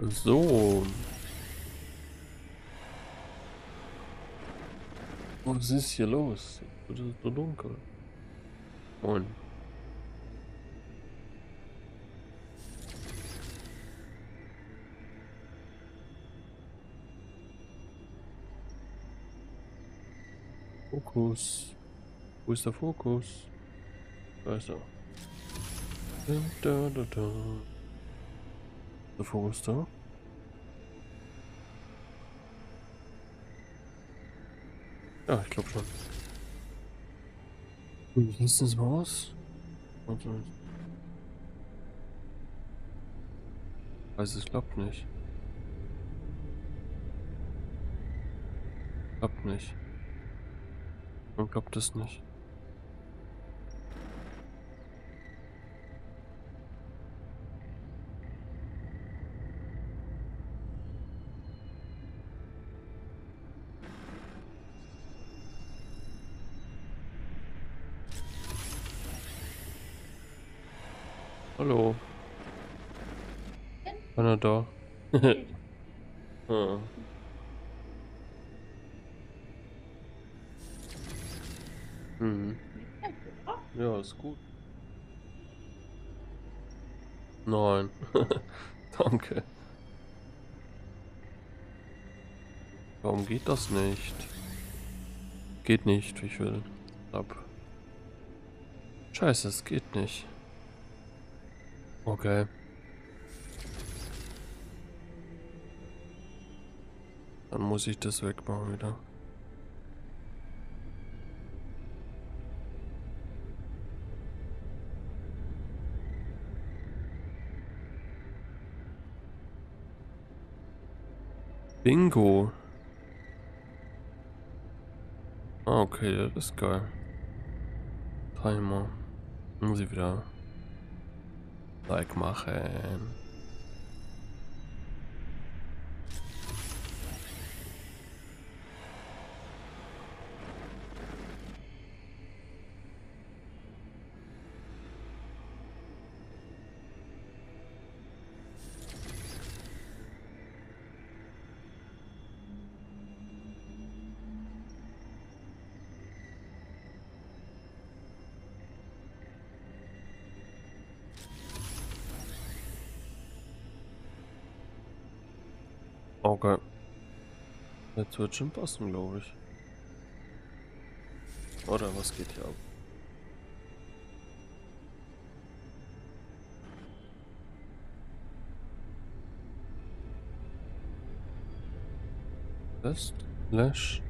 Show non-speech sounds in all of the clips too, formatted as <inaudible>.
So. Was ist hier los? Es ist so dunkel. Moin. Fokus. Wo ist der Fokus? Da ist er. Da, da, da, da. Da? Ja, ich glaube schon. Wie ist das? Warte. Weiß es klappt nicht. Klappt nicht. Warum klappt das nicht? Hallo. Einer da. ah. Mhm. Ja, ist gut. Nein. <laughs> Danke. Warum geht das nicht? Geht nicht, ich will. Ab. Scheiße, es geht nicht. Okay. Dann muss ich das wegmachen wieder. Bingo. Ah, okay, das ist geil. Timer. Muss ich wieder like machen. Okay. Jetzt wird schon passen, glaube ich. Oder was geht hier ab? Test, Lash.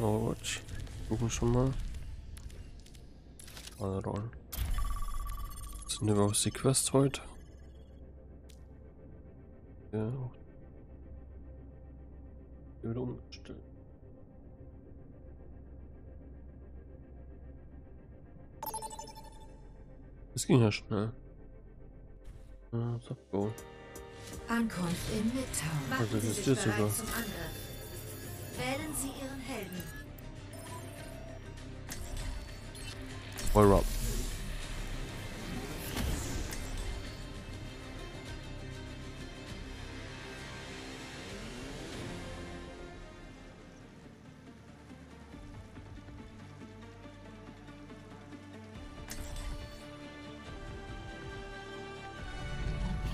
Overwatch. Gucken schon mal. Rollen. Sind überhaupt die Quest heute? Ja. Die wird umgestellt. Das ging ja schnell. Ja, so. Ankunft in Midtown. Also, das ist sogar. Wählen Sie Ihren Helden. Euro.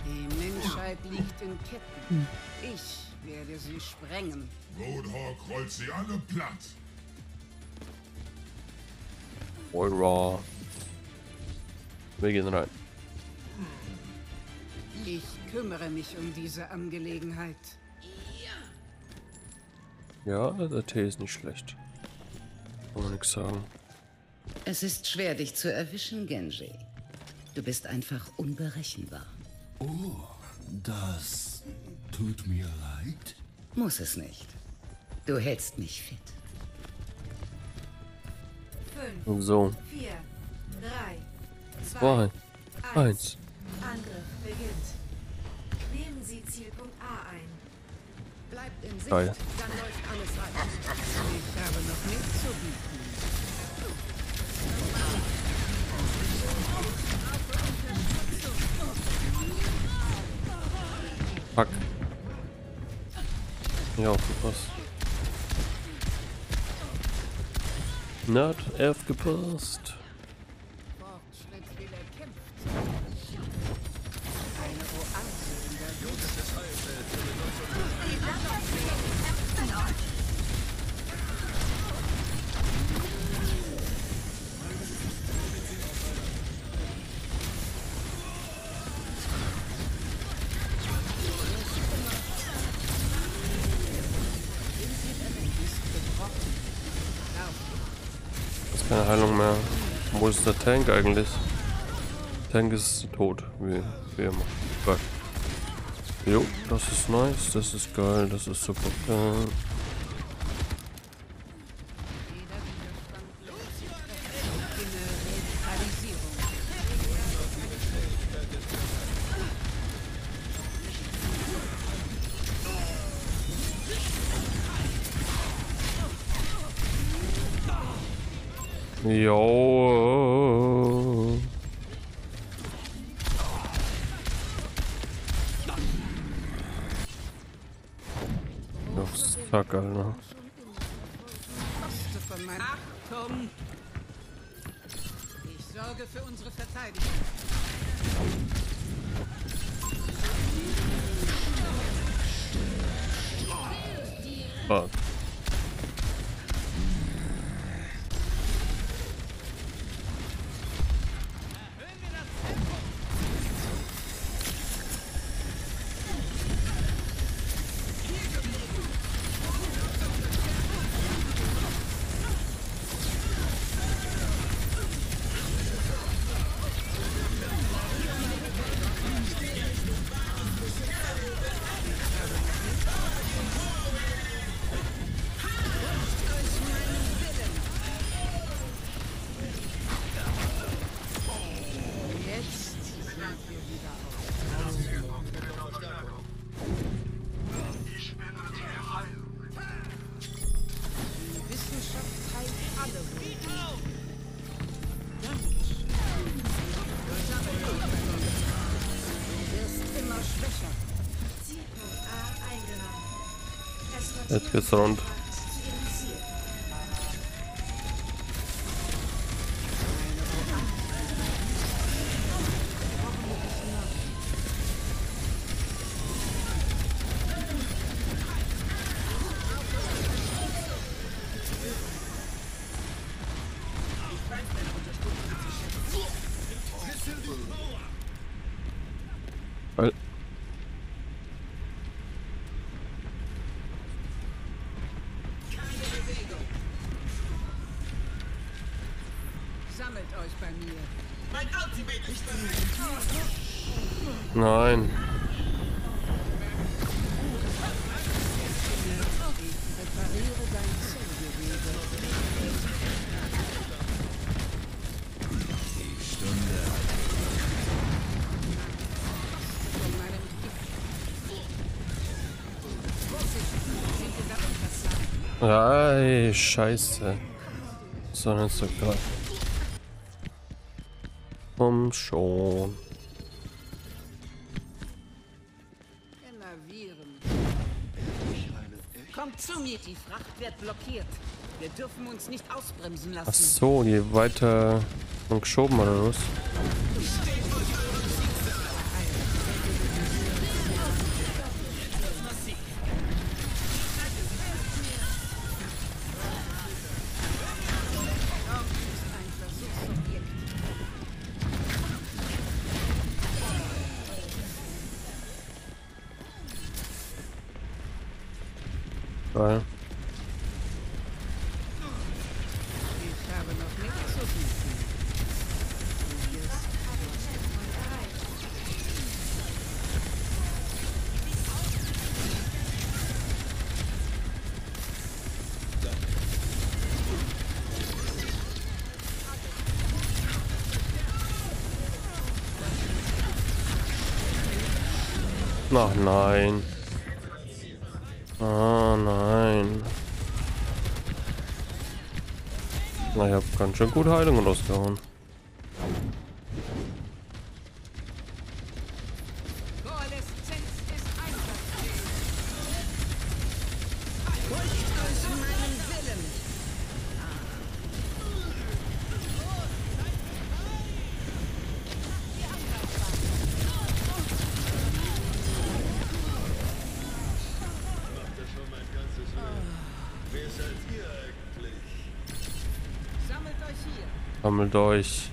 Die Menschheit liegt in Ketten. Sie sprengen. Roadhawk rollt sie alle platt. Euro. Wir gehen rein. Ich kümmere mich um diese Angelegenheit. Ja, der Tee ist nicht schlecht. Kann man nichts sagen. Es ist schwer, dich zu erwischen, Genji. Du bist einfach unberechenbar. Oh, das tut mir leid. Muss es nicht. Du hältst mich fit. Fünf, So, vier, drei, zwei, zwei, eins. eins. Angriff beginnt. Nehmen Sie Zielpunkt A ein. Bleibt in Sicht, Geil. dann läuft alles weiter. Ich habe noch nichts zu bieten. Fuck. Ja, aufgepasst. Not aufgepasst. Ist der Tank eigentlich? Tank ist tot, wie, wie immer. Geil. Jo, das ist nice, das ist geil, das ist super geil. Jetzt geht's rund. Scheiße. So nicht so geil. Komm schon. Kommt zu mir, die Fracht wird blockiert. Wir dürfen uns nicht ausbremsen Ach lassen. so, je weiter man geschoben oder was? Nein. Ah nein. Na, ich hab ganz schön gute Heilungen rausgehauen. dois.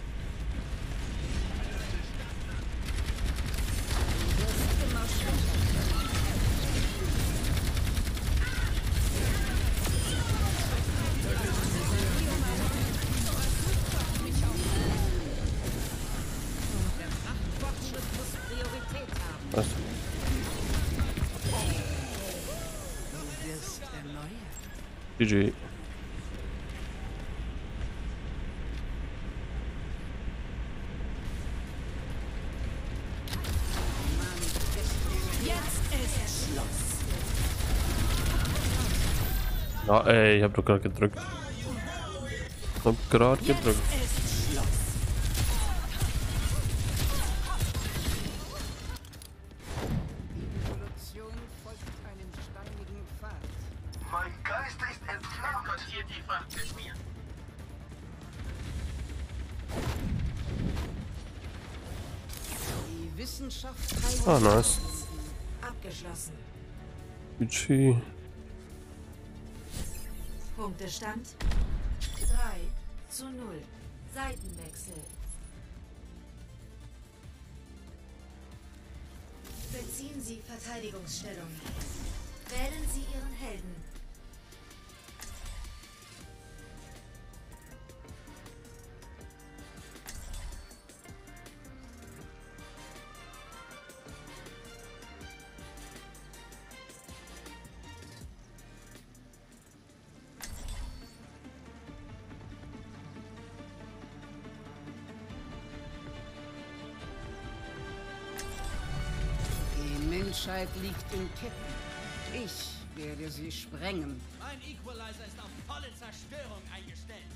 Ja, ey, ich hab doch gerade gedrückt. Ich hab gerade gedrückt. Evolution folgt einem steinigen Punktestand 3 zu 0. Seitenwechsel. Beziehen Sie Verteidigungsstellung. Wählen Sie Ihren Helden. Menschheit liegt in Ketten. Ich werde sie sprengen. Mein Equalizer ist auf volle Zerstörung eingestellt.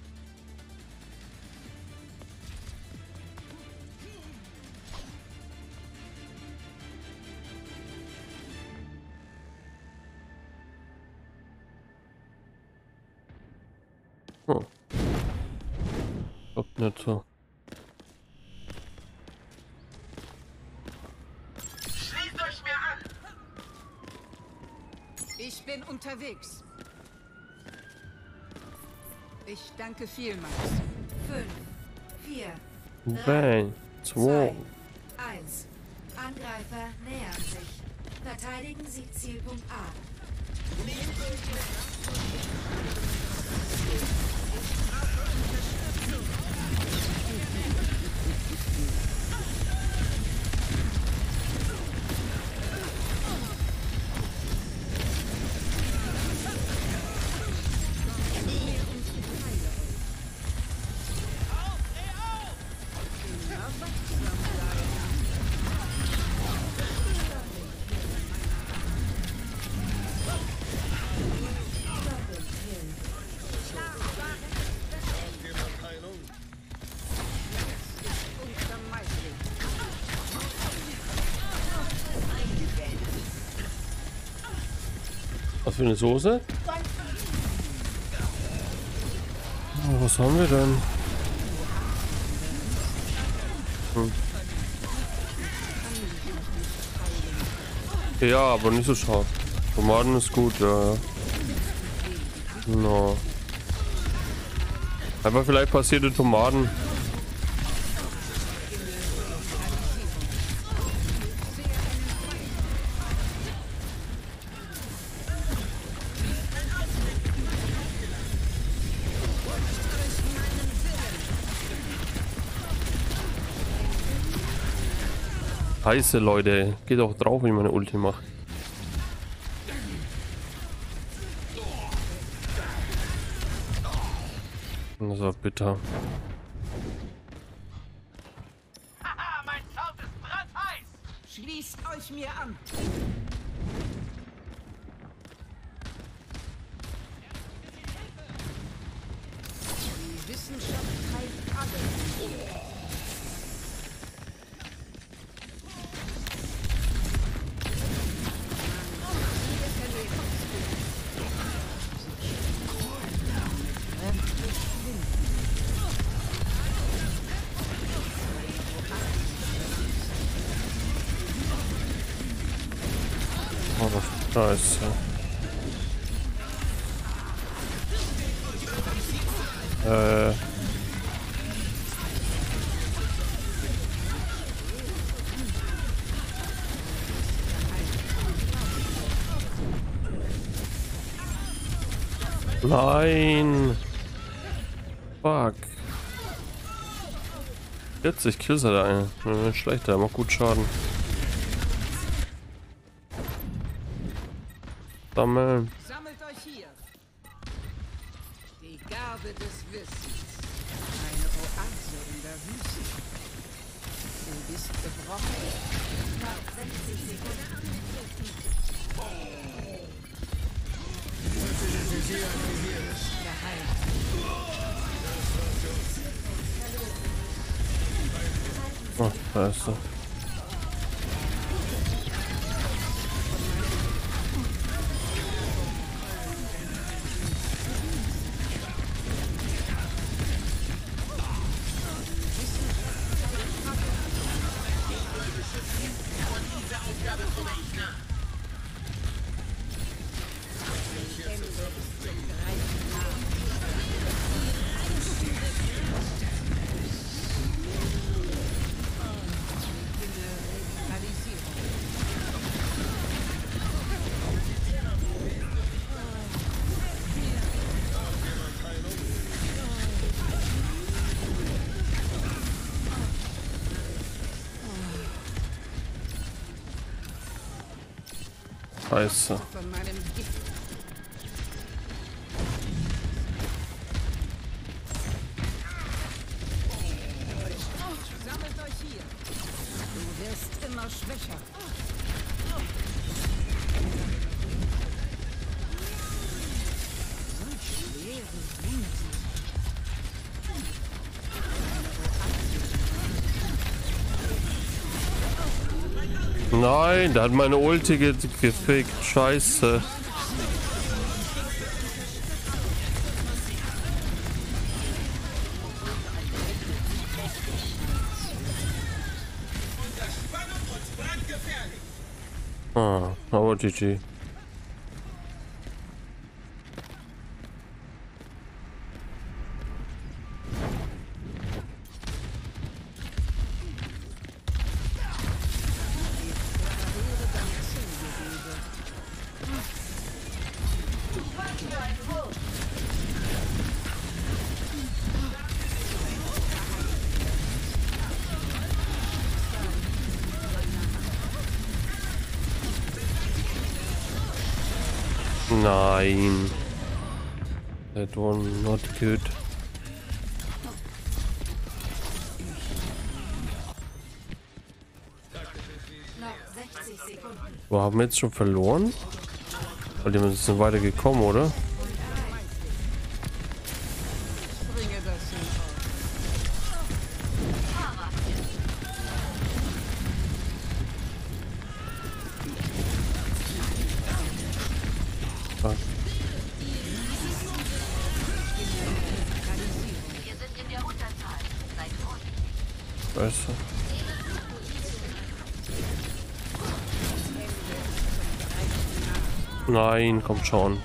Unterwegs. Ich danke vielmals. 5, 4, Bang. 2, Zwei. 1. Angreifer nähern sich. Verteidigen Sie Zielpunkt A. Was für eine Soße? Oh, was haben wir denn? Hm. Ja, aber nicht so scharf. Tomaten ist gut, ja. No. Aber vielleicht passierte Tomaten. Scheiße, Leute. Geht auch drauf, wenn ich meine Ulti mache. Das war bitter. Nein. Fuck. 40 Kills hat er eine. Nicht schlecht, der macht gut Schaden. Nein, der hat meine Ulti ge gefickt. Scheiße. Ah, aber GG. One not good. Noch 60 Sekunden. Wir haben wir jetzt schon verloren? Weil die sind weiter gekommen, oder? Rein, kommt schon.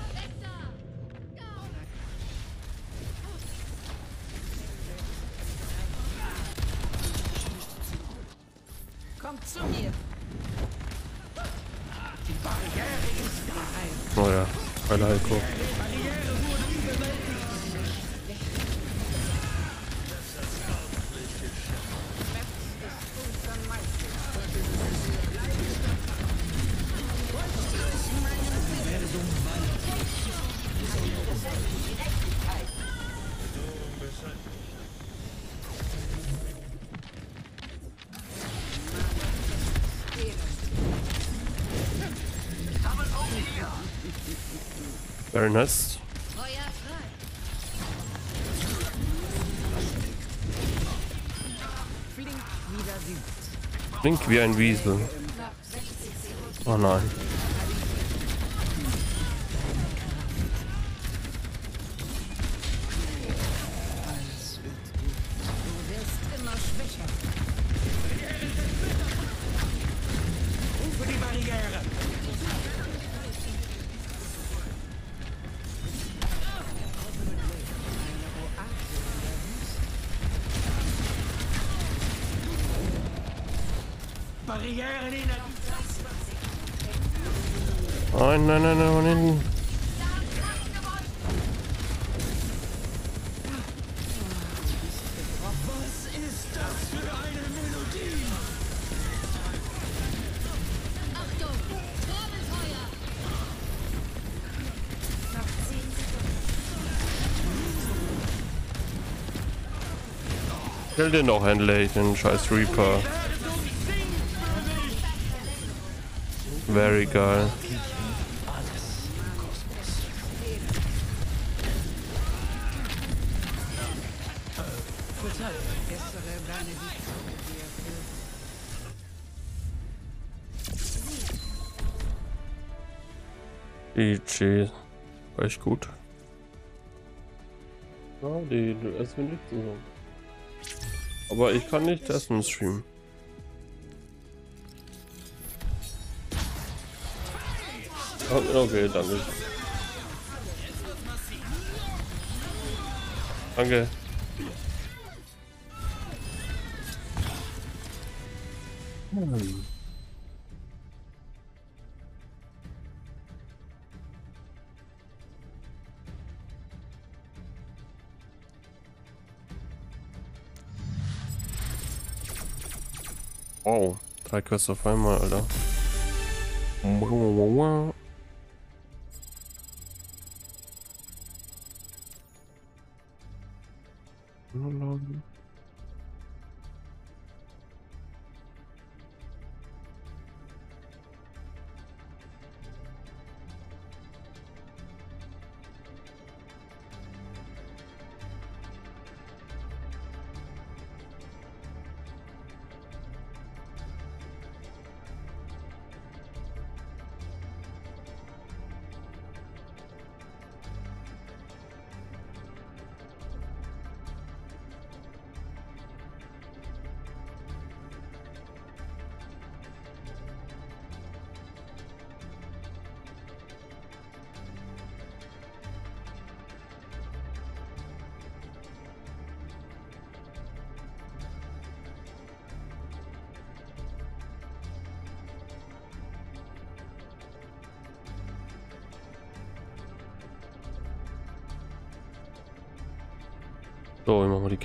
Very nice. Flink wie ein Wiesel. Noch 60 Sekunden. Oh nein. Kill den doch endlich, den scheiß Reaper. Very geil. GG. War echt gut. Ja, die, die essen nicht zusammen. Aber ich kann nicht essen im Stream. Oh, Okay, danke. Danke. Wow, drei Quests auf einmal, Alter.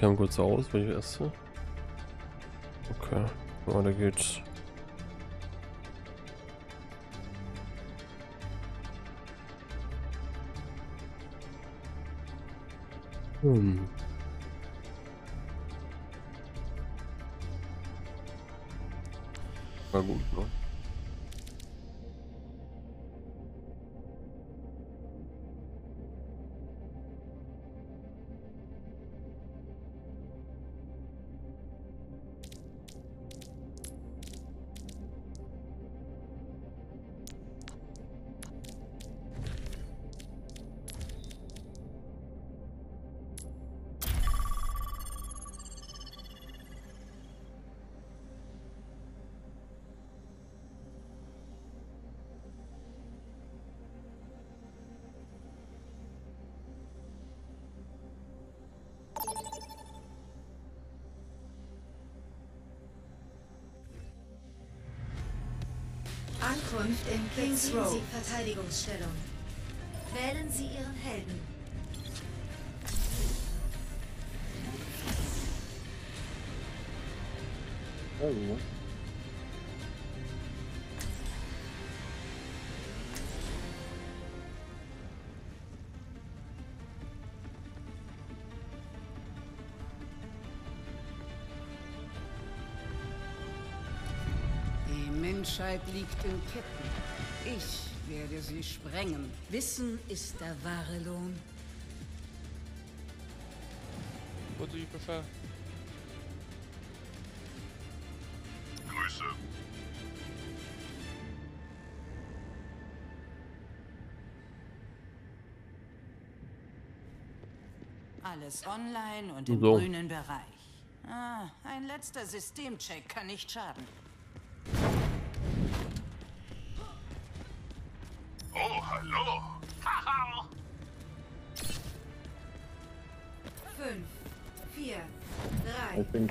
So, ich mach mal die Cam kurz aus, weil ich esse. Okay, weiter geht's. Hm. Na gut, ne? Beziehen Sie Verteidigungsstellung. Wählen Sie Ihren Helden. Oh. Die Menschheit liegt in Ketten. Ich werde sie sprengen. Wissen ist der wahre Lohn. What do you prefer? Grüße. Alles online und im So. grünen Bereich. Ah, ein letzter Systemcheck kann nicht schaden.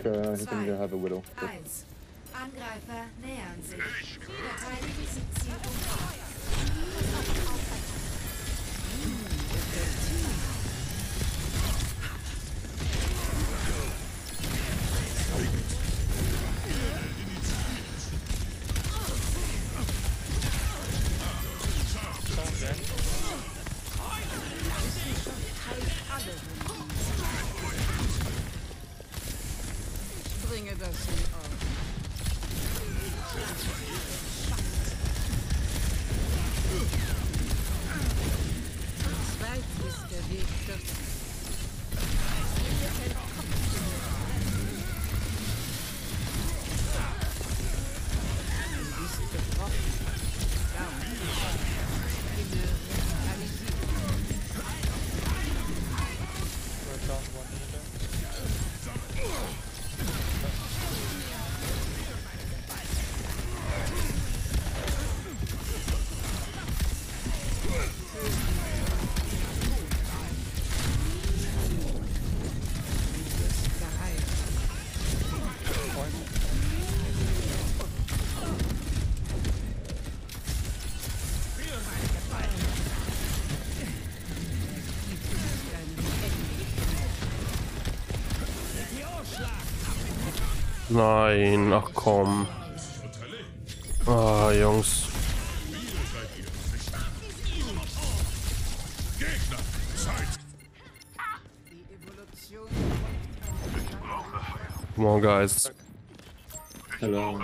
Think uh, I think they have a widow. 1. Angreifer nähern sich. Verteidigen Sie Nein, ach komm. Ah, Jungs. Come on, guys. Hello.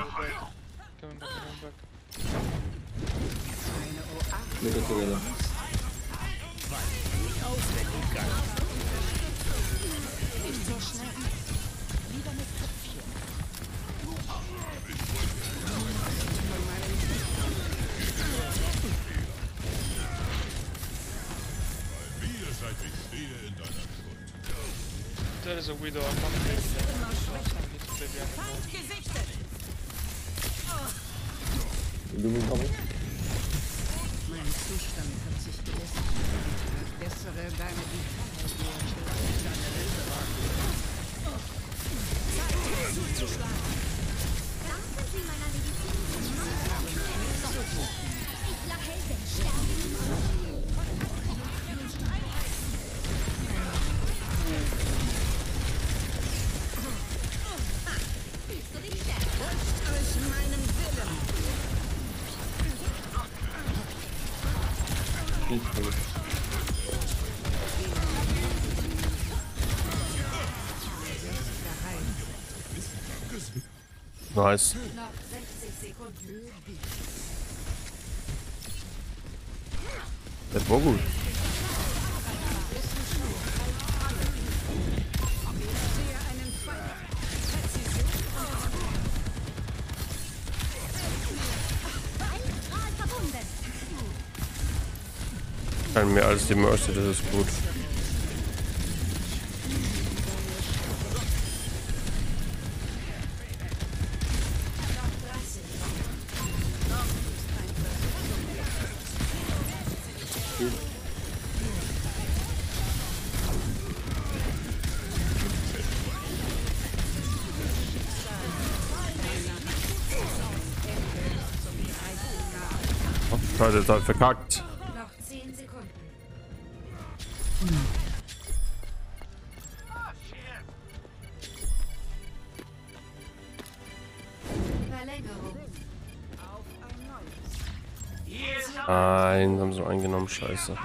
Nice. Noch 60 Sekunden. Das war gut. Kann mehr als die Mercy, das ist gut. Jetzt hab ich verkackt. Noch 10 Sekunden. Nein, haben sie eingenommen, scheiße.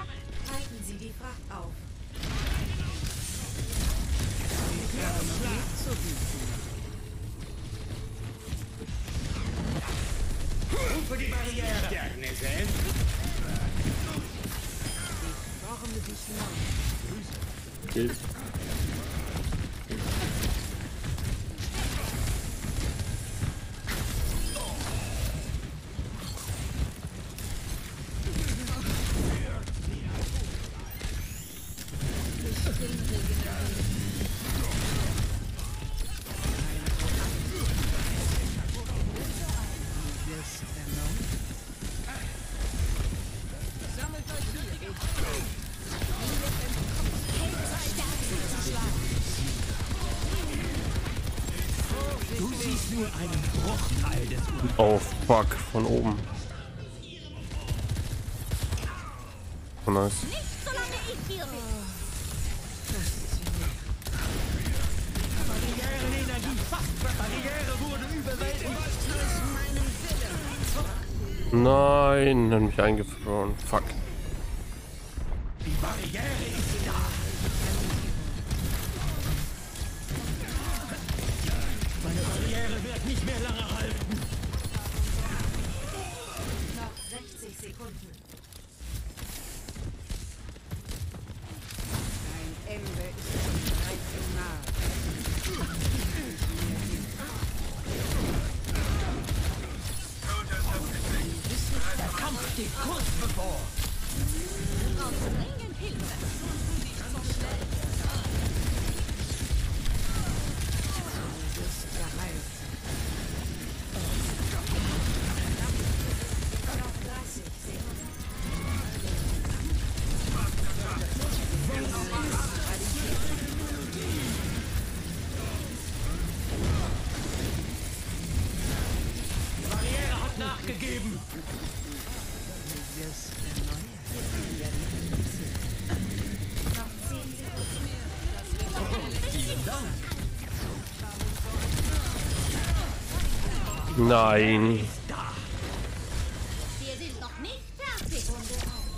Nein.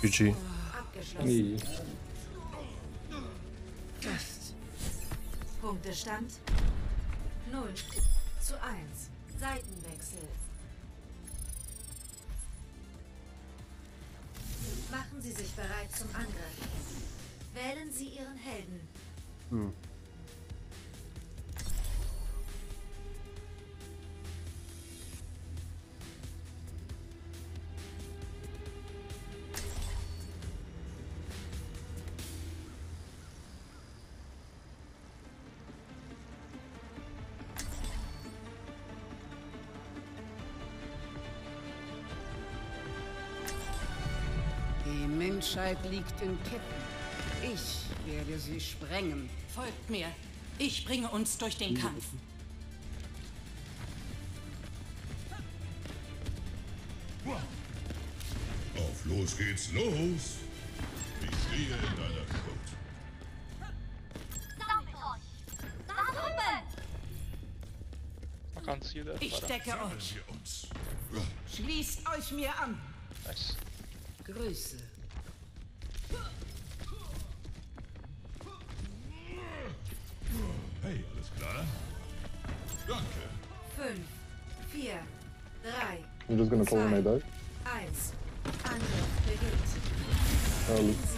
GG. Nee. Punktestand 0 zu 1. Seitenwechsel. Machen Sie sich bereit zum Angriff. Wählen Sie Ihren Helden. Hm. Menschheit liegt in Ketten. Ich werde sie sprengen. Folgt mir. Ich bringe uns durch den hm. Kampf. Auf los geht's los! Ich stehe in deiner Schuld. Ich decke euch. Schließt euch mir an. Nice. Grüße. I'm just gonna pull my dive. Eins.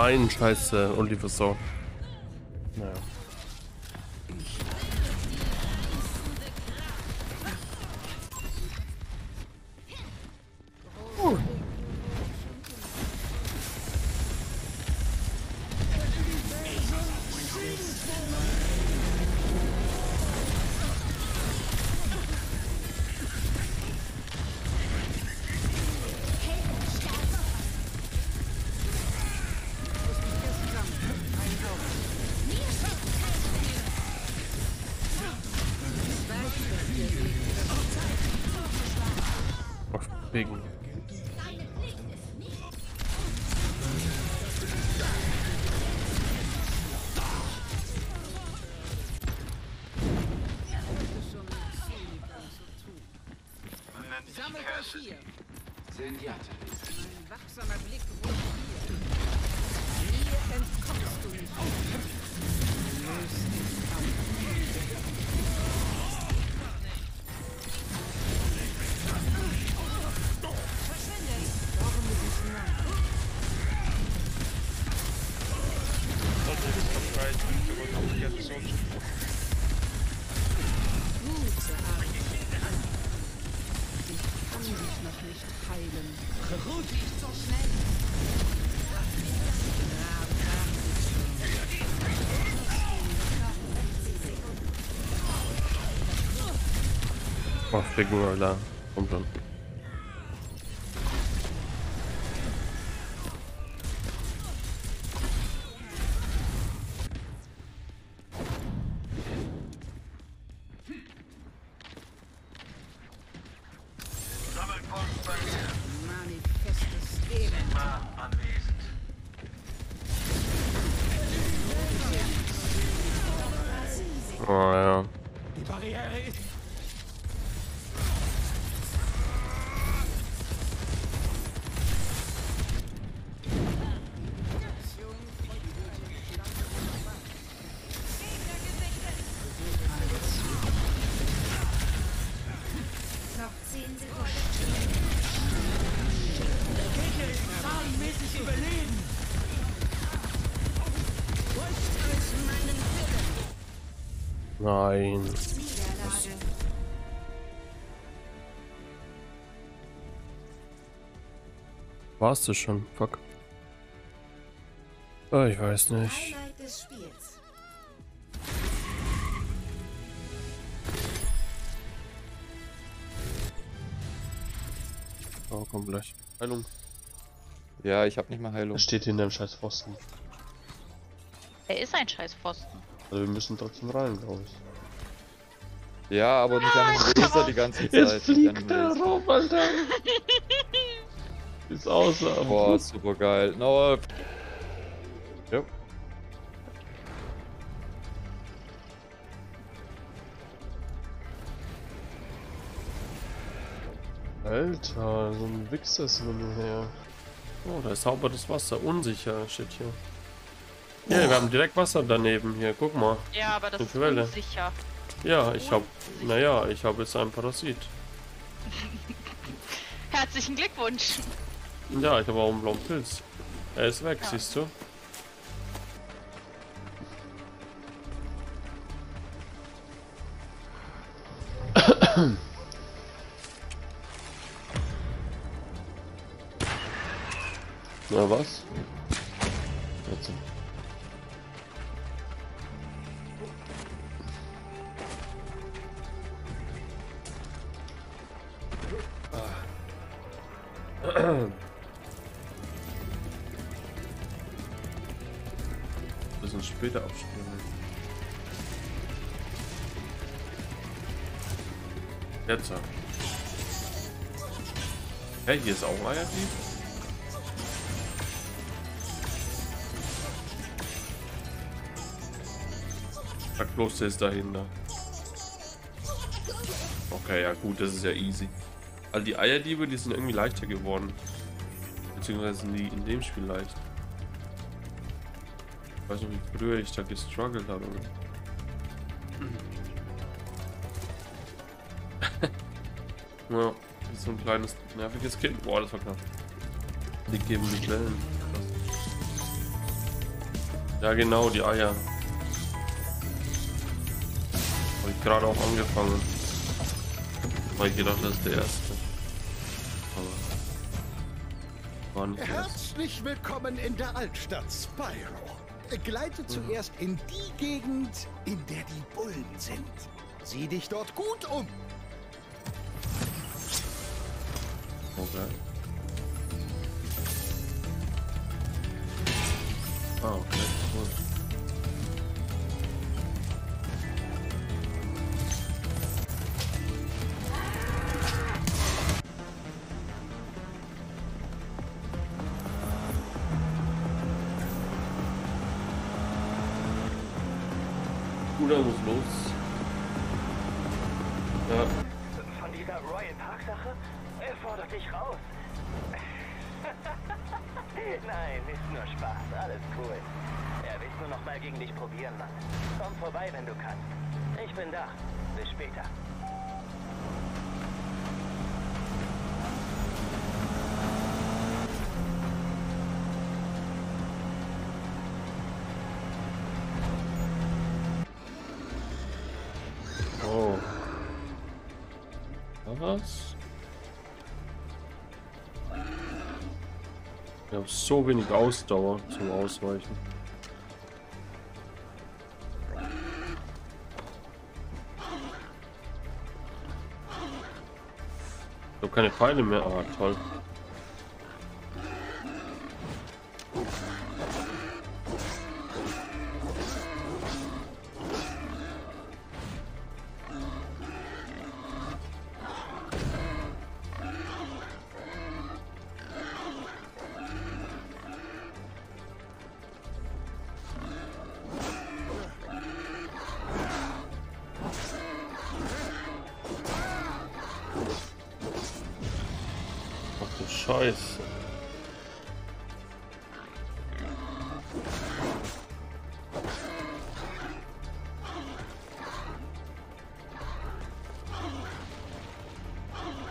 Nein, scheiße. Ulti versaut. Auf wegen, Nein. Niederlage. War's das schon? Fuck. Oh, ich weiß nicht. Oh, komm gleich. Heilung. Ja, ich hab nicht mal Heilung. Das steht hinter dem scheiß Pfosten. Er ist ein scheiß Pfosten. Also wir müssen trotzdem rein, glaube ich. Ja, aber nicht an dem Laser die ganze Zeit. Jetzt fliegt der rum, Alter. <laughs> Ist außer. Boah, super geil. No. Ja. Alter, so ein Wichser ist nur her. Oh, da ist sauberes Wasser. Unsicher steht hier. Ja, wir haben direkt Wasser daneben hier. Guck mal. Ja, aber das ist Quelle. unsicher. Ja, ich hab. Naja, ich habe jetzt einen Parasit. <laughs> Herzlichen Glückwunsch. Ja, ich habe auch einen blauen Pilz. Er ist weg, Ja. siehst du? <coughs> Na was? Hey, hier ist auch Eierdieb. Sag bloß, der ist dahinter. Okay, ja gut, das ist ja easy. Also die Eierdiebe, die sind irgendwie leichter geworden. Beziehungsweise sind die in dem Spiel leicht. Ich weiß noch, wie früher ich da gestruggelt habe. <laughs> ja, das ist so ein kleines nerviges Kind. Boah, das war knapp. Die geben die Wellen. Ja, genau, die Eier. Habe ich gerade auch angefangen. Weil ich gedacht, das ist der erste. Aber war nicht der erste. Herzlich willkommen in der Altstadt Spyro. Gleite zuerst in die Gegend, in der die Bullen sind. Sieh dich dort gut um. Okay. Ah, okay, Was? Ich habe so wenig Ausdauer zum Ausweichen. Ich habe keine Pfeile mehr. Ah, toll.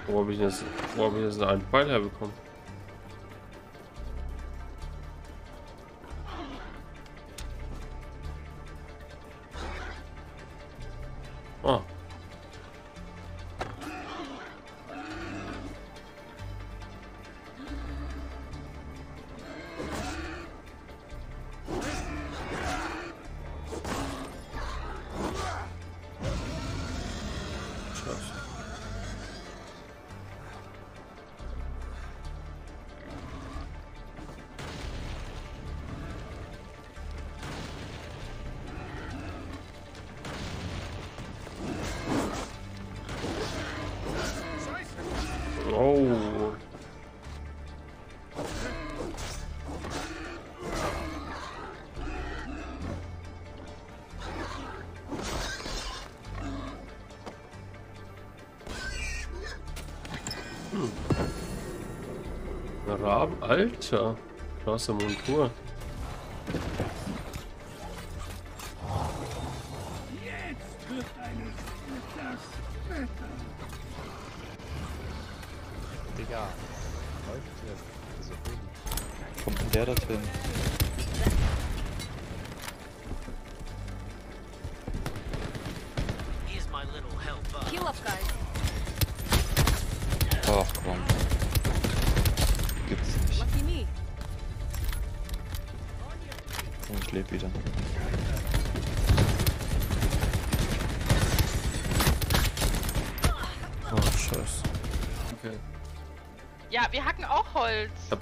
Wo habe ich jetzt, jetzt einen Pfeil herbekommen? Alter. Krasse Montur.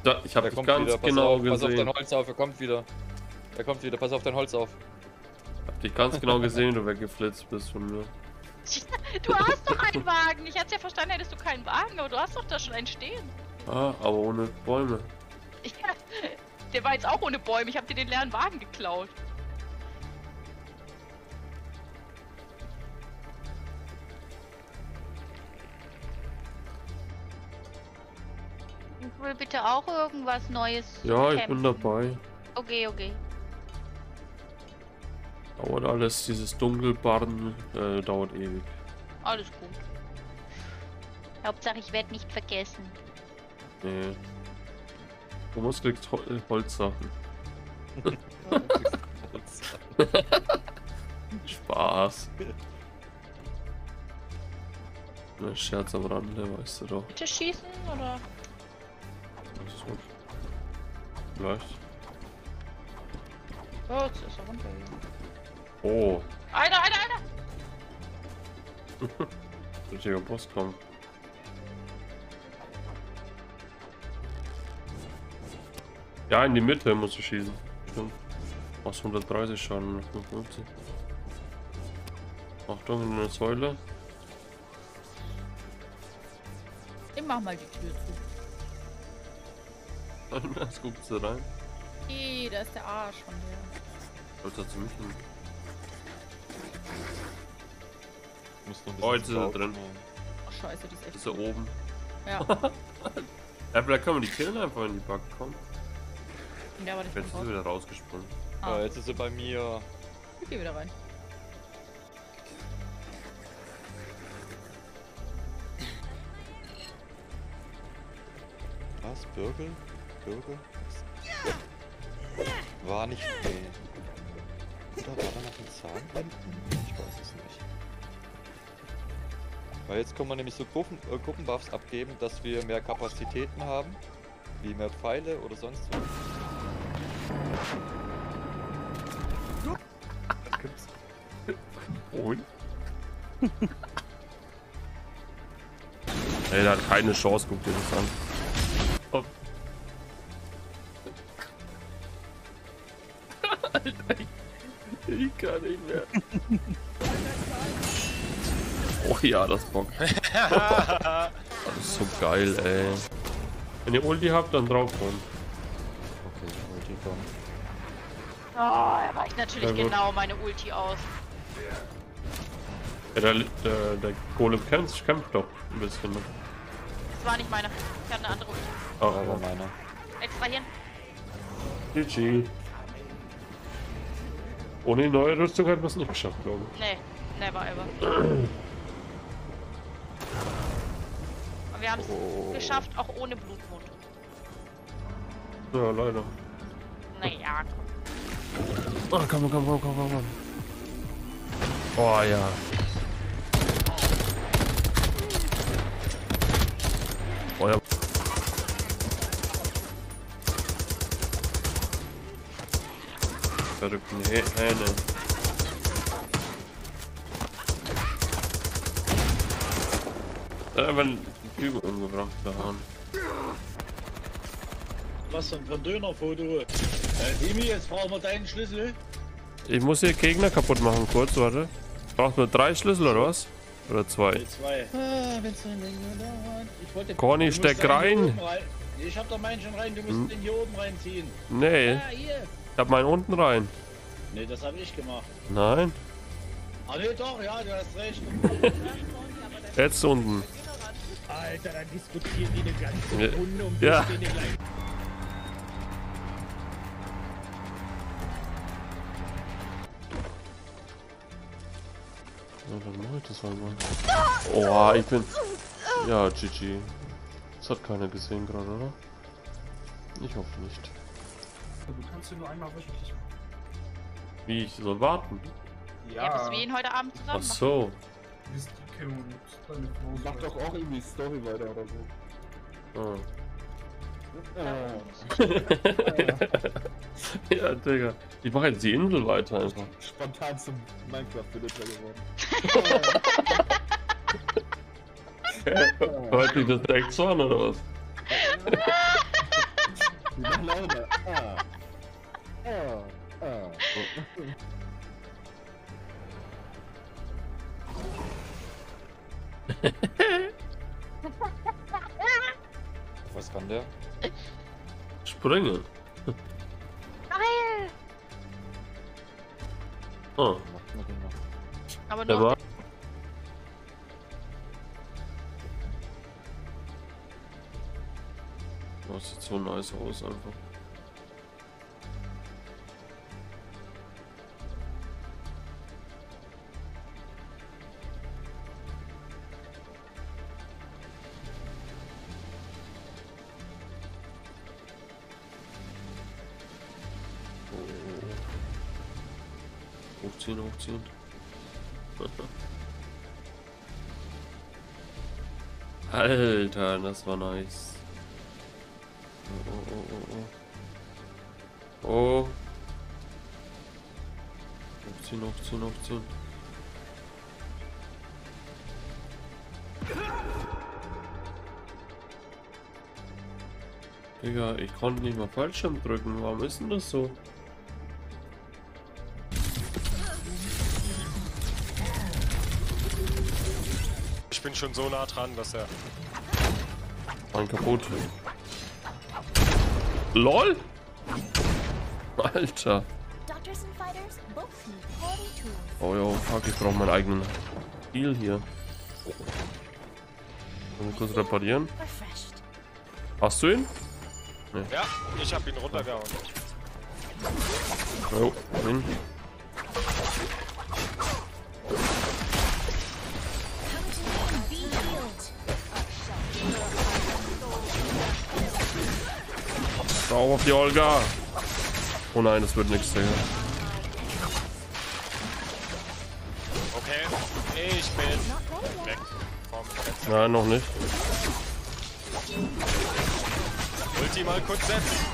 Holz. Ich hab, da, ich hab Der dich kommt ganz wieder. Pass genau auf, pass auf gesehen. dein Holz auf, er kommt wieder. Er kommt wieder, pass auf dein Holz auf. Ich hab dich ganz genau gesehen, du weggeflitzt bist von mir. <laughs> Du hast doch einen Wagen. Ich hätte ja verstanden, hättest du keinen Wagen, aber du hast doch da schon einen stehen. Ah, aber ohne Bäume. Ja, der war jetzt auch ohne Bäume. Ich habe dir den leeren Wagen geklaut. Irgendwas Neues. Ja, ich bin dabei. Okay, okay. Dauert alles, dieses Dunkelbarren äh, dauert ewig. Alles gut. Hauptsache, ich werde nicht vergessen. Nee. Du musst kriegst Hol Holzsachen. <laughs> Spaß. Ne, Scherz am Rande, weißt du doch. Bitte schießen oder? Vielleicht. Oh, jetzt ist er runter. Oh, Einer, einer, einer! richtiger Boss kommt. Ja, in die Mitte musst du schießen. Stimmt. Machst 130 Schaden, 55. Achtung, in eine Säule. Ich mach mal die Tür zu. Jetzt guckst du rein. Ih, da ist der Arsch von der. Sollte zu mich hin. Oh, er laut drin. Ach, scheiße, die ist echt. Ist er oben. Ja. <laughs> ja, vielleicht kann man die killen einfach in die Bug kommen. ja, aber Jetzt ist er wieder rausgesprungen. Ah. Ja, jetzt ist er bei mir. Ich geh wieder rein. Was? Birgel? Birgel? War nicht. Nee. Oder war da noch ein Zahn hinten? Ich weiß es nicht. Weil jetzt können wir nämlich so Gruppen, äh, Gruppenbuffs abgeben, dass wir mehr Kapazitäten haben. Wie mehr Pfeile oder sonst was. Was gibt's? Und? <laughs> Ey, der hat keine Chance, guck dir das an. Ja, das Bock. Das ist so geil, ey. Wenn ihr Ulti habt, dann drauf kommen. Okay, Ulti kommt. Oh, er weicht natürlich Ja, genau meine Ulti aus. Ja, der, der, der Golem kämpft, kämpft doch ein bisschen. Ne? Das war nicht meine. Ich hatte eine andere Ulti. Ah, Da war meiner. Extra hin. GG. Ohne die neue Rüstung hätten wir es nicht geschafft, glaube Nee, never ever. <clears throat> wir haben es Oh. geschafft, auch ohne Blutmond. Ja, leider. Naja, Oh, komm, komm, komm, komm, komm, komm. Oh ja. Oh ja. Verrückten Hä- Hähne. Werden die Typen umgebracht, haben. Was denn für ein Dönerfoto? Äh, Dimi, jetzt brauchen wir deinen Schlüssel. Ich muss hier Gegner kaputt machen, kurz, warte. Braucht nur drei Schlüssel oder was? Oder zwei? Die zwei. Ah, wenn's so dauert. Musst steck rein. rein. Nee, Ich hab da meinen schon rein, du musst Hm. den hier oben reinziehen. Nee. Ja, hier. Ich hab meinen unten rein. Nee, das habe ich gemacht. Nein. Ah, nee, doch, ja, du hast recht. <laughs> Jetzt unten. Alter, dann diskutieren die eine ganze Ja. Runde und Ja. wir stehen hier gleich. Ja, dann mach ich das halt mal. Oh, ich bin. Ja, GG. Das hat keiner gesehen gerade, oder? Ich hoffe nicht. Du kannst du nur einmal wöchentlich machen. Wie, ich soll warten? ja. bis wir ihn heute Abend zusammen Ach so. Die Kim und. Mach doch auch irgendwie Story weiter oder so. Ah. Ah. <laughs> ja, Digga. Ich mache jetzt die Insel weiter einfach. Spontan zum Minecraft-Villager geworden. <laughs> Hört dich das direkt so an, oder was? Die machen Laune. <laughs> Ah. Ah. Ah. Was kann der? Springe. Geil! Oh. Aber Der nur. war. Das sieht so nice aus einfach. Hochziehen, hochziehen. <laughs> Alter, das war nice. Oh, oh, oh, oh. oh. Hochziehen, hochziehen, hochziehen. Digga, ich konnte nicht mal Fallschirm drücken. Warum ist denn das so? Bin schon so nah dran, dass er. Mein kaputt. LOL? Alter. Doctors and fighters both need quality tools. Oh ja, fuck, ich brauche meinen eigenen Heal hier. Kann ich kurz reparieren? Hast du ihn? Nee. Ja, ich hab ihn runtergehauen. Jo, hin. Drauf auf die Olga. Oh nein, das wird nichts, Digga. Okay, ich bin weg. Vom. Nein, noch nicht. Ulti mal kurz setzen.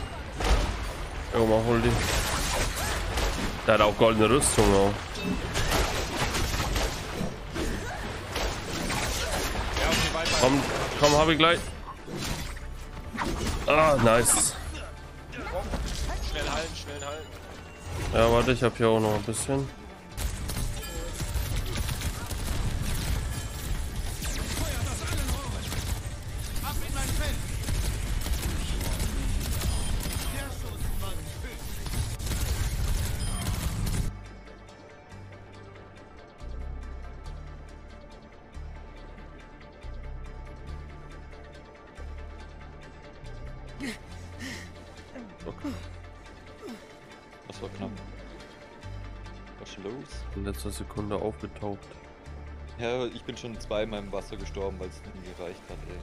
Jo, mach hol die. Der hat auch goldene Rüstung auch. Komm, komm, hab ich gleich. Ah, nice. Schnell halten, schnell halten. Ja, warte, ich hab hier auch noch ein bisschen. Aufgetaucht. Ja, ich bin schon zweimal im Wasser gestorben, weil es nie gereicht hat, ey.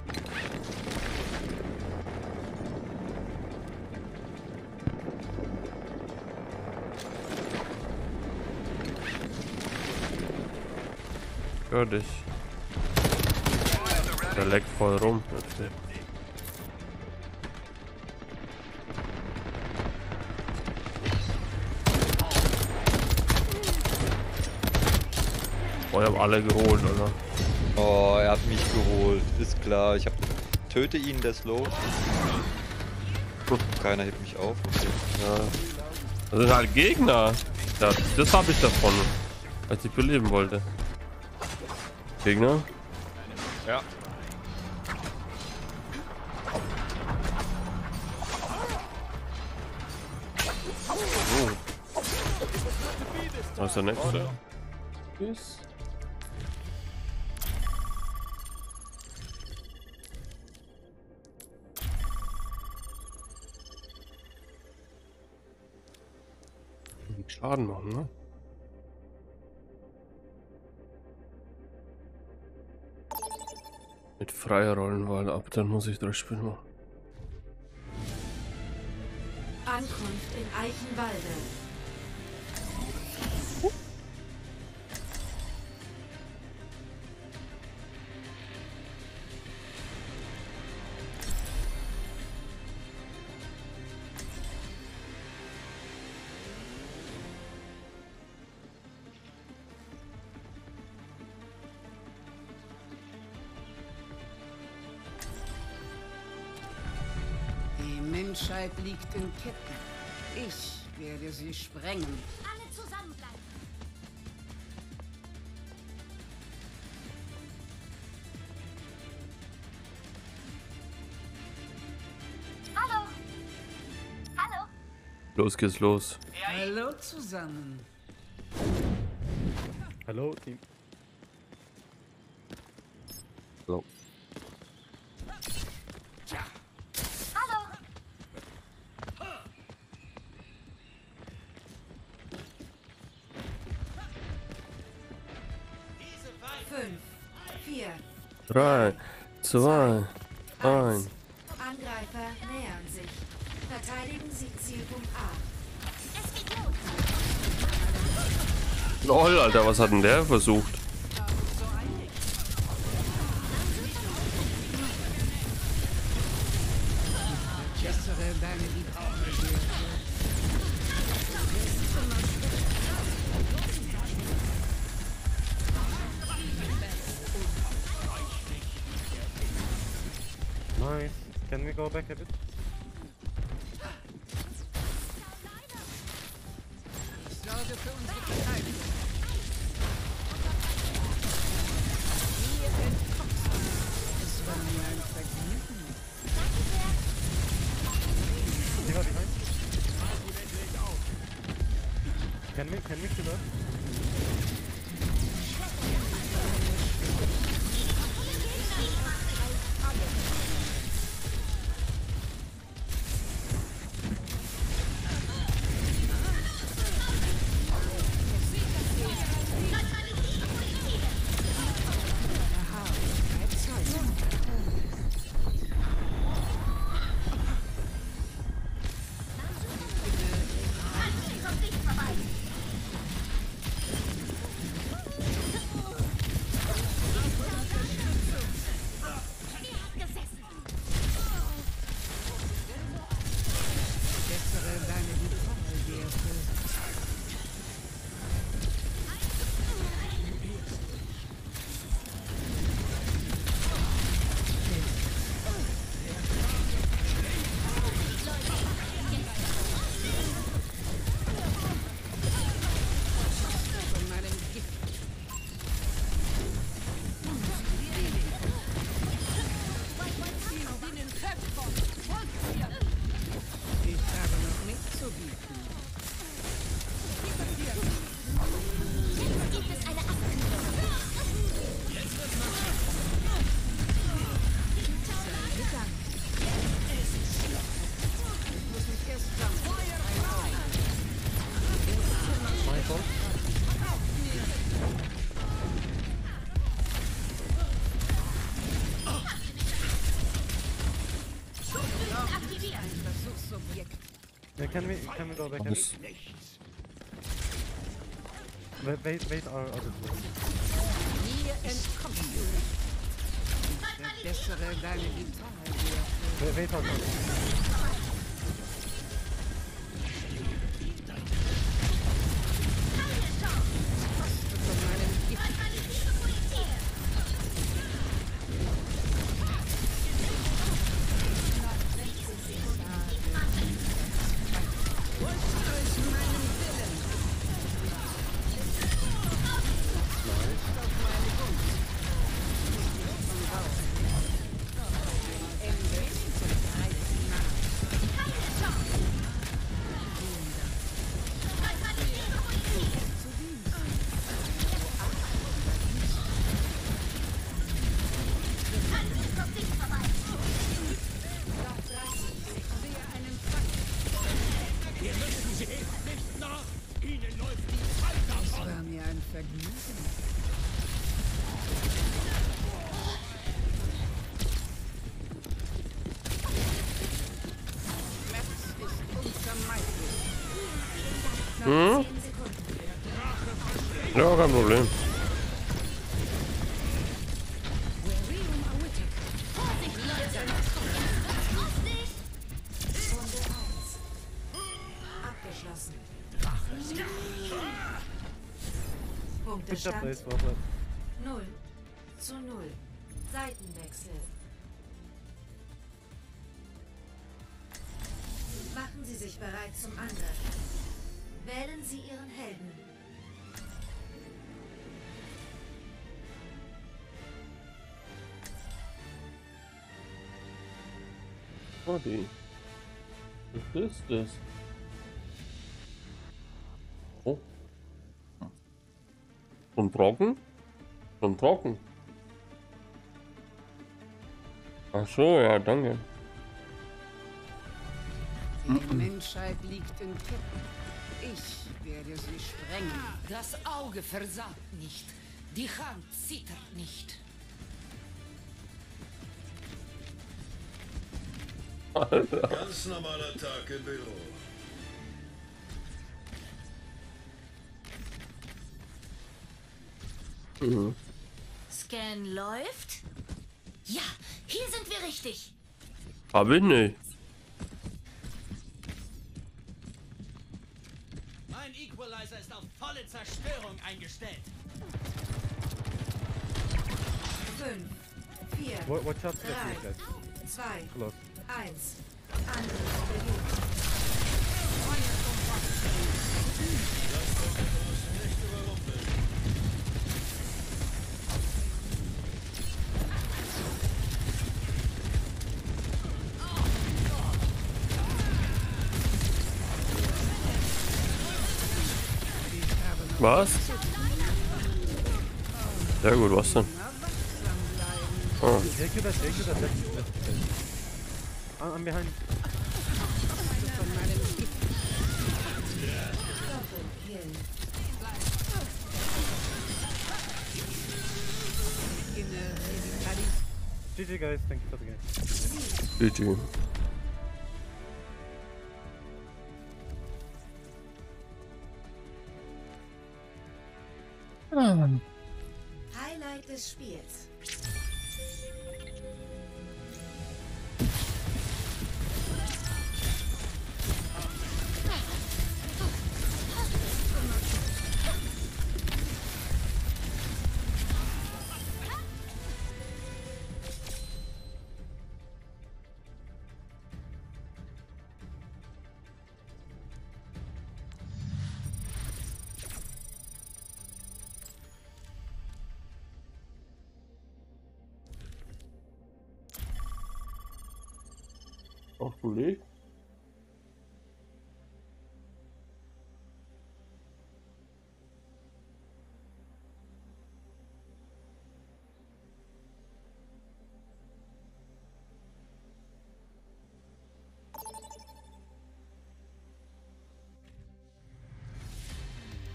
Hör dich. Der leckt voll rum. Okay. Oh, ich hab alle geholt, oder? Oh, er hat mich geholt. Ist klar. Ich hab. Töte ihn, der Slow. Keiner hebt mich auf. Okay. Ja. Das sind halt Gegner. Ja, das habe ich davon, als ich beleben wollte. Gegner? Ja. Oh. Was ist der nächste? Tschüss. Schaden machen, ne? Mit freier Rollenwahl ab, dann muss ich das Spiel machen. Ankunft in Eichenwalde. Menschheit liegt in Ketten. Ich werde sie sprengen. Alle zusammenbleiben. Hallo. Hallo. Los geht's los. Hallo zusammen. Hallo, Team. drei, zwei, ein. Angreifer Lol, Alter, was hat denn der versucht? wel weg. Anders... We, weet, weet alle Hier Weet du. Der. Weet, weet kein Problem. Abgeschlossen. Punkte Stand. Body. Was ist das? Oh. Schon trocken? Schon trocken. Ach so, ja, danke. Die Menschheit liegt in Ketten. Ich werde sie sprengen. Das Auge versagt nicht. Die Hand zittert nicht. Ganz normaler Tag im Büro. Mhm. Scan läuft? Ja, hier sind wir richtig. Aber ich nicht. Mein Equalizer ist auf volle Zerstörung eingestellt. 5, 4, 3, 2, 1. Angriff beginnt. Was? Sehr gut, was denn? Oh. I'm, I'm behind. Doppelkill. GG guys, thank you for the game. GG.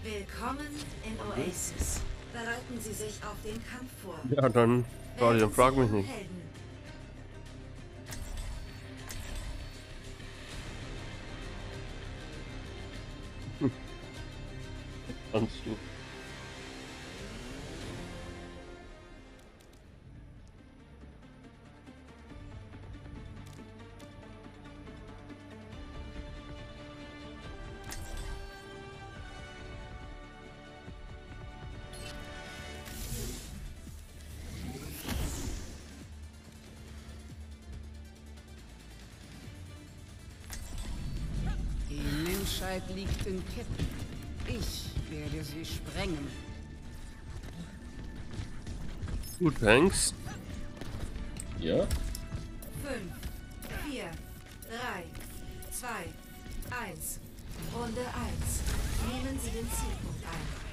Willkommen in Oasis. Bereiten Sie sich auf den Kampf vor. Ja, dann, warte, dann frag mich nicht. Helden. Menschheit liegt in Ketten. Ich werde sie sprengen. Gut, thanks. Ja? 5, 4, 3, 2, 1. Runde 1. Nehmen Sie den Zielpunkt ein.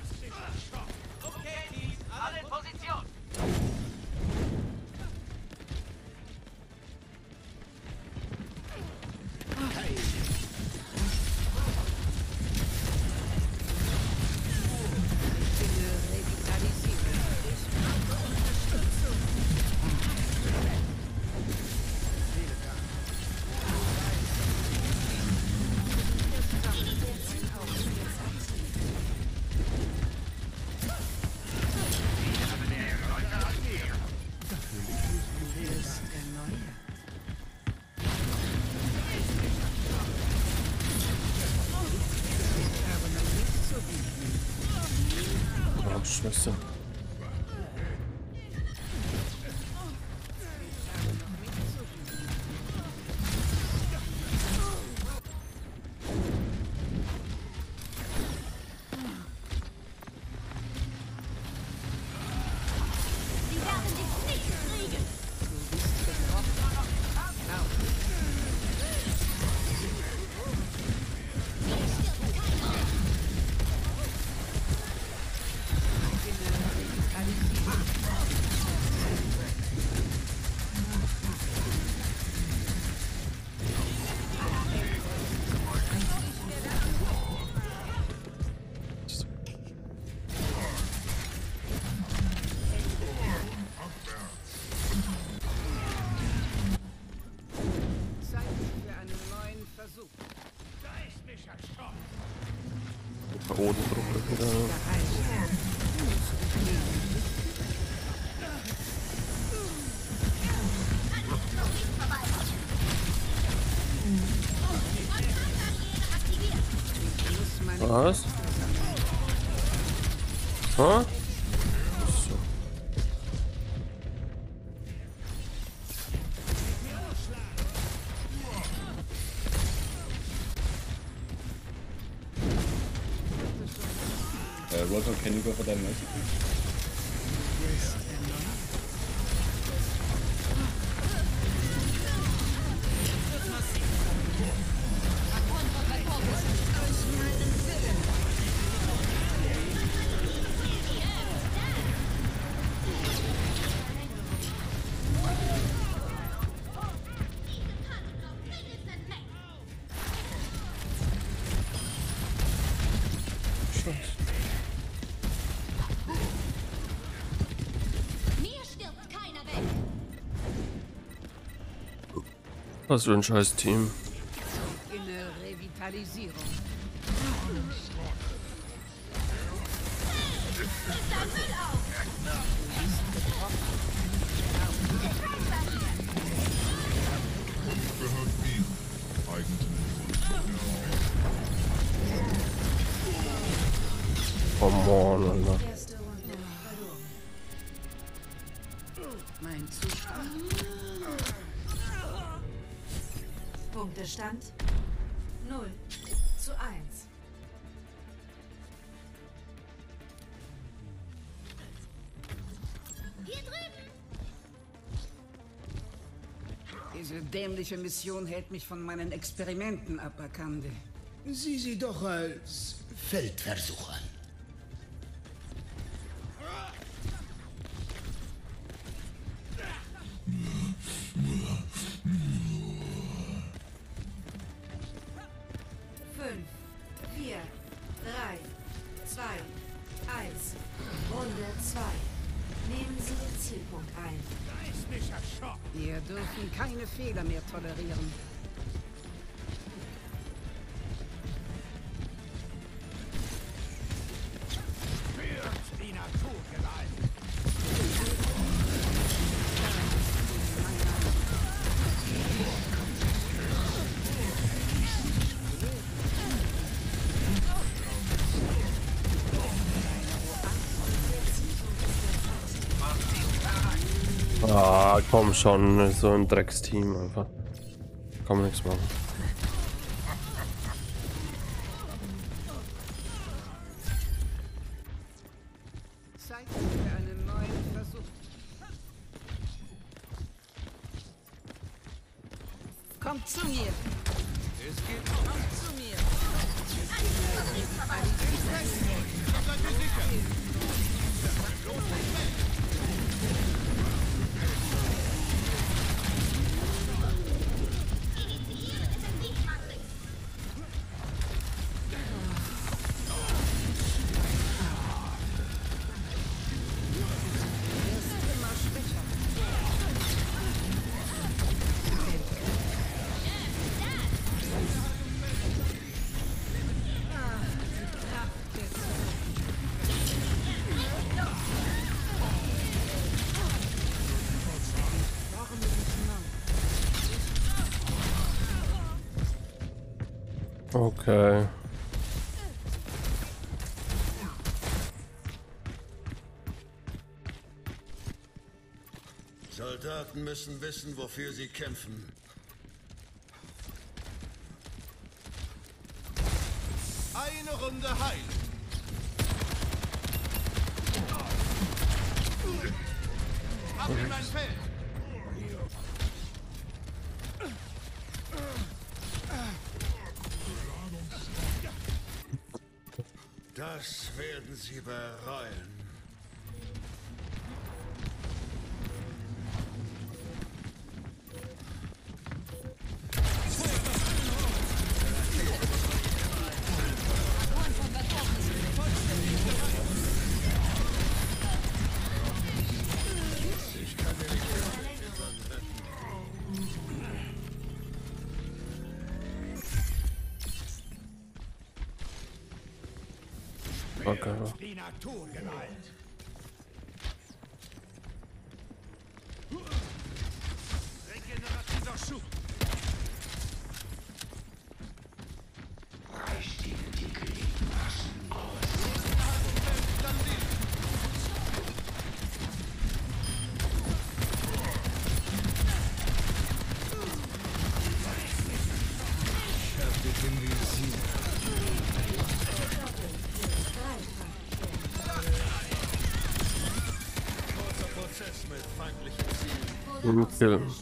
Oh, Hä? So. Uh, can you go for that mercy? Was für ein scheiß Team. Innere Revitalisierung. Diese dämliche Mission hält mich von meinen Experimenten ab, Akande. Sieh sie doch als Feldversuch komm schon, so ein Drecksteam einfach. Kann man nichts machen. Müssen wissen, wofür sie kämpfen. Okay. Guten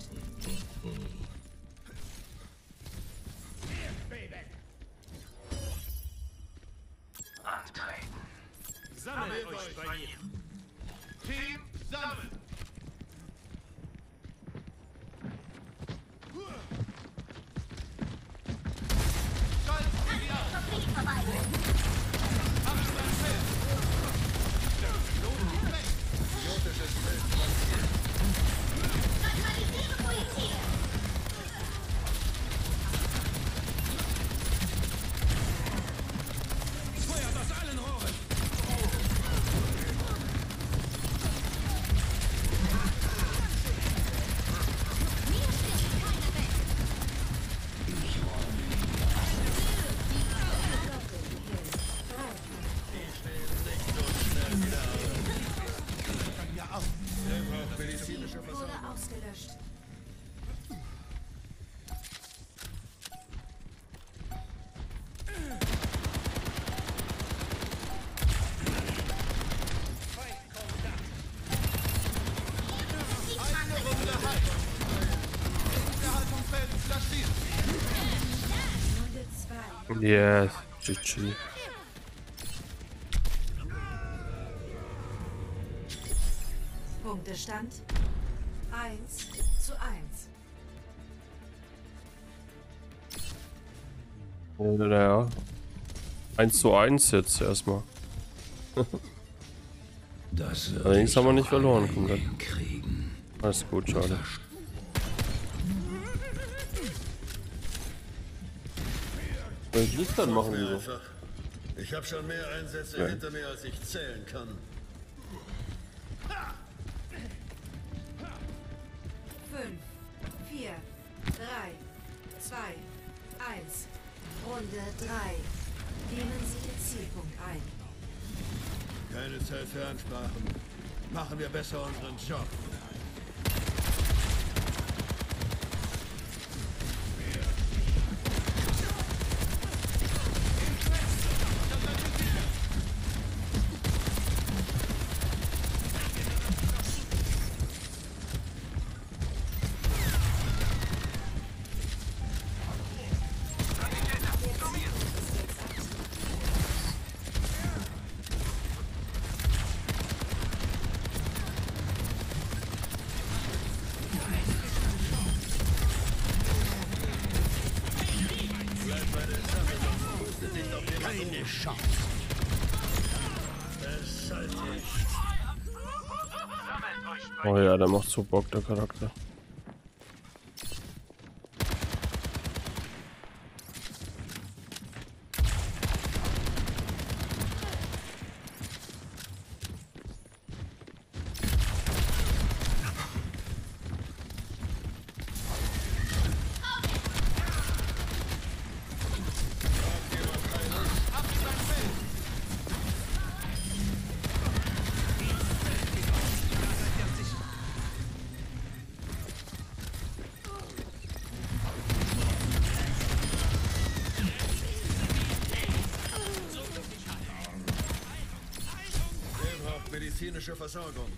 Yes, GG. Punktestand 1 zu 1. Naja. 1 zu 1 jetzt erstmal. Allerdings haben wir nicht verloren komplett. Alles gut, schade. Dann machen, lieber? einfach. Ich habe schon mehr Einsätze Ja. hinter mir, als ich zählen kann. Fünf, vier, drei, zwei, eins. Runde 3. Nehmen Sie den Zielpunkt ein. Keine Zeit für Ansprachen. Machen wir besser unseren Job. Ja, der macht so Bock, der Charakter. solo.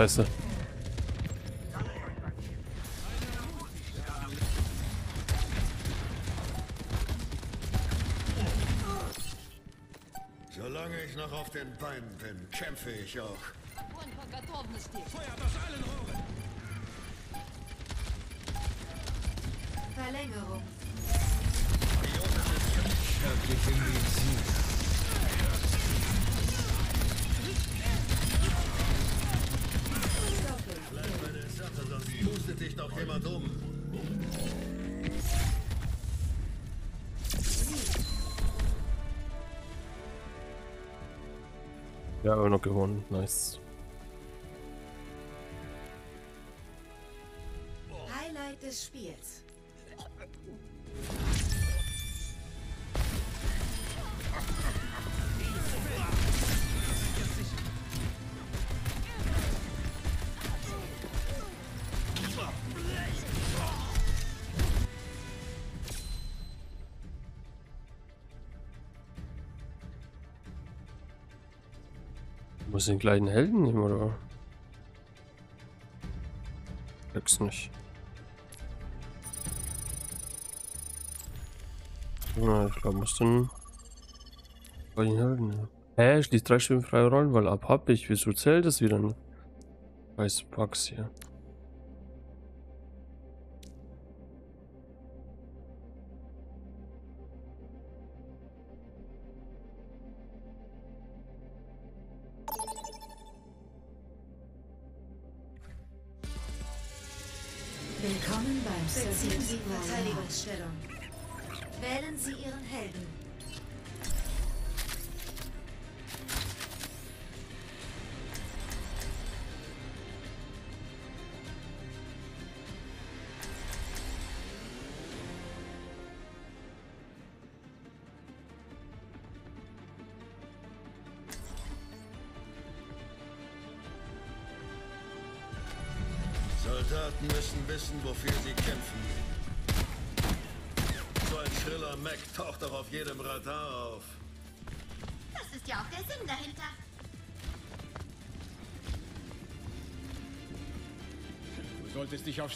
Scheiße. Solange ich noch auf den Beinen bin, kämpfe ich auch. Feuert aus allen Rohren! Verlängerung. Ja, aber noch gewonnen. Nice. Muss den gleichen Helden nehmen, oder? Nix nicht. Ja, ich glaube, muss den gleichen Helden nehmen. Hä, schließt drei Stunden freie Rollenwahl ab. Hab ich. Wieso zählt das wieder nicht? Weiß Bugs hier.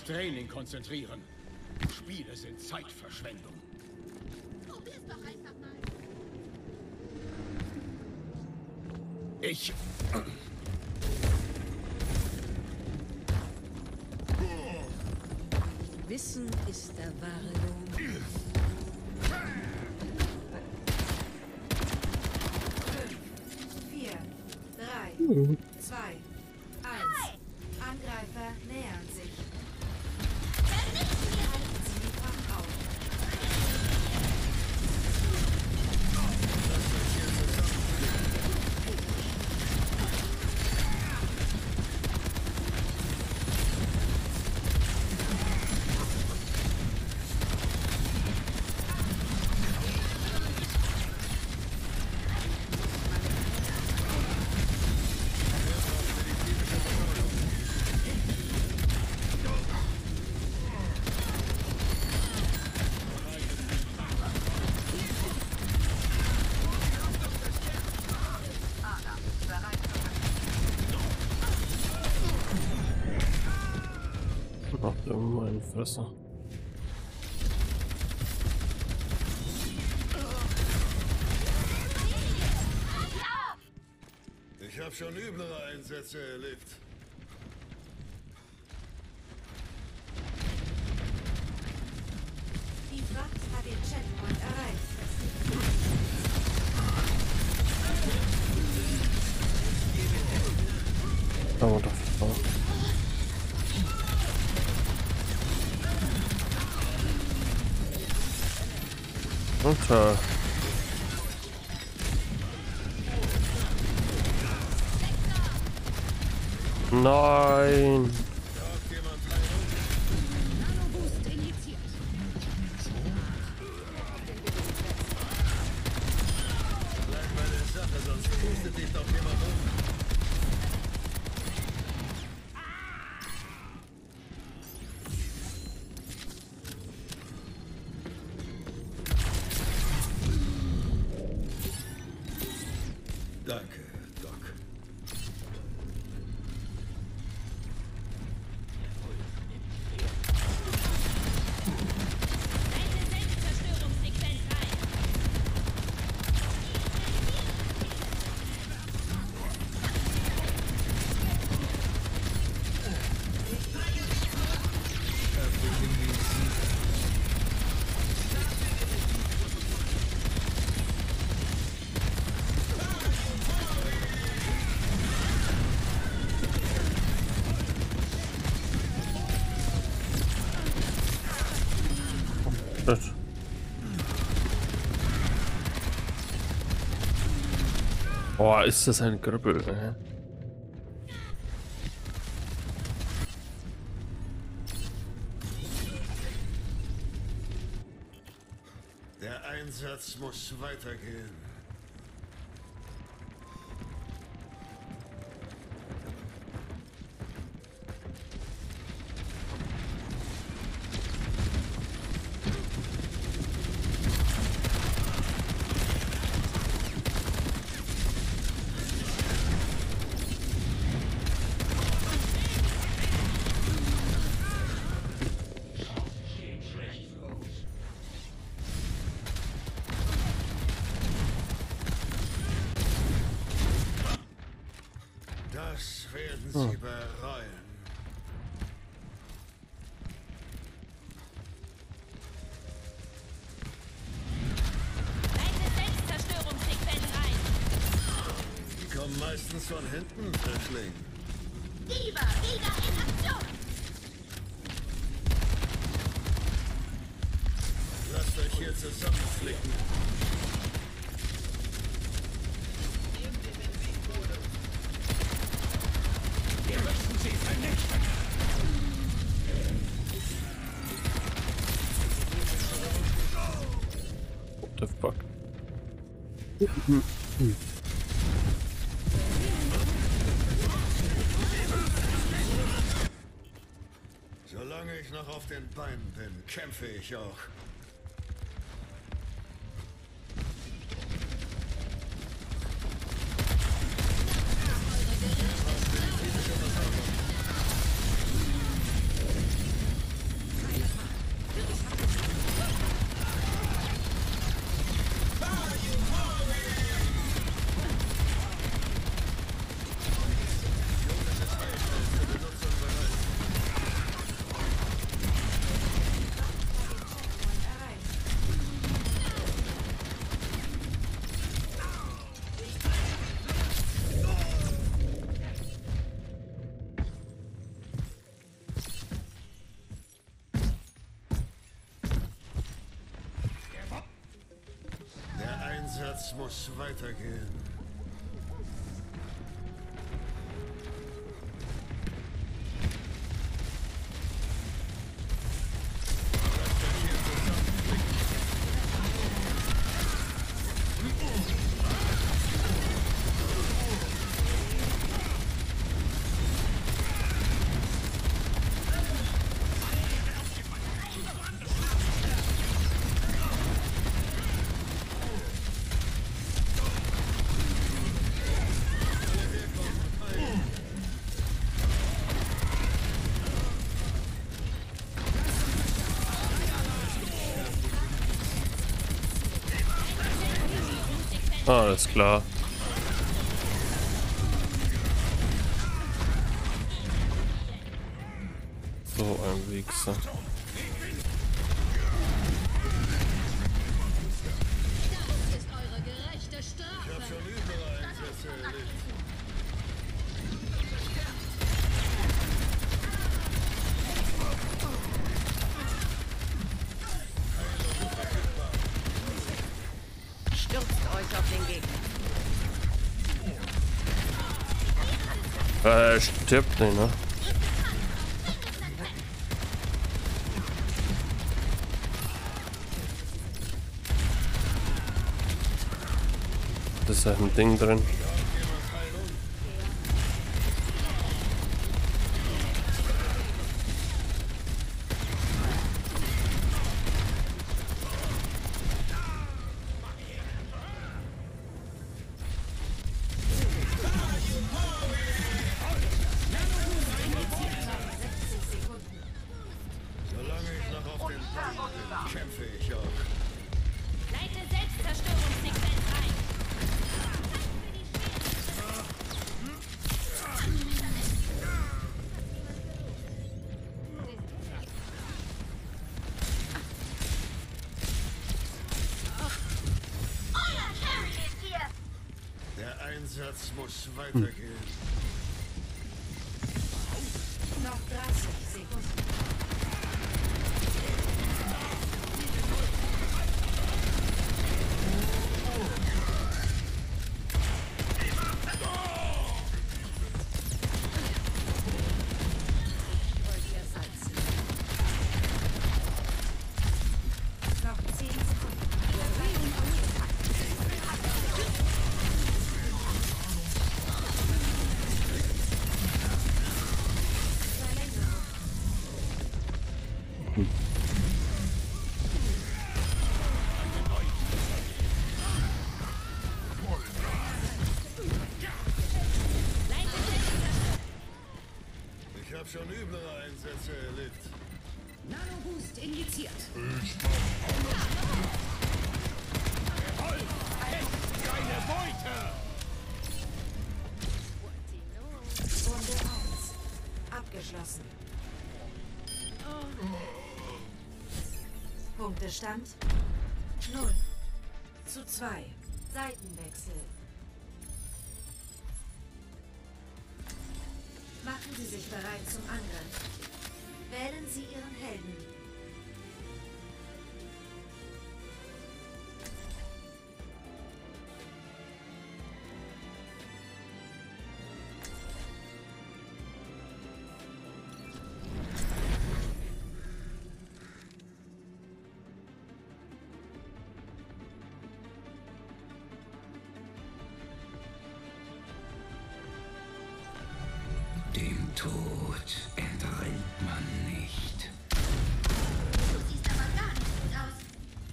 Training konzentrieren. Spiele sind Zeitverschwendung. Probier's doch einfach mal. Ich. Wissen ist der wahre Lohn. Vier, drei, zwei, Fresse. Ich habe schon üblere Einsätze erlebt. Runter. Nein. Boah, ist das ein Grüppel, ne? Der Einsatz muss weitergehen. Halfling. kämpfe ich auch. Es muss weitergehen. Alles klar. Tipp, nicht, ne? Das ist ein Ding drin. Punktestand 0 zu 2. Seitenwechsel. Machen Sie sich bereit zum Angriff. Wählen Sie Ihren Helden. Tod entrinnt man nicht. Du siehst aber gar nicht gut aus.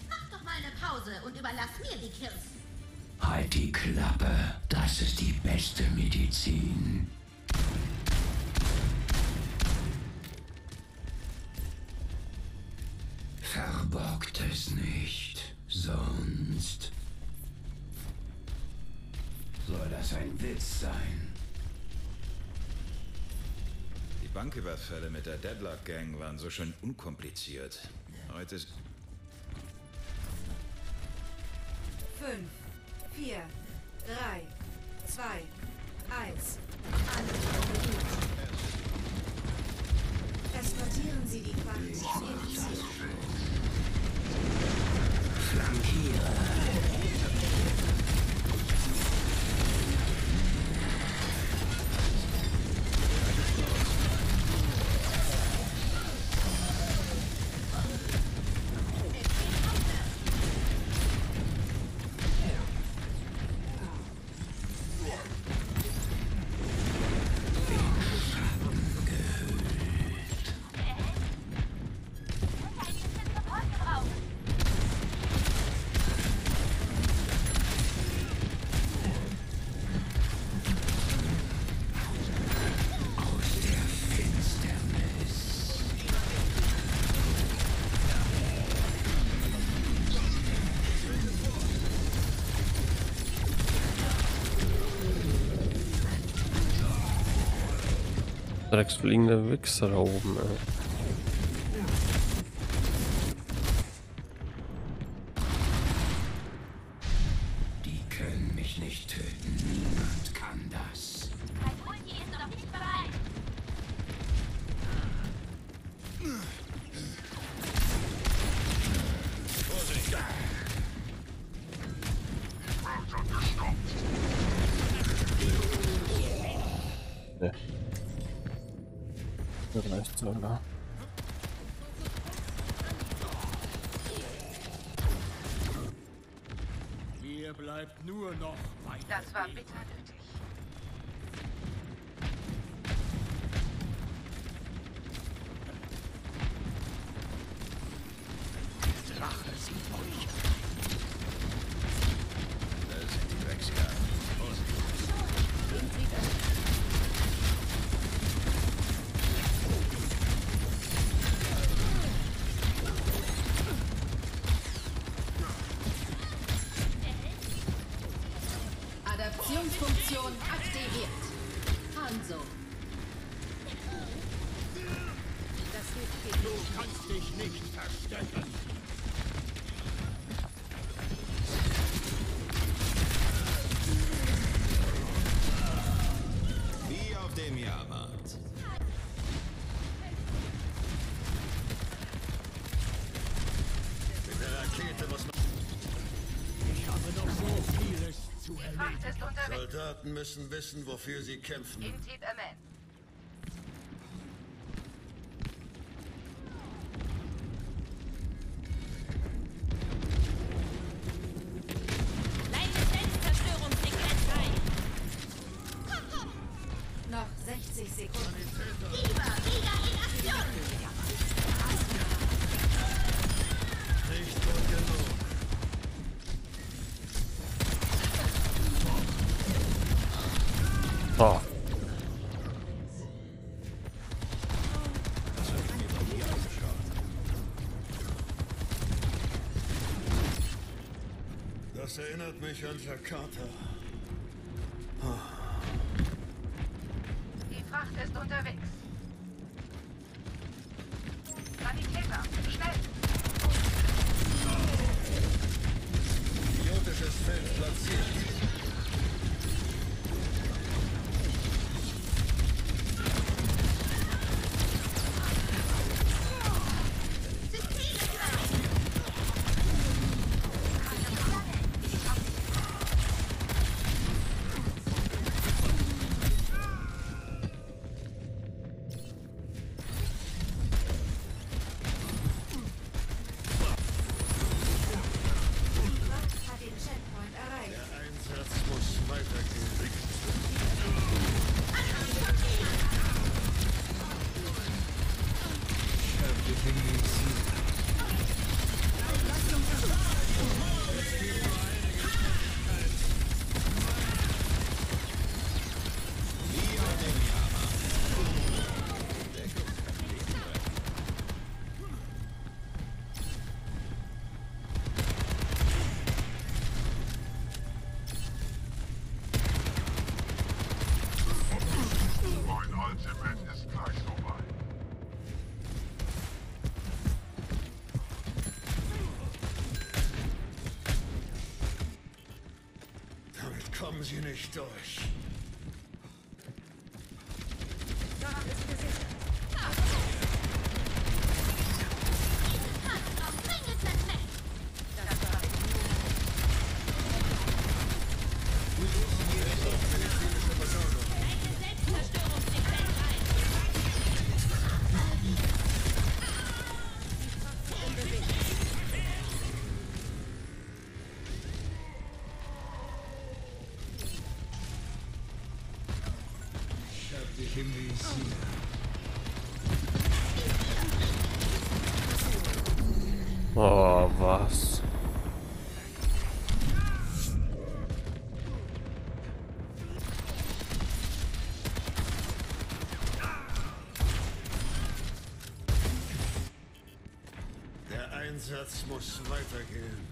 Mach doch mal eine Pause und überlass mir die Kills. Halt die Klappe, das ist die beste Medizin. Verbockt es nicht, sonst soll das ein Witz sein. Banküberfälle mit der Deadlock Gang waren so schön unkompliziert. Heute ist Drecks fliegende Wichser da oben, ey. Soldaten müssen wissen, wofür sie kämpfen. In mich an Jakarta. Sie nicht durch. Einsatz muss weitergehen.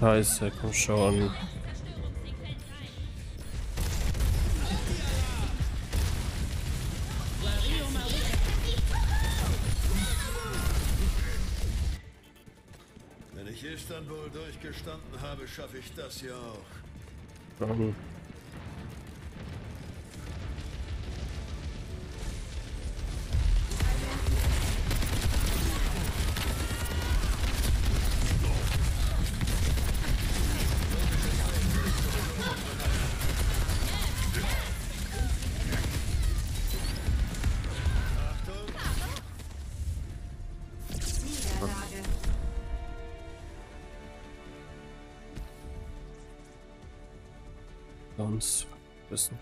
Scheiße, komm schon. Wenn ich Istanbul durchgestanden habe, schaffe ich das ja auch. Dann Uns wissen.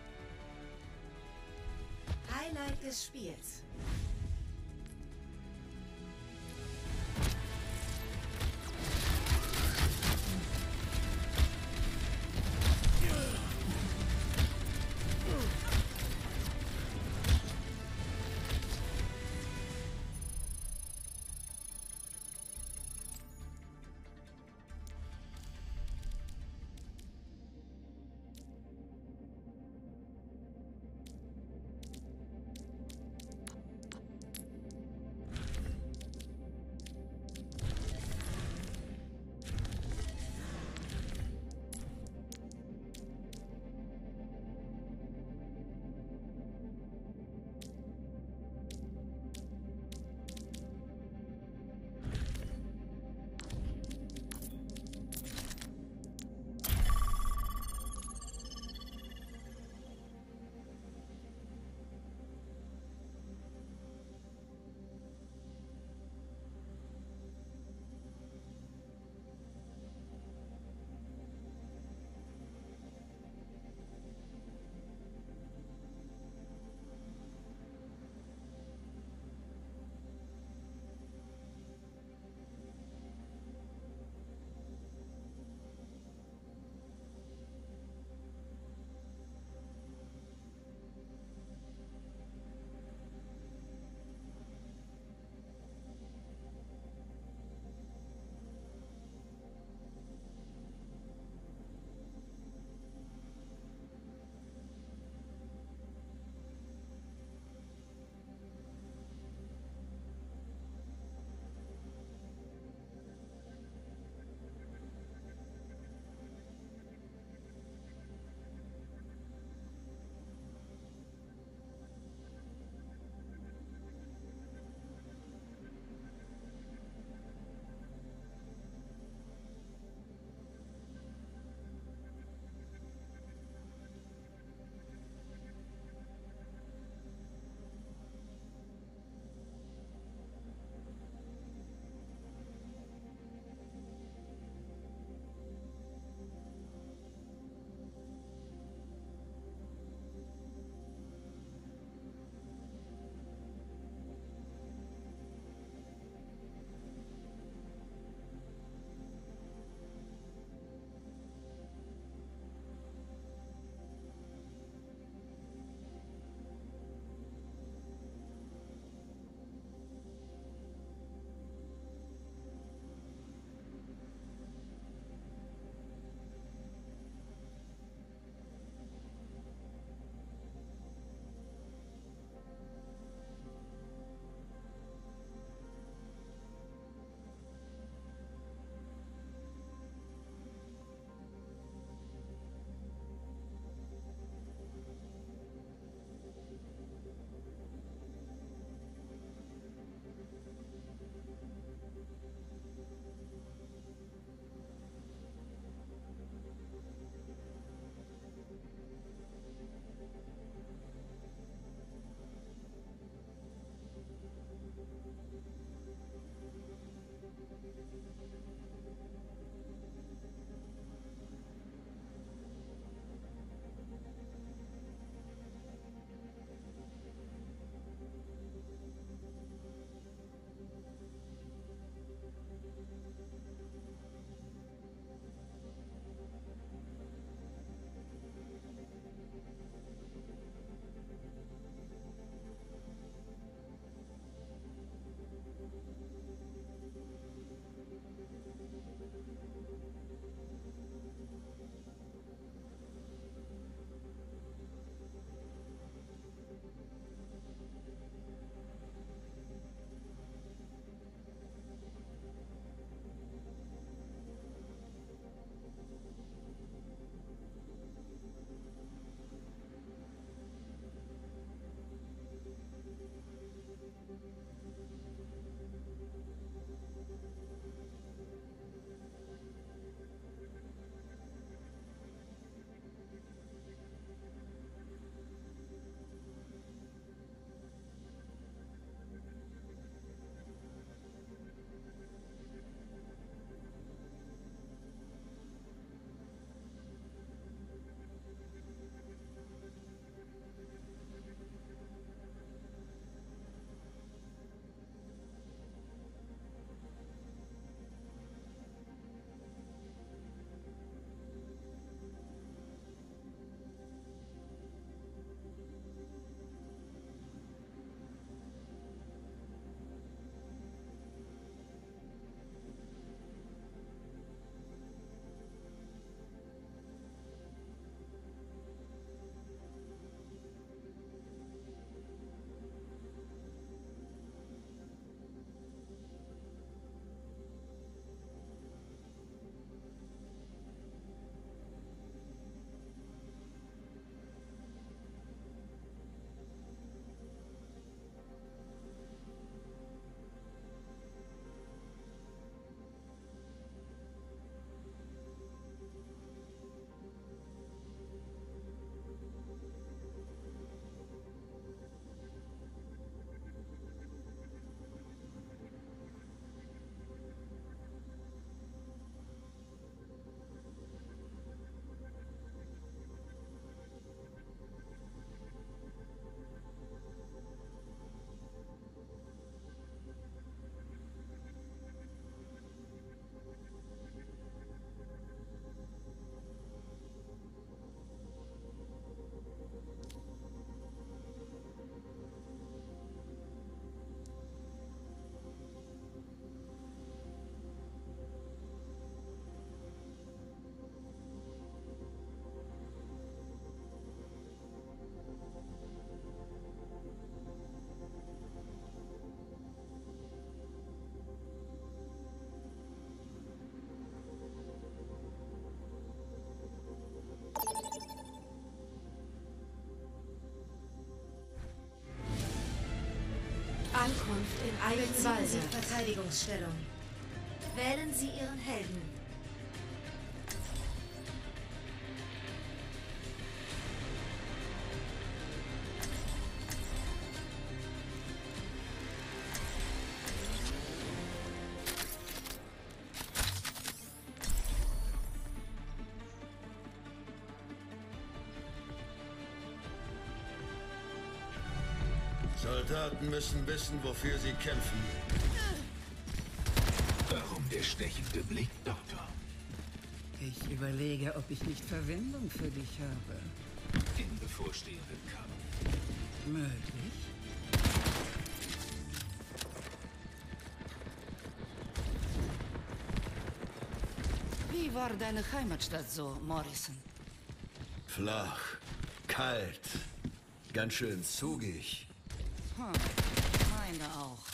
Ankunft in Eibenwalde. Verteidigungsstellung. Wählen Sie Ihren Helden. Soldaten müssen wissen, wofür sie kämpfen. Warum der stechende Blick, Doktor? Ich überlege, ob ich nicht Verwendung für dich habe. Den bevorstehenden Kampf. Möglich. Wie war deine Heimatstadt so, Morrison? Flach, kalt, ganz schön zugig. Hm, meine auch.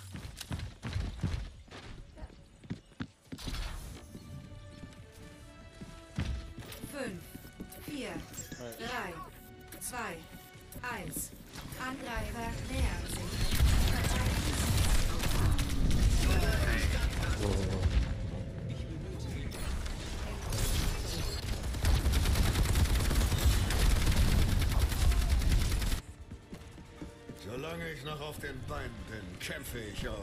Den Beinen bin, kämpfe ich auch.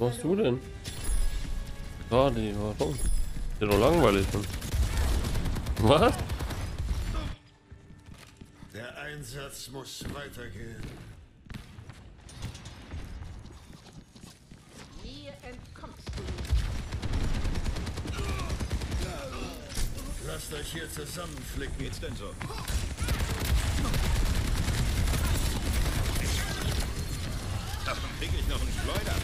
Was machst du denn? Gerade, warum? Ist ja doch langweilig. Was? Einsatz muss weitergehen. Mir entkommst du. Lasst euch hier zusammenflicken. Geht's denn so? Davon krieg ich noch einen Schleuder.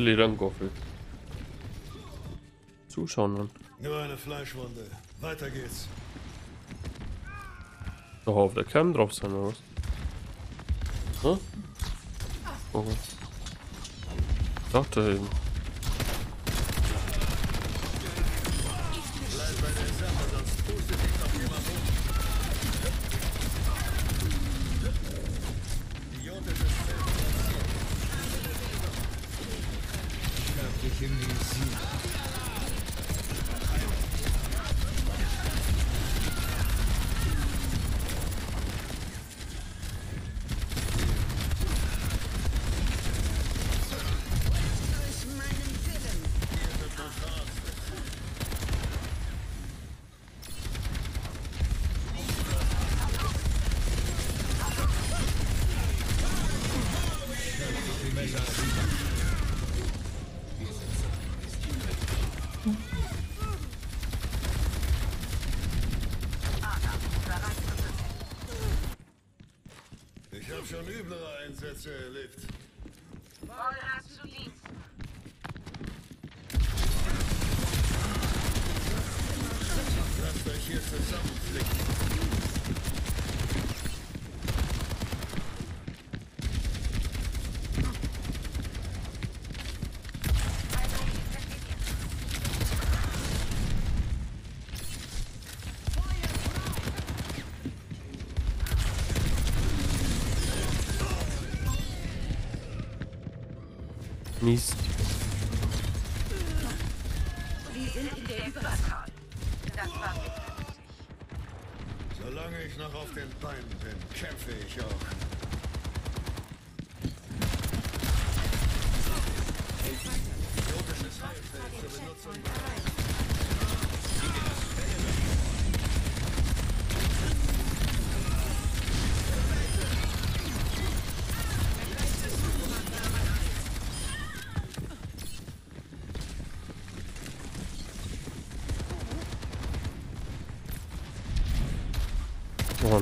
Ledergoffel. Zuschauen dann. Nur eine Fleischwunde. Weiter geht's. Doch auf der Cam drauf sein oder was? Hm? Okay. Ich dachte eben.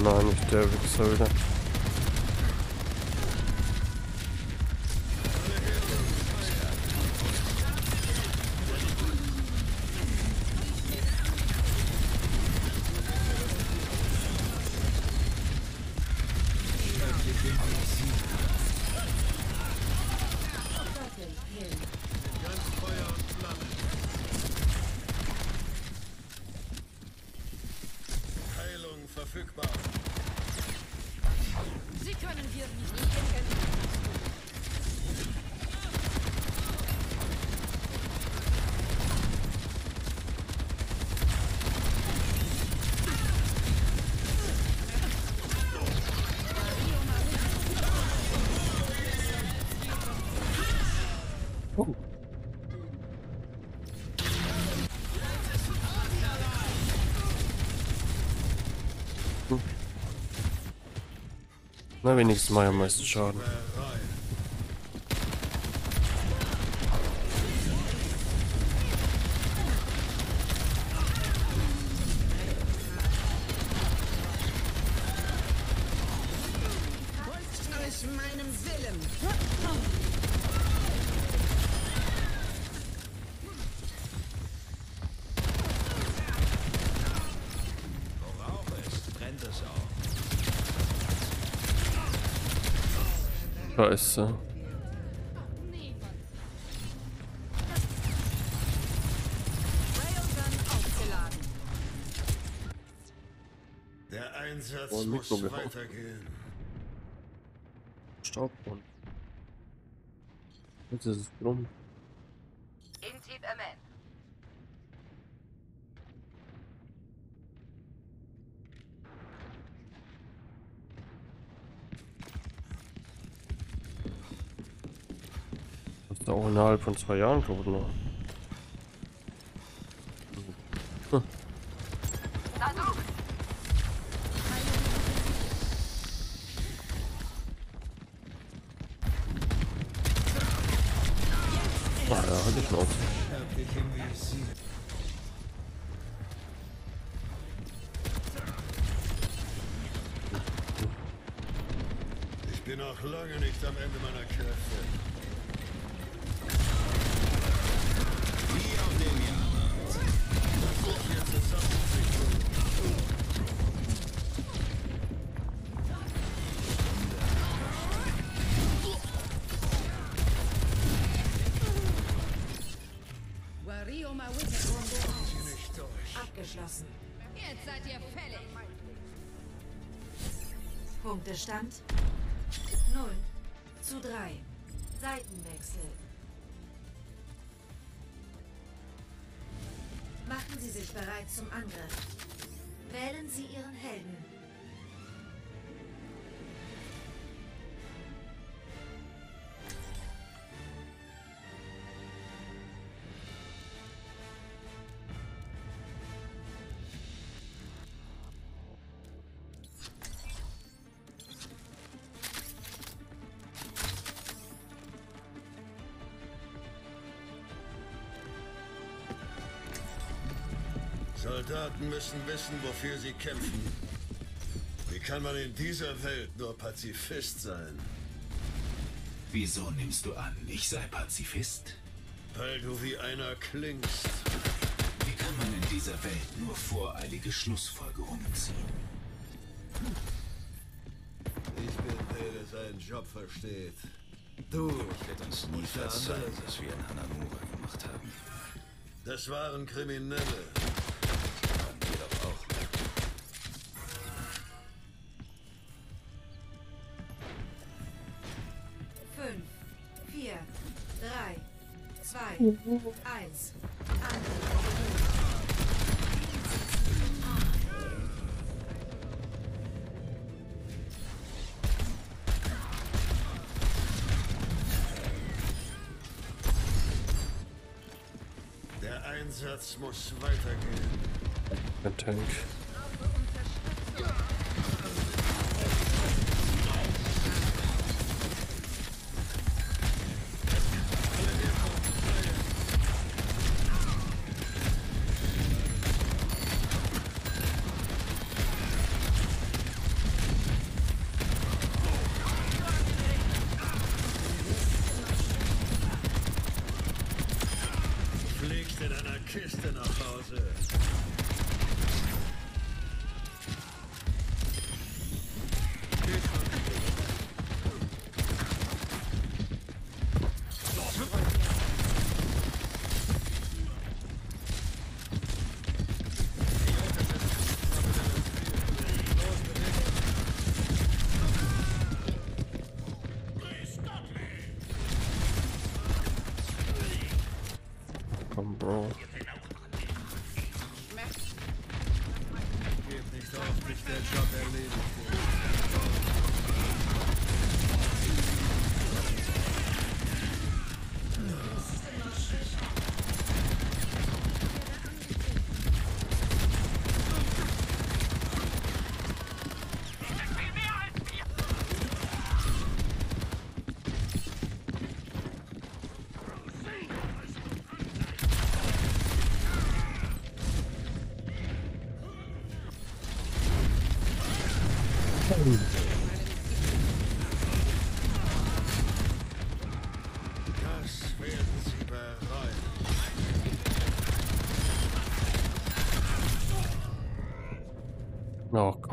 Nein, nicht der Wichser wieder. Na, wenigstens mal am meisten Schaden. Folgt euch meinem Willen. Wo Rauch ist, brennt es auch. Scheiße. Der Einsatz Oh, ein muss weitergehen. Staubbrunnen. Jetzt ist es drum. Ist auch innerhalb von zwei Jahren kaputt noch. Hm. Ah, hatte ich noch. Ich bin noch lange nicht am Ende Punktestand 0 zu 3. Seitenwechsel. Machen Sie sich bereit zum Angriff. Wählen Sie Ihren Helden. Soldaten müssen wissen, wofür sie kämpfen. Wie kann man in dieser Welt nur Pazifist sein? Wieso nimmst du an, ich sei Pazifist? Weil du wie einer klingst. Wie kann man in dieser Welt nur voreilige Schlussfolgerungen ziehen? Ich bin der, der seinen Job versteht. Du Wird uns nie verzeihen, was wir in Hanamura gemacht haben. Das waren Kriminelle. Der Einsatz muss weitergehen. Ein Tank.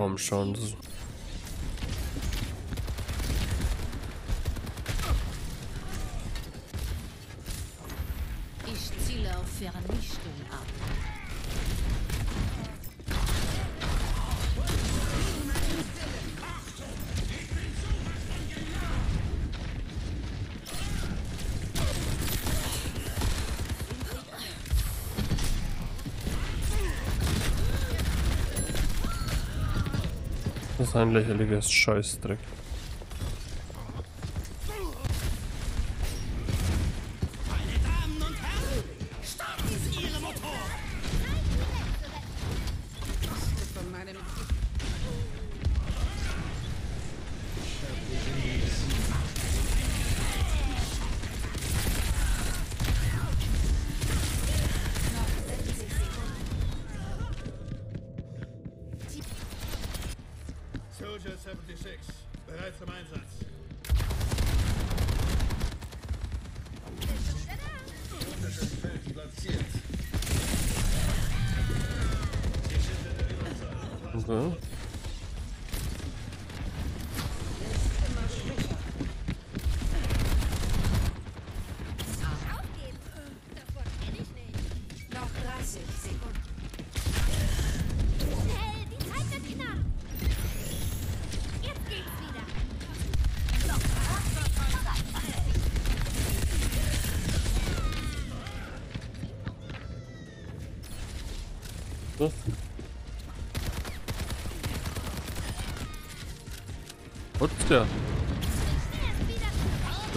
komşunuz ein lächerliches Scheißdreck.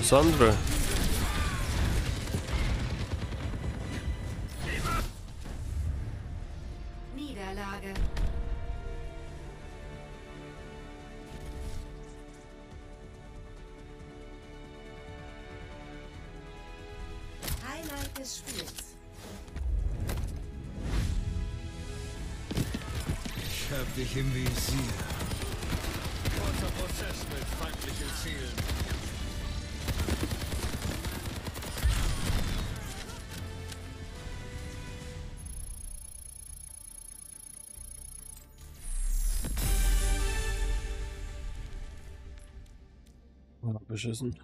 das andere. Niederlage. Highlight des Spiels. Ich hab dich im Visier. Angeschlossen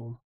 platform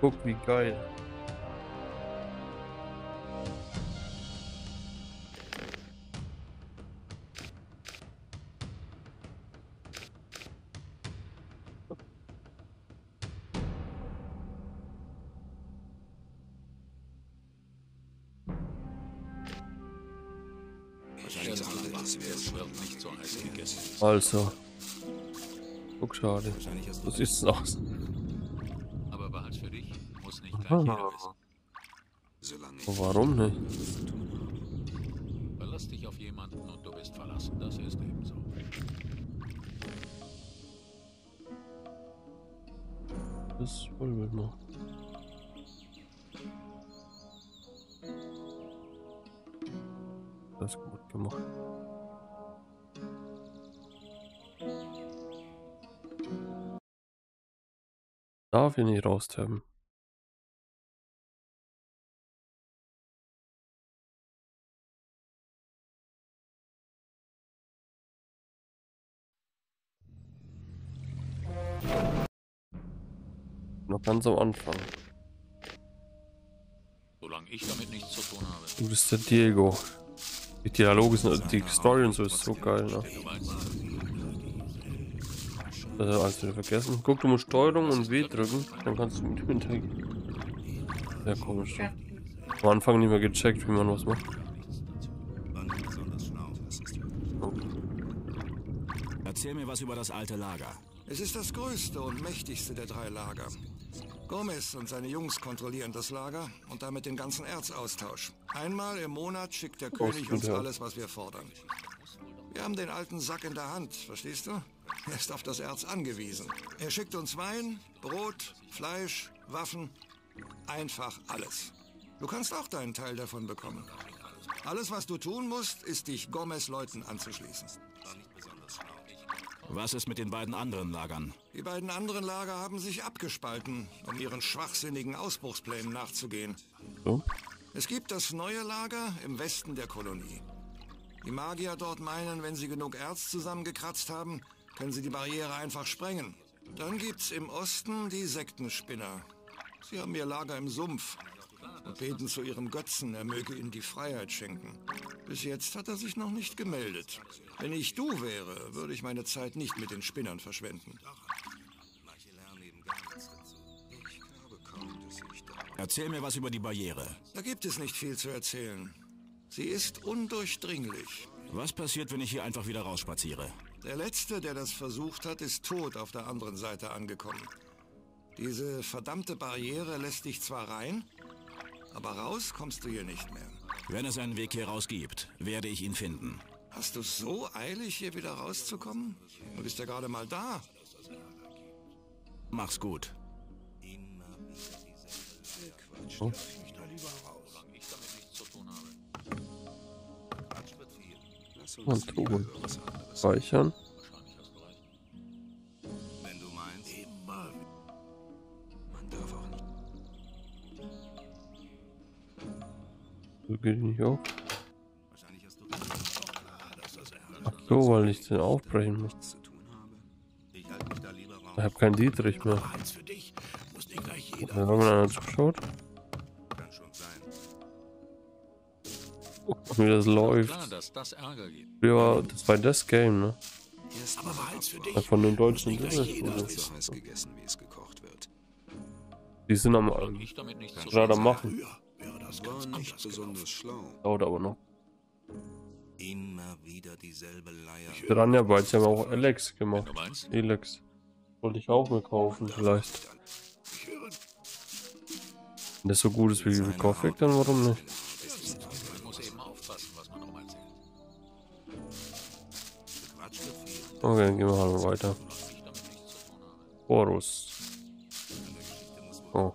Guck, wie geil. Ist. Also. Guck, schade. So sieht's aus. Ich Warum nicht? Verlass dich auf jemanden und du bist verlassen. Das ist eben so. Das wollen wir noch. Das ist gut gemacht. Darf ich nicht raustappen. Noch ganz am Anfang. Solange ich damit nichts zu tun habe. Du bist der Diego. Die Dialoge sind, die Story und so ist so geil, ne? Das hat alles wieder vergessen. Guck, du musst Steuerung und W drücken, dann kannst du mit dem interagieren. Sehr komisch. ne? Am Anfang nicht mehr gecheckt, wie man was macht. Erzähl mir was über das alte Lager. Es ist das größte und mächtigste der drei Lager. Gomez und seine Jungs kontrollieren das Lager und damit den ganzen Erzaustausch. Einmal im Monat schickt der König uns alles, was wir fordern. Wir haben den alten Sack in der Hand, verstehst du? Er ist auf das Erz angewiesen. Er schickt uns Wein, Brot, Fleisch, Waffen, einfach alles. Du kannst auch deinen Teil davon bekommen. Alles, was du tun musst, ist dich Gomez Leuten anzuschließen. Was ist mit den beiden anderen Lagern? Die beiden anderen Lager haben sich abgespalten, um ihren schwachsinnigen Ausbruchsplänen nachzugehen. So. Es gibt das neue Lager im Westen der Kolonie. Die Magier dort meinen, wenn sie genug Erz zusammengekratzt haben, können sie die Barriere einfach sprengen. Dann gibt's im Osten die Sektenspinner. Sie haben ihr Lager im Sumpf und beten zu ihrem Götzen, er möge ihnen die Freiheit schenken. Bis jetzt hat er sich noch nicht gemeldet. Wenn ich du wäre, würde ich meine Zeit nicht mit den Spinnern verschwenden. Erzähl mir was über die Barriere. Da gibt es nicht viel zu erzählen. Sie ist undurchdringlich. Was passiert, wenn ich hier einfach wieder rausspaziere? Der Letzte, der das versucht hat, ist tot auf der anderen Seite angekommen. Diese verdammte Barriere lässt dich zwar rein, aber raus kommst du hier nicht mehr. Wenn es einen Weg hier raus gibt, werde ich ihn finden. Hast du so eilig, hier wieder rauszukommen? Du bist ja gerade mal da. Mach's gut. Oh. Und tun. Speichern. Wenn du meinst. Immer. Man darf auch nicht. So geht die nicht auf. So, weil ich den aufbrechen muss. Ich habe keinen Dietrich mehr. Wenn man einer zuschaut. Guck mal, wie das läuft. Früher war, das war das Game, ne? Ja, von den deutschen. Die sind am gerade am machen. War nicht besonders schlau. Dauert aber noch. Immer wieder dieselbe Leier. Piranha Bytes haben auch Alex gemacht. Elex. Wollte ich auch mir kaufen, vielleicht. Wenn das so gut ist wie wie Gothic, dann warum nicht? Man muss eben aufpassen, was man rum erzählt. Quatsch wird viel. Okay, dann gehen wir halt mal weiter. Horus. Oh.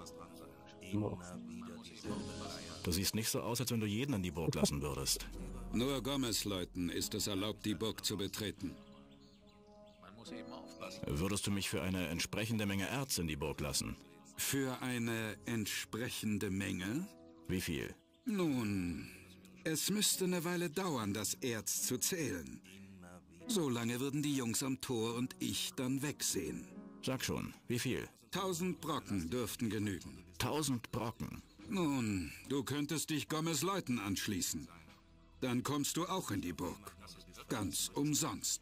Du siehst nicht so aus, als wenn du jeden in die Burg lassen würdest. Nur Gomez-Leuten ist es erlaubt, die Burg zu betreten. Man muss eben aufpassen. Würdest du mich für eine entsprechende Menge Erz in die Burg lassen? Für eine entsprechende Menge? Wie viel? Nun, es müsste eine Weile dauern, das Erz zu zählen. So lange würden die Jungs am Tor und ich dann wegsehen. Sag schon, wie viel? Tausend Brocken dürften genügen. Tausend Brocken? Nun, du könntest dich Gomez Leuten anschließen. Dann kommst du auch in die Burg. Ganz umsonst.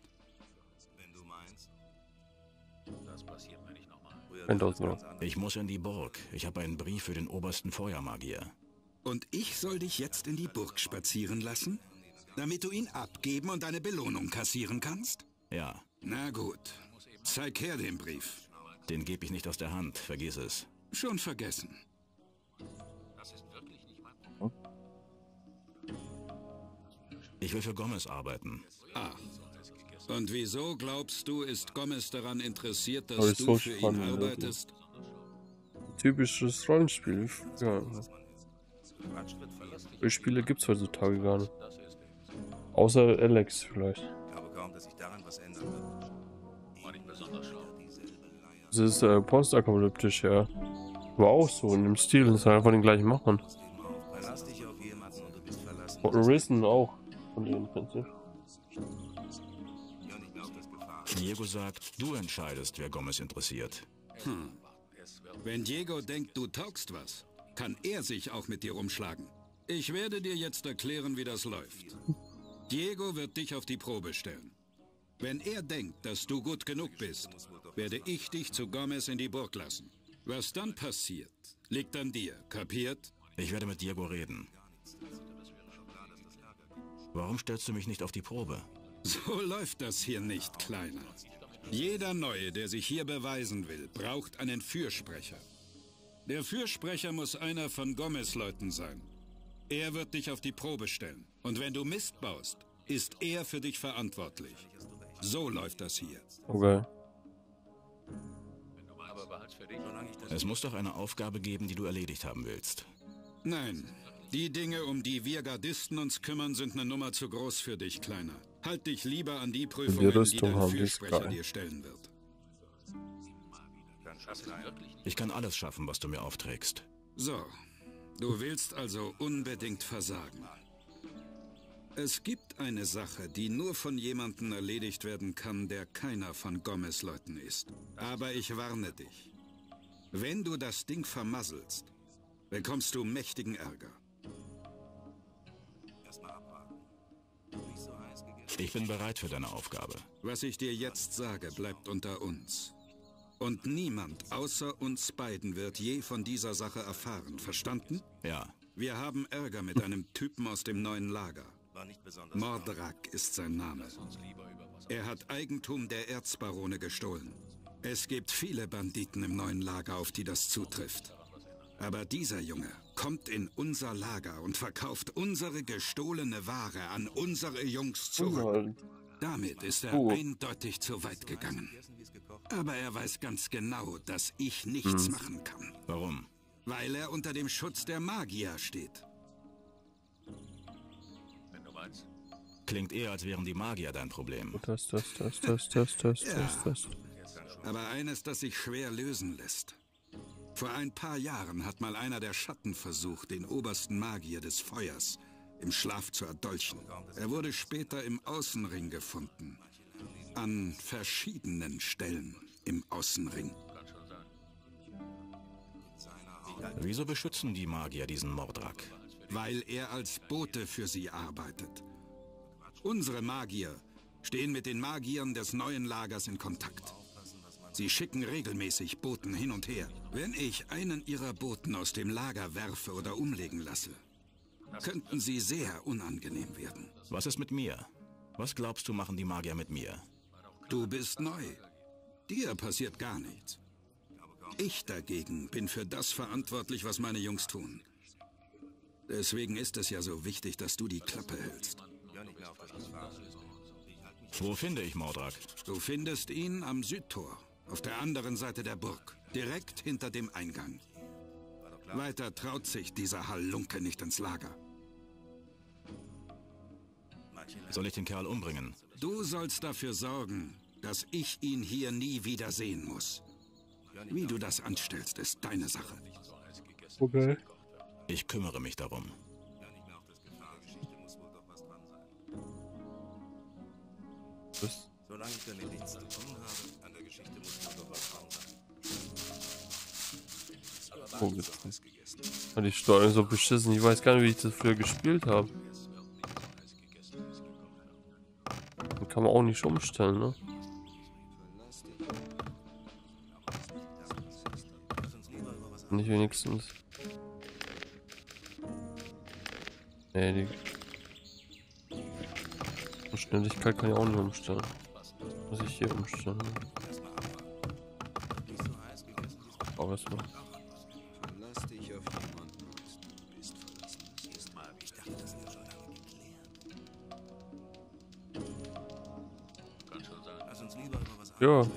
1000 Euro. Ich muss in die Burg. Ich habe einen Brief für den obersten Feuermagier. Und ich soll dich jetzt in die Burg spazieren lassen? Damit du ihn abgeben und deine Belohnung kassieren kannst? Ja. Na gut. Zeig her den Brief. Den gebe ich nicht aus der Hand. Vergiss es. Schon vergessen. Ich will für Gomez arbeiten. Ah. Und wieso glaubst du, ist Gomez daran interessiert, dass du so für ihn spannend, arbeitest? Typisches Rollenspiel. Ja. Solche Spiele gibt's heutzutage gar nicht. Außer Alex vielleicht. Ich glaube kaum, dass sich daran was ändern wird. War nicht besonders schlau. Das ist äh, postapokalyptisch, ja. Aber auch so in dem Stil. Das ist einfach den gleichen Machern. Verlassen. Und Risen auch. Von denen Prinzip. Diego sagt, du entscheidest, wer Gomez interessiert. Hm. Wenn Diego denkt, du taugst was, kann er sich auch mit dir umschlagen. Ich werde dir jetzt erklären, wie das läuft. Diego wird dich auf die Probe stellen. Wenn er denkt, dass du gut genug bist, werde ich dich zu Gomez in die Burg lassen. Was dann passiert, liegt an dir, kapiert? Ich werde mit Diego reden. Warum stellst du mich nicht auf die Probe? So läuft das hier nicht, Kleiner. Jeder Neue, der sich hier beweisen will, braucht einen Fürsprecher. Der Fürsprecher muss einer von Gomez-Leuten sein. Er wird dich auf die Probe stellen. Und wenn du Mist baust, ist er für dich verantwortlich. So läuft das hier. Okay. Es muss doch eine Aufgabe geben, die du erledigt haben willst. Nein, die Dinge, um die wir Gardisten uns kümmern, sind eine Nummer zu groß für dich, Kleiner. Halt dich lieber an die Prüfungen, die Rüstung dein die ist Fürsprecher dir stellen wird. Ich kann alles schaffen, was du mir aufträgst. So, du willst also unbedingt versagen. Es gibt eine Sache, die nur von jemandem erledigt werden kann, der keiner von Gomez-Leuten ist. Aber ich warne dich. Wenn du das Ding vermasselst, bekommst du mächtigen Ärger. Ich bin bereit für deine Aufgabe. Was ich dir jetzt sage, bleibt unter uns. Und niemand außer uns beiden wird je von dieser Sache erfahren. Verstanden? Ja. Wir haben Ärger mit einem Typen aus dem neuen Lager. War nicht besonders Mordrak ist sein Name. Er hat Eigentum der Erzbarone gestohlen. Es gibt viele Banditen im neuen Lager, auf die das zutrifft. Aber dieser Junge kommt in unser Lager und verkauft unsere gestohlene Ware an unsere Jungs zurück. Damit ist er Oh. eindeutig zu weit gegangen. Aber er weiß ganz genau, dass ich nichts Hm. machen kann. Warum? Weil er unter dem Schutz der Magier steht. Klingt eher, als wären die Magier dein Problem. Das, das, das, das, das, das, Ja. das, das. Aber eines, das sich schwer lösen lässt. Vor ein paar Jahren hat mal einer der Schatten versucht, den obersten Magier des Feuers im Schlaf zu erdolchen. Er wurde später im Außenring gefunden. An verschiedenen Stellen im Außenring. Wieso beschützen die Magier diesen Mordrak? Weil er als Bote für sie arbeitet. Unsere Magier stehen mit den Magiern des neuen Lagers in Kontakt. Sie schicken regelmäßig Boten hin und her. Wenn ich einen ihrer Boten aus dem Lager werfe oder umlegen lasse, könnten sie sehr unangenehm werden. Was ist mit mir? Was glaubst du, machen die Magier mit mir? Du bist neu. Dir passiert gar nichts. Ich dagegen bin für das verantwortlich, was meine Jungs tun. Deswegen ist es ja so wichtig, dass du die Klappe hältst. Wo finde ich Mordrak? Du findest ihn am Südtor, auf der anderen Seite der Burg, direkt hinter dem Eingang. Weiter traut sich dieser Halunke nicht ins Lager. Soll ich den Kerl umbringen? Du sollst dafür sorgen, dass ich ihn hier nie wieder sehen muss. Wie du das anstellst, ist deine Sache. Okay. Ich kümmere mich darum. Das Solange ich damit nichts zu tun habe, Oh, die Steuerung so beschissen. Ich weiß gar nicht, wie ich das früher gespielt habe. Den kann man auch nicht umstellen, ne? Nicht wenigstens. Nee, die Schnelligkeit kann ich auch nicht umstellen. Muss ich hier umstellen. Auch erstmal. Verlass dich auf niemanden. Du bist verlassen. Ich dachte, das wäre schon lange geklärt. Lass uns lieber über was Ja,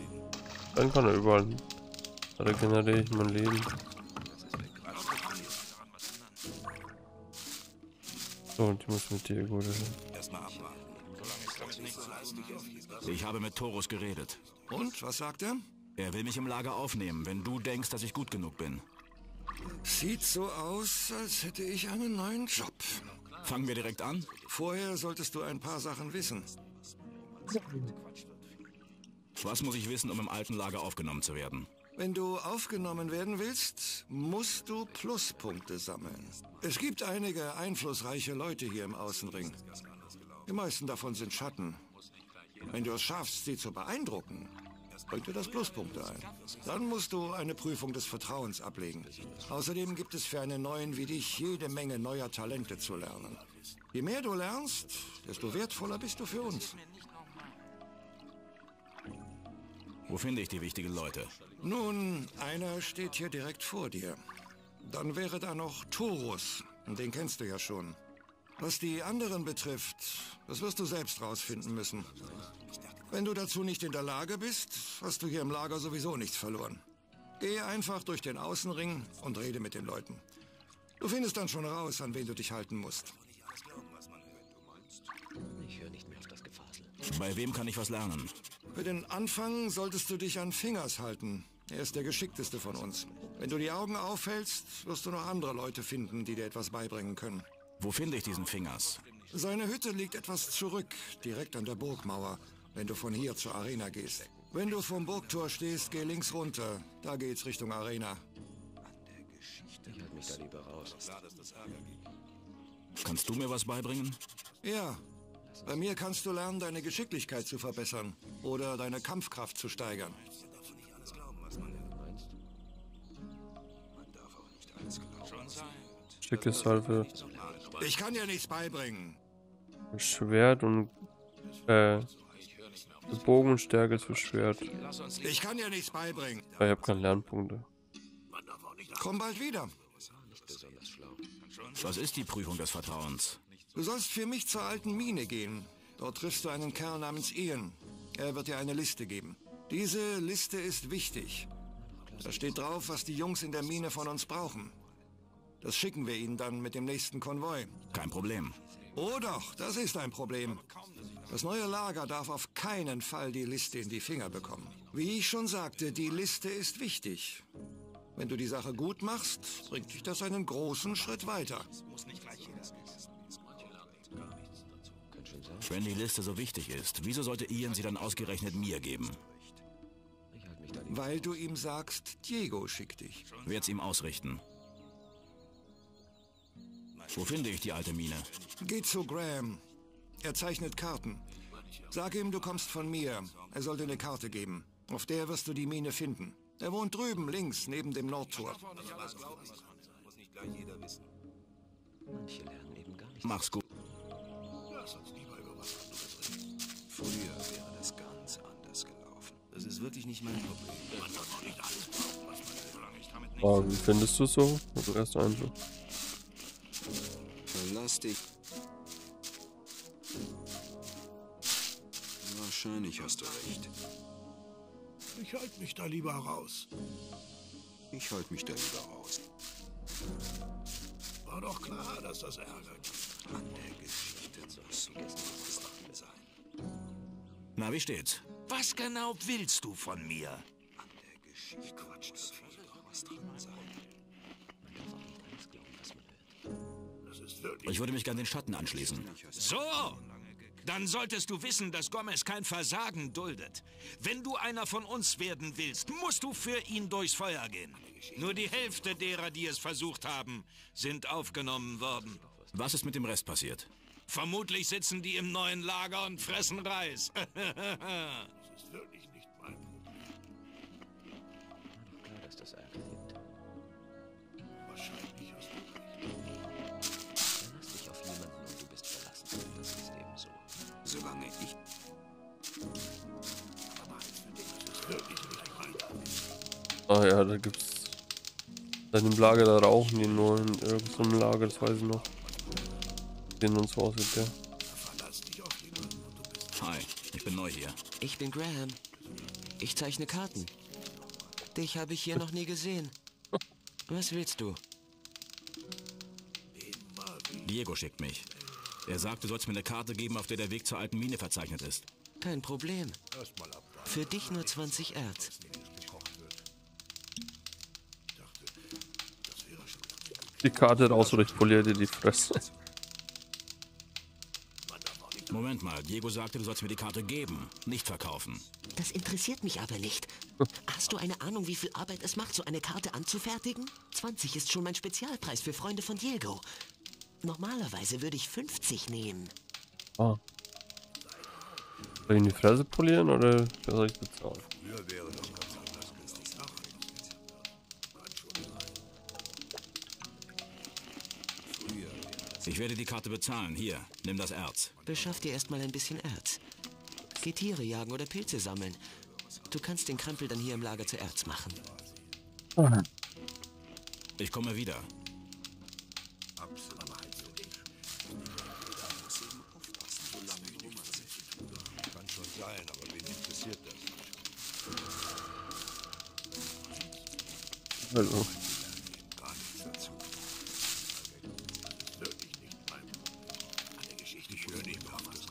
dann kann er überall. Da regeneriere ich mein Leben. So, und ich muss mit dir gut Erstmal abwarten. Ich habe mit Torus geredet. Und, was sagt er? Er will mich im Lager aufnehmen, wenn du denkst, dass ich gut genug bin. Sieht so aus, als hätte ich einen neuen Job. Fangen wir direkt an? Vorher solltest du ein paar Sachen wissen. Was muss ich wissen, um im alten Lager aufgenommen zu werden? Wenn du aufgenommen werden willst, musst du Pluspunkte sammeln. Es gibt einige einflussreiche Leute hier im Außenring. Die meisten davon sind Schatten. Wenn du es schaffst, sie zu beeindrucken, bringt dir das Pluspunkte ein. Dann musst du eine Prüfung des Vertrauens ablegen. Außerdem gibt es für einen Neuen wie dich jede Menge neuer Talente zu lernen. Je mehr du lernst, desto wertvoller bist du für uns. Wo finde ich die wichtigen Leute? Nun, einer steht hier direkt vor dir. Dann wäre da noch Torus. Den kennst du ja schon. Was die anderen betrifft, das wirst du selbst rausfinden müssen. Wenn du dazu nicht in der Lage bist, hast du hier im Lager sowieso nichts verloren. Geh einfach durch den Außenring und rede mit den Leuten. Du findest dann schon raus, an wen du dich halten musst. Ich höre nicht mehr auf das Gefasel. Bei wem kann ich was lernen? Für den Anfang solltest du dich an Fingers halten. Er ist der geschickteste von uns. Wenn du die Augen aufhältst, wirst du noch andere Leute finden, die dir etwas beibringen können. Wo finde ich diesen Fingers? Seine Hütte liegt etwas zurück, direkt an der Burgmauer, wenn du von hier zur Arena gehst. Wenn du vom Burgtor stehst, geh links runter. Da geht's Richtung Arena. Ich halte mich da lieber raus. Kannst du mir was beibringen? Ja. Bei mir kannst du lernen, deine Geschicklichkeit zu verbessern oder deine Kampfkraft zu steigern. Schicke Salve. Ich kann dir nichts beibringen. Schwert und äh Bogenstärke zu Schwert. Ich kann dir nichts beibringen. Ich habe keine Lernpunkte. Komm bald wieder. Was ist die Prüfung des Vertrauens? Du sollst für mich zur alten Mine gehen. Dort triffst du einen Kerl namens Ian. Er wird dir eine Liste geben. Diese Liste ist wichtig. Da steht drauf, was die Jungs in der Mine von uns brauchen. Das schicken wir ihnen dann mit dem nächsten Konvoi. Kein Problem. Oh doch, das ist ein Problem. Das neue Lager darf auf keinen Fall die Liste in die Finger bekommen. Wie ich schon sagte, die Liste ist wichtig. Wenn du die Sache gut machst, bringt dich das einen großen Schritt weiter. Wenn die Liste so wichtig ist, wieso sollte Ian sie dann ausgerechnet mir geben? Weil du ihm sagst, Diego schickt dich. Werd's ihm ausrichten. Wo finde ich die alte Mine? Geh zu Graham. Er zeichnet Karten. Sag ihm, du kommst von mir. Er soll dir eine Karte geben. Auf der wirst du die Mine finden. Er wohnt drüben, links, neben dem Nordtor. Manche lernen eben gar nicht. Mach's gut. Früher wäre das ganz anders gelaufen. Das ist wirklich nicht mein Problem. Oh, wie findest du so? Also erster Eindruck. Verlass dich. Wahrscheinlich hast du recht. Ich halte mich da lieber raus. Ich halte mich da lieber raus. War doch klar, dass das ärgert. An der Geschichte muss was dran sein. Na, wie steht's? Was genau willst du von mir? An der Geschichte Quatsch, das Ich würde mich gern den Schatten anschließen. So! Dann solltest du wissen, dass Gomez kein Versagen duldet. Wenn du einer von uns werden willst, musst du für ihn durchs Feuer gehen. Nur die Hälfte derer, die es versucht haben, sind aufgenommen worden. Was ist mit dem Rest passiert? Vermutlich sitzen die im neuen Lager und fressen Reis. <laughs> Solange ich. Ah ja, da gibt's. Dann im Lager da rauchen die nur in irgendeinem Lager, das weiß ich noch. Den und so aussieht der. Hi, ich bin neu hier. Ich bin Graham. Ich zeichne Karten. Dich habe ich hier noch nie gesehen. <laughs> Was willst du? Diego schickt mich. Er sagt, du sollst mir eine Karte geben, auf der der Weg zur alten Mine verzeichnet ist. Kein Problem. Für dich nur 20 Erz. Die Karte raus oder ich poliere dir die Fresse. Moment mal, Diego sagte, du sollst mir die Karte geben, nicht verkaufen. Das interessiert mich aber nicht. Hast du eine Ahnung, wie viel Arbeit es macht, so eine Karte anzufertigen? 20 ist schon mein Spezialpreis für Freunde von Diego. Normalerweise würde ich 50 nehmen. Ah. Soll ich in die Fresse polieren oder soll ich bezahlen? Früher wäre das ganz anders gewesen. Ich werde die Karte bezahlen. Hier, nimm das Erz. Beschaff dir erstmal ein bisschen Erz. Geh Tiere jagen oder Pilze sammeln. Du kannst den Krempel dann hier im Lager zu Erz machen. Ich komme wieder.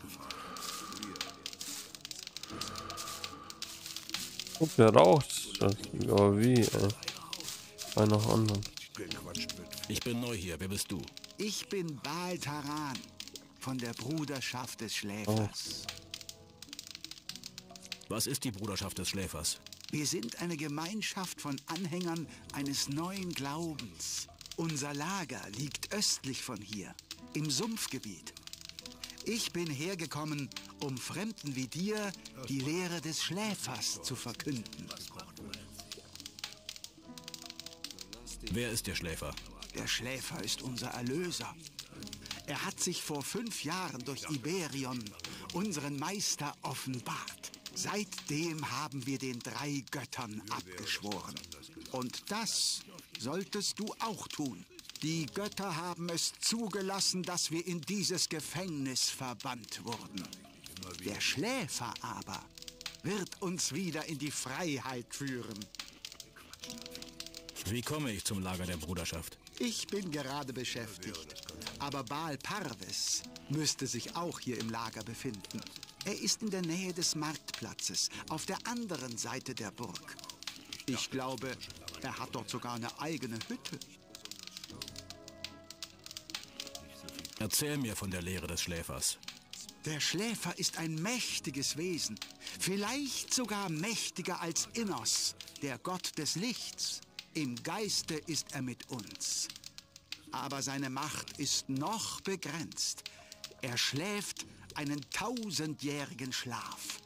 Gefahr. Guck, der raucht. Das, aber wie, ey. Ein nach anderen. Ich bin neu hier. Wer bist du? Ich bin Baal Taran von der Bruderschaft des Schläfers. Was ist die Bruderschaft des Schläfers? Wir sind eine Gemeinschaft von Anhängern eines neuen Glaubens. Unser Lager liegt östlich von hier, im Sumpfgebiet. Ich bin hergekommen, um Fremden wie dir die Lehre des Schläfers zu verkünden. Wer ist der Schläfer? Der Schläfer ist unser Erlöser. Er hat sich vor fünf Jahren durch Iberion, unseren Meister, offenbart. Seitdem haben wir den drei Göttern abgeschworen. Und das solltest du auch tun. Die Götter haben es zugelassen, dass wir in dieses Gefängnis verbannt wurden. Der Schläfer aber wird uns wieder in die Freiheit führen. Wie komme ich zum Lager der Bruderschaft? Ich bin gerade beschäftigt. Aber Baal Parves müsste sich auch hier im Lager befinden. Er ist in der Nähe des Marktplatzes, auf der anderen Seite der Burg. Ich glaube, er hat dort sogar eine eigene Hütte. Erzähl mir von der Lehre des Schläfers. Der Schläfer ist ein mächtiges Wesen, vielleicht sogar mächtiger als Innos, der Gott des Lichts. Im Geiste ist er mit uns. Aber seine Macht ist noch begrenzt. Er schläft einen tausendjährigen Schlaf.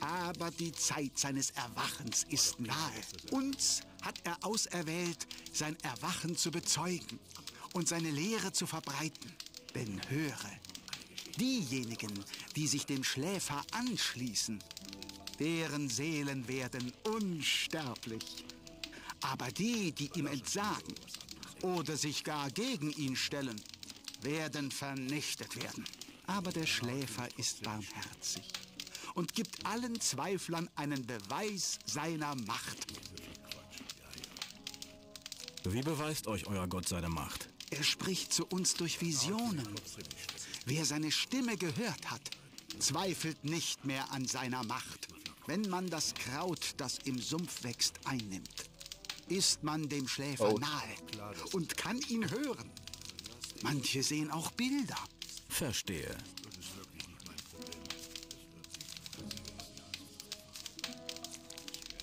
Aber die Zeit seines Erwachens ist nahe. Uns hat er auserwählt, sein Erwachen zu bezeugen und seine Lehre zu verbreiten. Denn höre, diejenigen, die sich dem Schläfer anschließen, deren Seelen werden unsterblich. Aber die, die ihm entsagen oder sich gar gegen ihn stellen, werden vernichtet werden. Aber der Schläfer ist barmherzig und gibt allen Zweiflern einen Beweis seiner Macht. Wie beweist euch euer Gott seine Macht? Er spricht zu uns durch Visionen. Wer seine Stimme gehört hat, zweifelt nicht mehr an seiner Macht. Wenn man das Kraut, das im Sumpf wächst, einnimmt, ist man dem Schläfer Oh. nahe und kann ihn hören. Manche sehen auch Bilder. Verstehe.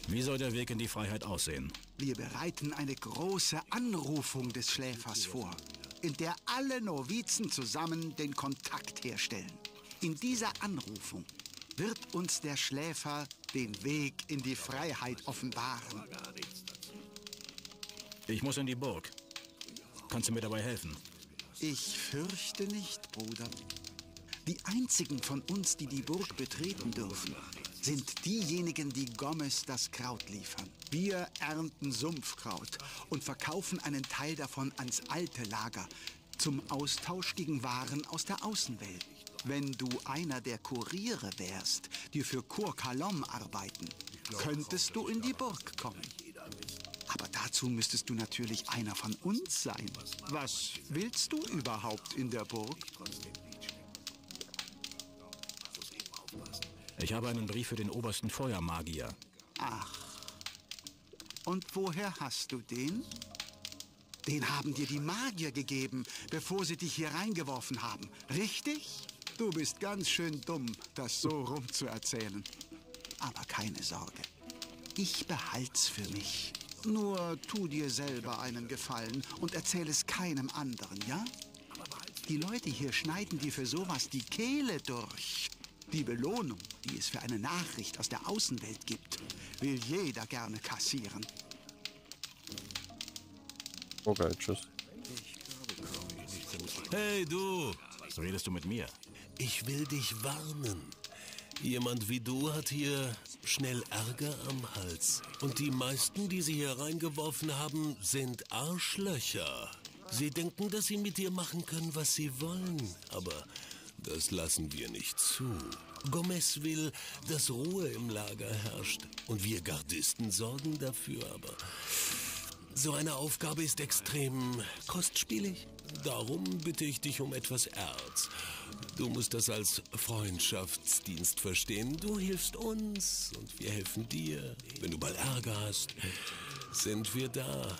Wie soll der Weg in die Freiheit aussehen? Wir bereiten eine große Anrufung des Schläfers vor, in der alle Novizen zusammen den Kontakt herstellen. In dieser Anrufung wird uns der Schläfer den Weg in die Freiheit offenbaren. Ich muss in die Burg. Kannst du mir dabei helfen? Ich fürchte nicht, Bruder. Die einzigen von uns, die die Burg betreten dürfen, sind diejenigen, die Gomez das Kraut liefern. Wir ernten Sumpfkraut und verkaufen einen Teil davon ans alte Lager zum Austausch gegen Waren aus der Außenwelt. Wenn du einer der Kuriere wärst, die für Kur Kalom arbeiten, könntest du in die Burg kommen. Dazu müsstest du natürlich einer von uns sein. Was willst du überhaupt in der Burg? Ich habe einen Brief für den obersten Feuermagier. Ach. Und woher hast du den? Den haben dir die Magier gegeben, bevor sie dich hier reingeworfen haben. Richtig? Du bist ganz schön dumm, das so rumzuerzählen. Aber keine Sorge. Ich behalt's für mich. Nur tu dir selber einen Gefallen und erzähl es keinem anderen, ja? Die Leute hier schneiden dir für sowas die Kehle durch. Die Belohnung, die es für eine Nachricht aus der Außenwelt gibt, will jeder gerne kassieren. Okay, tschüss. Hey du! Redest du mit mir? Ich will dich warnen. Jemand wie du hat hier schnell Ärger am Hals. Und die meisten, die sie hier reingeworfen haben, sind Arschlöcher. Sie denken, dass sie mit dir machen können, was sie wollen. Aber das lassen wir nicht zu. Gomez will, dass Ruhe im Lager herrscht. Und wir Gardisten sorgen dafür, aber so eine Aufgabe ist extrem kostspielig. Darum bitte ich dich um etwas Erz. Du musst das als Freundschaftsdienst verstehen. Du hilfst uns und wir helfen dir. Wenn du mal Ärger hast, sind wir da.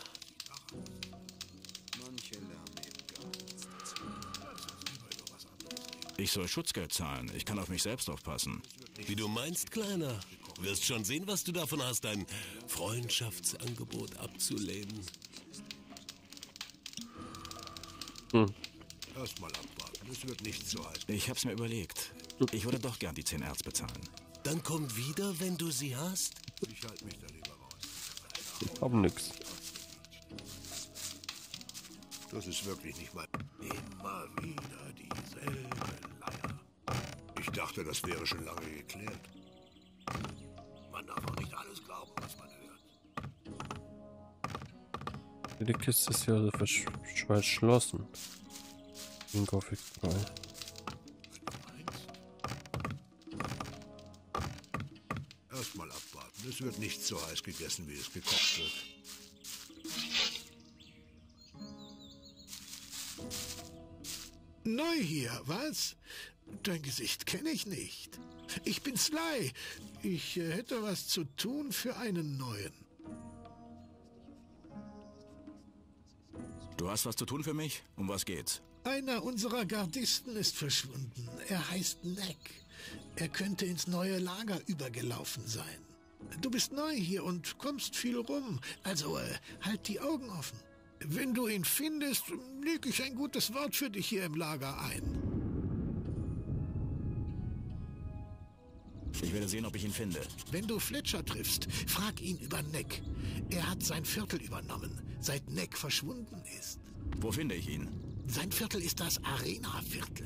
Ich soll Schutzgeld zahlen. Ich kann auf mich selbst aufpassen. Wie du meinst, Kleiner. Wirst schon sehen, was du davon hast, ein Freundschaftsangebot abzulehnen. Hm. Erst mal Es wird nicht so heiß. Ich hab's mir überlegt. Ich würde doch gern die 10 Erz bezahlen. Dann komm wieder, wenn du sie hast. Ich halte mich da lieber raus. Ich hab nix. Das ist wirklich nicht mein... Immer wieder dieselbe Leier. Ich dachte, das wäre schon lange geklärt. Man darf auch nicht alles glauben, was man hört. Die Kiste ist ja versch verschlossen. Den Gothic 3. Erst mal abwarten. Es wird nicht so heiß gegessen, wie es gekocht wird. Neu hier, was? Dein Gesicht kenne ich nicht. Ich bin Sly. Ich äh, hätte was zu tun für einen neuen. Du hast was zu tun für mich? Um was geht's? Einer unserer Gardisten ist verschwunden. Er heißt Neck. Er könnte ins neue Lager übergelaufen sein. Du bist neu hier und kommst viel rum. Also äh, halt die Augen offen. Wenn du ihn findest, leg ich ein gutes Wort für dich hier im Lager ein. Ich werde sehen, ob ich ihn finde. Wenn du Fletcher triffst, frag ihn über Neck. Er hat sein Viertel übernommen, seit Neck verschwunden ist. Wo finde ich ihn? Sein Viertel ist das Arena-Viertel.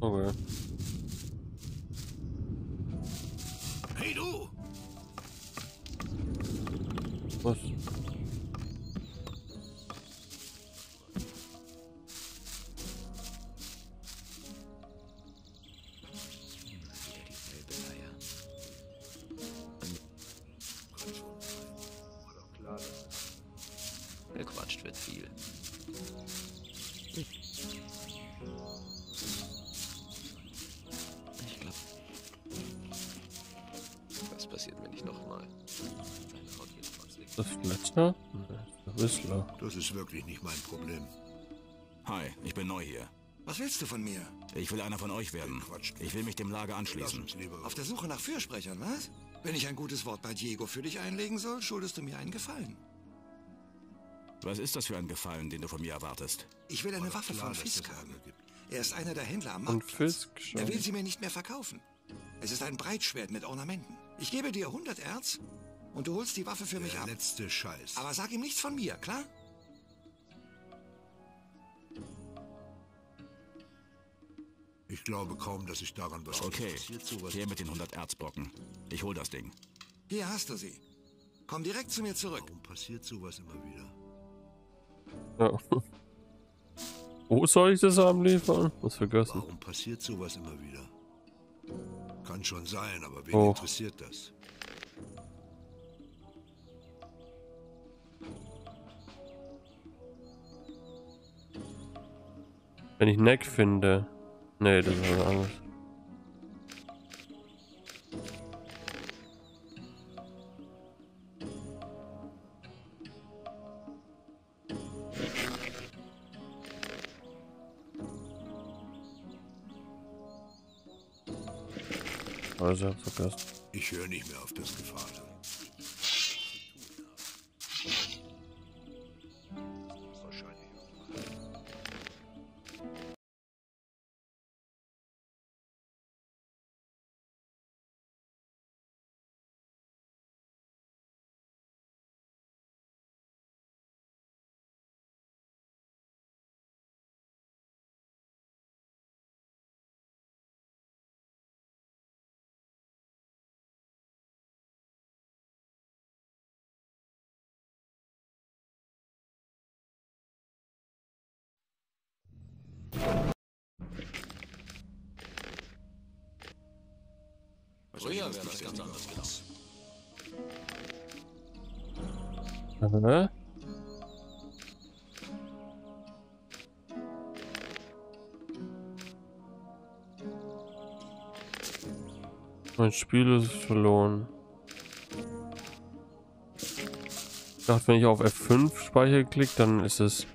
Okay. Hey du! Was? Wirklich nicht mein Problem. Hi, ich bin neu hier. Was willst du von mir? Ich will einer von euch werden. Ich will mich dem Lager anschließen. Auf der Suche nach Fürsprechern, was? Wenn ich ein gutes Wort bei Diego für dich einlegen soll, schuldest du mir einen Gefallen. Was ist das für ein Gefallen, den du von mir erwartest? Ich will eine Waffe von Fisk haben. Er ist einer der Händler am Und Marktplatz. Er will sie mir nicht mehr verkaufen. Es ist ein Breitschwert mit Ornamenten. Ich gebe dir 100 Erz und du holst die Waffe für mich Der ab. letzte Scheiß. Aber sag ihm nichts von mir, klar? Ich glaube kaum, dass ich daran was Okay, passiert sowas. her mit den 100 Erzbrocken. Ich hol das Ding. Hier hast du sie. Komm direkt zu mir zurück. Warum passiert sowas immer wieder? Ja. Wo soll ich das haben liefern? Was vergessen. Warum passiert sowas immer wieder? Kann schon sein, aber wen Oh. interessiert das? Wenn ich Neck finde. Nee, das ist was anderes. Also, ich höre nicht mehr auf das Gefasel. Früher wäre das ganz anders gelaufen. Hä? Mein Spiel ist verloren. Ich dachte, wenn ich auf F5 Speicher klicke, dann ist es.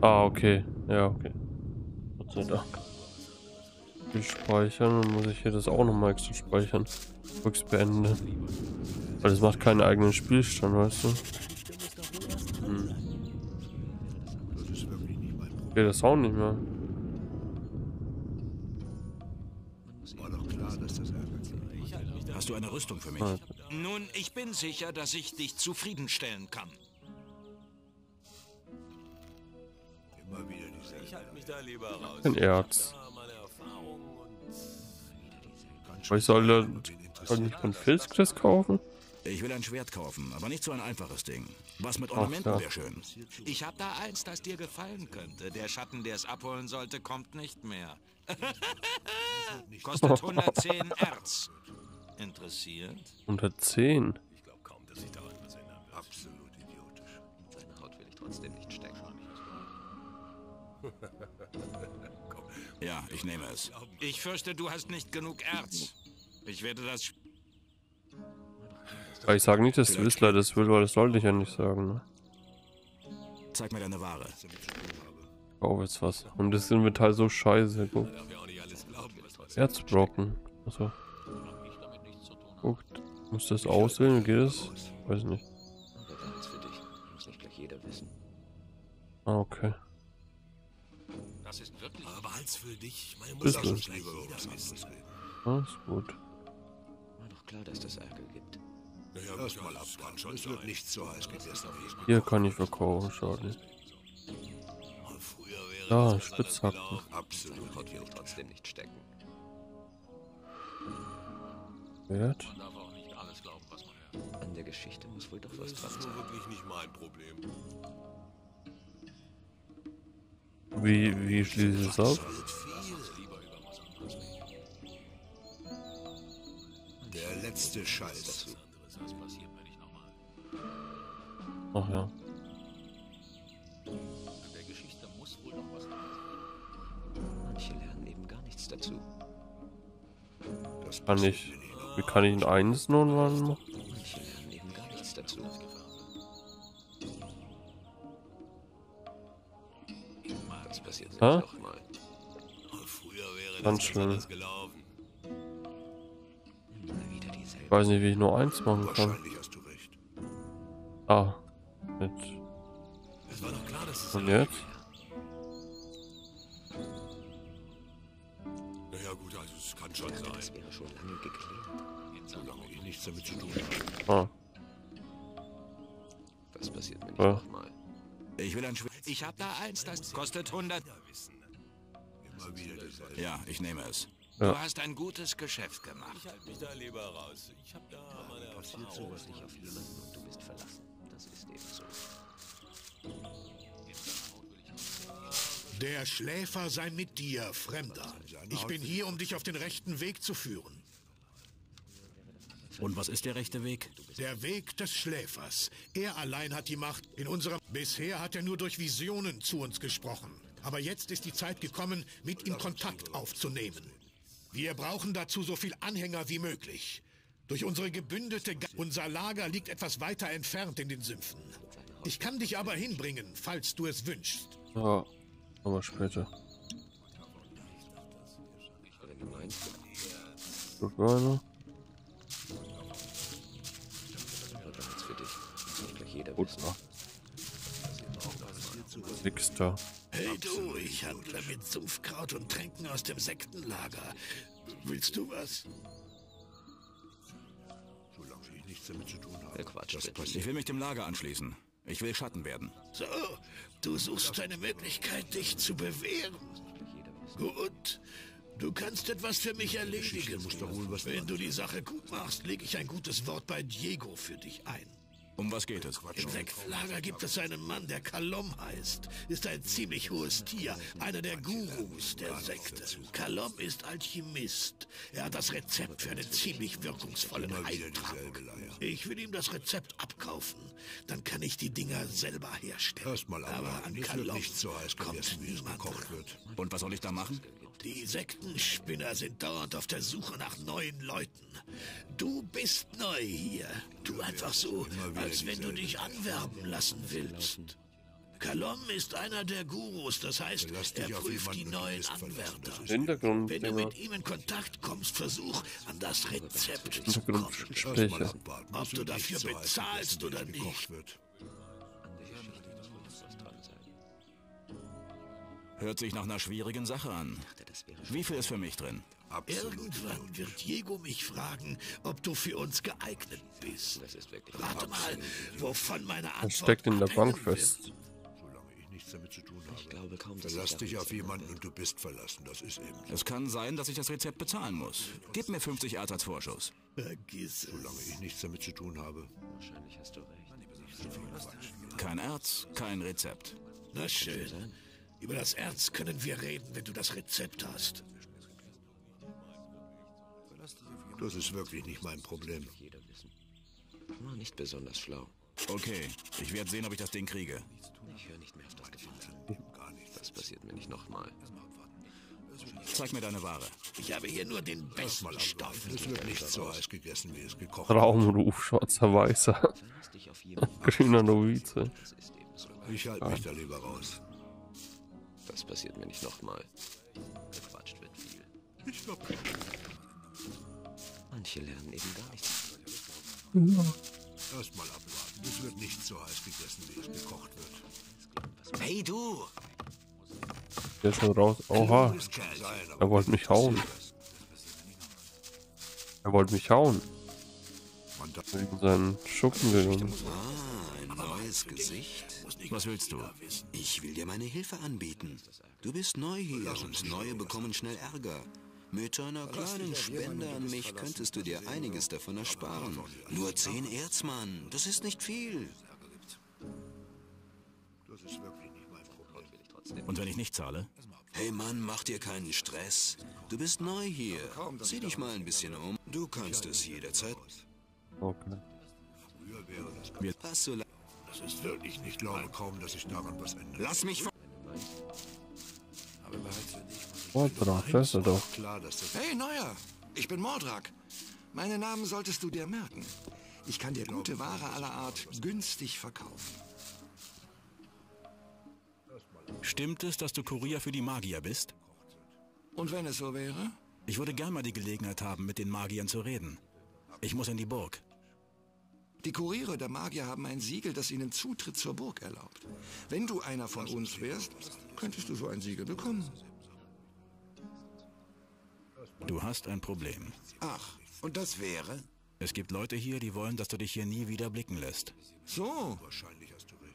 Ah, okay. Ja, okay. Gott sei Dank. Spiel speichern, dann muss ich hier das auch nochmal extra speichern. Rücks beenden. Weil das macht keinen eigenen Spielstand, weißt du? Hm. Geht das auch nicht mehr. War doch klar, dass das Ärger gibt. Hast du eine Rüstung für mich? Nun, ich bin sicher, dass ich dich zufriedenstellen kann. Immer wieder diese. Ich halte mich da lieber raus. Ein Erz. Aber ich soll da soll ich nicht von Fisk das kaufen? Ich will ein Schwert kaufen, aber nicht so ein einfaches Ding. Was mit Ornamenten wäre schön. Ich habe da eins, das dir gefallen könnte. Der Schatten, der es abholen sollte, kommt nicht mehr. <laughs> Kostet 110 Erz. Interessiert? Unter 10. ich glaube kaum, dass sich daran was ändern wird. Absolut idiotisch. Seine Haut will ich trotzdem nicht stecken. Ja, ich nehme es. Ich fürchte, du hast nicht genug Erz. Ich werde das... Aber ich sage nicht, dass Whistler das will, weil das sollte ich ja nicht sagen. Ne? Zeig mir deine Ware. Oh, jetzt was. Und das Inventar so scheiße. Guck. Erzbrocken. Achso. Guckt. Muss das aussehen? Geht das? Weiß nicht. Ah, okay. Das ist wirklich... Aber als für dich, meine. Mutter Lass uns klar, dass das Ärger gibt. Naja, Erst mal abwarten. Es wird nicht so heiß gegessen. Hier kann ich verkaufen, schade. Ja, Spitzhacken. Absolut. Will ich trotzdem nicht stecken. Wert? Nicht. An der Geschichte muss wohl doch was dran Das ist sein. wirklich nicht mein Problem. Wie, wie schließe ich es ab? Der letzte Scheiß. Ach ja. Der Geschichte muss wohl doch was dran. Manche lernen eben gar nichts dazu. Das Kann ich. Wie kann ich ein Eins nun machen? Manche lernen eben gar nichts dazu. Das passiert nicht Hä? nochmal. Früher wäre Ganz das weiß nicht, wie ich nur eins machen kann. Wahrscheinlich hast du recht. Ah. Mit. Es war doch klar, dass es Und jetzt? Naja gut, also es kann schon sein. Das wäre schon lange geklärt. Solange ich nichts damit zu tun habe. Ah. Das passiert mir nicht Ja. nochmal. Ich will ein Schw Ich hab da eins, das kostet 100. Immer wieder dieselbe. Ja, ich nehme es. Ja. Du hast ein gutes Geschäft gemacht. Ich halte mich da lieber raus. Ich habe da meine Passiert Erfahrung. sowas nicht auf jemanden und du bist verlassen. Das ist eben so. Der Schläfer sei mit dir, Fremder. Ich bin hier, um dich auf den rechten Weg zu führen. Und was ist der rechte Weg? Der Weg des Schläfers. Er allein hat die Macht in unserem... Bisher hat er nur durch Visionen zu uns gesprochen. Aber jetzt ist die Zeit gekommen, mit ihm Kontakt aufzunehmen. Wir brauchen dazu so viel Anhänger wie möglich. Durch unsere gebündelte... Ge Unser Lager liegt etwas weiter entfernt in den Sümpfen. Ich kann dich aber hinbringen, falls du es wünschst. Ja. Aber später. Meinst, Gut, eine. wird doch nichts für dich. Das wird gleich jeder Gut, na. Nix da. Hey du, ich handle mit Sumpfkraut und Tränken aus dem Sektenlager. Willst du was? Solange ich nichts damit zu tun habe. Der Quatsch Das passiert. Ich will mich dem Lager anschließen. Ich will Schatten werden. So, du suchst eine Möglichkeit, dich zu bewähren. Gut. Du kannst etwas für mich erledigen. Wenn du die Sache gut machst, lege ich ein gutes Wort bei Diego für dich ein. Um was geht es? Im Sektenlager gibt es einen Mann, der Kalom heißt. Ist ein ziemlich hohes Tier, einer der Gurus der Sekte. Kalom ist Alchemist. Er hat das Rezept für einen ziemlich wirkungsvollen Heiltrank. Ich will ihm das Rezept abkaufen. Dann kann ich die Dinger selber herstellen. Erstmal Aber an Kalom nicht so heiß kommt gegessen, wie es niemand gekocht ran. wird. Und was soll ich da machen? Die Sektenspinner sind dauernd auf der Suche nach neuen Leuten. Du bist neu hier. Tu einfach so, als wenn du dich anwerben lassen willst. Kalom ist einer der Gurus, das heißt, er prüft die du neuen Anwärter. Hintergrund, Wenn du mit ihm in Kontakt kommst, versuch, an das Rezept zu kommen. Ob du dafür bezahlst oder nicht. Hört sich nach einer schwierigen Sache an. Wie viel ist für mich drin? Irgendwann wird Diego mich fragen, ob du für uns geeignet bist. Rate mal, wovon meine Antwort steckt in der Bank fest. Solange ich nichts damit zu tun habe. Ich glaube kaum, dass Verlass ich dich auf jemanden und du bist verlassen. Das ist eben so. Es kann sein, dass ich das Rezept bezahlen muss. Gib mir 50 Erz als Vorschuss. Vergiss es. Solange ich nichts damit zu tun habe. Wahrscheinlich hast du recht. Kein Erz, kein Rezept. Na schön. Über das Erz können wir reden, wenn du das Rezept hast. Das ist wirklich nicht mein Problem. War nicht besonders schlau. Okay, ich werde sehen, ob ich das Ding kriege. Ich höre nicht mehr auf das nicht. Das passiert mir nicht nochmal. Zeig mir deine Ware. Ich habe hier nur den besten Stoff. Es wird nicht so heiß gegessen, wie es gekocht wird. Traumruf, schwarzer Weißer. <laughs> Grüner Novize. Ich halte mich da lieber raus. Das passiert mir nicht nochmal. Gequatscht wird viel. Ich glaub, Manche lernen eben gar nichts. erstmal abwarten. Es wird nicht so heiß gegessen, wie es gekocht wird. Hey du! Der ist schon raus. Oha. Er wollte mich hauen. Er wollte mich hauen. Wegen seinen Schuppen gegangen. Ah, ein neues Gesicht. Was willst du? Ich will dir meine Hilfe anbieten. Du bist neu hier und Neue bekommen schnell Ärger. Mit einer kleinen Spende an mich könntest du dir einiges davon ersparen. Nur zehn Erzmann, das ist nicht viel. Das ist wirklich nicht mein Problem. Und wenn ich nicht zahle? Hey Mann, mach dir keinen Stress. Du bist neu hier. Sieh dich mal ein bisschen um. Du kannst es jederzeit. Okay. Früher wäre das Pass so la- Das ist wirklich nicht. Ich glaube kaum, dass sich daran was ändert. Lass mich vor. Aber behalt's für dich. Mordra, das ist er doch. Klar, dass das Hey, Neuer! Ich bin Mordrak. Meine Namen solltest du dir merken. Ich kann dir gute Ware aller Art günstig verkaufen. Stimmt es, dass du Kurier für die Magier bist? Und wenn es so wäre? Ich würde gern mal die Gelegenheit haben, mit den Magiern zu reden. Ich muss in die Burg. Die Kuriere der Magier haben ein Siegel, das ihnen Zutritt zur Burg erlaubt. Wenn du einer von uns wärst, könntest du so ein Siegel bekommen. Du hast ein Problem. Ach, und das wäre? Es gibt Leute hier, die wollen, dass du dich hier nie wieder blicken lässt. So.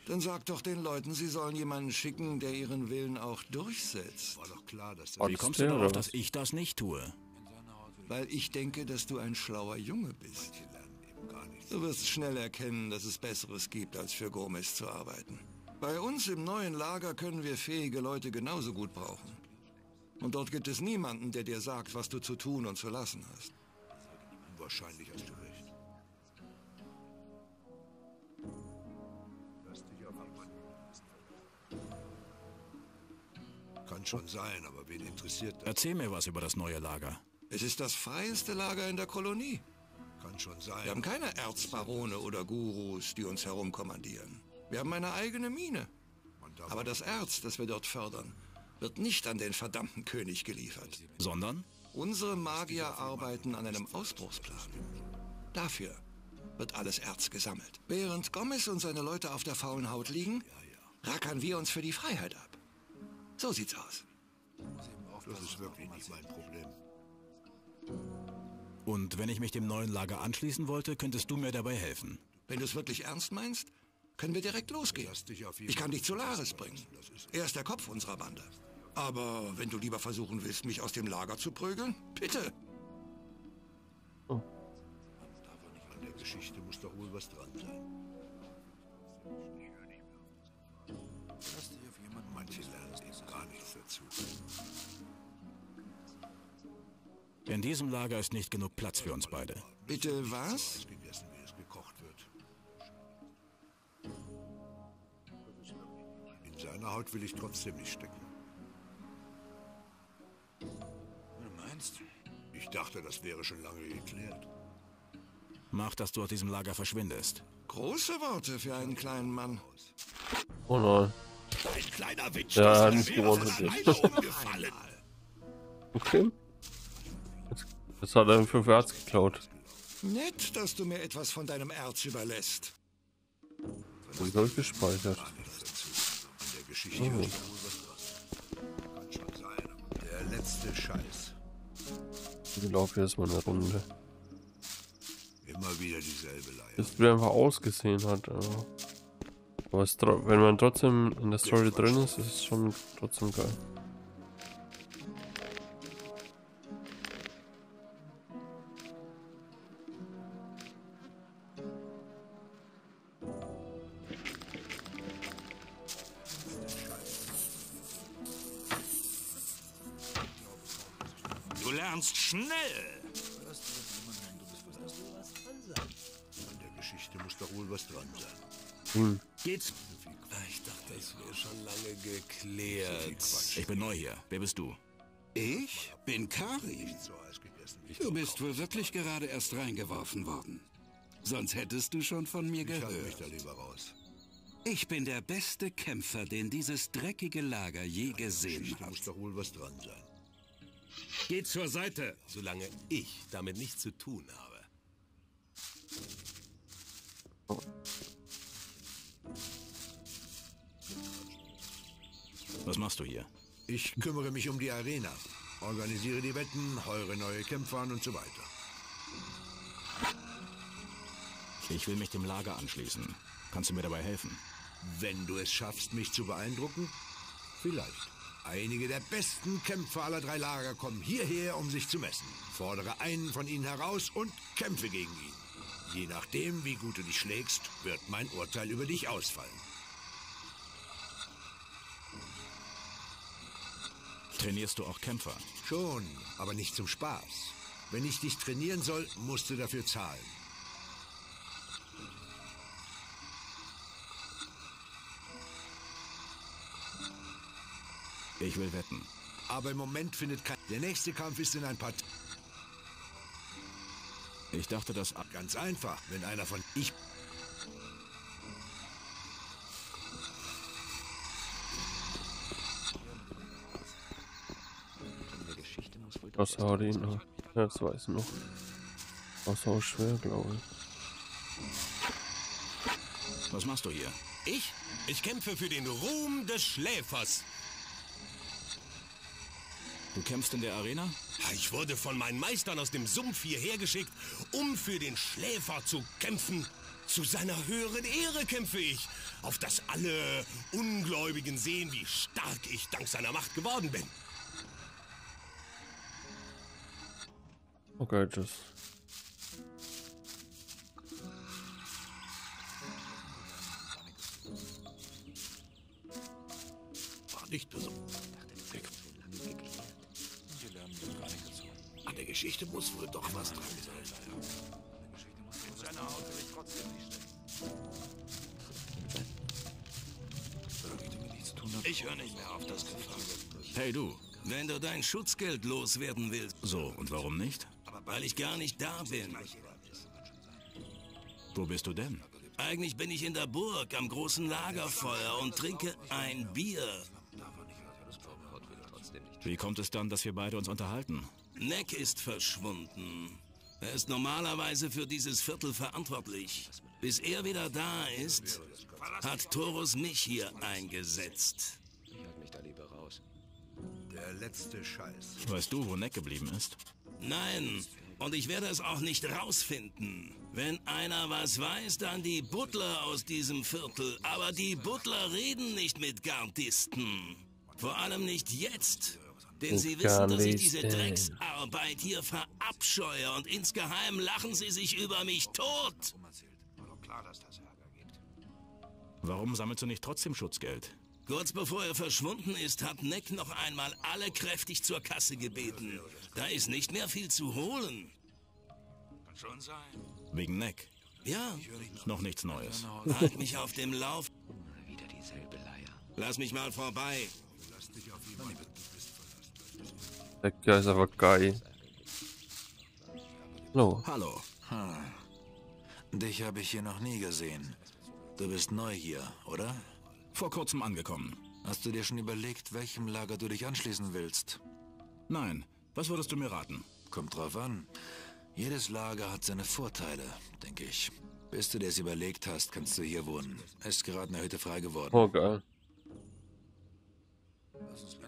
Dann sag doch den Leuten, sie sollen jemanden schicken, der ihren Willen auch durchsetzt. War doch klar, dass Wie kommst du darauf, dass ich das nicht tue? Weil ich denke, dass du ein schlauer Junge bist. Du wirst schnell erkennen, dass es Besseres gibt, als für Gomez zu arbeiten. Bei uns im neuen Lager können wir fähige Leute genauso gut brauchen. Und dort gibt es niemanden, der dir sagt, was du zu tun und zu lassen hast. Wahrscheinlich hast du recht. Kann schon sein, aber wen interessiert das? Erzähl mir was über das neue Lager. Es ist das freieste Lager in der Kolonie. Kann schon sein. Wir haben keine Erzbarone oder Gurus, die uns herumkommandieren. Wir haben eine eigene Mine. Aber das Erz, das wir dort fördern, wird nicht an den verdammten König geliefert. Sondern? Unsere Magier arbeiten an einem Ausbruchsplan. Dafür wird alles Erz gesammelt. Während Gomez und seine Leute auf der faulen Haut liegen, rackern wir uns für die Freiheit ab. So sieht's aus. Das ist wirklich nicht mein Problem. Und wenn ich mich dem neuen Lager anschließen wollte, könntest du mir dabei helfen. Wenn du es wirklich ernst meinst, können wir direkt losgehen. Ich kann dich zu Laris bringen. Er ist der Kopf unserer Bande. Aber wenn du lieber versuchen willst, mich aus dem Lager zu prügeln, bitte. An der Geschichte muss doch wohl was dran sein. In diesem Lager ist nicht genug Platz für uns beide. Bitte was? In seiner Haut will ich trotzdem nicht stecken. Du meinst? Ich dachte, das wäre schon lange geklärt. Mach, dass du aus diesem Lager verschwindest. Große Worte für einen kleinen Mann. Oh nein. Ein kleiner Witz. Ja, nicht gewonnen. alleine <laughs> umgefallen. Okay. Jetzt hat er fünf Herz geklaut. Nett, dass du mir etwas von deinem Erz überlässt. Das habe ich gespeichert. Oh. der letzte Scheiß. Ich laufe jetzt mal eine Runde. Immer wieder dieselbe Leier. Bis wie er einfach ausgesehen hat. Aber, aber wenn man trotzdem in der Story drin ist, ist es schon trotzdem geil. Neu hier. Wer bist du? Ich bin Kari. Du bist wohl wirklich gerade erst reingeworfen worden. Sonst hättest du schon von mir Ich halte mich gehört. da lieber raus. Ich bin der beste Kämpfer, den dieses dreckige Lager je gesehen hat. muss doch wohl was dran sein. Geht zur Seite! Solange ich damit nichts zu tun habe. Was machst du hier? Ich kümmere mich um die Arena, organisiere die Wetten, heure neue Kämpfer an und so weiter. Ich will mich dem Lager anschließen. Kannst du mir dabei helfen? Wenn du es schaffst, mich zu beeindrucken, vielleicht. Einige der besten Kämpfer aller drei Lager kommen hierher, um sich zu messen. Fordere einen von ihnen heraus und kämpfe gegen ihn. Je nachdem, wie gut du dich schlägst, wird mein Urteil über dich ausfallen. Trainierst du auch Kämpfer? Schon, aber nicht zum Spaß. Wenn ich dich trainieren soll, musst du dafür zahlen. Ich will wetten. Aber im Moment findet kein... Der nächste Kampf ist in ein paar... Ich dachte, dass... Ganz einfach, wenn einer von... Ich... Das hat ihn noch. Ja, das weiß ich noch. War so schwer, glaube ich. Was machst du hier? Ich? Ich kämpfe für den Ruhm des Schläfers. Du kämpfst in der Arena? Ich wurde von meinen Meistern aus dem Sumpf hierher geschickt, um für den Schläfer zu kämpfen. Zu seiner höheren Ehre kämpfe ich, auf dass alle Ungläubigen sehen, wie stark ich dank seiner Macht geworden bin. Okay, tschüss. War nicht so. Wir lernen doch gar nicht dazu. An der Geschichte muss wohl doch was dran sein. Ich höre nicht mehr auf das Gefrage. Hey du. Wenn du dein Schutzgeld loswerden willst. So, und warum nicht? Weil ich gar nicht da bin. Wo bist du denn? Eigentlich bin ich in der Burg am großen Lagerfeuer und trinke ein Bier. Wie kommt es dann, dass wir beide uns unterhalten? Neck ist verschwunden. Er ist normalerweise für dieses Viertel verantwortlich. Bis er wieder da ist, hat Torus mich hier eingesetzt. Ich halte mich da lieber raus. Der letzte Scheiß. Weißt du, wo Neck geblieben ist? Nein, und ich werde es auch nicht rausfinden. Wenn einer was weiß, dann die Butler aus diesem Viertel. Aber die Butler reden nicht mit Gardisten. Vor allem nicht jetzt. Denn sie wissen, dass ich diese. Drecksarbeit hier verabscheue und insgeheim lachen sie sich über mich tot. Warum sammelst du nicht trotzdem Schutzgeld? Kurz bevor er verschwunden ist, hat Neck noch einmal alle kräftig zur Kasse gebeten. Da ist nicht mehr viel zu holen. Kann schon sein. Wegen Neck? Ja. Noch nichts Neues. Halt mich auf dem Lauf. Wieder dieselbe Leier. Lass mich mal vorbei. Der Kerl ist aber geil. Hallo. Hallo. Hm. Dich habe ich hier noch nie gesehen. Du bist neu hier, oder? Vor kurzem angekommen. Hast du dir schon überlegt, welchem Lager du dich anschließen willst? Nein. Was würdest du mir raten? Kommt drauf an. Jedes Lager hat seine Vorteile, denke ich. Bis du dir es überlegt hast, kannst du hier wohnen. Es ist gerade eine Hütte frei geworden. Oh, geil.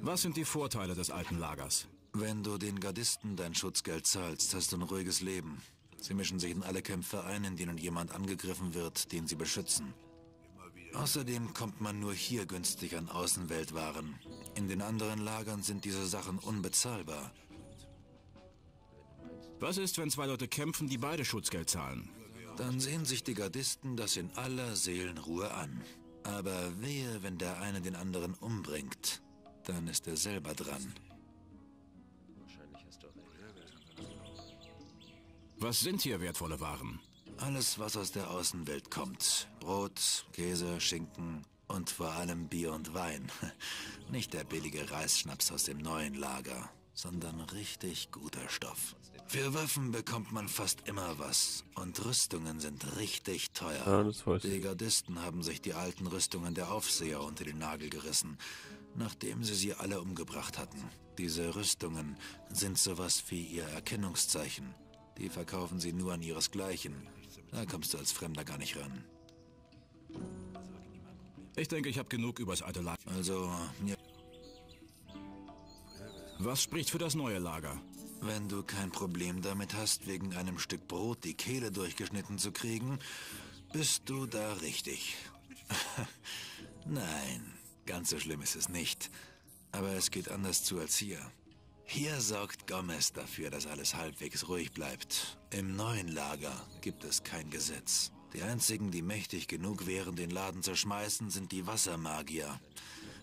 Was sind die Vorteile des alten Lagers? Wenn du den Gardisten dein Schutzgeld zahlst, hast du ein ruhiges Leben. Sie mischen sich in alle Kämpfe ein, in denen jemand angegriffen wird, den sie beschützen. Außerdem kommt man nur hier günstig an Außenweltwaren. In den anderen Lagern sind diese Sachen unbezahlbar. Was ist, wenn zwei Leute kämpfen, die beide Schutzgeld zahlen? Dann sehen sich die Gardisten das in aller Seelenruhe an. Aber wehe, wenn der eine den anderen umbringt, dann ist er selber dran. Was sind hier wertvolle Waren? Alles, was aus der Außenwelt kommt. Brot, Käse, Schinken und vor allem Bier und Wein. <laughs> Nicht der billige Reisschnaps aus dem neuen Lager, sondern richtig guter Stoff. Für Waffen bekommt man fast immer was und Rüstungen sind richtig teuer. Ja, das weiß ich. die Gardisten haben sich die alten Rüstungen der Aufseher unter den Nagel gerissen, nachdem sie sie alle umgebracht hatten. Diese Rüstungen sind sowas wie ihr Erkennungszeichen. Die verkaufen sie nur an ihresgleichen. Da kommst du als Fremder gar nicht ran. Ich denke, ich habe genug übers alte Lager. Also, ja. Was spricht für das neue Lager? Wenn du kein Problem damit hast, wegen einem Stück Brot die Kehle durchgeschnitten zu kriegen, bist du da richtig. <laughs> Nein, ganz so schlimm ist es nicht. Aber es geht anders zu als hier. Hier sorgt Gomez dafür, dass alles halbwegs ruhig bleibt. Im neuen Lager gibt es kein Gesetz. Die einzigen, die mächtig genug wären, den Laden zu schmeißen, sind die Wassermagier.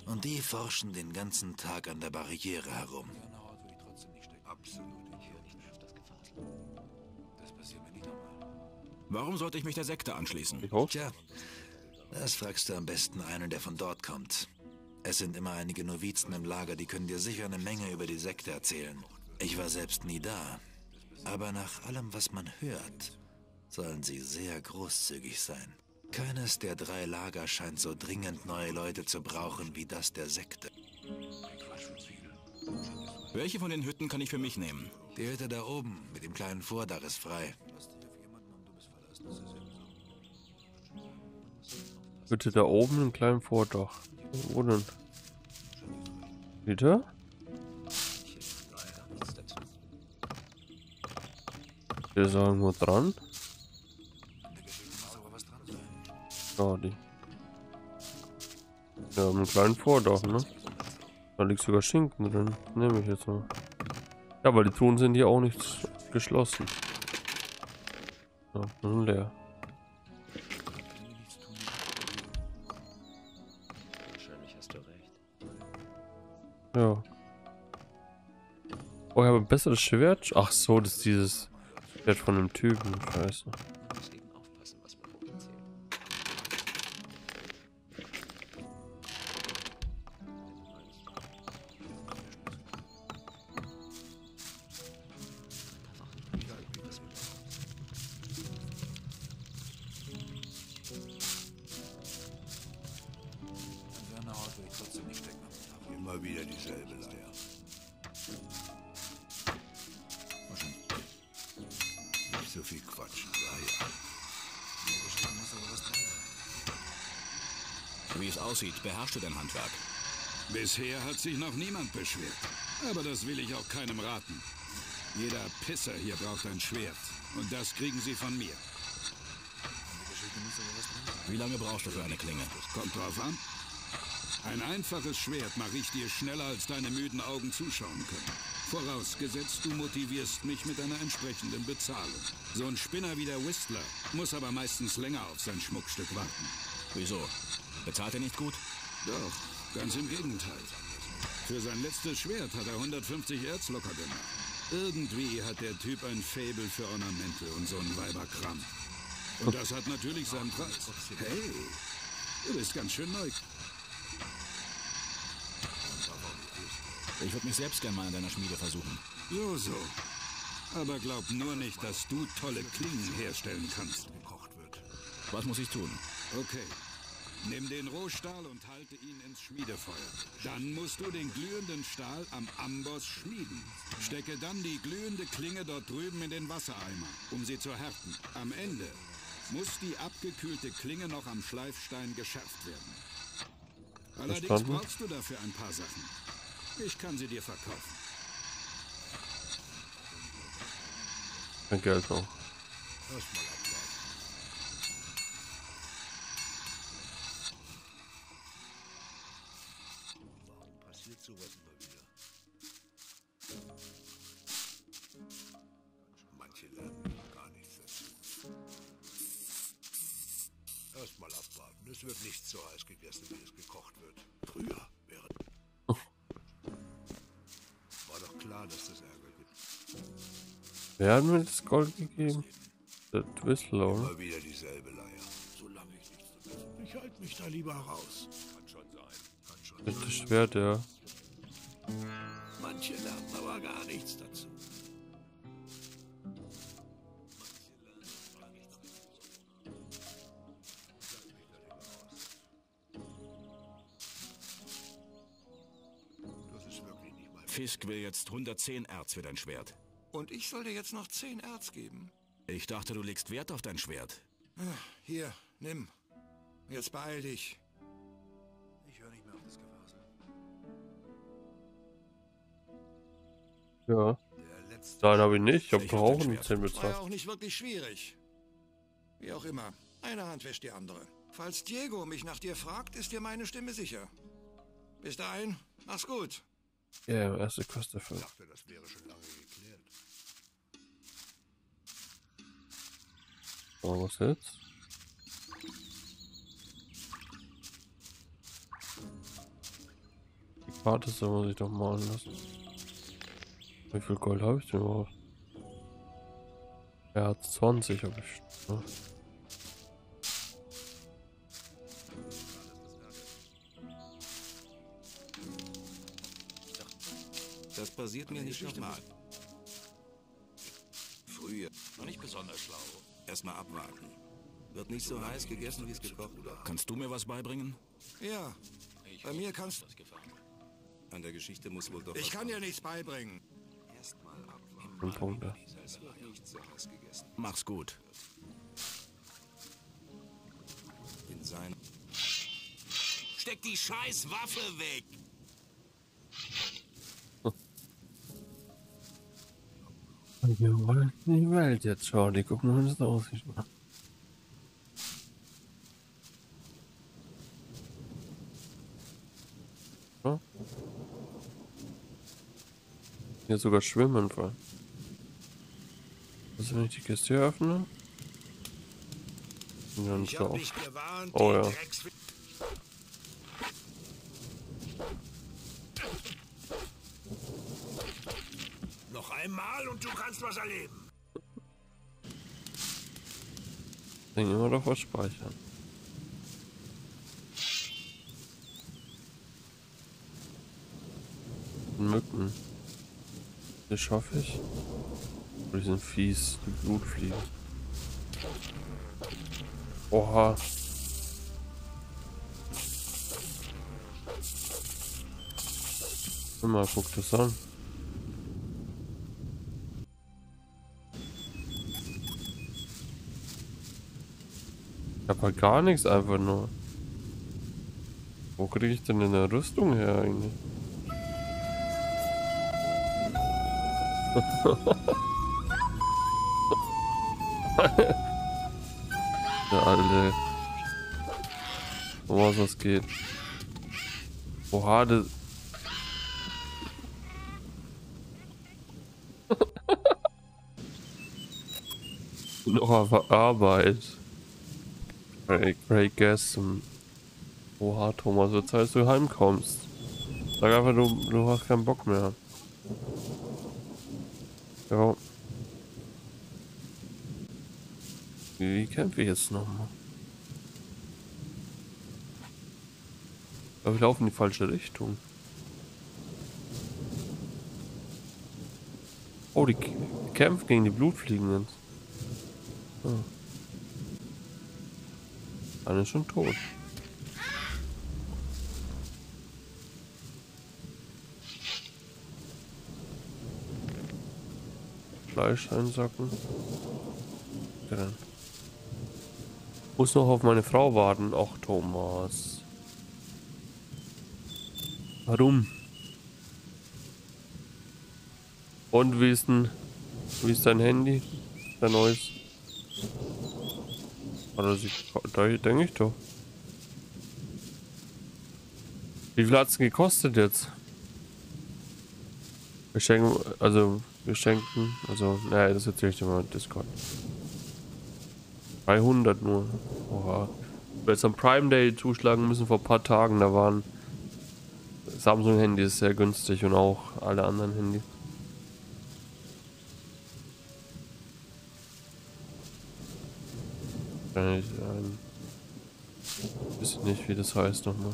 Und die forschen den ganzen Tag an der Barriere herum. Warum sollte ich mich der Sekte anschließen? Tja, das fragst du am besten einen, der von dort kommt. Es sind immer einige Novizen im Lager, die können dir sicher eine Menge über die Sekte erzählen. Ich war selbst nie da. Aber nach allem, was man hört, sollen sie sehr großzügig sein. Keines der drei Lager scheint so dringend neue Leute zu brauchen wie das der Sekte. Welche von den Hütten kann ich für mich nehmen? Die Hütte da oben mit dem kleinen Vordach ist frei. Bitte da oben im kleinen Vordach. Wo denn? Wieder? Hier ist irgendwo dran. Ja, die. Ja, im kleinen Vordach, ne? Da liegt sogar Schinken drin. Nehme ich jetzt mal. Ja, weil die Truhen sind hier auch nicht geschlossen. Ja, nun leer. Wahrscheinlich hast du recht. Ja. Oh, ich habe ein besseres Schwert. Ach so, das ist dieses Schwert von einem Typen. Scheiße. Du dein Handwerk. Bisher hat sich noch niemand beschwert. Aber das will ich auch keinem raten. Jeder Pisser hier braucht ein Schwert. Und das kriegen sie von mir. Wie lange brauchst du für eine Klinge? Kommt drauf an. Ein einfaches Schwert mache ich dir schneller, als deine müden Augen zuschauen können. Vorausgesetzt, du motivierst mich mit einer entsprechenden Bezahlung. So ein Spinner wie der Whistler muss aber meistens länger auf sein Schmuckstück warten. Wieso? Bezahlt er nicht gut? Doch, ganz im Gegenteil. Für sein letztes Schwert hat er 150 Erz locker gemacht. Irgendwie hat der Typ ein Faible für Ornamente und so ein Weiberkram. Und das hat natürlich seinen Preis. Hey, du bist ganz schön neu. Ich würde mich selbst gerne mal in deiner Schmiede versuchen. So, so. Aber glaub nur nicht, dass du tolle Klingen herstellen kannst. Was muss ich tun? Okay. Nimm den Rohstahl und halte ihn ins Schmiedefeuer. Dann musst du den glühenden Stahl am Amboss schmieden. Stecke dann die glühende Klinge dort drüben in den Wassereimer, um sie zu härten. Am Ende muss die abgekühlte Klinge noch am Schleifstein geschärft werden. Allerdings Verstanden. brauchst du dafür ein paar Sachen. Ich kann sie dir verkaufen. Kein Geld noch. Erstmal Wer hat mir das Gold gegeben? Der Twizzler, oder? Immer wieder dieselbe Leier. Solange ich nichts zu essen. Ich halte mich da lieber raus. Kann schon sein. Kann schon Das ist das Schwert, ja. Manche lernen aber gar nichts dazu. Das ist wirklich nicht mein Fisk will jetzt 110 Erz für dein Schwert. Und ich soll dir jetzt noch 10 Erz geben. Ich dachte, du legst Wert auf dein Schwert. Ah, Hier, nimm. Jetzt beeil dich. Ich höre nicht mehr auf das Gewasel. Ja. Nein, habe ich nicht. Ich habe doch auch einen 10 War ja bezahlt. auch nicht wirklich schwierig. Wie auch immer. Eine Hand wäscht die andere. Falls Diego mich nach dir fragt, ist dir meine Stimme sicher. Bis dahin, mach's gut. Ja, erste Quest erfüllt. Ich dachte, das wäre schon lange geklärt. So, was jetzt? Die Karte soll man sich doch malen lassen. Wie viel Gold habe ich denn überhaupt? Er hat 20, habe ich. Ne? Das passiert mir nicht nochmal. Früher. Noch nicht besonders schlau. Erstmal abwarten. Wird nicht so heiß gegessen, wie es gekocht wird. Kannst du mir was beibringen? Ja, bei mir kannst... An der Geschichte muss wohl doch Ich kann dir nichts beibringen. Fünf Punkte. Mach's gut. In sein Steck die scheiß Waffe weg! Wir wollen in die Welt jetzt schauen. Die gucken wie das aussieht. Ja. Hier sogar schwimmen voll. Also wenn ich die Kiste hier öffne? Ja, ein Ich hab Oh ja. Einmal und du kannst was erleben. Denk immer doch was speichern. Mücken. Das schaffe ich. Die sind fies, die Blutfliegen. Oha. Immer guck das an. Ich hab halt gar nichts einfach nur. Wo kriege ich denn eine Rüstung her eigentlich? Der alte. Um was das geht. Oha, das. <laughs> Noch Arbeit. Great, guess. Oha, Thomas, wird Zeit, dass du heimkommst. Sag einfach, du, du hast keinen Bock mehr. Ja. Wie, wie kämpfe ich jetzt nochmal? Ich glaube, ich laufe in die falsche Richtung. Oh, die k- kämpfen gegen die Blutfliegen jetzt. Ah. Einer schon tot. Fleisch einsacken. Dann. Muss noch auf meine Frau warten. Ach, Thomas. Warum? Und wie ist denn, wie ist dein Handy? Dein neues? Oder sie, da denke ich doch. Wie viel hat's gekostet jetzt? Wir schenken, also wir schenken, also, naja, das erzähle ich dir mal Discord. 300 nur. Oha. Wir jetzt am Prime Day zuschlagen müssen vor ein paar Tagen, da waren Samsung Handys sehr günstig und auch alle anderen Handys. Kann ich, ähm, weiß nicht, wie das heißt nochmal.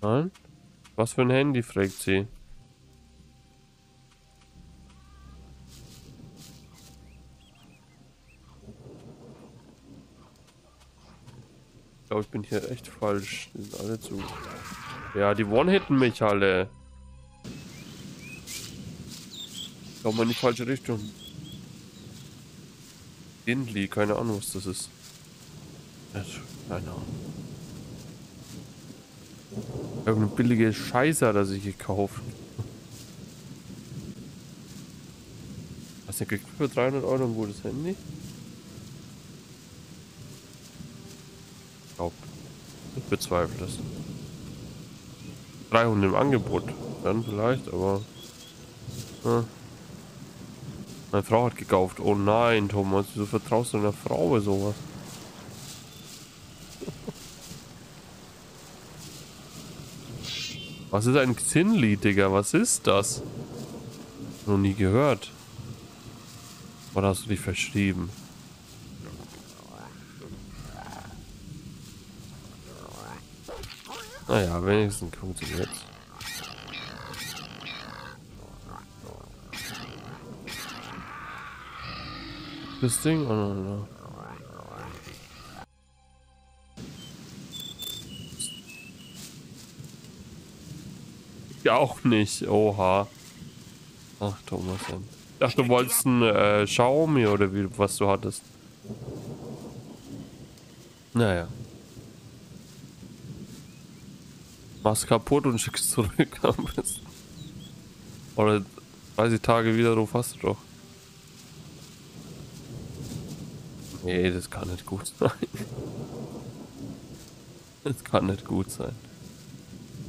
Nein? Was für ein Handy, fragt sie. Ich glaube, ich bin hier echt falsch. Die sind alle zu. Ja, die One-Hitten mich alle. Glaube mal in die falsche Richtung. Indli, keine Ahnung, was das ist. Keine Ahnung. Irgendeine billige Scheiße hat er sich gekauft. Hast du gekriegt für 300 Euro ein gutes Handy? Ich glaub. Ich bezweifle es. 300 im Angebot. Dann vielleicht, aber... Ja. Meine Frau hat gekauft. Oh nein, Thomas, wieso vertraust du einer Frau bei sowas? <laughs> Was ist ein Xinli, Digga? Was ist das? Noch nie gehört. Oder hast du dich verschrieben? Naja, wenigstens funktioniert das Ding oh, aneinander. Ja, auch nicht. Oha. Ach, Thomas. Ach, du wolltest ein äh, Xiaomi oder wie, was du hattest. Naja. Mach's kaputt und schick's zurück am besten. Oder 30 Tage wieder, du fasst doch. Nee, das kann nicht gut sein. Das kann nicht gut sein.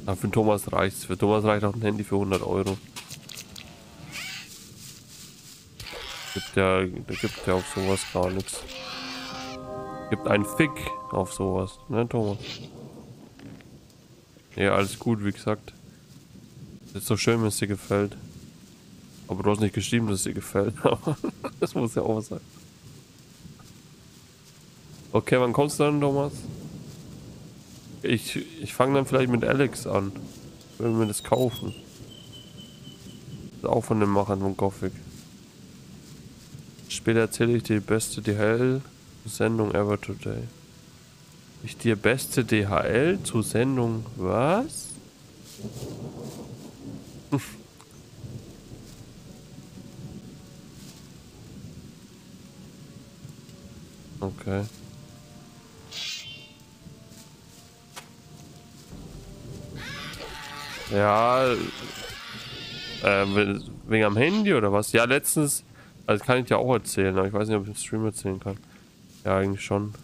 Aber für Thomas reicht's. Für Thomas reicht auch ein Handy für 100 Euro. Gibt ja, da gibt ja auf sowas gar nichts. Gibt einen Fick auf sowas, ne Thomas? Ja, alles gut, wie gesagt. Ist so schön, wenn es dir gefällt. Aber du hast nicht geschrieben, dass es dir gefällt. <laughs> das muss ja auch sein. Okay, wann kommst du dann, Thomas? Ich, ich fange dann vielleicht mit Alex an. Will mir das kaufen. Das auch von den Machern von Gothic. Später erzähle ich dir die beste DHL-Sendung ever today. Ich dir beste DHL zur Sendung. Was? <laughs> okay. Ja, äh, wegen am Handy oder was? Ja, letztens, also kann ich dir auch erzählen, aber ich weiß nicht, ob ich im Stream erzählen kann. Ja, eigentlich schon.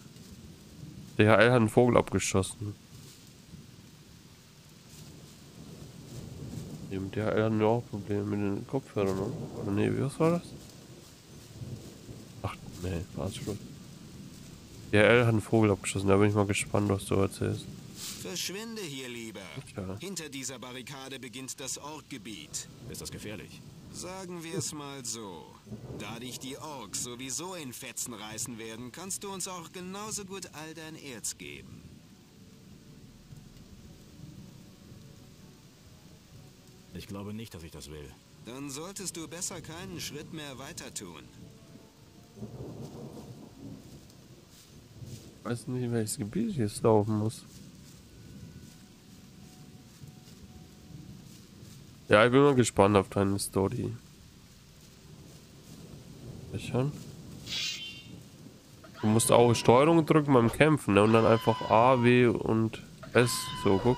DHL hat einen Vogel abgeschossen. Im DHL hatten wir auch Probleme mit den Kopfhörern, oder? Oder nee, was war das? Ach, nee, war's schon. DHL hat einen Vogel abgeschossen, da bin ich mal gespannt, was du erzählst. Verschwinde hier lieber. Ja. Hinter dieser Barrikade beginnt das Orkgebiet. Ist das gefährlich? Sagen wir es mal so. Da dich die Orks sowieso in Fetzen reißen werden, kannst du uns auch genauso gut all dein Erz geben. Ich glaube nicht, dass ich das will. Dann solltest du besser keinen Schritt mehr weiter tun. Ich weiß nicht, welches Gebiet ich jetzt laufen muss. Ja, ich bin mal gespannt auf deine Story. Sichern. Du musst auch Steuerung drücken beim Kämpfen, ne? Und dann einfach A, W und S. So, guck.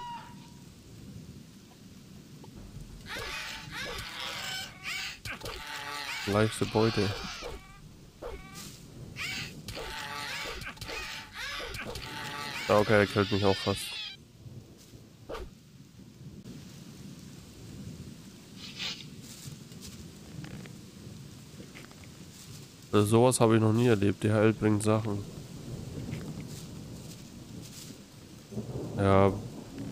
Leichte Beute. Okay, er killt mich auch fast. Also sowas habe ich noch nie erlebt. DHL bringt Sachen. Ja,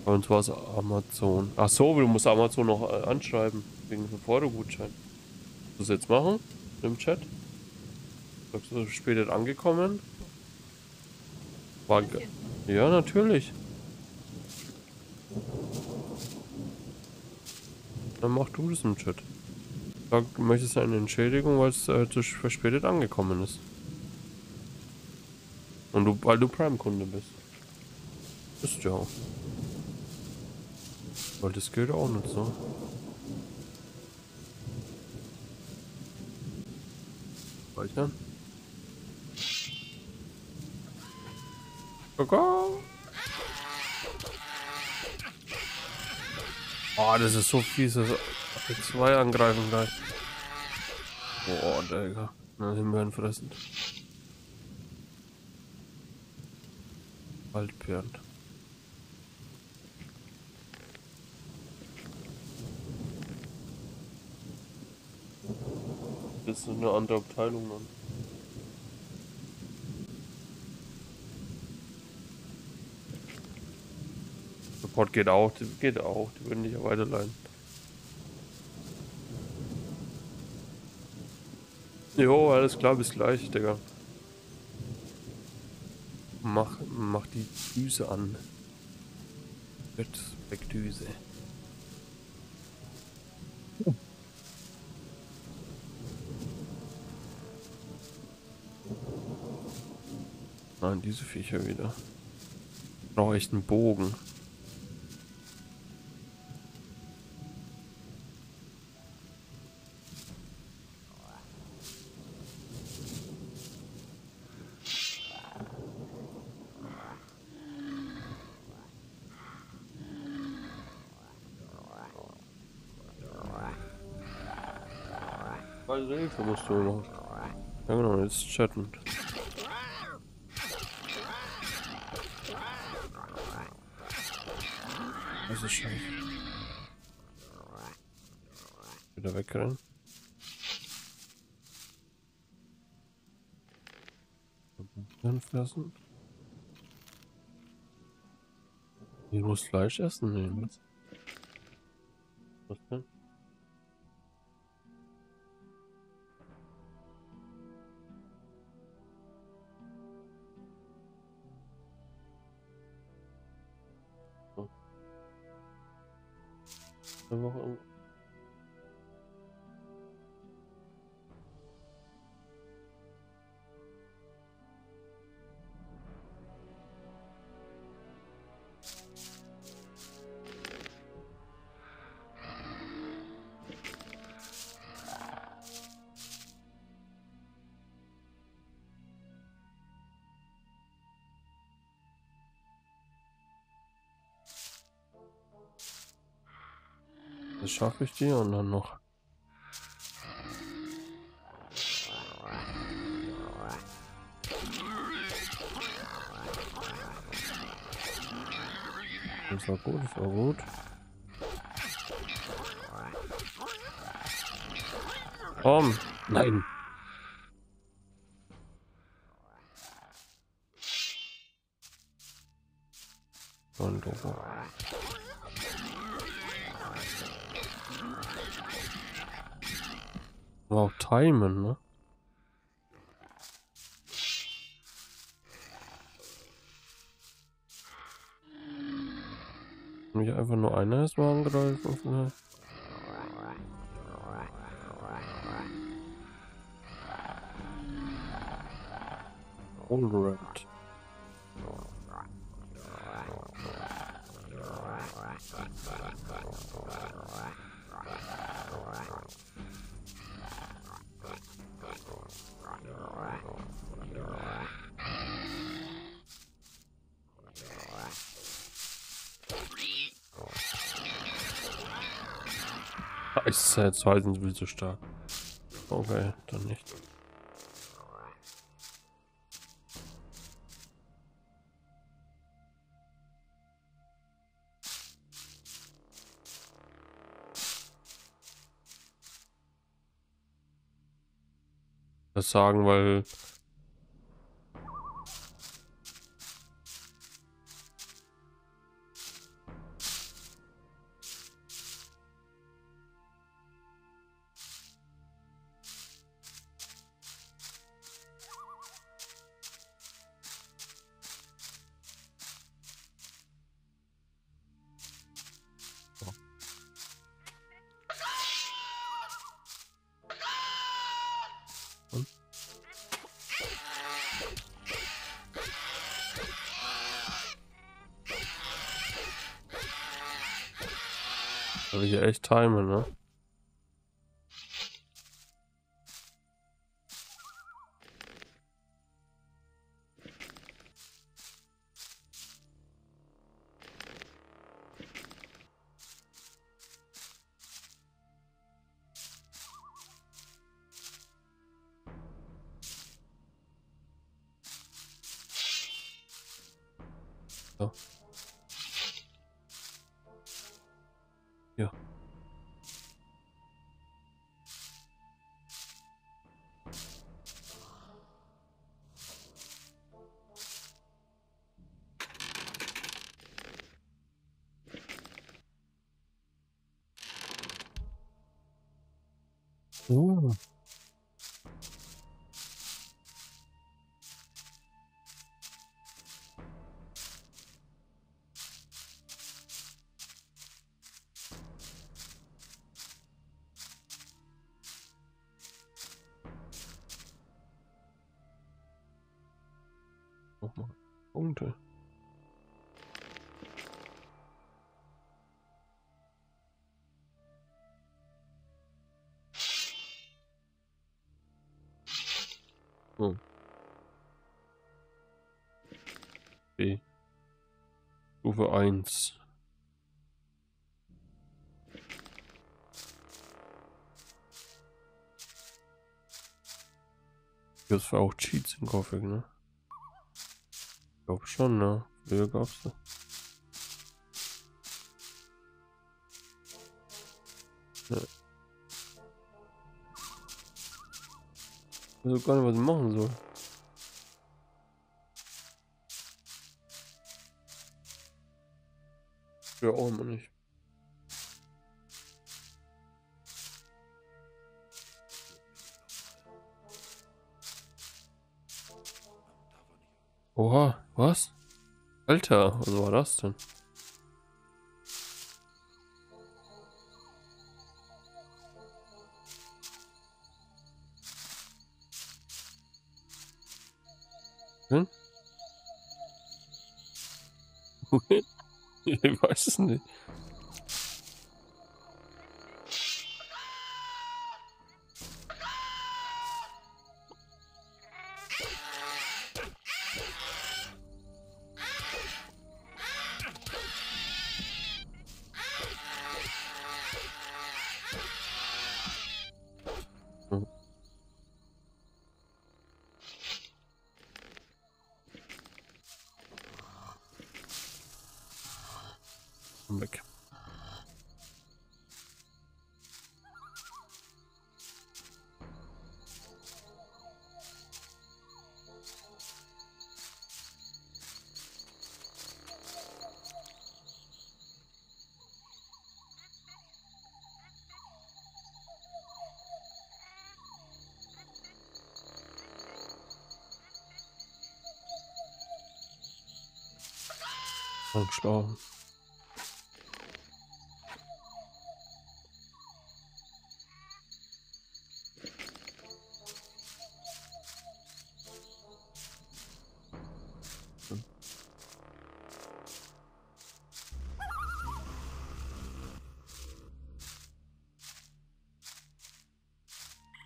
bei uns war es Amazon. Ach so, du musst Amazon noch äh, anschreiben. Wegen dem Feuergutschein. Das jetzt machen? Im Chat? Sagst du, später angekommen? War ja, natürlich. Dann mach du das im Chat. Sag, möchtest du eine Entschädigung, weil es äh, zu verspätet angekommen ist. Und du, weil du Prime-Kunde bist. Bist ja auch. Weil das gilt auch nicht so. Speichern. Koko. Oh, das ist so fies. Das zwei angreifen gleich. Boah, Digga. Na, Himbeeren fressen. Waldbeeren. Das ist eine andere Abteilung, Mann. Support geht auch, geht auch, die würden dich ja weiterleiten. Jo, alles klar, bis gleich, Digga. Mach, mach die Düse an. Bettdüse. Nein, diese Viecher wieder. Brauche ich einen Bogen. Also Hilfe musst du noch. Ja genau, jetzt chatten. Das ist scheiße. Wieder wegrennen. Anfassen. Ich muss Fleisch essen nehmen. Was denn? Eine schaffe ich dir und dann noch. Das war gut, das war gut. Komm, nein. Und. Aber auch timen, ne? Mich einfach nur einer erstmal angreifen vielleicht. Alright. Ist jetzt halten sie so stark. Okay, dann nicht. Das sagen, weil Aber hier echt timen, ne? So. Oh. Gibt's auch Cheats in Gothic, ne? Ich glaube schon, ne? Früher gab's da. Ja. Ich weiß gar nicht, was ich machen soll. Ja, auch immer nicht. Oha, was? Alter, was war das denn? Hm? <laughs> ich weiß es nicht. Schlau.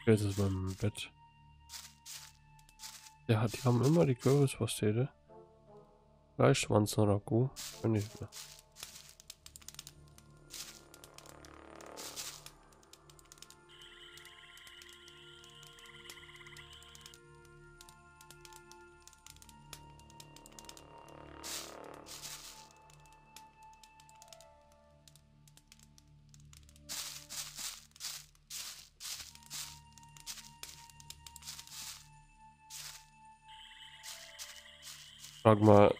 Jetzt ist beim Bett. Ja, die haben immer die Kürbispastete. Fleischschwanz oder Kuh. Kann ich mehr. Frag mal.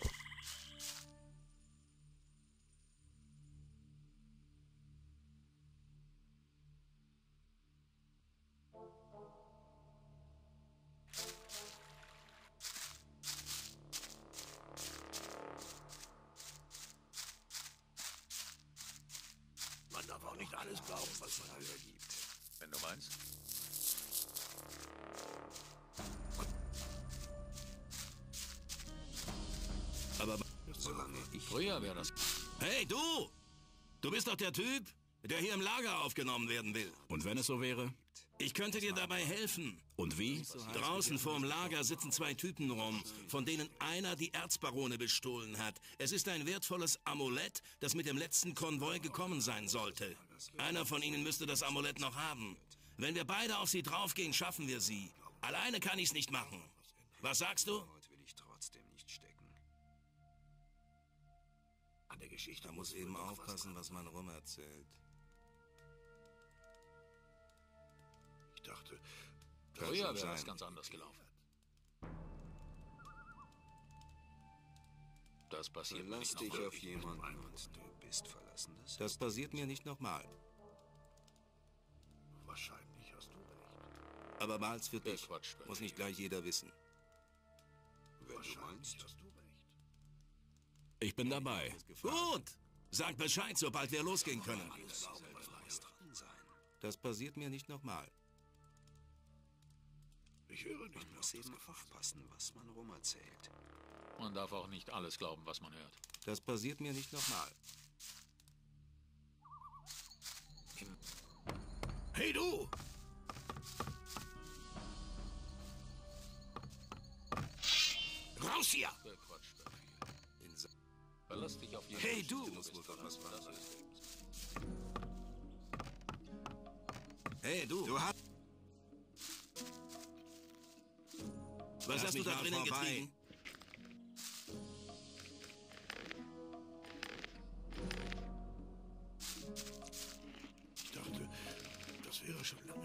Lager aufgenommen werden will. Und wenn es so wäre? Ich könnte dir dabei helfen. Und wie? Draußen vorm Lager sitzen zwei Typen rum, von denen einer die Erzbarone bestohlen hat. Es ist ein wertvolles Amulett, das mit dem letzten Konvoi gekommen sein sollte. Einer von ihnen müsste das Amulett noch haben. Wenn wir beide auf sie draufgehen, schaffen wir sie. Alleine kann ich's nicht machen. Was sagst du? An der Geschichte muss eben aufpassen, was man rum Früher wäre das ganz anders gelaufen. Das passiert mir Verlass nicht dich nochmal. auf jemanden und du bist verlassen. Das Das passiert mir nicht nochmal. Wahrscheinlich hast du recht. Aber mal's für dich. Quatsch, Muss nicht gleich jeder wissen. Wenn du meinst. Hast du recht. Ich bin dabei. Gut! Sag Bescheid, sobald wir losgehen können. Das passiert mir nicht nochmal. Ich höre nicht Man muss eben aufpassen, was man rumerzählt. Man darf auch nicht alles glauben, was man hört. Das passiert mir nicht nochmal. Hey, du! Raus hier! Verlass dich auf jeden Hey, du! Muss wohl was das ist. Hey, du! Du hast... Was Lass hast du da drinnen vorbei. getrieben? Ich dachte, das wäre schon lange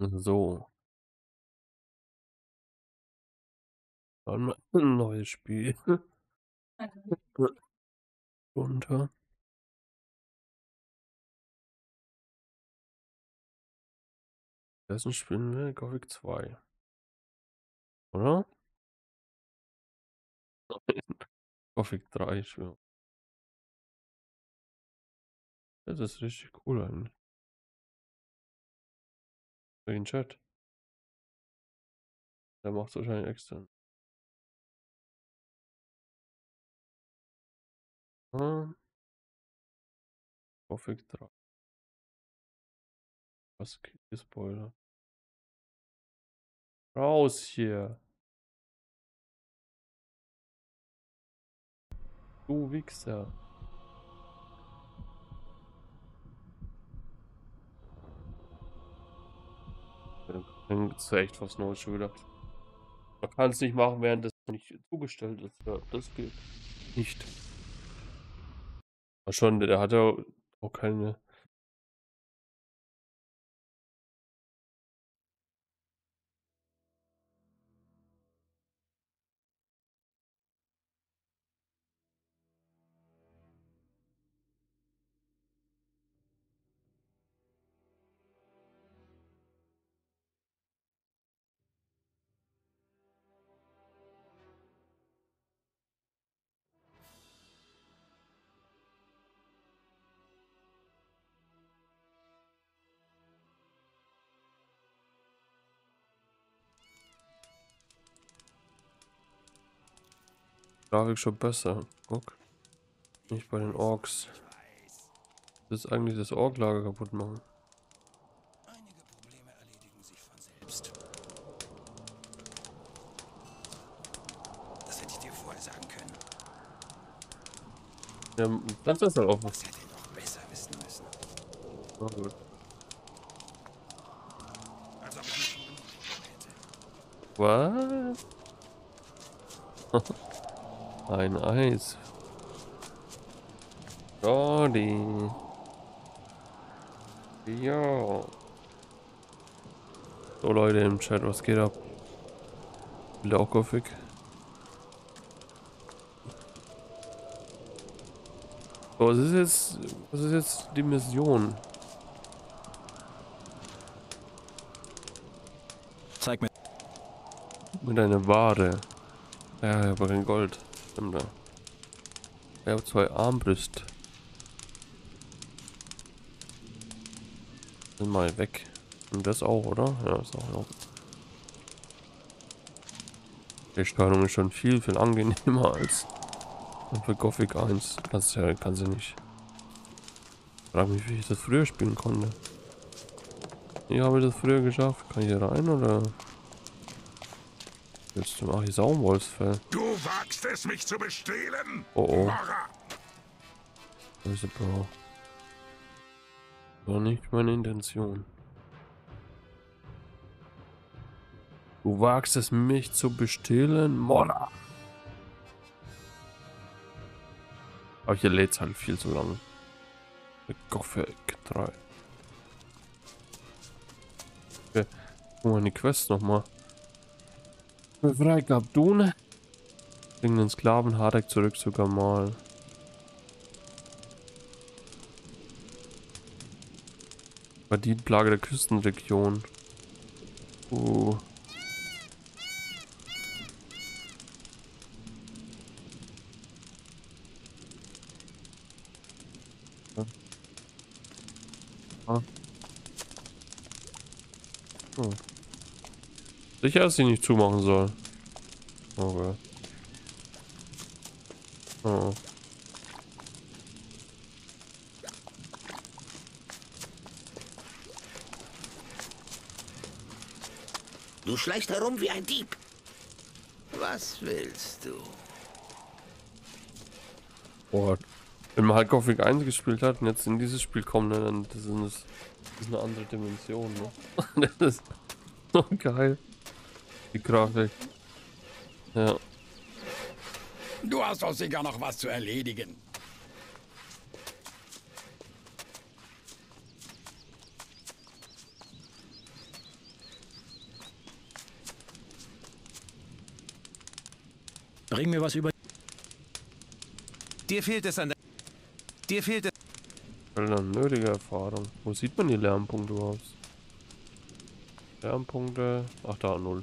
So. Dann mal ein neues Spiel. <laughs> Runter. Wessen spielen wir? Gothic 2. Oder? Nein. <laughs> Gothic 3 spielen. Das ist richtig cool eigentlich. Den Chat. Der macht wahrscheinlich extra. Ah. Gothic 3. Was Spoiler. Raus hier. Du Wichser. Dann gibt's ja echt was Neues schon wieder. Man kann es nicht machen, während das nicht zugestellt ist. Ja, das geht nicht. Aber schon, der hat ja auch keine Grafik schon besser. Guck. Nicht bei den Orks. Das ist eigentlich das Orklager kaputt machen. Einige Probleme erledigen sich von selbst. Das hätte ich dir vorher sagen können. Ja, lass das halt offen. Das hätte ich noch besser wissen müssen. Na gut. Als? Ein Eis. Jordi. Ja. So Leute im Chat, was geht ab? Gothic? So, was ist jetzt, was ist jetzt die Mission? Zeig mir. Mit einer Ware. Ja, aber kein Gold. Stimmt ja. Ich habe zwei Armbrüste. Sind mal weg. Und das auch, oder? Ja, ist auch noch. Die Steuerung ist schon viel, viel angenehmer als für Gothic 1. Kannst ja, kann sie nicht. Ich frage mich, wie ich das früher spielen konnte. Wie habe ich das früher geschafft? Kann ich hier rein oder? Jetzt mache ich Saumwolfsfell. Du wagst es, mich zu bestehlen? Oh oh. Böse Bro. War nicht meine Intention. Du wagst es, mich zu bestehlen? Mona. Aber hier lädt es halt viel zu lange. Gothic 3. Okay. Guck mal die Quest nochmal. Befreit Gabdun. Bring den Sklaven Hardek zurück zu Gamal. Banditplage der Küstenregion. Uh. Sicher, dass ich nicht zumachen soll. Okay. Oh. Du schleichst herum wie ein Dieb. Was willst du? Boah. Wenn man halt Gothic 1 gespielt hat und jetzt in dieses Spiel kommt, ne, dann das ist, das ist eine andere Dimension. Ne? <laughs> das ist so geil die Grafik. Ja. Du hast doch sicher noch was zu erledigen. Bring mir was über. Dir fehlt es an der. Dir fehlt es. Eine nötige Erfahrung. Wo sieht man die Lärmpunkte überhaupt? Lärmpunkte. Ach, da, null.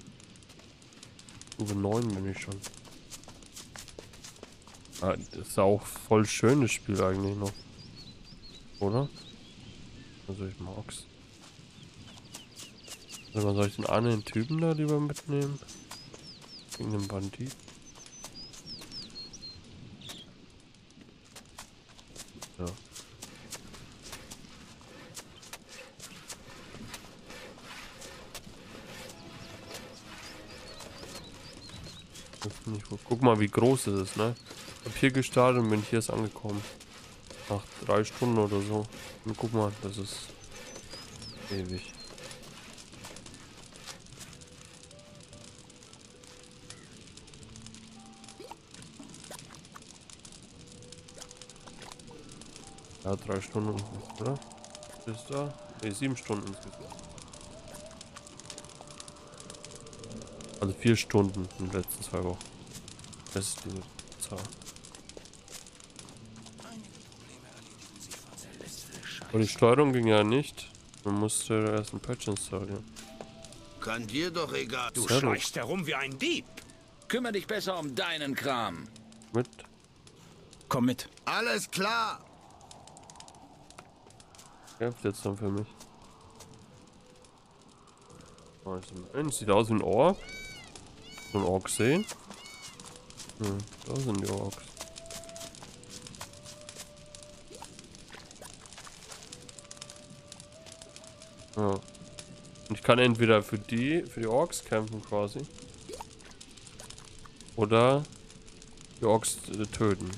Stufe 9 bin ich schon. Ah, das ist auch voll schönes Spiel eigentlich noch. Oder? Also ich mag's. Also soll ich den einen Typen da lieber mitnehmen? Gegen den Bandit? Guck mal, wie groß es ist, ne? Ich hab hier gestartet und bin hier erst angekommen. Nach drei Stunden oder so. Und guck mal, das ist ewig. Ja, drei Stunden, oder? Bis da? Ne, sieben Stunden insgesamt. Also vier Stunden in den letzten zwei Wochen. Das ist die Zahl. Aber die Steuerung ging ja nicht. Man musste erst ein Patch installieren. Kann dir doch egal. Du schleichst herum wie ein Dieb. Kümmer dich besser um deinen Kram. Mit? Komm mit. Alles klar. Kämpft jetzt dann für mich. Also, sieht aus wie ein Ork. So ein Ork sehen. Hm, da sind die Orks. Ja. Und ich kann entweder für die, für die Orks kämpfen quasi. Oder die Orks äh, töten.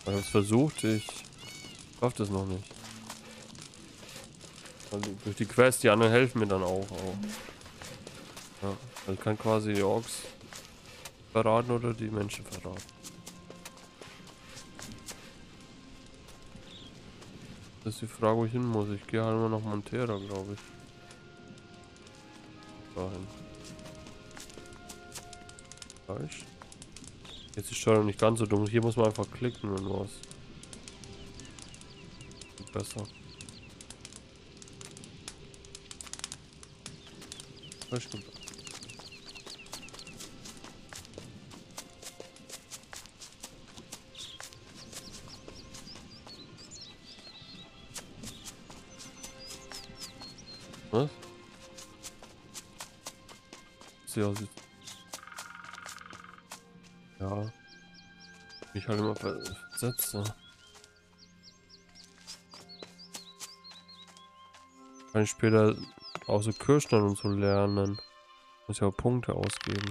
Ich habe es versucht, ich schaffe das noch nicht. Also durch die Quest, die anderen helfen mir dann auch. auch. Ja, also ich kann quasi die Orks verraten oder die Menschen verraten. Das ist die Frage, wo ich hin muss. Ich gehe halt immer nach Montera, glaube ich. Dahin. Falsch. Jetzt ist die Steuerung nicht ganz so dumm. Hier muss man einfach klicken und was. Besser. Das stimmt. Aus. Ja. Ich halt immer versetze. Kann ich später auch so Kirschner und so lernen. Muss ja auch Punkte ausgeben.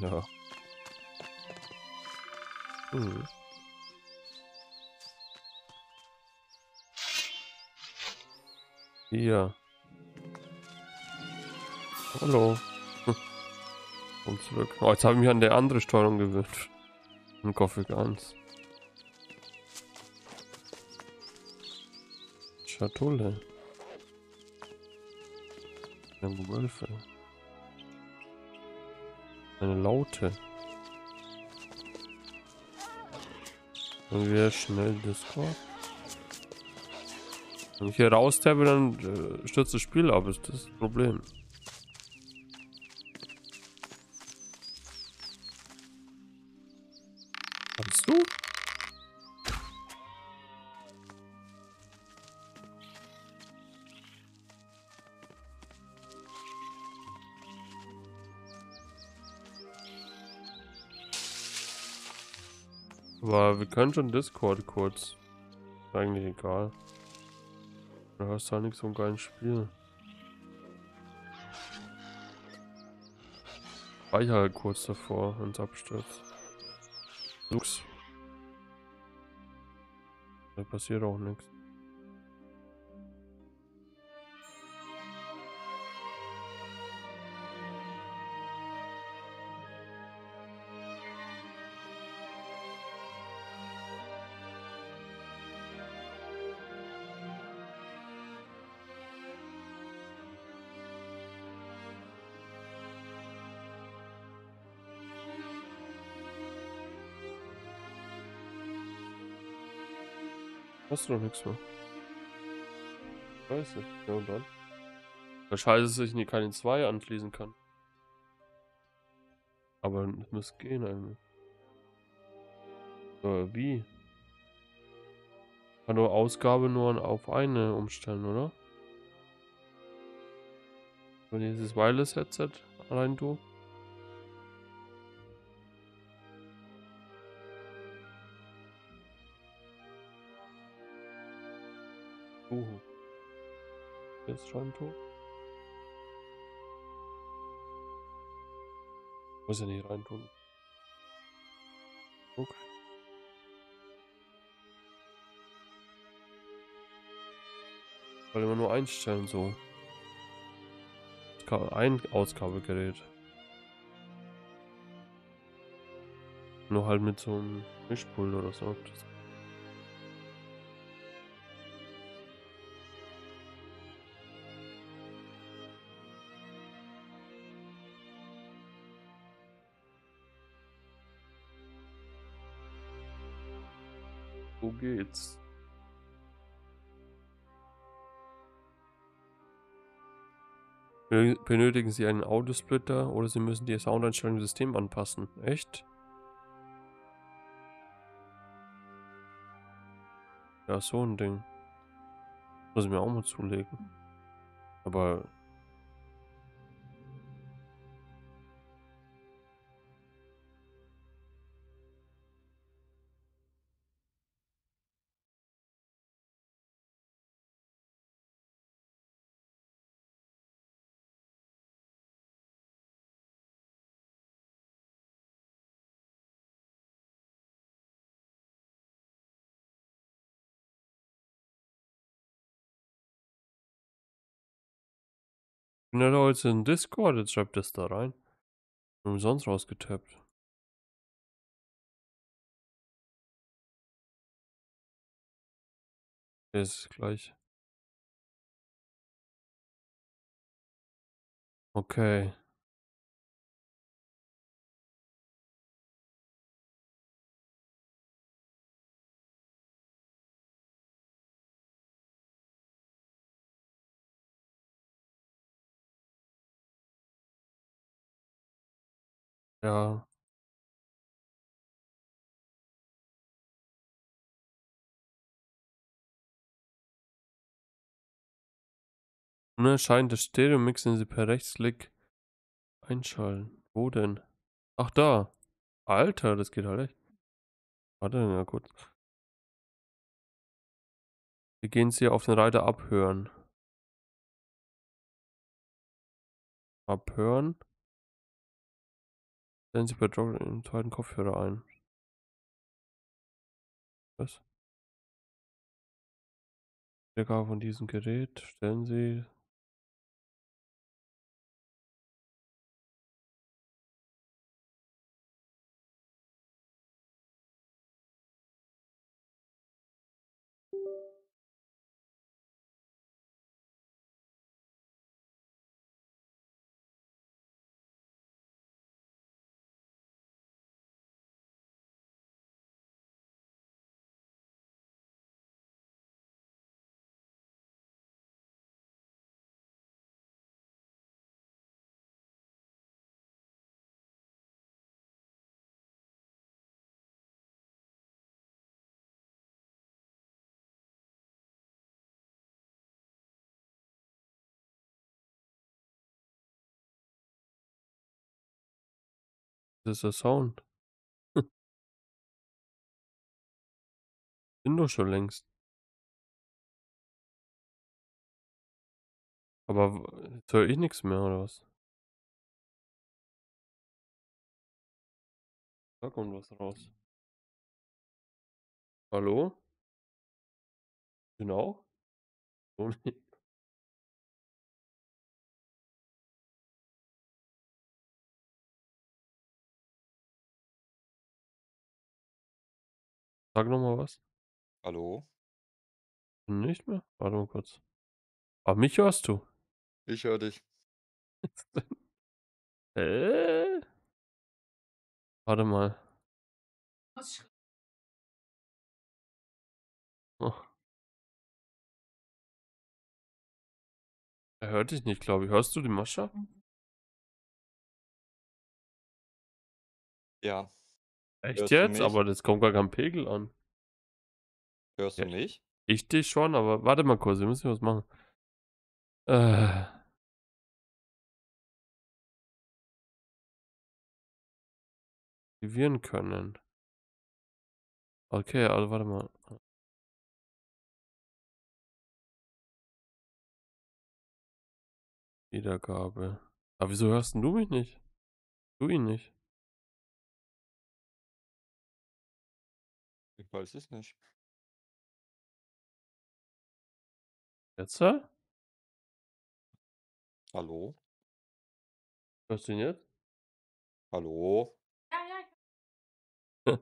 Ja. Hm. Hier. Hallo. <laughs> Komm zurück. Oh, jetzt habe ich mich an der andere Steuerung gewöhnt. In Gothic 1. Schatulle. Wölfe. Eine Laute. Und wir schnell Discord. Wenn ich hier raustappe, dann äh, stürzt das Spiel ab, ist das Problem. Können schon Discord kurz. Ist eigentlich egal. Du hast halt nichts so ein geiles Spiel. War ich halt kurz davor, es abstürzt. Lux. Da passiert auch nichts. Hast du doch nichts mehr. Scheiße. Ja und dann? Ja, scheiße, dass ich nie keinen 2 anschließen kann. Aber es muss gehen eigentlich. Äh, wie? Kann nur Ausgabe nur auf eine umstellen, oder? Und dieses Wireless-Headset allein du? Schon tot. Muss ja nicht reintun. Okay. Soll immer nur einstellen so. Ein Ausgabegerät. Nur halt mit so einem Mischpult oder so. Das geht's? Benötigen Sie einen Audiosplitter oder Sie müssen die Soundeinstellung im System anpassen. Echt? Ja, so ein Ding. Muss ich mir auch mal zulegen. Aber bin ja heute in Discord, jetzt schreibt das da rein. Umsonst rausgetappt. Ist gleich. Okay. Ja. Ne, scheint das Stereo-Mix, den Sie per Rechtsklick einschalten. Wo denn? Ach, da. Alter, das geht halt echt. Warte, ja gut. Wir gehen Sie auf den Reiter abhören. Abhören. Stellen Sie bei Jogger den zweiten Kopfhörer ein. Was? Wiedergabe von diesem Gerät. Stellen Sie Das ist der Sound. Sind doch schon längst. Aber jetzt höre ich nichts mehr oder was? Da kommt was raus. Hallo? Genau? Toni? Sag nochmal was. Hallo? Nicht mehr? Warte mal kurz. Aber mich hörst du. Ich höre dich. <laughs> äh? Warte mal. Was? Oh. Er hört dich nicht, glaube ich. Hörst du die Mascha? Ja. Echt jetzt? Aber das kommt gar kein Pegel an. Hörst du mich? Ich dich schon, aber warte mal kurz, wir müssen was machen. Äh. Aktivieren können. Okay, also warte mal. Wiedergabe. Aber wieso hörst du mich nicht? Du ihn nicht. Weiß es nicht. Jetzt? ja? Hallo? Hörst du ihn jetzt? Hallo? <laughs>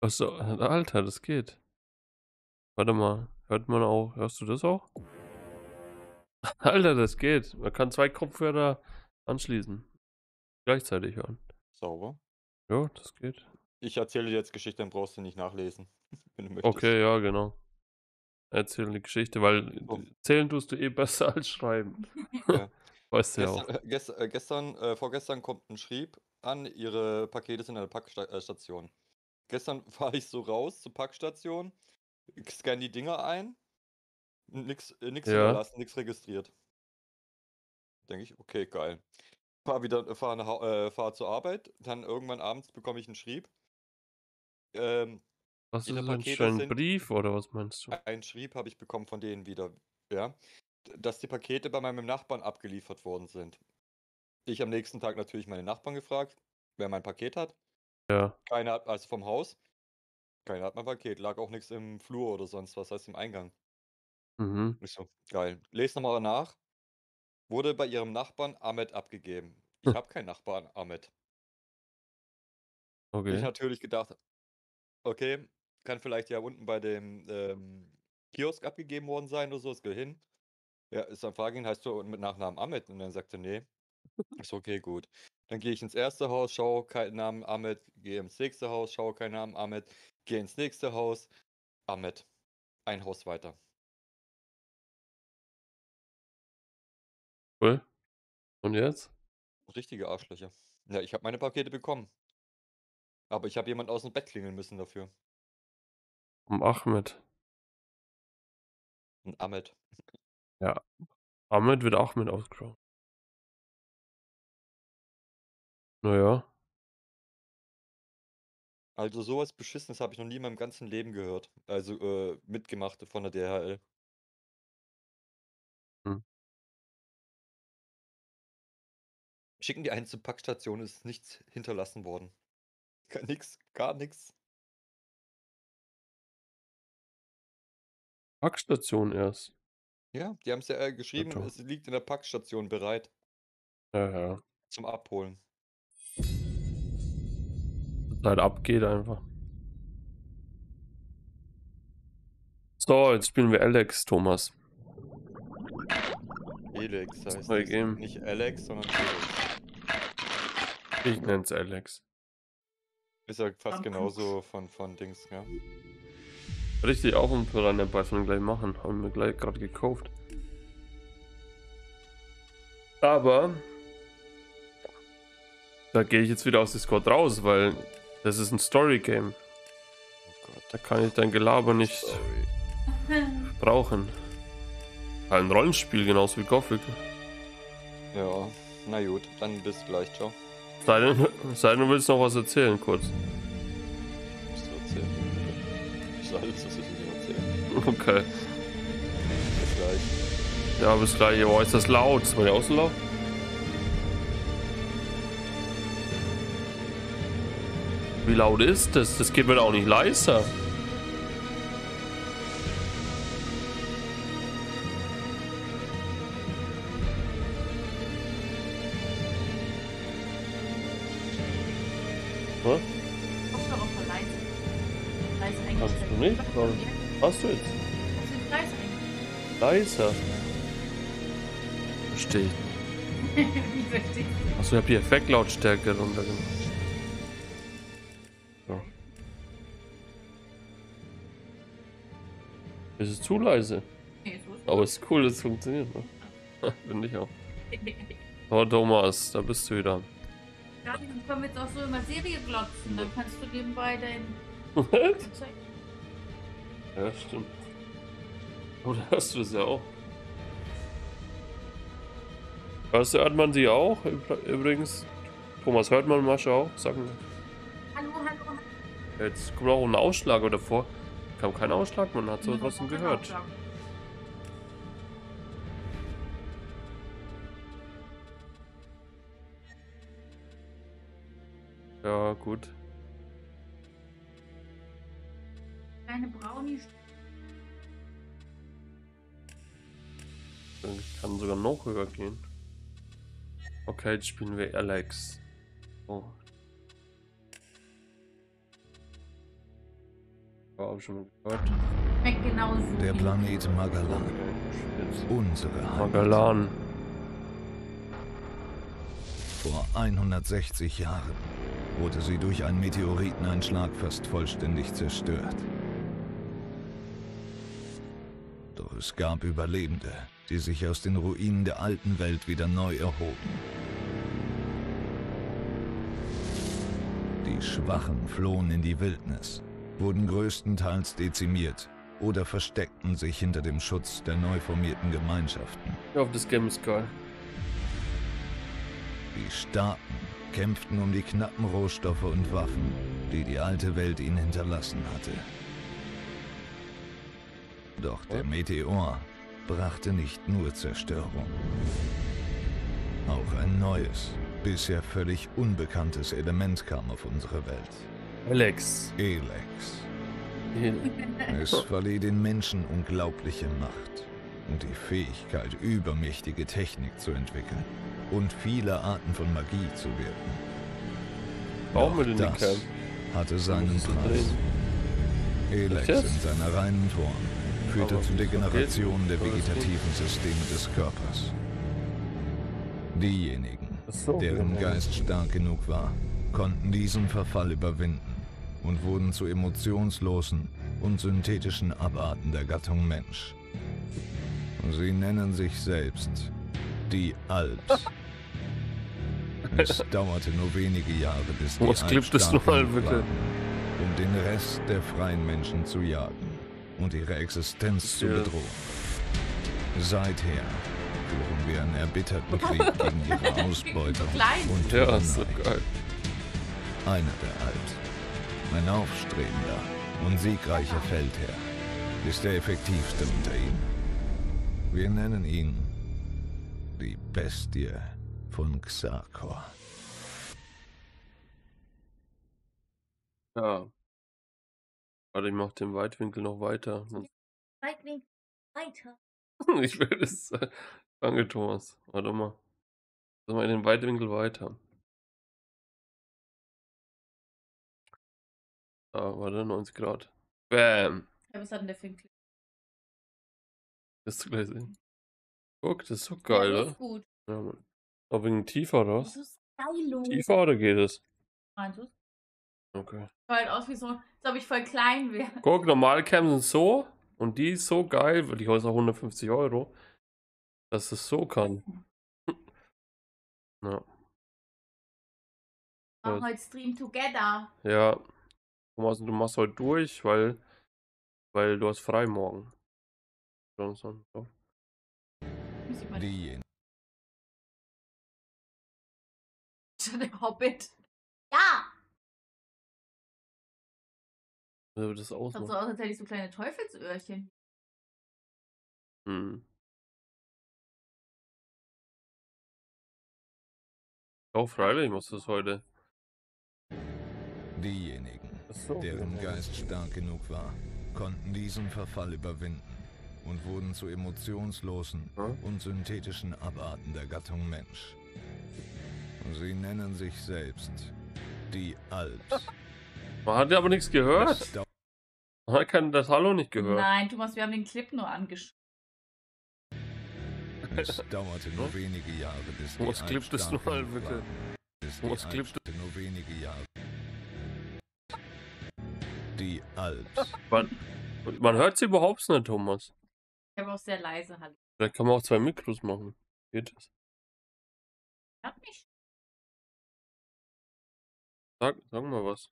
Achso, Alter, das geht. Warte mal, hört man auch, hörst du das auch? <laughs> Alter, das geht. Man kann zwei Kopfhörer anschließen. Gleichzeitig hören. Sauber. Ja, das geht. Ich erzähle dir jetzt Geschichte, dann brauchst du nicht nachlesen. <laughs> Du. Okay, ja, genau. Erzähl die Geschichte, weil erzählen tust du eh besser <laughs> als schreiben. Ja. <laughs> weißt du ja auch. Äh, gest, äh, gestern äh, vorgestern kommt ein Schrieb an, ihre Pakete sind an der Packstation. Gestern fahre ich so raus zur Packstation, scanne die Dinger ein, nix, äh, nix Ja. hinterlassen, nix registriert. Denke ich, okay, geil. Fahr wieder, fahr, nach, äh, fahr zur Arbeit, dann irgendwann abends bekomme ich einen Schrieb. Ähm, Was ist ein sind- Brief oder was meinst du? Ein Schrieb habe ich bekommen von denen wieder, ja, dass die Pakete bei meinem Nachbarn abgeliefert worden sind. Ich am nächsten Tag natürlich meine Nachbarn gefragt, wer mein Paket hat. Ja. Keiner hat, also vom Haus, keiner hat mein Paket, lag auch nichts im Flur oder sonst was, heißt im Eingang. Mhm. Ich so, geil. Lest nochmal nach. Wurde bei ihrem Nachbarn Ahmed abgegeben. Ich habe keinen Nachbarn Ahmed. Ich Okay. natürlich gedacht, okay, kann vielleicht ja unten bei dem ähm, Kiosk abgegeben worden sein oder so, es gehört hin. Ja, ist dann frage ihn, heißt du mit Nachnamen Ahmed? Und dann sagte, nee. <laughs> Ist okay, gut. Dann gehe ich ins erste Haus, schaue keinen Namen Ahmed, gehe ins nächste Haus, schaue keinen Namen Ahmed, gehe ins nächste Haus, Ahmed. Ein Haus weiter. Cool. Und jetzt? Richtige Arschlöcher. Ja, ich habe meine Pakete bekommen. Aber ich habe jemand aus dem Bett klingeln müssen dafür. Um Ahmed. Ein Ahmed. Ja. Ahmed wird Ahmed ausgesprochen. Naja. Also sowas Beschissenes habe ich noch nie in meinem ganzen Leben gehört. Also äh, mitgemacht von der DHL. Hm. Schicken die einen zur Packstation, ist nichts hinterlassen worden. Gar nix, gar nix. Packstation erst. Ja, die haben es ja äh, geschrieben, doch. es liegt in der Packstation bereit Ja, ja. zum Abholen. Zeit abgeht einfach. So, jetzt spielen wir Alex, Thomas. Felix heißt neue es. Game. Nicht Alex, sondern Felix. Ich nenn's Alex. Ist ja fast genauso von, von Dings, ja. Richtig auch ein Piranha Python gleich machen. Haben wir gleich gerade gekauft. Aber da gehe ich jetzt wieder aus Discord raus, weil das ist ein Story Game. Da kann ich dein Gelaber nicht <laughs> brauchen. Ein Rollenspiel genauso wie Gothic. Ja, na gut, dann bis gleich, ciao. Sei denn, <laughs> sei denn du willst noch was erzählen kurz. Was zu erzählen? Ich soll ich dir erzählen. Okay. Bis gleich. Ja, bis gleich. Boah, ist das laut? Ist bei dir auch so laut? Wie laut ist das? Das geht mir auch nicht leiser. Hast du jetzt? Leise eingestellt. Leiser. Verstehe <laughs> ich. Wie verstehst du? Achso, ich habe die Effektlautstärke runtergemacht. So. Ist es zu leise? Nee, so ist Aber es ist cool, dass es funktioniert. Ne? <laughs> Finde ich auch. <laughs> Oh, Thomas, da bist du wieder. Ja, dann können wir jetzt auch so immer Serie glotzen. Dann kannst du nebenbei dein. Ja, stimmt. Oder <laughs> hast du das ja auch? Hörst du, hört man sie auch? Übrigens. Thomas, hört man Mascha auch? Sagen Hallo, hallo, hallo. Jetzt kommt auch ein Ausschlag oder vor. Kam kein Ausschlag, man hat so trotzdem gehört. Ausschlag. Ja, gut. Kleine Brownie. Ich kann sogar noch höher gehen. Okay, jetzt spielen wir Alex. Oh. Ja, hab ich schon mal gehört. Schmeckt genauso. Der Planet Magalan. Unsere Heimat. Magalan. Vor 160 Jahren wurde sie durch einen Meteoriteneinschlag fast vollständig zerstört. Doch es gab Überlebende, die sich aus den Ruinen der alten Welt wieder neu erhoben. Die Schwachen flohen in die Wildnis, wurden größtenteils dezimiert oder versteckten sich hinter dem Schutz der neu formierten Gemeinschaften. Ich hoffe, das Game ist geil. Die Starken kämpften um die knappen Rohstoffe und Waffen, die die alte Welt ihnen hinterlassen hatte. Doch der Meteor brachte nicht nur Zerstörung. Auch ein neues, bisher völlig unbekanntes Element kam auf unsere Welt. Alex. Elex. Es verlieh den Menschen unglaubliche Macht und die Fähigkeit, übermächtige Technik zu entwickeln und viele Arten von Magie zu wirken. Warum die das hatte seinen Preis. Elex in seiner reinen Form führte zur Degeneration der vegetativen Systeme des Körpers. Diejenigen, deren. Geist stark genug war, konnten diesen Verfall überwinden und wurden zu emotionslosen und synthetischen Abarten der Gattung Mensch. Sie nennen sich selbst die Alt. <laughs> Es dauerte nur wenige Jahre, bis die Was Alt stark genug bitte? waren, um den Rest der freien Menschen zu jagen und ihre Existenz zu bedrohen. Seither führen wir einen erbitterten Krieg <laughs> gegen ihre Ausbeuter klein. und Ja, so geil. Einer der Alt, ein aufstrebender und siegreicher Feldherr, ist der effektivste unter ihnen. Wir nennen ihn die Bestie von Xarkor. Ja. Warte, ich mach den Weitwinkel noch weiter. Weitwinkel weiter. <laughs> Ich will das. äh, Danke, Thomas. Warte mal. Sag mal in den Weitwinkel weiter. Ah, warte, 90 Grad. Bam. Ja, was hat denn der Klick? Das du gleich sehen. Guck, das ist so geil, ja, oder? das ist gut. Ja, Mann. Aber wegen tiefer, oder Das was? ist geil. Tiefer oder geht es? Meinst du's? Okay. Halt aus wie so, als ob ich voll klein wäre. Guck, normal Cam sind so und die ist so geil, weil die kostet auch 150 Euro, dass es so kann. Ja. Machen heute Stream together. Ja. Thomas, du machst heute durch, weil, weil du hast frei morgen. Johnson. So. Diejenigen. <laughs> Der Hobbit. Ja! Wer wird das Schaut so ausmachen? aus, als hätte ich so kleine Teufelsöhrchen. Hm. Oh, freilich du das heute. Diejenigen, so, deren genau. Geist stark genug war, konnten diesen Verfall überwinden und wurden zu emotionslosen und synthetischen Abarten der Gattung Mensch. Sie nennen sich selbst die Alt. <laughs> Man hat ja aber nichts gehört. Es Man hat kein, das Hallo nicht gehört. Nein, Thomas, wir haben den Clip nur angeschaut. Es dauerte nur <laughs> wenige Jahre, bis die Was klippt das noch mal, genug bitte? Was klippt dauerte nur wenige Jahre. Die Alt. <laughs> Man, man hört sie überhaupt nicht, Thomas. Ich habe auch sehr leise Hallo. Vielleicht kann man auch zwei Mikros machen. Geht es? Hört mich. Sag, sag mal was.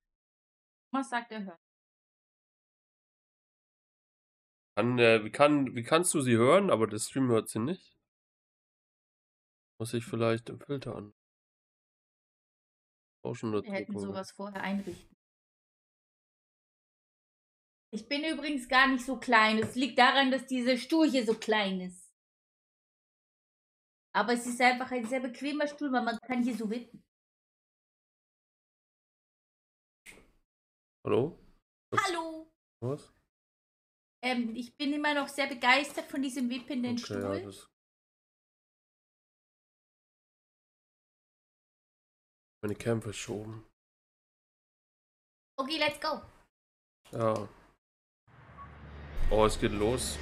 Was sagt er hört? Kann, äh, wie, kann, wie kannst du sie hören, aber der Stream hört sie nicht? Muss ich vielleicht im Filter an. Auch schon Wir hätten sowas vorher einrichten. Ich bin übrigens gar nicht so klein. Es liegt daran, dass dieser Stuhl hier so klein ist. Aber es ist einfach ein sehr bequemer Stuhl, weil man kann hier so wippen. Hallo? Was? Hallo! Was? Ähm, ich bin immer noch sehr begeistert von diesem wippenden Okay, ja, Stuhl. das. Meine Cam verschoben. Okay, let's go. Ja. Oh, es geht los.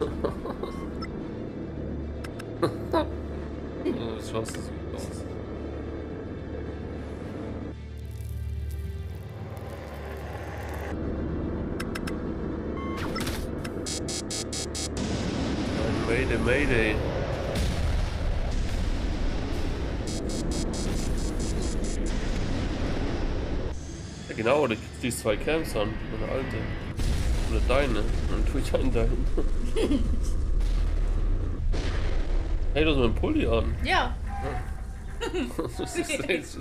<laughs> Ja, Schaust du so gut aus. Mayday, Mayday. Ja genau, da gibt's die zwei Camps an. Meine alte. Oder deine. Dann tue ich einen deinen. <laughs> hey, du hast meinen Pulli an. Ja. Das ist echt so.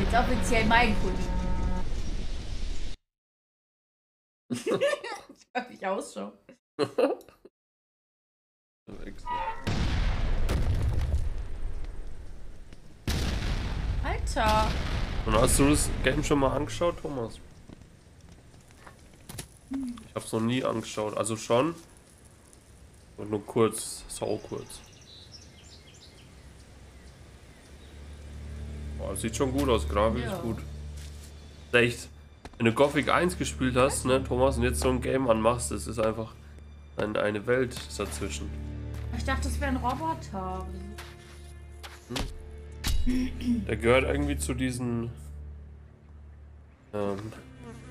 Jetzt offiziell mein Pulli. <laughs> ich mag mich ausschauen. Alter. Und hast du das Game schon mal angeschaut, Thomas? Ich hab's noch nie angeschaut. Also schon. Und nur kurz, sau kurz. Boah, sieht schon gut aus, grafisch Ja. gut. Echt. Wenn du Gothic 1 gespielt hast, ne, Thomas, und jetzt so ein Game anmachst, das ist einfach ein, eine Welt dazwischen. Ich dachte, das wäre ein Roboter. Der gehört irgendwie zu diesen ähm,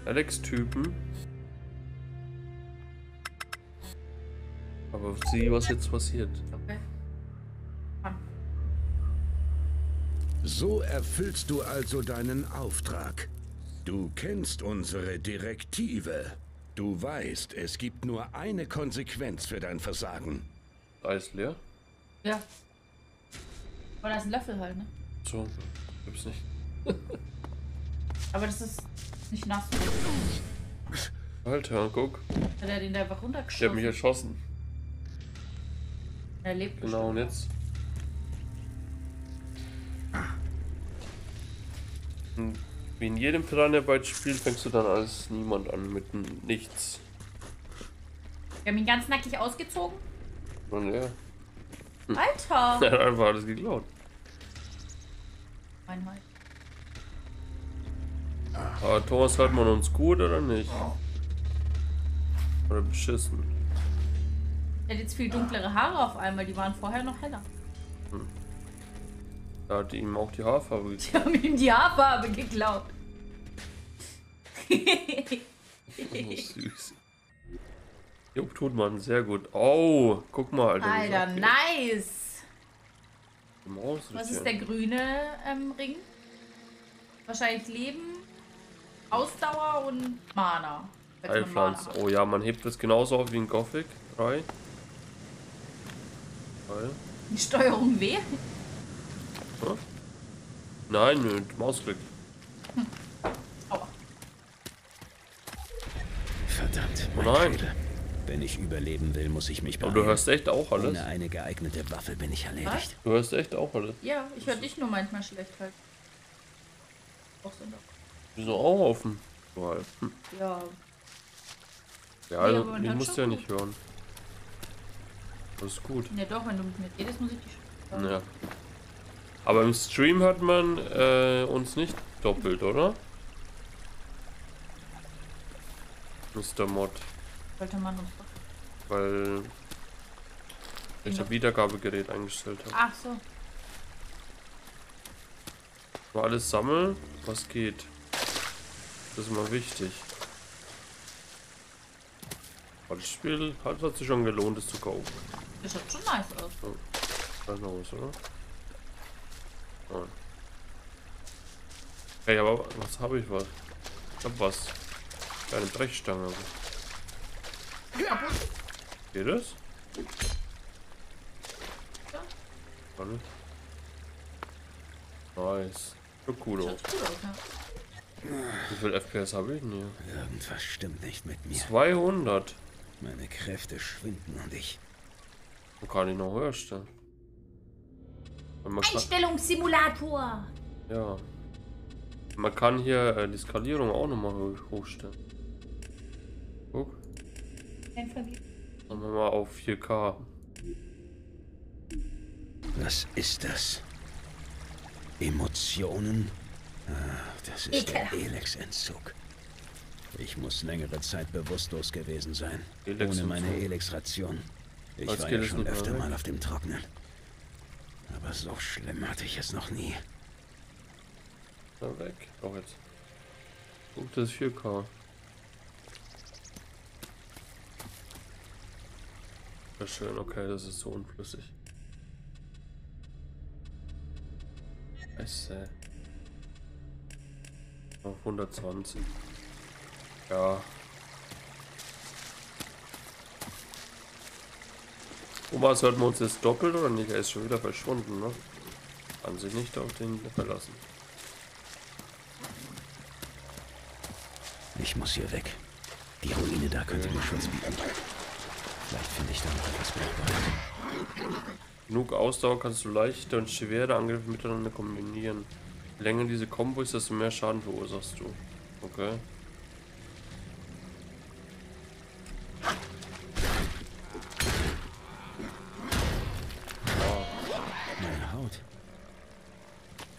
Alex-Typen. Aber sieh, was jetzt passiert. Okay. So erfüllst du also deinen Auftrag. Du kennst unsere Direktive. Du weißt, es gibt nur eine Konsequenz für dein Versagen. Eis leer? Ja. Aber da ist ein Löffel halt, ne? So, gibt's nicht. <laughs> Aber das ist nicht nass. Alter, guck. Hat er den da einfach Ich hab runtergeschossen? mich erschossen. Er lebt Genau, und jetzt? Wie in jedem Piranha Bytes Spiel fängst du dann als niemand an mit nichts. Wir haben ihn ganz nackig ausgezogen. Und ja. <laughs> Er Alter! hat einfach alles geklaut. Einheit. Aber Thomas, hört man uns gut oder nicht? Oder beschissen? Er hat jetzt viel dunklere Haare auf einmal, die waren vorher noch heller. Hm. Da hat ihm auch die Haarfarbe Die geklaut. haben ihm die Haarfarbe geklaut. Oh, süß. Jo, tut man, sehr gut. Oh, guck mal, Alter. Alter, nice! die Was ist der grüne ähm, Ring? Wahrscheinlich Leben, Ausdauer und Mana. Heilpflanze. Oh ja, man hebt das genauso auf wie in Gothic 3. Geil. Die Steuerung W? Hm? Nein, mit Mausklick. Verdammt, Oh mein nein. Fehler. Wenn ich überleben will, muss ich mich Aber du beeilen. hörst echt auch alles? Ohne eine geeignete Waffe bin ich erledigt. Du hörst echt auch alles. Ja, ich höre dich nur manchmal schlecht halt. Auch so noch. Wieso auch Dual? Hm. Ja. Ja, Nee, also, ich hört musst schon ja gut. nicht hören. Das ist gut. Ja doch, wenn du mit mir redest, muss ich dich schon hören. Ja. Aber im Stream hört man äh, uns nicht doppelt, oder? Mr. Mod. Sollte man uns doch. Weil ich das Wiedergabegerät eingestellt habe. Ach so. Mal alles sammeln, was geht. Das ist mal wichtig. Das Spiel hat, hat sich schon gelohnt, es zu kaufen. Das schaut schon nice aus. Oh. Schaut aus, oder? Oh. Hey, aber was habe ich was? Ich hab was. Eine Brechstange. Geht das? Ja. Warte. Nice. So cool aus. Wie viel FPS habe ich denn hier? Irgendwas stimmt nicht mit mir. 200. Meine Kräfte schwinden und ich. Man kann ich noch höher stellen. Einstellungssimulator. ja. Man kann hier äh, die Skalierung auch nochmal hoch, hochstellen. Guck. Machen wir mal auf 4K. Was ist das? Emotionen? Ah, das ist der Ekelhaft. Elex-Entzug. Ich muss längere Zeit bewusstlos gewesen sein. Ohne meine Elex-Ration. Ich Als war ja schon öfter weg. mal auf dem Trocknen. Aber so schlimm hatte ich es noch nie. Na weg. Auch jetzt. Guck, das ist 4K. Ja, schön, okay, das ist so unflüssig. Scheiße. Auf 120. Ja. Was hört man uns jetzt doppelt oder nicht? Er ist schon wieder verschwunden, ne? Kann sich nicht auf den verlassen. Ich muss hier weg. Die Ruine da könnte mir Schutz bieten. Vielleicht finde ich da noch etwas Brauchbares. Genug Ausdauer kannst du leichte und schwere Angriffe miteinander kombinieren. Je länger diese Kombo ist, desto mehr Schaden verursachst du. Okay.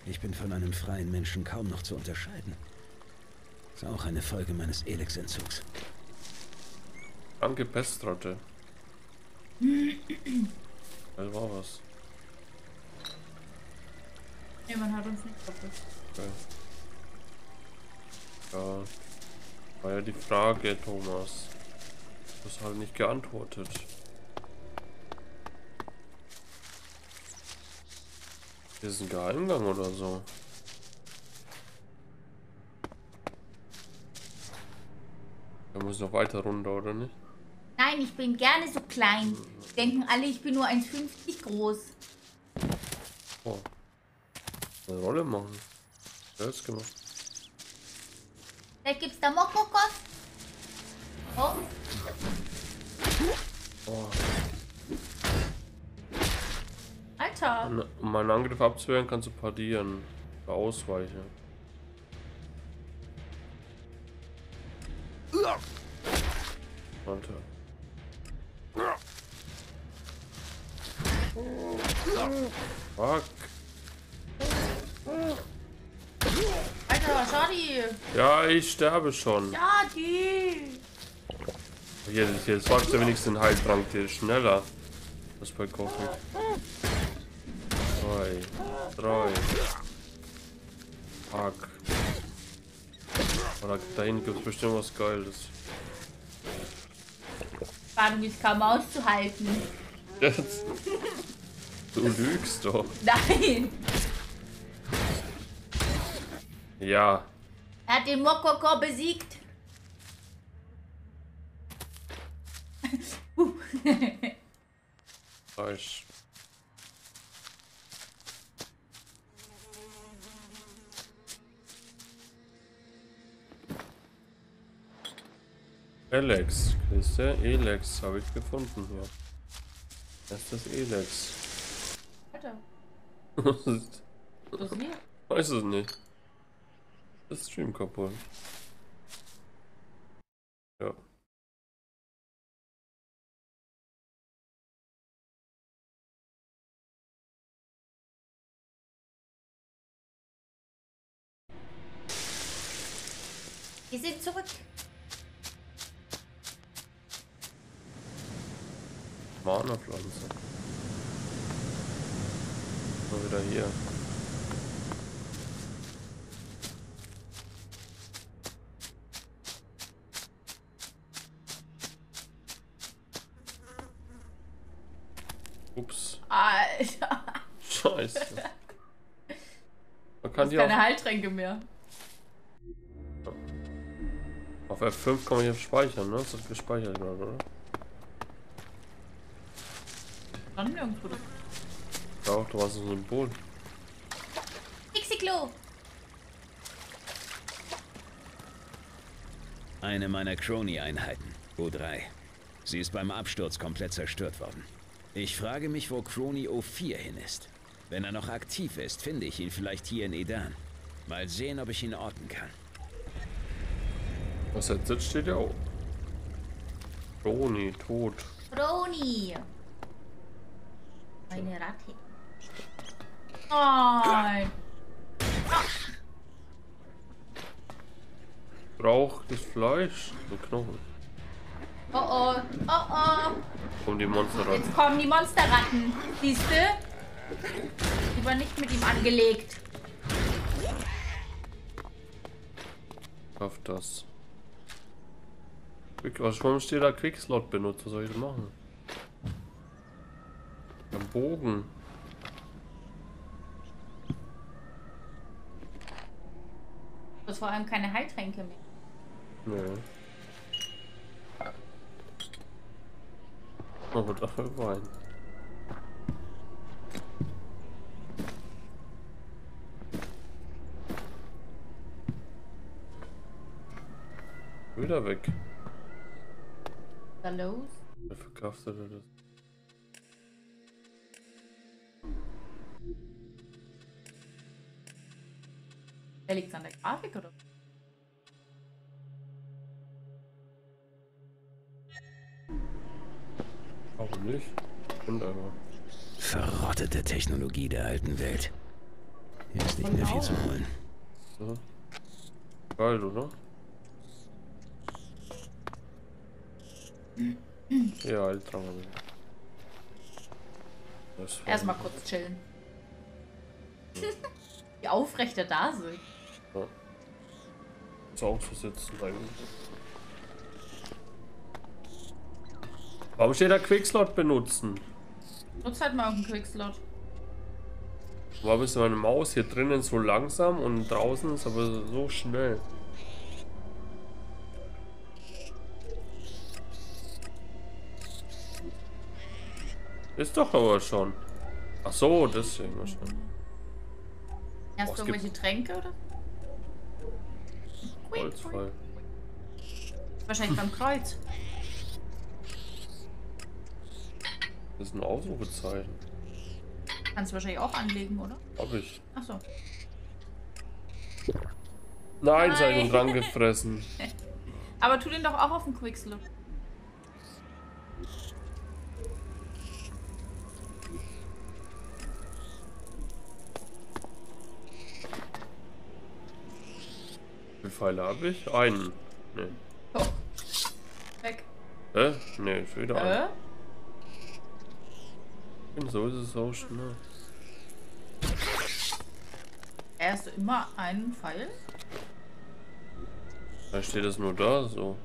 Ich bin von einem freien Menschen kaum noch zu unterscheiden. Ist auch eine Folge meines Elex-Entzugs. Danke, Pestrotte. Das war was. Jemand hat uns nicht doppelt. Okay. Ja. War ja die Frage, Thomas. Du hast halt nicht geantwortet. Hier ist ein Geheimgang oder so. Da muss noch weiter runter, oder nicht? Nein, ich bin gerne so klein. Denken alle, ich bin nur 1,50 groß. Oh. Eine Rolle machen. Selbst gemacht. Vielleicht gibt's da Mokokos. Oh, Oh. Alter. Um um meinen Angriff abzuwehren, kannst du parieren. Oder Ausweichen. Alter. Fuck. Alter, Shadi. Ja, ich sterbe schon. Shadi. Hier, hier jetzt wachst du wenigstens den Heiltrank, der ist schneller. Das bei Kochen. Zwei. Drei. Fuck. Oder da hinten gibt es bestimmt was Geiles. Spannung ist kaum auszuhalten. Jetzt. Du lügst doch. Nein. Ja. Er hat den Mokoko besiegt. Uh. Falsch. Elex, Kiste, Elex habe ich gefunden hier. <laughs> Das ist das Elex. Alter, Was ist- was ist hier? Weiß es nicht. Das Stream kaputt. Ja. Wir sind zurück. war eine Pflanze. So wieder hier. Ups. Alter. Scheiße. Man kann die keine Heiltränke mehr. Auf F5 kann man hier speichern, ne? Das ist gespeichert gerade, oder? Dann nirgendwo. auch, du hast ein Symbol. Dixie-Klo. Eine meiner Crony-Einheiten, O3. Sie ist beim Absturz komplett zerstört worden. Ich frage mich, wo Crony O4 hin ist. Wenn er noch aktiv ist, finde ich ihn vielleicht hier in Edan. Mal sehen, ob ich ihn orten kann. Was jetzt steht ja auch. Roni, tot. Roni. Eine Ratte. Nein. Braucht das Fleisch? So Knochen. Oh oh. Oh oh. Um die Monster ran. Jetzt kommen die Monsterratten. Siehst du? Lieber nicht mit ihm angelegt. Auf das. Was warum steht da Quickslot benutzt? Was soll ich denn machen? Ein Bogen. Du hast vor allem keine Heiltränke mehr. Nee. Oh, dafür Wein. Wieder weg. Da los? Wer verkauft er das? Der liegt an der Grafik, oder? Warum nicht? Und aber. Verrottete Technologie der alten Welt. Hier ist nicht mehr viel zu holen. So. Geil, oder? Ja, Alter. Erstmal kurz chillen. <laughs> Wie aufrecht er da sind. Sitzen eigentlich. Warum steht da Quickslot benutzen? Nutz halt mal irgendeinen Quickslot. Warum ist meine Maus hier drinnen so langsam und draußen ist aber so schnell? Ist doch aber schon. Ach so, deswegen wahrscheinlich. Hast Oh, du irgendwelche Tränke, oder? Holzfall. Wahrscheinlich beim Kreuz. Das ist ein Ausrufezeichen. Kannst du wahrscheinlich auch anlegen, oder? Hab ich. Achso. Nein, Nein. und dran gefressen. <laughs> Aber tu den doch auch auf den Quickslot. Pfeile habe ich? Einen. Nee. Weg. Hä? Nee, schon wieder Äh? einen. Und so ist es auch schnell. Erst immer einen Pfeil? Da steht es nur da, so.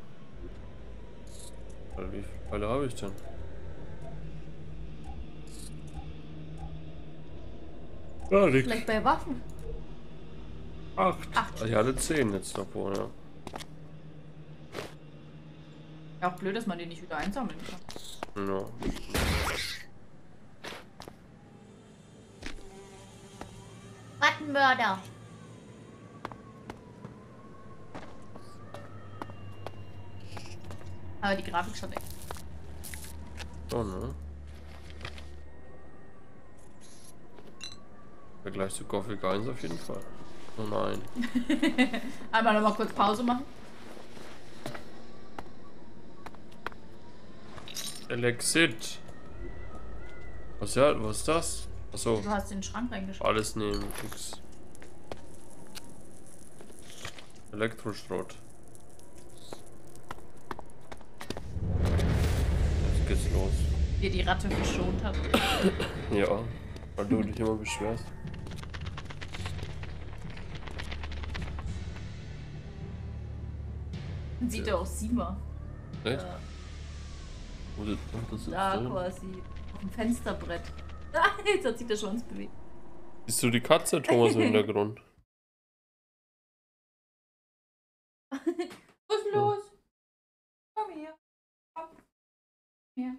Wie viele Pfeile habe ich denn? Ja, die Vielleicht bei Waffen. Acht. Acht. Ich hatte zehn jetzt davor, ja. Ja, auch blöd, dass man den nicht wieder einsammeln kann. Ja. Rattenmörder. Aber die Grafik schon echt. So, ne? Vergleich zu Gothic 1 auf jeden Fall. Oh nein. <laughs> Einmal nochmal kurz Pause machen. Elexit. Was ja, was ist das? Achso. Du hast den Schrank reingeschaut. Alles nehmen, X. Elektroschrott. Jetzt geht's los. Er die Ratte verschont hat. Ja, weil du dich immer beschwerst. Sieht ja auch Sima. Echt? Äh, das ist Da drin. quasi. Auf dem Fensterbrett. <laughs> Ah, Jetzt hat sich der Schwanz bewegt. Siehst du die Katze, Thomas, im <laughs> Hintergrund? Was ist los? Komm her. Komm. Her.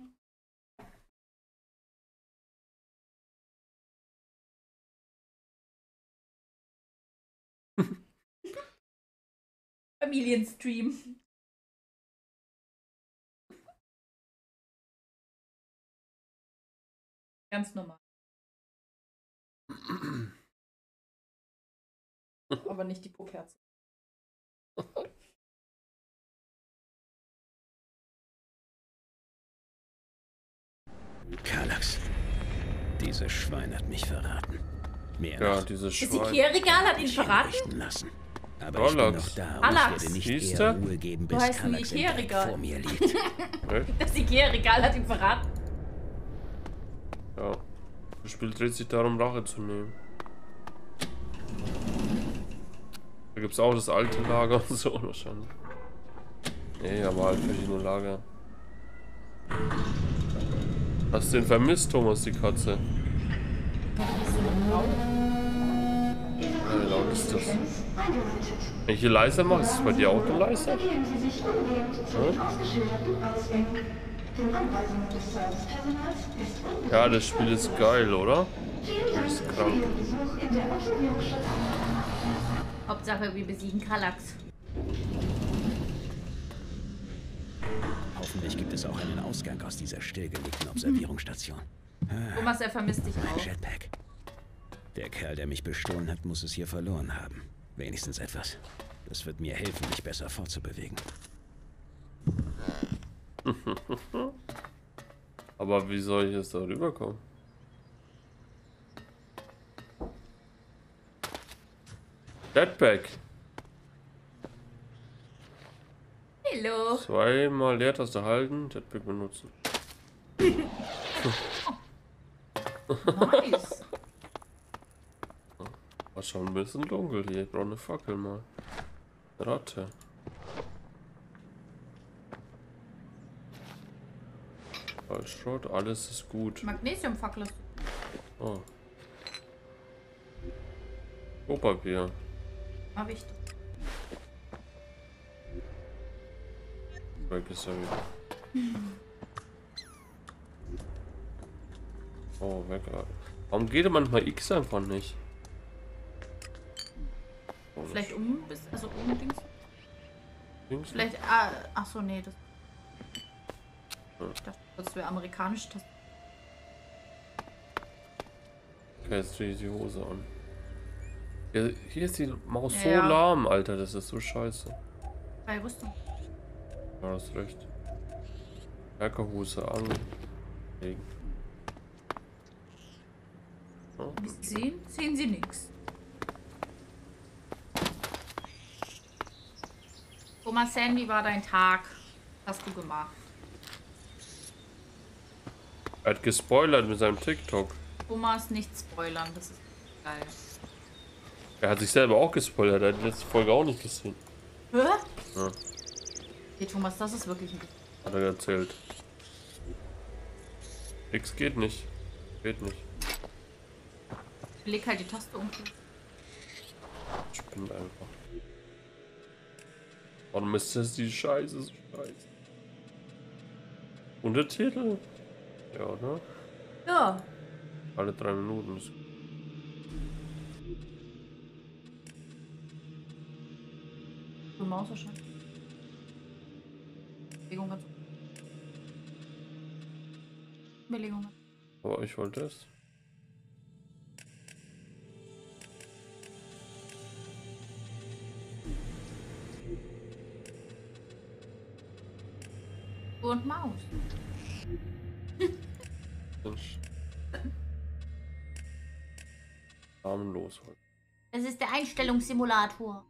<laughs> Familienstream. Ganz normal. Aber nicht die Puckherze. Kallax. Dieses Schwein hat mich verraten. Mehr Ja, noch. dieses Das Ikea-Regal hat ihn verraten? lassen. Aber ich bin noch da und Kallax. ich werde nicht Siehste? eher Ruhe geben, Du bis Kallax vor mir liegt. <laughs> Das Ikea-Regal hat ihn verraten. Ja. Das Spiel dreht sich darum, Rache zu nehmen. Da gibt's auch das alte Lager <laughs> und so wahrscheinlich. Nee, aber halt verschiedene Lager. Hast du den vermisst, Thomas, die Katze? Wie laut ist das? Wenn ich hier leiser mache, ist es bei dir auch dann leiser? Ja, das Spiel ist geil, oder? Das ist krank. Hauptsache, wir besiegen Kallax. Hoffentlich gibt es auch einen Ausgang aus dieser stillgelegten Observierungsstation. Ah, Thomas, er vermisst dich auch. Jetpack. Der Kerl, der mich bestohlen hat, muss es hier verloren haben. Wenigstens etwas. Das wird mir helfen, mich besser fortzubewegen. <laughs> Aber wie soll ich jetzt da rüberkommen? Jetpack. Hallo. Zweimal Leertaste halten, Jetpack benutzen. Nice. <laughs> War schon ein bisschen dunkel hier. Ich brauche eine Fackel mal. Ratte. Schrott, alles ist gut. Magnesiumfackel. du. Oh. Klopapier. Weg ist er wieder. Oh, weg. Warum geht manchmal X einfach nicht? Vielleicht um, bis, also unbedingt. Dings? Vielleicht, ah, ach so, nee, das. Ja. Ich dachte, das wäre amerikanisch. Das, Okay, jetzt ziehe ich die Hose an. Ja, hier ist die Maus so Ja. lahm, Alter. Das ist so scheiße. bei Rüstung. Ja, hast recht. Werkerhose anlegen. Oh, sehen, sehen Sie nichts. Thomas wie war dein Tag? Hast du gemacht? Er hat gespoilert mit seinem TikTok. Thomas, nicht spoilern, das ist geil. Er hat sich selber auch gespoilert. Er hat die letzte Folge auch nicht gesehen. Hä? Ja, Okay, Thomas, das ist wirklich ein. hat er erzählt. X geht nicht. Geht nicht. Leg halt die Taste um. Spinnt einfach. Warum ist das die Scheiße so scheiße? Untertitel? Ja, oder? Ja. Alle drei Minuten. So Maus wahrscheinlich. Bewegung ganz. Bewegung. Aber ich wollte es. Und Maus. Mensch. Namenlos halt. Es ist der Einstellungssimulator.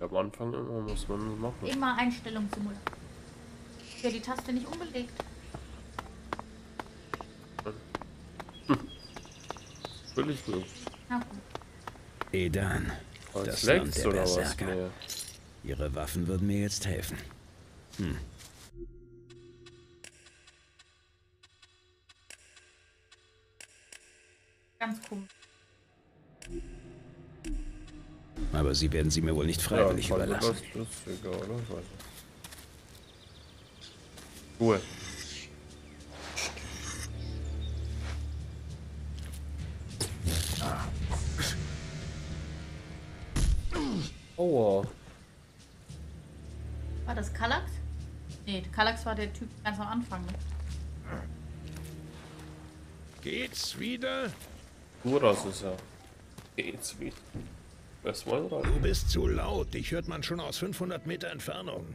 Am Anfang immer muss man machen. Immer Einstellungssimulator. Ja, die Taste nicht unbelegt. <laughs> Will ich nicht. Na gut. Edan. Das Land der? Berserker. Ihre Waffen würden mir jetzt helfen. Hm. Ganz komisch. Aber Sie werden sie mir wohl nicht freiwillig ja, überlassen. Das, das ist egal, oder? Ruhe. Aua. War das Kallax? Nee, Kallax war der Typ ganz am Anfang. Ne? Geht's wieder? Uras ist ja. Geht's wieder. Was wollen wir Du bist zu laut. Dich hört man schon aus 500 Meter Entfernung.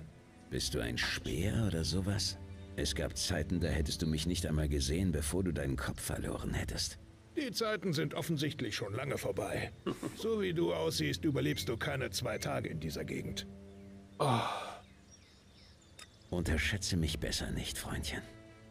Bist du ein Speer oder sowas? Es gab Zeiten, da hättest du mich nicht einmal gesehen, bevor du deinen Kopf verloren hättest. Die Zeiten sind offensichtlich schon lange vorbei. <laughs> So wie du aussiehst, überlebst du keine zwei Tage in dieser Gegend. Oh. Unterschätze mich besser nicht, Freundchen.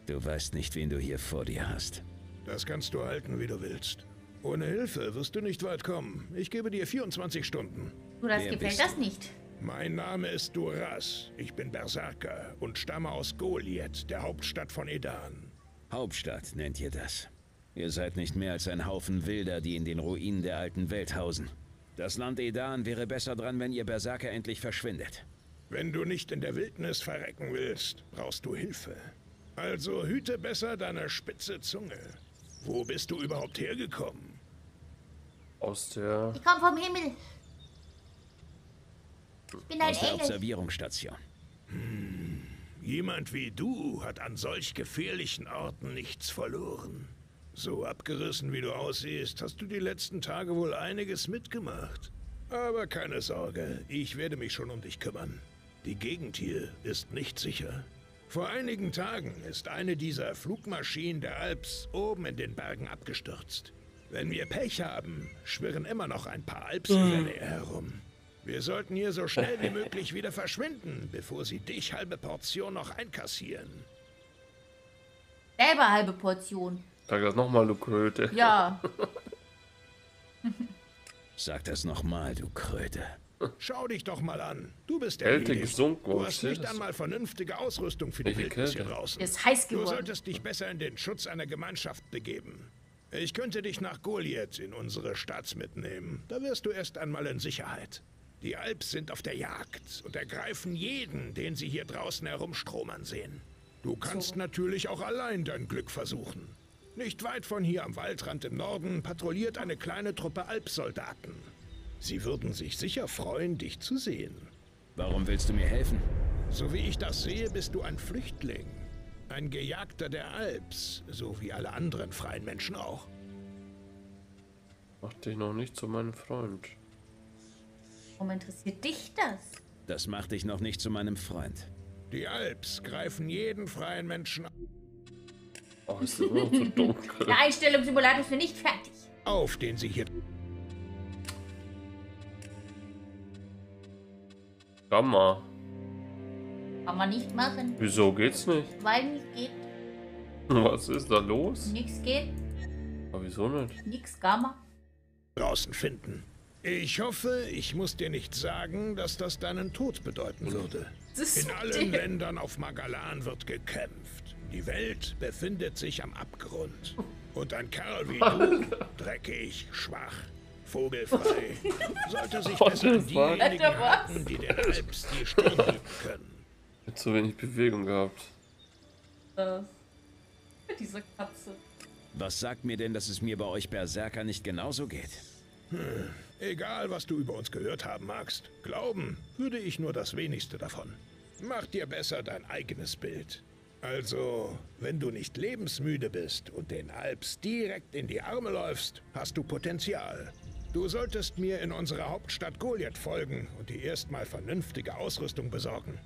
Du weißt nicht, wen du hier vor dir hast. Das kannst du halten, wie du willst. Ohne Hilfe wirst du nicht weit kommen. Ich gebe dir 24 Stunden. Du, das gefällt das nicht. Mein Name ist Duras. Ich bin Berserker und stamme aus Goliath, der Hauptstadt von Edan. Hauptstadt nennt ihr das. Ihr seid nicht mehr als ein Haufen Wilder, die in den Ruinen der alten Welt hausen. Das Land Edan wäre besser dran, wenn ihr Berserker endlich verschwindet. Wenn du nicht in der Wildnis verrecken willst, brauchst du Hilfe. Also hüte besser deine spitze Zunge. Wo bist du überhaupt hergekommen? Aus der... Ich komme vom Himmel. Ich bin ein Aus der Engel. Observierungsstation. Hm. Jemand wie du hat an solch gefährlichen Orten nichts verloren. So abgerissen wie du aussiehst, hast du die letzten Tage wohl einiges mitgemacht. Aber keine Sorge, ich werde mich schon um dich kümmern. Die Gegend hier ist nicht sicher. Vor einigen Tagen ist eine dieser Flugmaschinen der Alps oben in den Bergen abgestürzt. Wenn wir Pech haben, schwirren immer noch ein paar Alps in der Nähe herum. Wir sollten hier so schnell wie <laughs> möglich wieder verschwinden, bevor sie dich halbe Portion noch einkassieren. Selber halbe Portion. Sag das nochmal, du Kröte. Ja. <laughs> Sag das nochmal, du Kröte. Schau dich doch mal an. Du bist der Kälte gesunken, Du hast nicht einmal vernünftige Ausrüstung für die Wildnis hier draußen. Ist heiß Du geworden. solltest dich besser in den Schutz einer Gemeinschaft begeben. Ich könnte dich nach Goliath in unsere Stadt mitnehmen. Da wirst du erst einmal in Sicherheit. Die Alps sind auf der Jagd und ergreifen jeden, den sie hier draußen herumstromern sehen. Du kannst natürlich auch allein dein Glück versuchen. Nicht weit von hier am Waldrand im Norden patrouilliert eine kleine Truppe Alpsoldaten. Sie würden sich sicher freuen, dich zu sehen. Warum willst du mir helfen? So wie ich das sehe, bist du ein Flüchtling. Ein Gejagter der Alps, so wie alle anderen freien Menschen auch. Mach dich noch nicht zu meinem Freund. Warum interessiert dich das? Das macht dich noch nicht zu meinem Freund. Die Alps greifen jeden freien Menschen Oh, ist das noch zu dunkel. Der Einstellungssimulator ist für nicht fertig. auf, den sie hier... Gamma. Kann man nicht machen. Wieso geht's nicht? Weil nicht geht. Was ist da los? Nix geht. Aber wieso nicht? Nix Gamma. draußen finden. Ich hoffe, ich muss dir nicht sagen, dass das deinen Tod bedeuten würde. In allen Ländern auf Magalan wird gekämpft. Die Welt befindet sich am Abgrund. Und ein Kerl wie du, <laughs> dreckig, schwach, vogelfrei, <laughs> sollte sich besser an diejenigen halten, die den Alps die Stirn bieten können. Zu wenig Bewegung gehabt. Das. Diese Katze. Was sagt mir denn, dass es mir bei euch Berserker nicht genauso geht? Hm. Egal, was du über uns gehört haben magst, glauben würde ich nur das wenigste davon. Mach dir besser dein eigenes Bild. Also, wenn du nicht lebensmüde bist und den Alps direkt in die Arme läufst, hast du Potenzial. Du solltest mir in unserer Hauptstadt Goliath folgen und dir erstmal vernünftige Ausrüstung besorgen.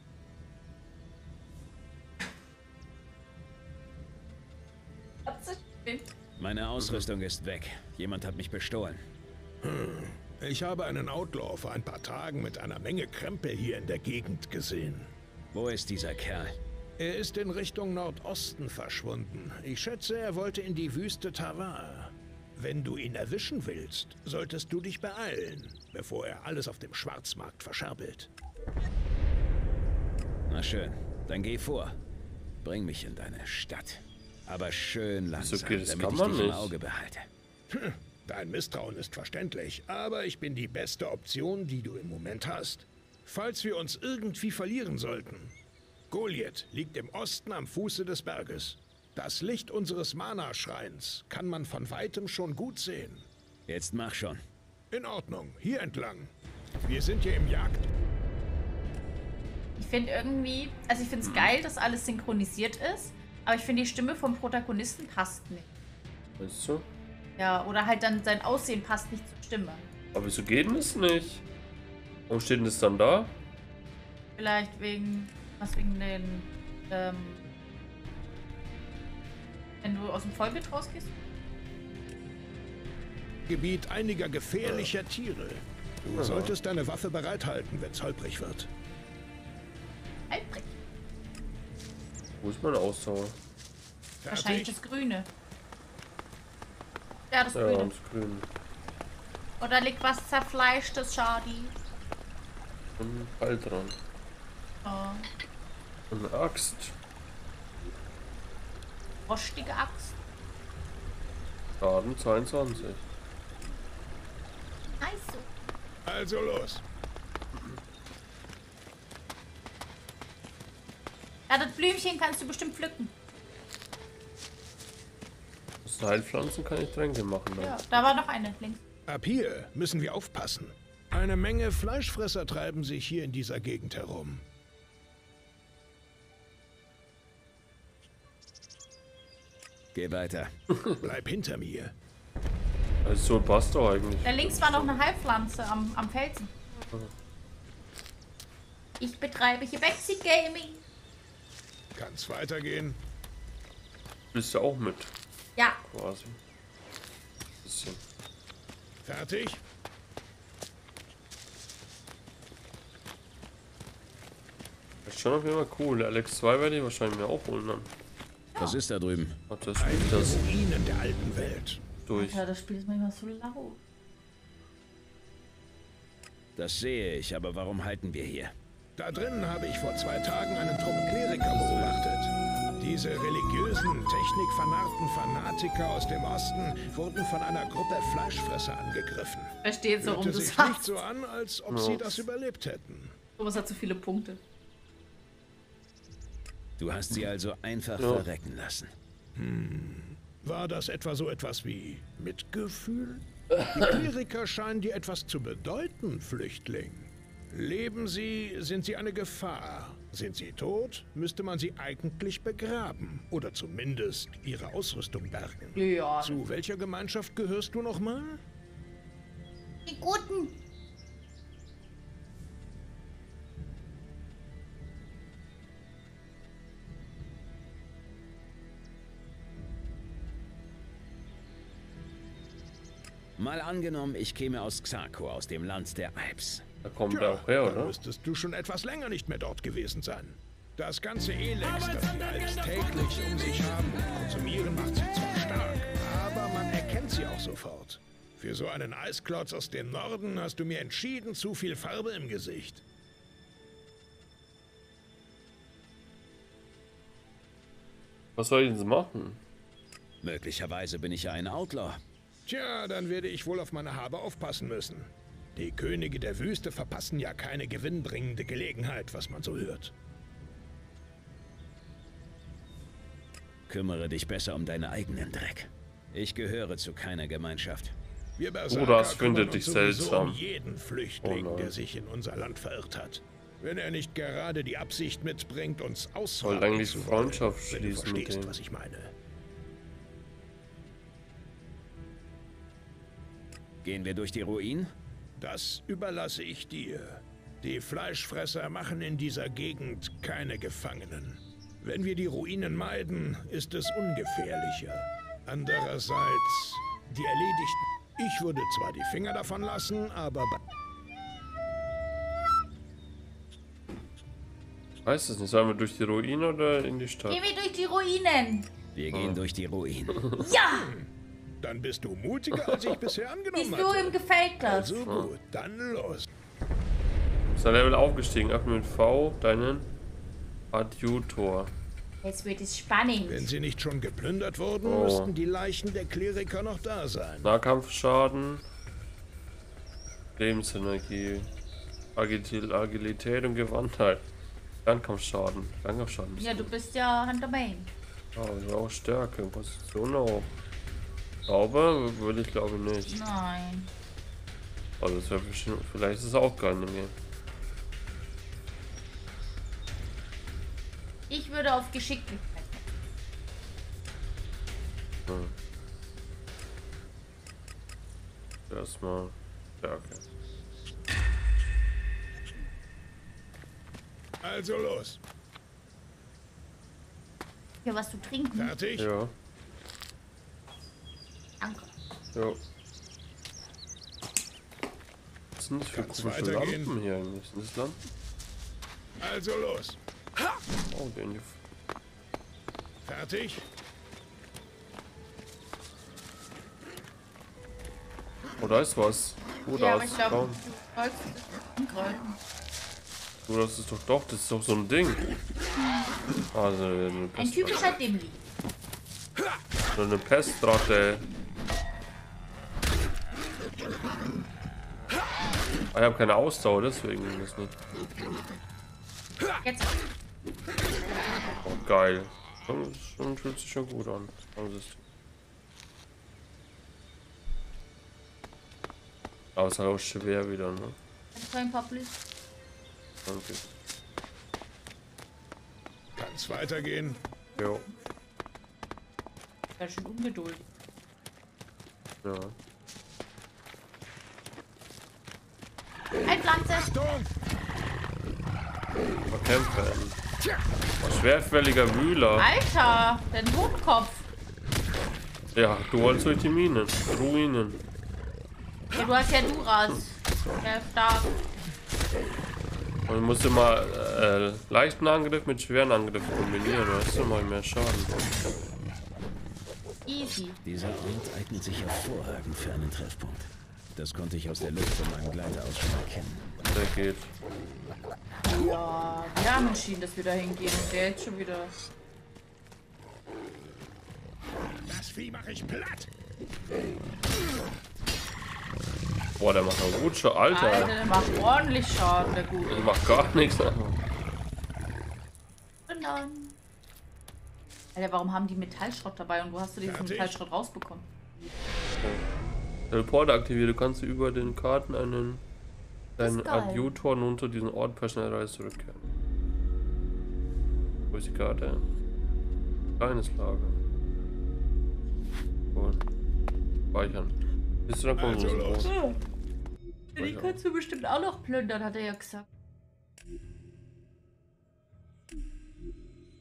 Meine Ausrüstung ist weg. Jemand hat mich bestohlen. Hm. Ich habe einen Outlaw vor ein paar Tagen mit einer Menge Krempel hier in der Gegend gesehen. Wo ist dieser Kerl? Er ist in Richtung Nordosten verschwunden. Ich schätze, er wollte in die Wüste Tavar. Wenn du ihn erwischen willst, solltest du dich beeilen, bevor er alles auf dem Schwarzmarkt verscherbelt. Na schön, dann geh vor. Bring mich in deine Stadt. Aber schön langsam, okay, das damit kann ich man dich im nicht. Auge behalte. Hm, dein Misstrauen ist verständlich, aber ich bin die beste Option, die du im Moment hast. Falls wir uns irgendwie verlieren sollten. Goliath liegt im Osten am Fuße des Berges. Das Licht unseres Mana-Schreins kann man von weitem schon gut sehen. Jetzt mach schon. In Ordnung, hier entlang. Wir sind hier im Jagd. Ich finde irgendwie, also ich finde es geil, dass alles synchronisiert ist, aber ich finde die Stimme vom Protagonisten passt nicht. Weißt du? Ja, oder halt dann sein Aussehen passt nicht zur Stimme. Aber wieso geht denn das nicht? Warum steht denn das dann da? Vielleicht wegen, was wegen den, ähm, wenn du aus dem Vollbild rausgehst? Gebiet einiger gefährlicher Tiere. Du Ja. solltest deine Waffe bereithalten, wenn es holprig wird. Halbrig. Wo ist meine Ausdauer? Wahrscheinlich das Grüne. Ja, das Ja, Grüne. das Grün. Oder liegt was zerfleischtes, Schadi? Und Ball dran. Oh. Und eine Axt. Rostige Axt. Schaden 22. Nice. Also los. Ja, das Blümchen kannst du bestimmt pflücken. Aus Heilpflanzen kann ich Tränke machen. Dann. Ja, da war noch eine links. Ab hier müssen wir aufpassen. Eine Menge Fleischfresser treiben sich hier in dieser Gegend herum. Geh weiter. <laughs> Bleib hinter mir. Also so passt doch eigentlich. Da links war noch eine Heilpflanze am, am Felsen. Ich betreibe hier Backseat Gaming. Kann's weitergehen? Bist du auch mit? Ja. Quasi. Bisschen. Fertig? Das ist schon auf jeden Fall cool. Alex 2 werde ich wahrscheinlich mir auch holen dann. Was ist da drüben? Hat das spielt das Ruinen der alten Welt. durch. Ja, das Spiel ist manchmal so laut. Das sehe ich, aber warum halten wir hier? Da drinnen habe ich vor zwei Tagen einen Trupp Kleriker beobachtet. Diese religiösen, technikvernarrten Fanatiker aus dem Osten wurden von einer Gruppe Fleischfresser angegriffen. Versteht so, warum Hörte du sich sagst. nicht so an, als ob Ja. sie das überlebt hätten. Thomas hat zu viele Punkte. Du hast sie also einfach Ja. verrecken lassen. Hm. War das etwa so etwas wie Mitgefühl? <laughs> Die Kleriker scheinen dir etwas zu bedeuten, Flüchtling. Leben sie, sind sie eine Gefahr. Sind sie tot, müsste man sie eigentlich begraben. Oder zumindest ihre Ausrüstung bergen. Ja. Zu welcher Gemeinschaft gehörst du nochmal? Die Guten. Mal angenommen, ich käme aus Xarko, aus dem Land der Alps. Da kommt Tja, er auch her, dann oder? müsstest du schon etwas länger nicht mehr dort gewesen sein. Das ganze Elend, das die Alps täglich um sich haben und konsumieren, macht sie zwar stark, aber man erkennt sie auch sofort. Für so einen Eisklotz aus dem Norden hast du mir entschieden zu viel Farbe im Gesicht. Was soll ich denn machen? Möglicherweise bin ich ja ein Outlaw. Tja, dann werde ich wohl auf meine Habe aufpassen müssen. Die Könige der Wüste verpassen ja keine gewinnbringende Gelegenheit, was man so hört. Kümmere dich besser um deinen eigenen Dreck. Ich gehöre zu keiner Gemeinschaft. Wir Oh, das kümmern findet dich seltsam. Um jeden Flüchtling, Oh der sich in unser Land verirrt hat. Wenn er nicht gerade die Absicht mitbringt, uns Soll ausrotten eigentlich Freundschaft wenn du schließen mit verstehst, dem. was ich meine. Gehen wir durch die Ruinen? Das überlasse ich dir. Die Fleischfresser machen in dieser Gegend keine Gefangenen. Wenn wir die Ruinen meiden, ist es ungefährlicher. Andererseits, die Erledigten. Ich würde zwar die Finger davon lassen, aber bei Weiß es nicht. Sollen wir durch die Ruine oder in die Stadt? Gehen wir durch die Ruinen. Wir gehen durch die Ruinen. Ja! <laughs> Dann bist du mutiger, als ich bisher <laughs> angenommen Siehst du, hatte. ihm gefällt das. Also gut, dann los. Ist ein Level aufgestiegen. Öffne mit V deinen Adjutor. Jetzt wird es spannend. Wenn sie nicht schon geplündert wurden, Oh. müssten die Leichen der Kleriker noch da sein. Nahkampfschaden. Lebensenergie. Agil Agilität und Gewandtheit. Fernkampfschaden. Fernkampfschaden. Ja, du bist ja Hunter Main. Ja, ich auch Stärke. Position auch. Zauber würde ich glaube nicht. Nein. Also das wäre bestimmt, vielleicht ist es auch geil in dem Game. Ich würde auf Geschicklichkeit. Hm. Erstmal Stärke. Also los. Ja, was zu trinken. Fertig? Ja. Danke. Ja. Was sind das für Kann's komische? Lampen hier eigentlich? Sind das Lampen? Also los. Oh, den hier. Fertig? Oh, da ist was. Oh, da ja, aber ist ich glaube, braun. du. Oh, das ist doch doch, das ist doch so ein Ding. Also, eine Ein typischer Dimli. so eine Pestratte. Ah, ich habe keine Ausdauer, deswegen ging das nicht. Jetzt. Oh, geil. Schon, schon fühlt sich schon gut an. Aber es ist halt auch schwer wieder, ne? Hast du ein paar Blitz? Danke. Kann's weitergehen? Jo. Ganz schön ungeduldig. Ja. Ein Pflanze. Verkämpft werden. Oh, schwerfälliger Wühler. Alter, dein Totenkopf. Ja, du wolltest durch die Minen. Ruinen. Ja, du hast ja Duras. Ja, stark. Und du musst immer äh, leichten Angriff mit schweren Angriff kombinieren. Da hast du mal mehr Schaden. Easy. Dieser Ort eignet sich hervorragend für einen Treffpunkt. Das konnte ich aus der Luft von meinem Gleiter aus schon erkennen. Der geht. Ja, wir haben entschieden, dass wir da hingehen der jetzt schon wieder. Das Vieh mache ich platt. Boah, der macht gut schon. Alter. Alter, der macht ordentlich Schaden, der Gute. Der macht gar nichts. Und dann. Alter, warum haben die Metallschrott dabei und wo hast du diesen Fertig. Metallschrott rausbekommen? Teleporter aktiviert. Du kannst über den Karten einen deinen. Adjutor und unter diesen Ort per Schnellreise zurückkehren. Wo ist die Karte? Kleines Lager. Cool. Speichern. Bist du dann kommen Also. Ja. Die kannst du bestimmt auch noch plündern, hat er ja gesagt.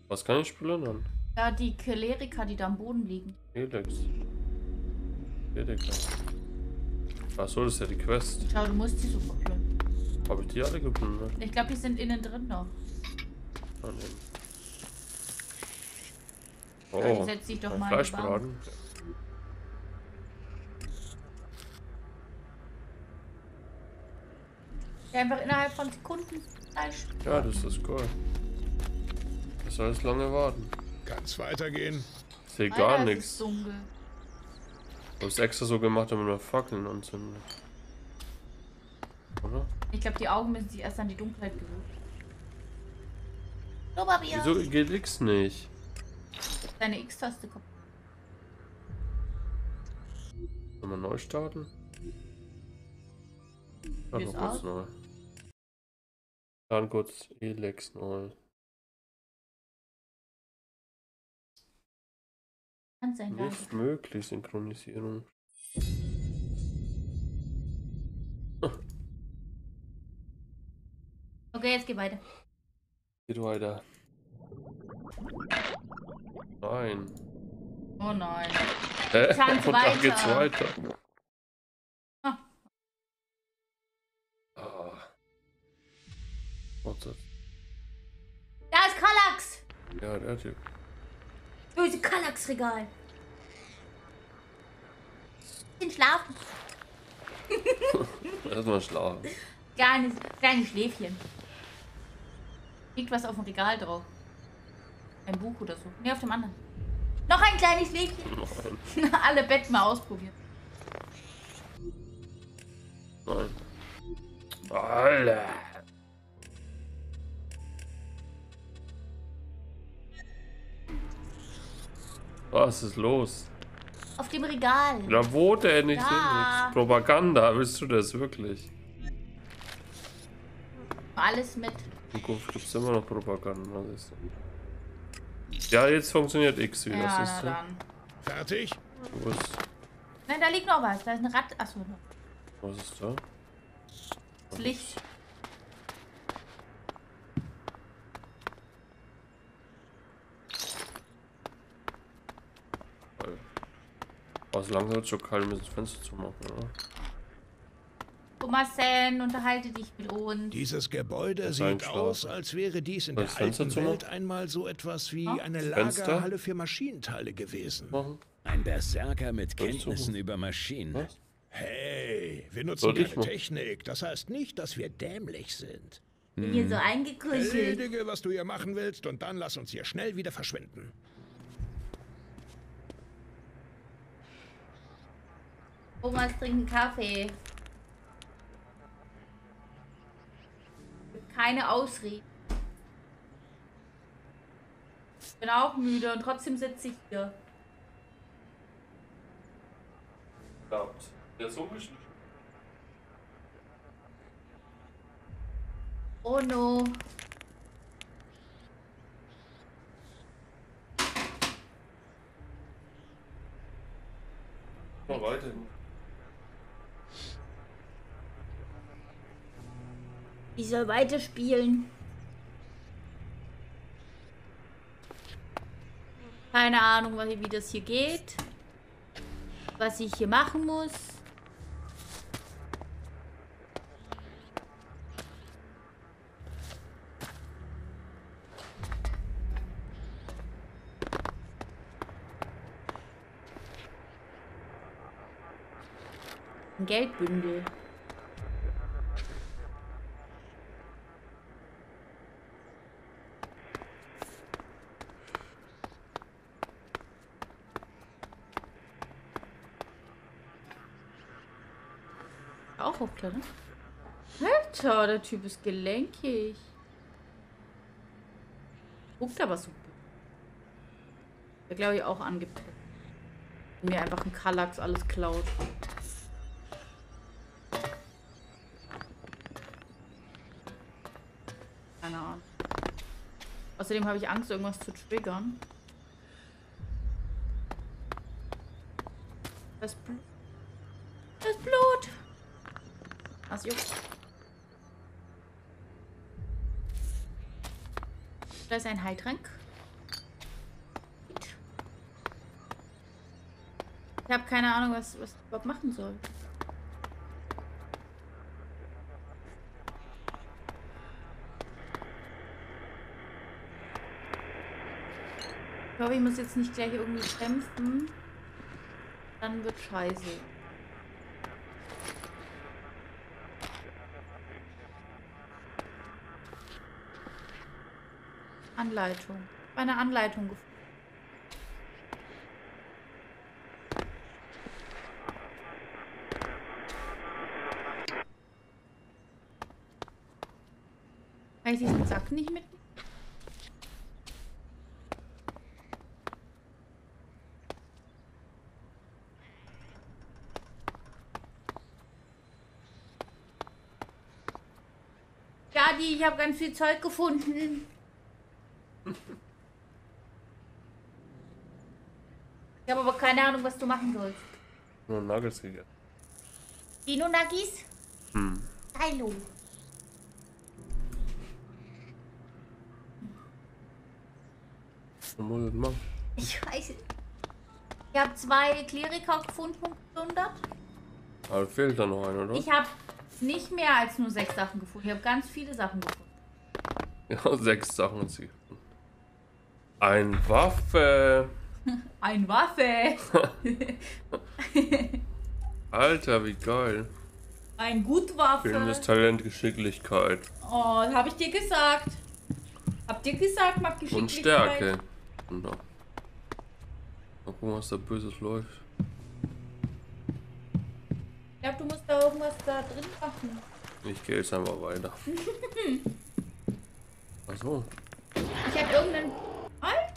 Was kann ich plündern? Ja, die Keleriker, die da am Boden liegen. Helix. Helika. Achso, das ist ja die Quest. Schau, du musst die super plündern. Habe ich die alle geplündert? Ich glaube, die sind innen drin noch. Ah, nee. Ja, die Oh, setzt sich doch ein mal in die Fleischbraten. Ja, einfach innerhalb von Sekunden Fleisch. Ja, das ist cool. Das soll jetzt lange warten. Kann's weitergehen? Ich sehe gar nichts. dunkel. Du hast extra so gemacht, damit man Fackeln anzündet. Oder? Ich glaube, die Augen müssen sich erst an die Dunkelheit gewöhnen. Klopapier. Wieso geht X nicht? Deine X-Taste kommt. Sollen wir neu starten? Dann ist kurz neu. Dann kurz Elex neu. Kann sein, gar Nicht möglich, Synchronisierung. Okay, jetzt geh weiter. Geht weiter. Nein. Oh nein. Hä? Kann's <laughs> Und dann weiter. geht's weiter. Ah. Ah. Das? Da ist Kallax! Ja, der Typ. Böse Kallax-Regal. Den schlafen. <laughs> Erstmal schlafen. Kleines, kleines Schläfchen. Liegt was auf dem Regal drauf. Ein Buch oder so. Ne, auf dem anderen. Noch ein kleines Lädchen. <laughs> Alle Betten mal ausprobiert. Nein. Alter. Was ist los? Auf dem Regal. Na wo denn? Ich Da. sehe nichts. Propaganda, willst du das wirklich? Alles mit. Im Kopf gibt es immer noch Propaganda. Das ist ja, jetzt funktioniert X wieder. Ja, siehst na du? dann. Fertig? Ist, Nein, da liegt noch was. Da ist eine Rad. Achso, was ist da? das Licht. Was langsam wird schon kalt, um das Fenster zu machen, oder? Thomasen, unterhalte dich mit uns. Dieses Gebäude sieht aus, als wäre dies in der alten zumachen? Welt einmal so etwas wie Hm? eine Fenster? Lagerhalle für Maschinenteile gewesen. Ein Berserker mit Kenntnissen über Maschinen. Hey, wir nutzen keine? Technik. Das heißt nicht, dass wir dämlich sind. Hier so eingekuschelt. Erledige, was du hier machen willst, und dann lass uns hier schnell wieder verschwinden. Thomas trinkt einen Kaffee. Keine Ausrede. Ich bin auch müde und trotzdem sitze ich hier. Glaubt. Der ist umgeschnitten. Oh no. Mal weiter. Ich soll weiterspielen. Keine Ahnung, wie das hier geht. Was ich hier machen muss. Geldbündel. Auch hochklettern? Alter, der Typ ist gelenkig. Guckt aber so. Der glaube ich auch angepackt. Mir einfach ein Kallax alles klaut. Keine Ahnung. Außerdem habe ich Angst, irgendwas zu triggern. Das Blut. Das Blut. Was juckt? Da ist ein Heiltrank. Ich habe keine Ahnung, was, was ich überhaupt machen soll. Ich hoffe, ich muss jetzt nicht gleich irgendwie kämpfen. Dann wird scheiße. Anleitung. Eine Anleitung gefunden. Kann ich diesen Sack nicht mitnehmen? Gadi, ich habe ganz viel Zeug gefunden. Ich habe aber keine Ahnung, was du machen sollst. Nur Nuggets gegessen. Dino Nuggies? Hm. Hallo. Was muss ich machen? Ich weiß nicht. Ich habe zwei Kleriker gefunden, geplundert. Aber fehlt da noch einer, oder? Ich habe nicht mehr als nur sechs Sachen gefunden. Ich habe ganz viele Sachen gefunden. <laughs> Ja, sechs Sachen hat sie gefunden. Ein Waffe. <laughs> Ein Waffe. <laughs> Alter, wie geil. Ein Gutwaffe. Fehlendes Talent, Geschicklichkeit. Oh, habe ich dir gesagt. Hab dir gesagt, mag Und Geschicklichkeit. Stärke. Und da. Mal gucken, was da Böses läuft. Ich glaube, du musst da irgendwas da drin machen. Ich gehe jetzt einfach weiter. <laughs> Achso. Ich habe irgendeinen...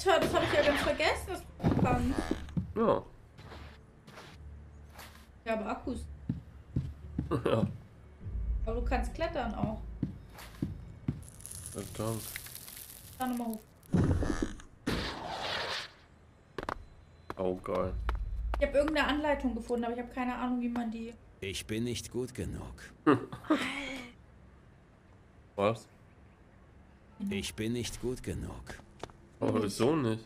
Alter, das habe ich ja ganz vergessen, dass du kannst. Ja. Ich habe Akkus. <laughs> ja. Aber du kannst klettern auch. Verdammt. Dann nochmal hoch. Oh, geil. Ich habe irgendeine Anleitung gefunden, aber ich habe keine Ahnung, wie man die... Ich bin nicht gut genug. <laughs> Was? Ich bin nicht gut genug. Aber wieso nicht?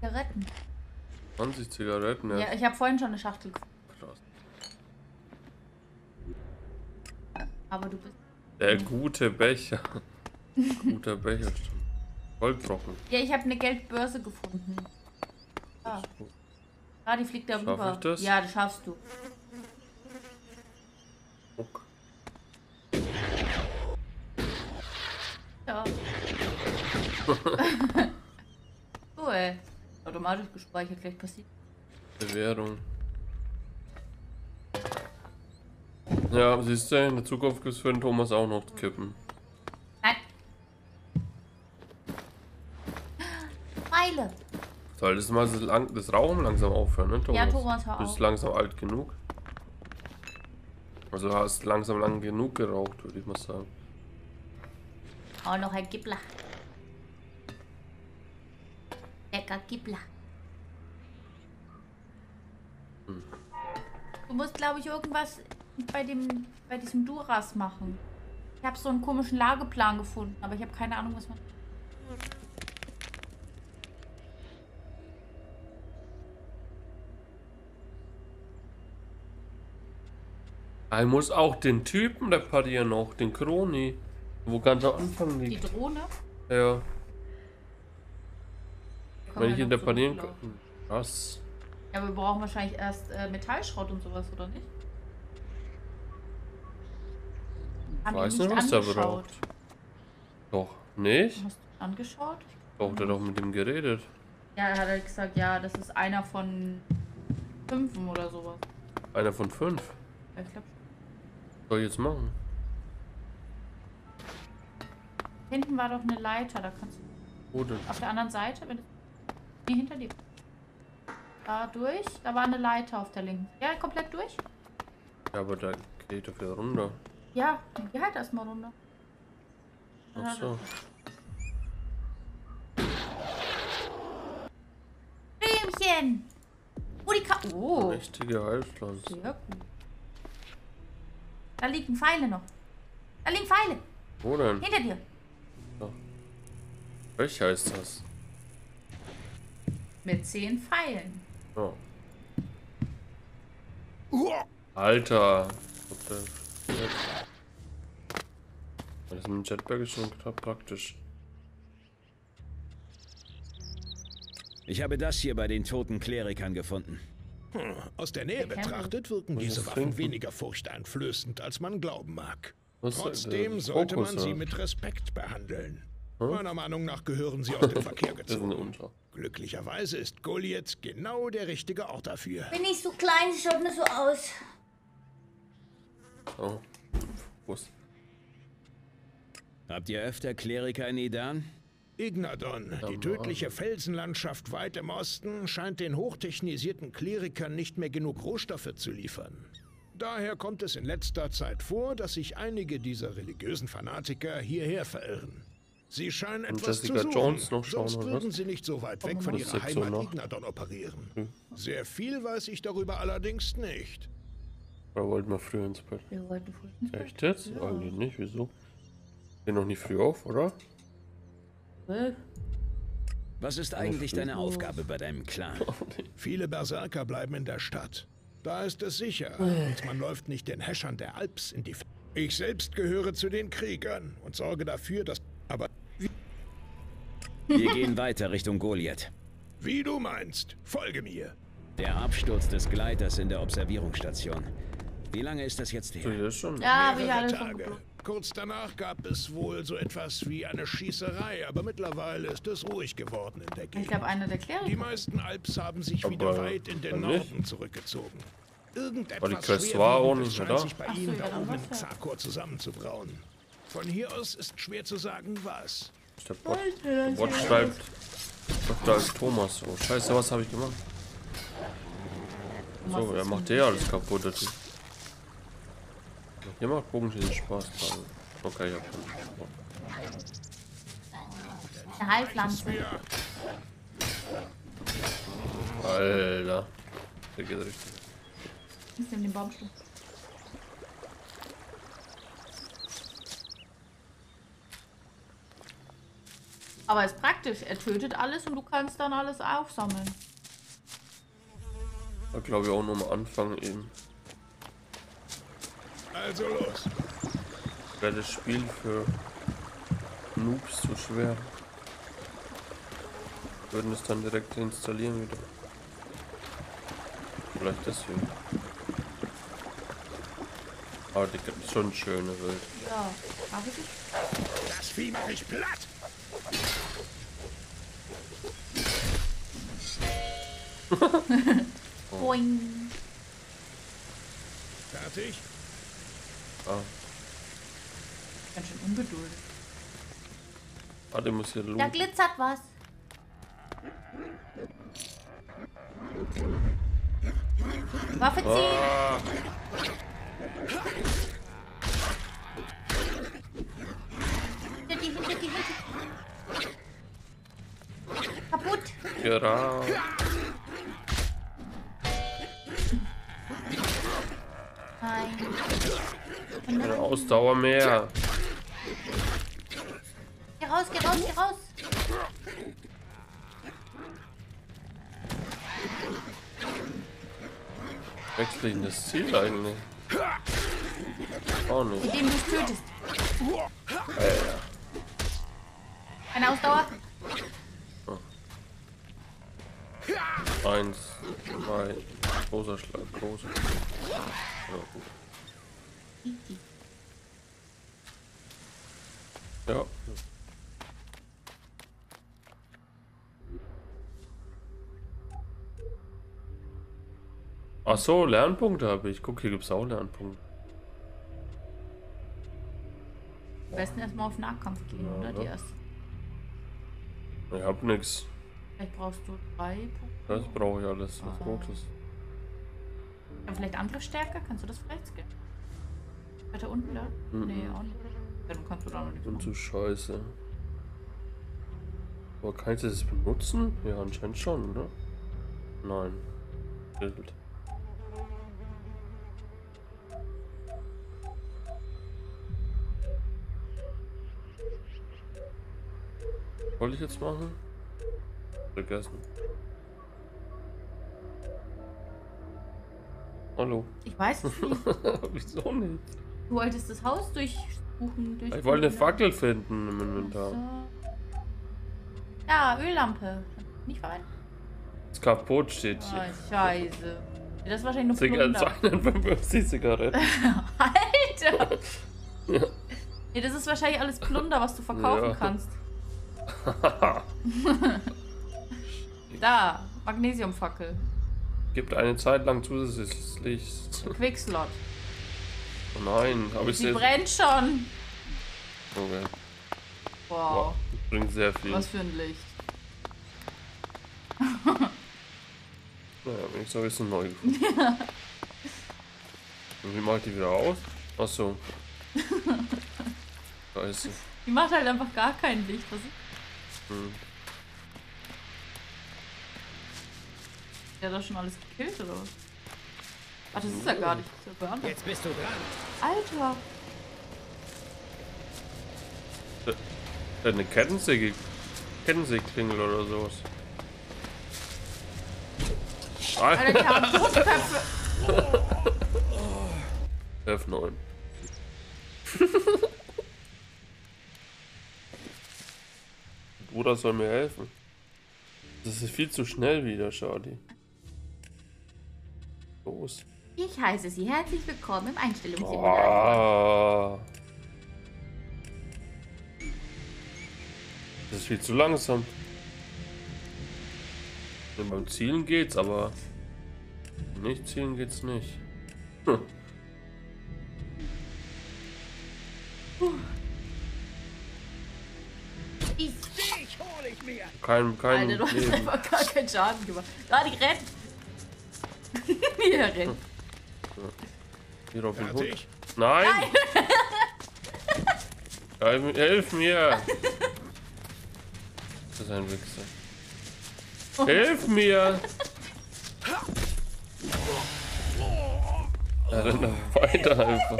Zigaretten. 20 Zigaretten, ja. Ja, ich habe vorhin schon eine Schachtel gefunden. Krass. Aber du bist... Der gute Becher. Guter Becher, stimmt. Voll trocken. Ja, ich habe eine Geldbörse gefunden. Ah. ah, die fliegt da Schaff rüber. ich das? Ja, das schaffst du. Okay. Ja. <laughs> cool. Automatisch gespeichert, gleich passiert. Bewertung. Ja, siehst du, in der Zukunft gibt es für den Thomas auch noch Kippen. Nein. Pfeile. Solltest du mal das, lang, das Rauchen langsam aufhören, ne, Thomas? Ja, Thomas, hör Du bist auf. langsam alt genug. Also hast langsam lang genug geraucht, würde ich mal sagen. Oh, noch ein Gibbler. Lecker. Hm. Du musst, glaube ich, irgendwas bei dem, bei diesem Duras machen. Ich habe so einen komischen Lageplan gefunden, aber ich habe keine Ahnung, was man. Er muss auch den Typen reparieren noch, den Kroni. Wo ganz am Anfang Die liegt. Drohne? Ja. Wenn ich reparieren zurück, kann. Was? Ja, aber wir brauchen wahrscheinlich erst äh, Metallschrott und sowas, oder nicht? Ihn weiß nicht, was der braucht. Doch, nicht? Hast du angeschaut? Braucht er doch mit ihm geredet. Ja, er hat halt gesagt, ja, das ist einer von fünfen oder sowas. Einer von fünf. Ja, ich glaube Soll ich jetzt machen? Hinten war doch eine Leiter, da kannst du. Wo denn? Auf der anderen Seite, wenn du. Nee, hinter dir. Da durch, da war eine Leiter auf der linken. Ja, komplett durch? Ja, aber da geht doch wieder runter. Ja, geh halt erstmal runter. Ach so. Blümchen! Wo die Ka Oh, Richtige Heilpflanze. sehr gut. Da liegen Pfeile noch. Da liegen Pfeile. Wo denn? Hinter dir. Welcher ist das? Mit zehn Pfeilen. Oh. Alter. Das mit dem Jetpack ist schon praktisch. Ich habe das hier bei den toten Klerikern gefunden. Hm, Aus der Nähe betrachtet wirken diese Waffen trinken? weniger furchteinflößend, als man glauben mag. Was ist Trotzdem sollte man sie mit Respekt behandeln. Hm? Meiner Meinung nach gehören sie aus dem <laughs> Verkehr Das ist eine gezogen. Glücklicherweise ist Goliath genau der richtige Ort dafür. Bin ich so klein, schaut mir so aus. Oh. Fokus. Habt ihr öfter Kleriker in Edan? Ignadon, die tödliche Felsenlandschaft weit im Osten, scheint den hochtechnisierten Klerikern nicht mehr genug Rohstoffe zu liefern. Daher kommt es in letzter Zeit vor, dass sich einige dieser religiösen Fanatiker hierher verirren. Sie scheinen etwas Jessica zu suchen, Jones noch schauen, sonst würden sie nicht so weit weg Oh, von ihrer jetzt so Heimat noch? Ignadon operieren. Hm. Sehr viel weiß ich darüber allerdings nicht. Oder wollten wir früher ins Bett? Wir wollten früher Echt jetzt? Ja. Eigentlich nicht, wieso? Gehen noch nicht früh auf, oder? Was ist eigentlich deine Aufgabe bei deinem Clan? <laughs> Viele Berserker bleiben in der Stadt. Da ist es sicher und man läuft nicht den Häschern der Alps in die... F ich selbst gehöre zu den Kriegern und sorge dafür, dass... Aber Wir gehen weiter Richtung Goliath. wie du meinst, folge mir. Der Absturz des Gleiters in der Observierungsstation. Wie lange ist das jetzt her? So, hier schon. Ja, Mehrere alles schon Tage. Kurz danach gab es wohl so etwas wie eine Schießerei, aber mittlerweile ist es ruhig geworden in der Gegend. Ich glaube, einer der Kleriker. Die meisten Alps haben sich Aber wieder weit in den. Norden zurückgezogen. Irgendetwas Aber die Quest war scheint oder? sich bei Ach so, ihnen ja, da oben in ja. Xakor zusammenzubrauen. Von hier aus ist schwer zu sagen, was. Der Bot, der Bot schreibt öfter als Thomas. Oh, scheiße, was habe ich gemacht? So, er macht der alles kaputt. Der Typ. Hier macht Bogenschießen Spaß. Okay, ich hab schon. Eine Heilpflanze. Alter. Der geht richtig. Ich nehme den Baumstumpf. Aber ist praktisch. Er tötet alles und du kannst dann alles aufsammeln. Da glaube ich auch nur am Anfang eben. Also los. Wäre das Spiel für Noobs zu schwer. Würden es dann direkt installieren wieder. Vielleicht deswegen. Aber die gibt schon schöne Welt. Ja, habe ich. Das Vieh mach ich platt. <laughs> Boing. Fertig? Ah, Ganz schön ungeduldig. ah der muss hier Da looten. glitzert was. Waffe ziehen. Ah, Hinter die, hinter die, hinter die. Kaputt. genau. Nein. Keine Ausdauer mehr. Geh raus, geh raus, geh raus. Wechsle ich in das Ziel eigentlich? Auch nicht. Indem du es tötest. Alter. Eine Ausdauer. Eins, zwei, großer Schlag, großer. Ja, gut. Ja. Ach so, Lernpunkte habe ich. Guck, hier gibt es auch Lernpunkte. Am besten erstmal auf Nahkampf gehen, oder? Die Ja. erste. Ich hab nix. Vielleicht brauchst du drei Punkte. Das brauche ich alles, was Ah. Gutes. Ja, vielleicht Angriffsstärke? Kannst du das vielleicht skippen? Weiter unten da? Mhm. Nee, auch nicht. Ja, dann kannst du da noch nichts Und so scheiße. Aber kann ich das benutzen? Ja, anscheinend schon, ne? Nein. Bild. Wollte ich jetzt machen? Vergessen. Hallo. Ich weiß es nicht. <laughs> Wieso nicht? Du wolltest das Haus durchsuchen. Ich wollte eine Fackel finden im Inventar. Ja, Öllampe. Nicht verwenden? Das kaputt steht Oh, hier. scheiße. Ja, Das ist wahrscheinlich nur Plunder. 52 Zigaretten. Alter! Ja. Nee, das ist wahrscheinlich alles Plunder, was du verkaufen Ja. kannst. <laughs> da, Magnesiumfackel. Gibt eine Zeit lang zusätzlich. Quickslot. Oh nein, habe ich Sie brennt schon. Okay. Wow. Bringt sehr viel. Was für ein Licht. <laughs> Naja, wenn ich so ist ein neu gefunden. <laughs> Und wie mache ich die wieder aus? Achso. Scheiße. Die macht halt einfach gar kein Licht. Was ist? Hm. Der hat doch schon alles gekillt, oder was? Ach, das ist ja gar nicht. Ja. Jetzt bist du dran. Alter. Hat eine Kettensäge. Kettensägklingel oder sowas. Alter, die haben Brustköpfe. <laughs> F9. <laughs> Bruder soll mir helfen. Das ist viel zu schnell wieder, Shadi. Los. Ich heiße Sie herzlich willkommen im Einstellungssimulator. Oh. Das ist viel zu langsam. Ja, beim Zielen geht's, aber nicht zielen geht's nicht. Hm. Ich Kein, kein Alter, du hast Leben. einfach gar keinen Schaden gemacht. Da, die rennt. <laughs> Hier rennt. Hier auf den Hund. Fertig? Nein! Hilf, <laughs> hilf mir! Das ist ein Wichser. Hilf mir! <laughs> Er rennt noch weiter einfach.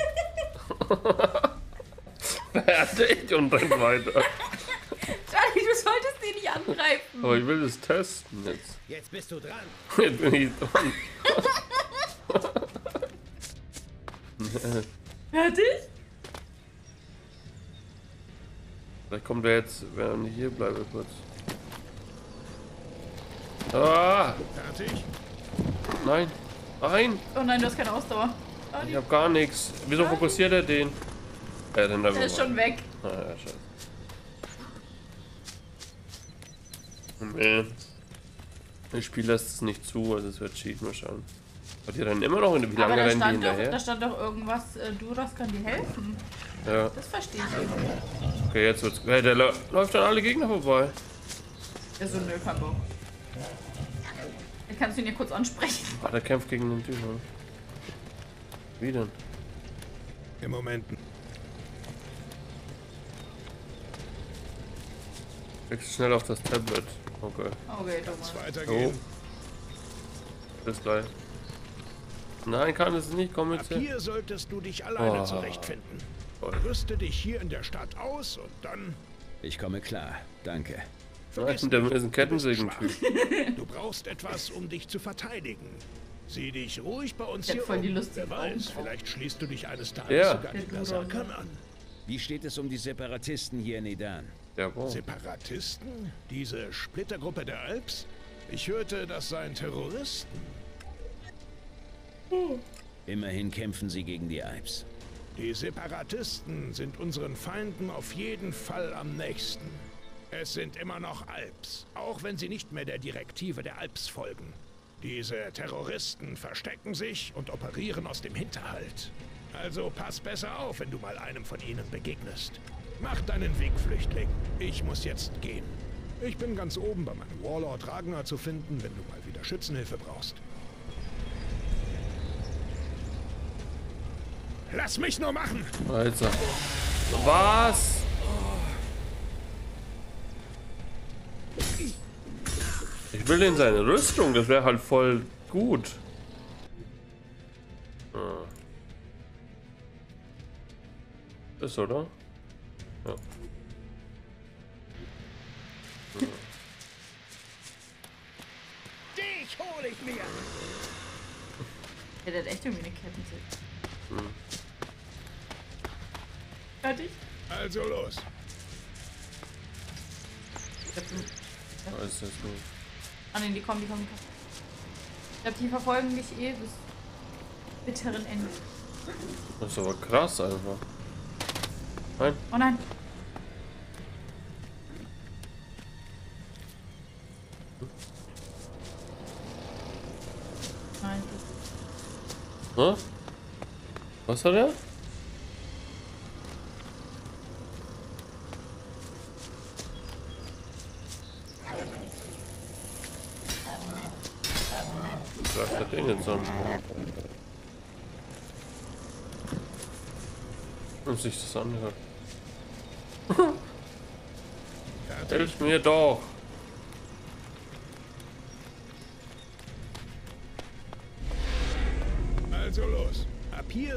Fertig und rennt weiter. <laughs> Charlie, du solltest den nicht angreifen. Aber ich will das testen jetzt. Jetzt bist du dran. <laughs> Jetzt bin ich dran. <laughs> Fertig? Vielleicht kommt er jetzt, wenn ich hier bleibe kurz. Ah! Fertig? Nein! Nein! Oh nein, du hast keine Ausdauer. Ich hab gar nichts. Wieso fokussiert er den? Er rennt einfach Der ist schon weg. Ah, ja, scheiße. Nee. Das Spiel lässt es nicht zu, also es wird cheaten wahrscheinlich. Aber die rennen immer noch in Wie Aber lange da rennen die stand, doch, hinterher? da stand doch irgendwas, äh, Duras kann dir helfen. Ja. Das verstehe ich nicht. Okay, jetzt wird's. Hey, der lä- läuft an alle Gegner vorbei. Ja, so nö, kein Bock. Dann kannst du ihn ja kurz ansprechen. Ah, der kämpft gegen den Typen. Wie denn? Im Moment. Klickst schnell auf das Tablet. Okay. Okay, doch mal. Weitergehen. Oh. Bis gleich. Nein, kann es nicht. Komm mit. Ab hier solltest du dich alleine Oh. zurechtfinden. Voll. Rüste dich hier in der Stadt aus und dann... Ich komme klar. Danke. Vergiss Nein, der nicht, ist ein Kettensägen-Typ. Du brauchst etwas, um dich zu verteidigen. Sieh dich ruhig bei uns hier voll um. die lustigen Wer weiß, vielleicht schließt du dich eines Tages Ja. sogar den Berserkern an. Wie steht es um die Separatisten hier in Edan? Ja, wow. Separatisten? Diese Splittergruppe der Alps? Ich hörte, das seien Terroristen. Immerhin kämpfen sie gegen die Alps. Die Separatisten sind unseren Feinden auf jeden Fall am nächsten. Es sind immer noch Alps, auch wenn sie nicht mehr der Direktive der Alps folgen. Diese Terroristen verstecken sich und operieren aus dem Hinterhalt. Also pass besser auf, wenn du mal einem von ihnen begegnest. Mach deinen Weg, Flüchtling. Ich muss jetzt gehen. Ich bin ganz oben bei meinem Warlord Ragnar zu finden, wenn du mal wieder Schützenhilfe brauchst. Lass mich nur machen! Alter. Was? Ich will in seine Rüstung, das wäre halt voll gut. Ah. Ist, oder? Ja. Dich hol ich mir! Ja, der hat echt irgendwie eine Kettensäge. Hm. Fertig? Also los. Ich glaub, du- Ah, ist das gut. Ah ne, die kommen, die kommen. die kommen. Ich glaube, die verfolgen dich eh bis bitteren Ende. Das ist aber krass einfach. Nein. Oh nein. Nein. Hä? Was hat er? Was hat den jetzt an? Und sich das anhört. <laughs> Hilf mir doch!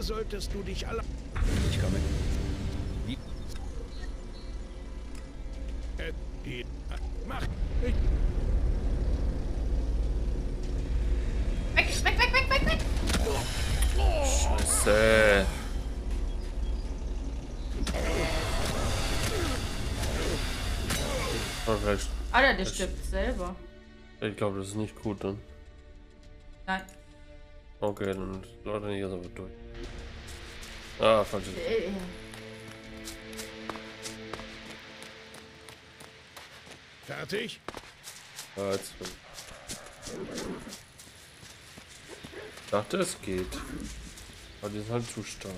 Hier solltest du dich alle... Ich komme. Wie? Äh, die... Mach... Ich... Weg, weg, weg, weg, weg, weg! Scheiße. Oh, Alter, der stirbt selber. Ich glaube, das ist nicht gut dann. Dann läuft er hier so durch. Ah, falsche. Äh, ja. Fertig? Ah, jetzt. Ich dachte, es geht. Aber die sind halt zu stark.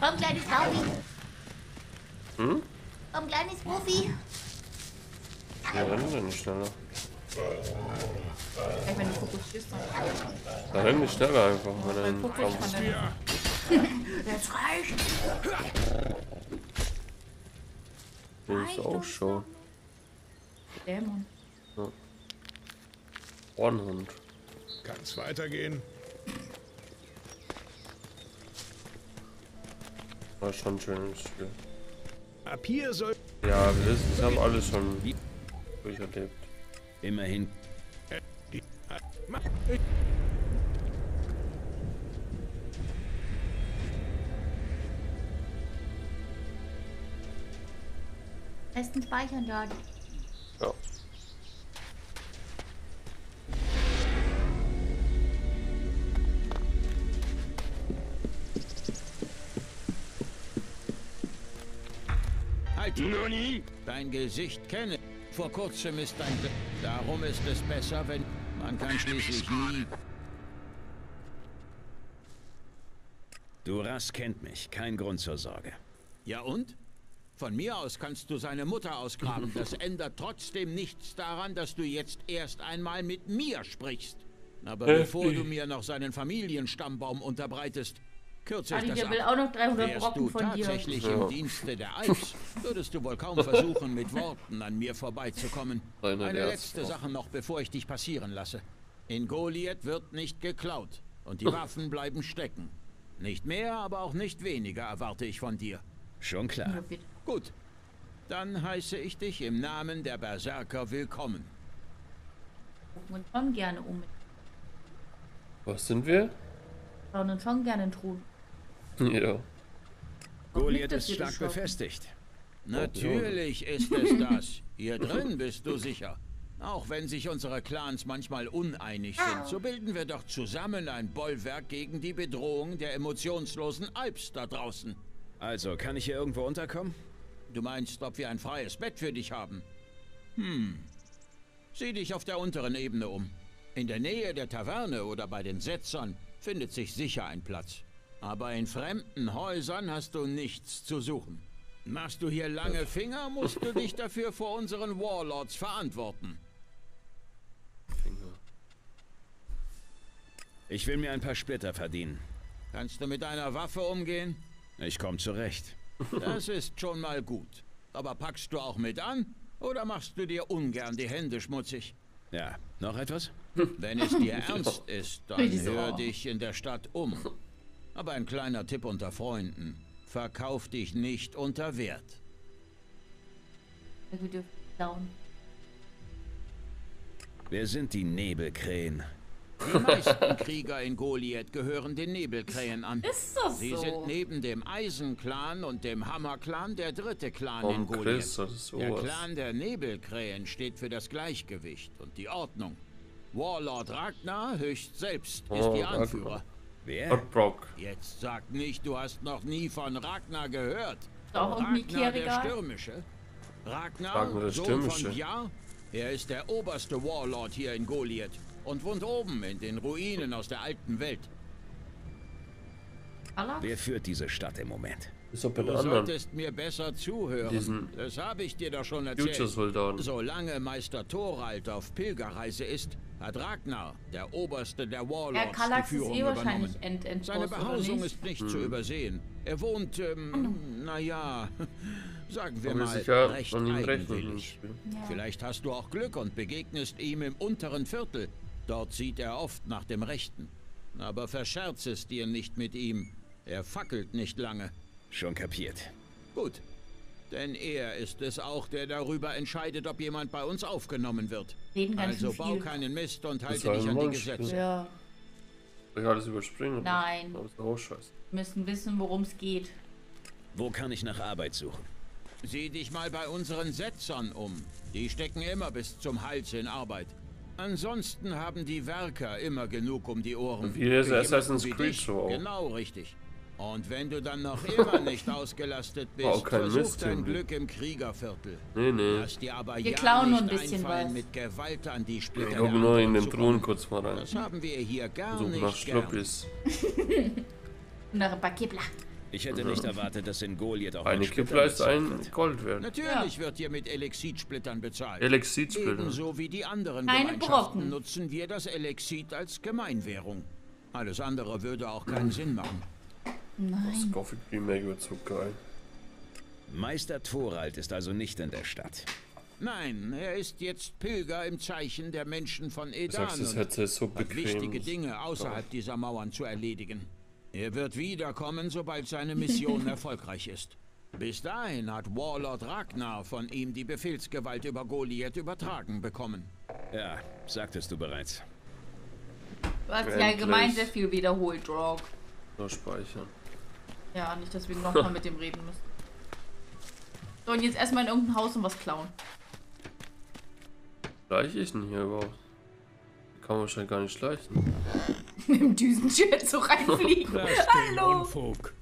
Komm, kleines Raubi. Hm? Komm, kleines Profi. Ja, renn denn nicht schneller. Ich meine, du fokussierst doch. Da renn nicht schneller einfach, wenn er Guck kommt. ich von der- Jetzt reicht. Das ist auch schon. Dämon. Ja. Ohrenhund. Weitergehen? War schon ein schönes Spiel. Ab hier soll... Ja, wir wissen, ich habe alles schon durcherlebt. Immerhin. Besten speichern, Daddy. Ja. Dein Gesicht kenne. Vor kurzem ist dein... Ge Darum ist es besser, wenn... Man kann schließlich nie... Duras kennt mich, kein Grund zur Sorge. Ja und? Von mir aus kannst du seine Mutter ausgraben. Das <laughs> ändert trotzdem nichts daran, dass du jetzt erst einmal mit mir sprichst. Aber Äh, bevor du mir noch seinen Familienstammbaum unterbreitest, kürze ich das der ab. will auch noch 300 Wärst Brocken du von dir. tatsächlich Ja. im Dienste der Alps, würdest du wohl kaum <laughs> versuchen, mit Worten an mir vorbeizukommen. Eine letzte. Sache noch, bevor ich dich passieren lasse. In Goliath wird nicht geklaut und die <laughs> Waffen bleiben stecken. Nicht mehr, aber auch nicht weniger erwarte ich von dir. Schon klar. Gut. Dann heiße ich dich im Namen der Berserker willkommen. Gucken uns schon gerne um. Was sind wir? Schauen uns schon gerne in Truhen. Ja. Goliath ist stark befestigt. Natürlich ist es das. Hier drin bist du sicher. Auch wenn sich unsere Clans manchmal uneinig sind, so bilden wir doch zusammen ein Bollwerk gegen die Bedrohung der emotionslosen Alps da draußen. Also, kann ich hier irgendwo unterkommen? Du meinst, ob wir ein freies Bett für dich haben? Hm. Sieh dich auf der unteren Ebene um. In der Nähe der Taverne oder bei den Setzern findet sich sicher ein Platz. Aber in fremden Häusern hast du nichts zu suchen. Machst du hier lange Finger, musst du dich dafür vor unseren Warlords verantworten. Ich will mir ein paar Splitter verdienen. Kannst du mit einer Waffe umgehen? Ich komme zurecht. Das ist schon mal gut. Aber packst du auch mit an? Oder machst du dir ungern die Hände schmutzig? Ja, noch etwas? Wenn es dir <laughs> ernst ist, dann hör dich in der Stadt um. Aber ein kleiner Tipp unter Freunden. Verkauf dich nicht unter Wert. Wir dürfen klauen. Wer sind die Nebelkrähen? Die meisten Krieger in Goliath gehören den Nebelkrähen an. Ist das Sie so? sind neben dem Eisen-Clan und dem Hammer-Clan der dritte Clan Oh, in Goliath. Chris, das ist der. Clan der Nebelkrähen steht für das Gleichgewicht und die Ordnung. Warlord Ragnar höchst selbst ist Oh, die Ragnar. Wer? Und Brock. Jetzt sag nicht, du hast noch nie von Ragnar gehört. Doch, und Ragnar der? Stürmische. Ragnar, Ragnar der Sohn Stürmische. von Bjar, er ist der oberste Warlord hier in Goliath und wohnt oben in den Ruinen aus der alten Welt. Wer führt diese Stadt im Moment? Ist doch bei Du anderen. solltest mir besser zuhören. Diesen das habe ich dir doch schon erzählt. Solange Meister Thorald auf Pilgerreise ist, hat Ragnar, der oberste der Warlords, Ja, die ist Führung eh wahrscheinlich übernommen. End End Seine Behausung nicht? ist nicht Hm. zu übersehen. Er wohnt, ähm, naja, <laughs> sagen wir Aber mal, sicher recht eigenwillig. Vielleicht hast du auch Glück und begegnest ihm im unteren Viertel. Dort sieht er oft nach dem Rechten. Aber verscherz es dir nicht mit ihm. Er fackelt nicht lange. Schon kapiert. Gut. Denn er ist es auch, der darüber entscheidet, ob jemand bei uns aufgenommen wird. Also bau viel. keinen Mist und halte dich an die. Gesetze. Ja. Soll ich alles überspringen? Nein. Das ist auch scheiße. Wir müssen wissen, worum es geht. Wo kann ich nach Arbeit suchen? Sieh dich mal bei unseren Setzern um. Die stecken immer bis zum Hals in Arbeit. Ansonsten haben die Werker immer genug um die Ohren. Wie ist Assassin's Creed auch. Genau richtig. Und wenn du dann noch immer nicht ausgelastet <laughs> bist, Auch kein versuch Mist, dein. Glück im Kriegerviertel. Nee, nee. Lass dir aber Wir ja klauen nur ein bisschen was. mit Gewalt an die Splitter Ich gucke nur in den Thron kommen. kurz mal rein. Das haben wir hier gar nicht nach gern. Schluppis. <laughs> Nach ein paar Kippler. Ich hätte nicht <laughs> erwartet, dass in Goliath auch Eine Kippler ist ein. Gold wert. Natürlich wird hier mit Elexitsplittern bezahlt. Elexitsplitter. Ebenso wie die anderen Keine Gemeinschaften Brocken. nutzen wir das Elexit als Gemeinwährung. Alles andere würde auch keinen Sinn machen. Das Nein. Coffee Remake wird so geil. Meister Thorald ist also nicht in der Stadt. Nein, er ist jetzt Pilger im Zeichen der Menschen von Edan sagst, das und hätte so hat bequem. wichtige Dinge außerhalb dieser Mauern zu erledigen. Er wird wiederkommen, sobald seine Mission <laughs> erfolgreich ist. Bis dahin hat Warlord Ragnar von ihm die Befehlsgewalt über Goliath übertragen bekommen. Ja, sagtest du bereits. Du hast ja allgemein sehr viel wiederholt, Rogue. Nur speichern. Ja, nicht, dass wir nochmal mit dem reden müssen. So, und jetzt erstmal in irgendein Haus und was klauen. Schleiche ich denn hier überhaupt? Kann man wahrscheinlich gar nicht schleichen. <laughs> Mit dem Düsenjet so reinfliegen. <laughs> Hallo. Unfug.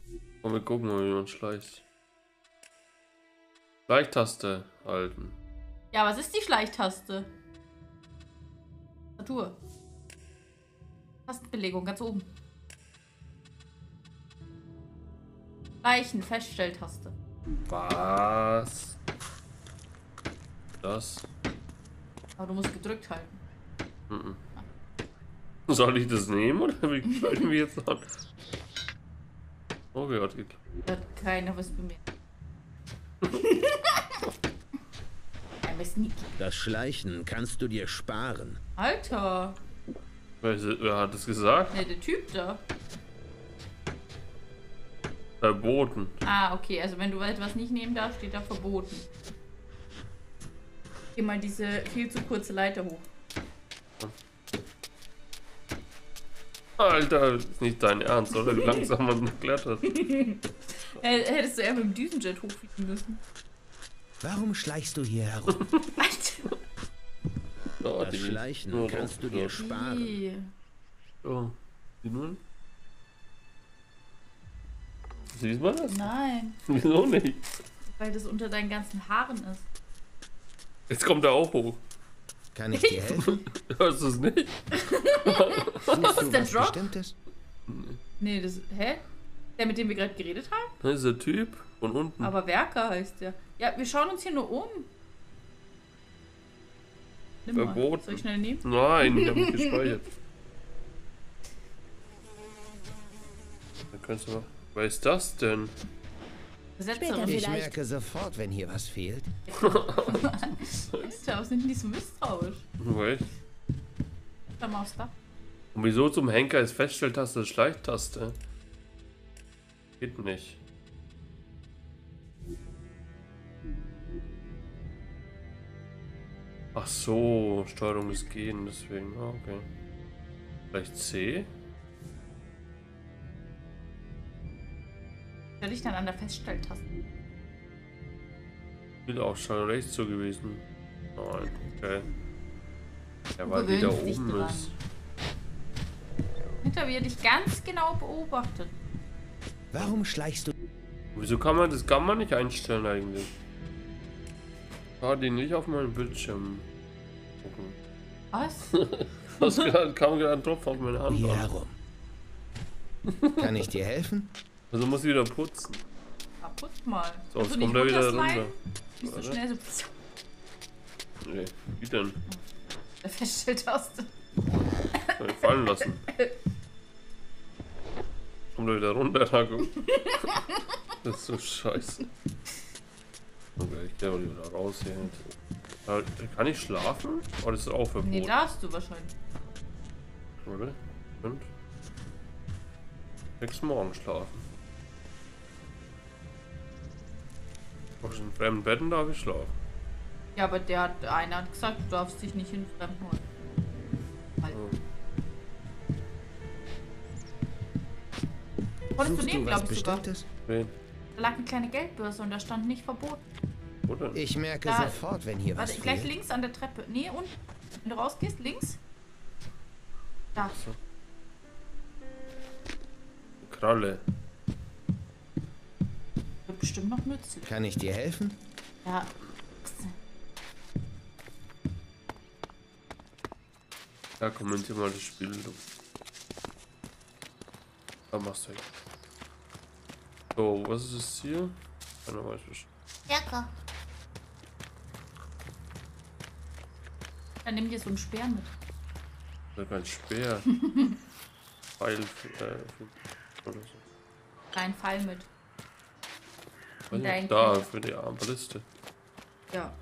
Komm, wir gucken mal, wie man schleicht. Schleichtaste halten. Ja, was ist die Schleichtaste? Tastatur. Tastenbelegung, ganz oben. Schleichen, Feststelltaste. Was? Das? Aber du musst gedrückt halten. Mhm. Soll ich das nehmen oder wie schalten wir jetzt an? Okay, hat geklappt. Hat keiner was bemerkt. <laughs> Das Schleichen kannst du dir sparen. Alter. Wer, wer hat das gesagt? Ne, der Typ da. Verboten. Ah, okay. Also wenn du etwas nicht nehmen darfst, steht da verboten. Geh mal diese viel zu kurze Leiter hoch. Alter, ist nicht dein Ernst, oder? Wie langsam man <laughs> klettert. Hättest du eher mit dem Düsenjet hochfliegen müssen. Warum schleichst du hier herum? <laughs> Ja, Das die- Schleichen nur kannst du dir sparen. So, die nun? Siehst du das? Nein, <laughs> Wieso nicht? weil das unter deinen ganzen Haaren ist. Jetzt kommt er auch hoch. Kann ich dir helfen? <laughs> Hörst du es nicht? Suchst du der was Drop? Bestimmtes? Nee, das. Hä? Der, mit dem wir gerade geredet haben? Das ist der Typ von unten. Aber Werker heißt der. Ja, wir schauen uns hier nur um. Nimm mal. Verboten. Soll ich schnell nehmen? Nein, ich habe nicht <laughs> gespeichert. Da kannst du mal. Wer ist das denn? Besetzerin. Ich merke sofort, wenn hier was fehlt. Alter, was sind denn die so misstrauisch? Mal aufs Dach. Und wieso zum Henker ist Feststelltaste Schleichtaste? Geht nicht. Ach so, Steuerung ist gehen, deswegen. Ah, okay. Vielleicht C? Soll ich dann an der Feststelltaste? Bildausschaltung rechts so gewesen. Nein, okay. Ja, weil die da oben dran. ist. Hinter er dich ganz genau beobachtet. Warum schleichst du? Wieso kann man das kann man nicht einstellen eigentlich? Ah, den nicht auf meinem Bildschirm gucken. Was? <laughs> Das gerade- kam gerade ein Tropfen auf meine Hand. Hier herum. Kann ich dir helfen? Also muss ich wieder putzen. Kaputt mal. So, Kannst jetzt kommt er wieder runter. Nicht so schnell so. Nee, wie denn? Der Feststelltaste. Fallen lassen. Kommt er wieder runter, Taco. <laughs> Das ist so scheiße. Okay, ich geh mal wieder raus hier. Äh, Kann ich schlafen? Oder ist das auch verboten? Nee, darfst du wahrscheinlich. Warte. Und? Sechs morgen schlafen. Auch in fremden Betten darf ich schlafen. Ja, aber der hat, einer hat gesagt, du darfst dich nicht in Fremden holen. Halt. Konntest du nehmen, du was glaube ich sogar. Wen? Da lag eine kleine Geldbörse und da stand nicht verboten. Oder? Ich merke Da- sofort, wenn hier was Warte, gleich fehlt. links an der Treppe. Nee, und wenn du rausgehst, links. Da. Kralle. Bestimmt noch nützlich. Kann ich dir helfen? Ja. Ja, kommentier mal das Spiel, du. Da machst du hin. So, was ist es hier? Keiner weiß was. Stärker. Dann nimm dir so einen Speer mit. Oder kein Speer. <laughs> Pfeil, äh, oder so. Kleinen Pfeil mit. Dein da Kind. für die Armbriste. Ja.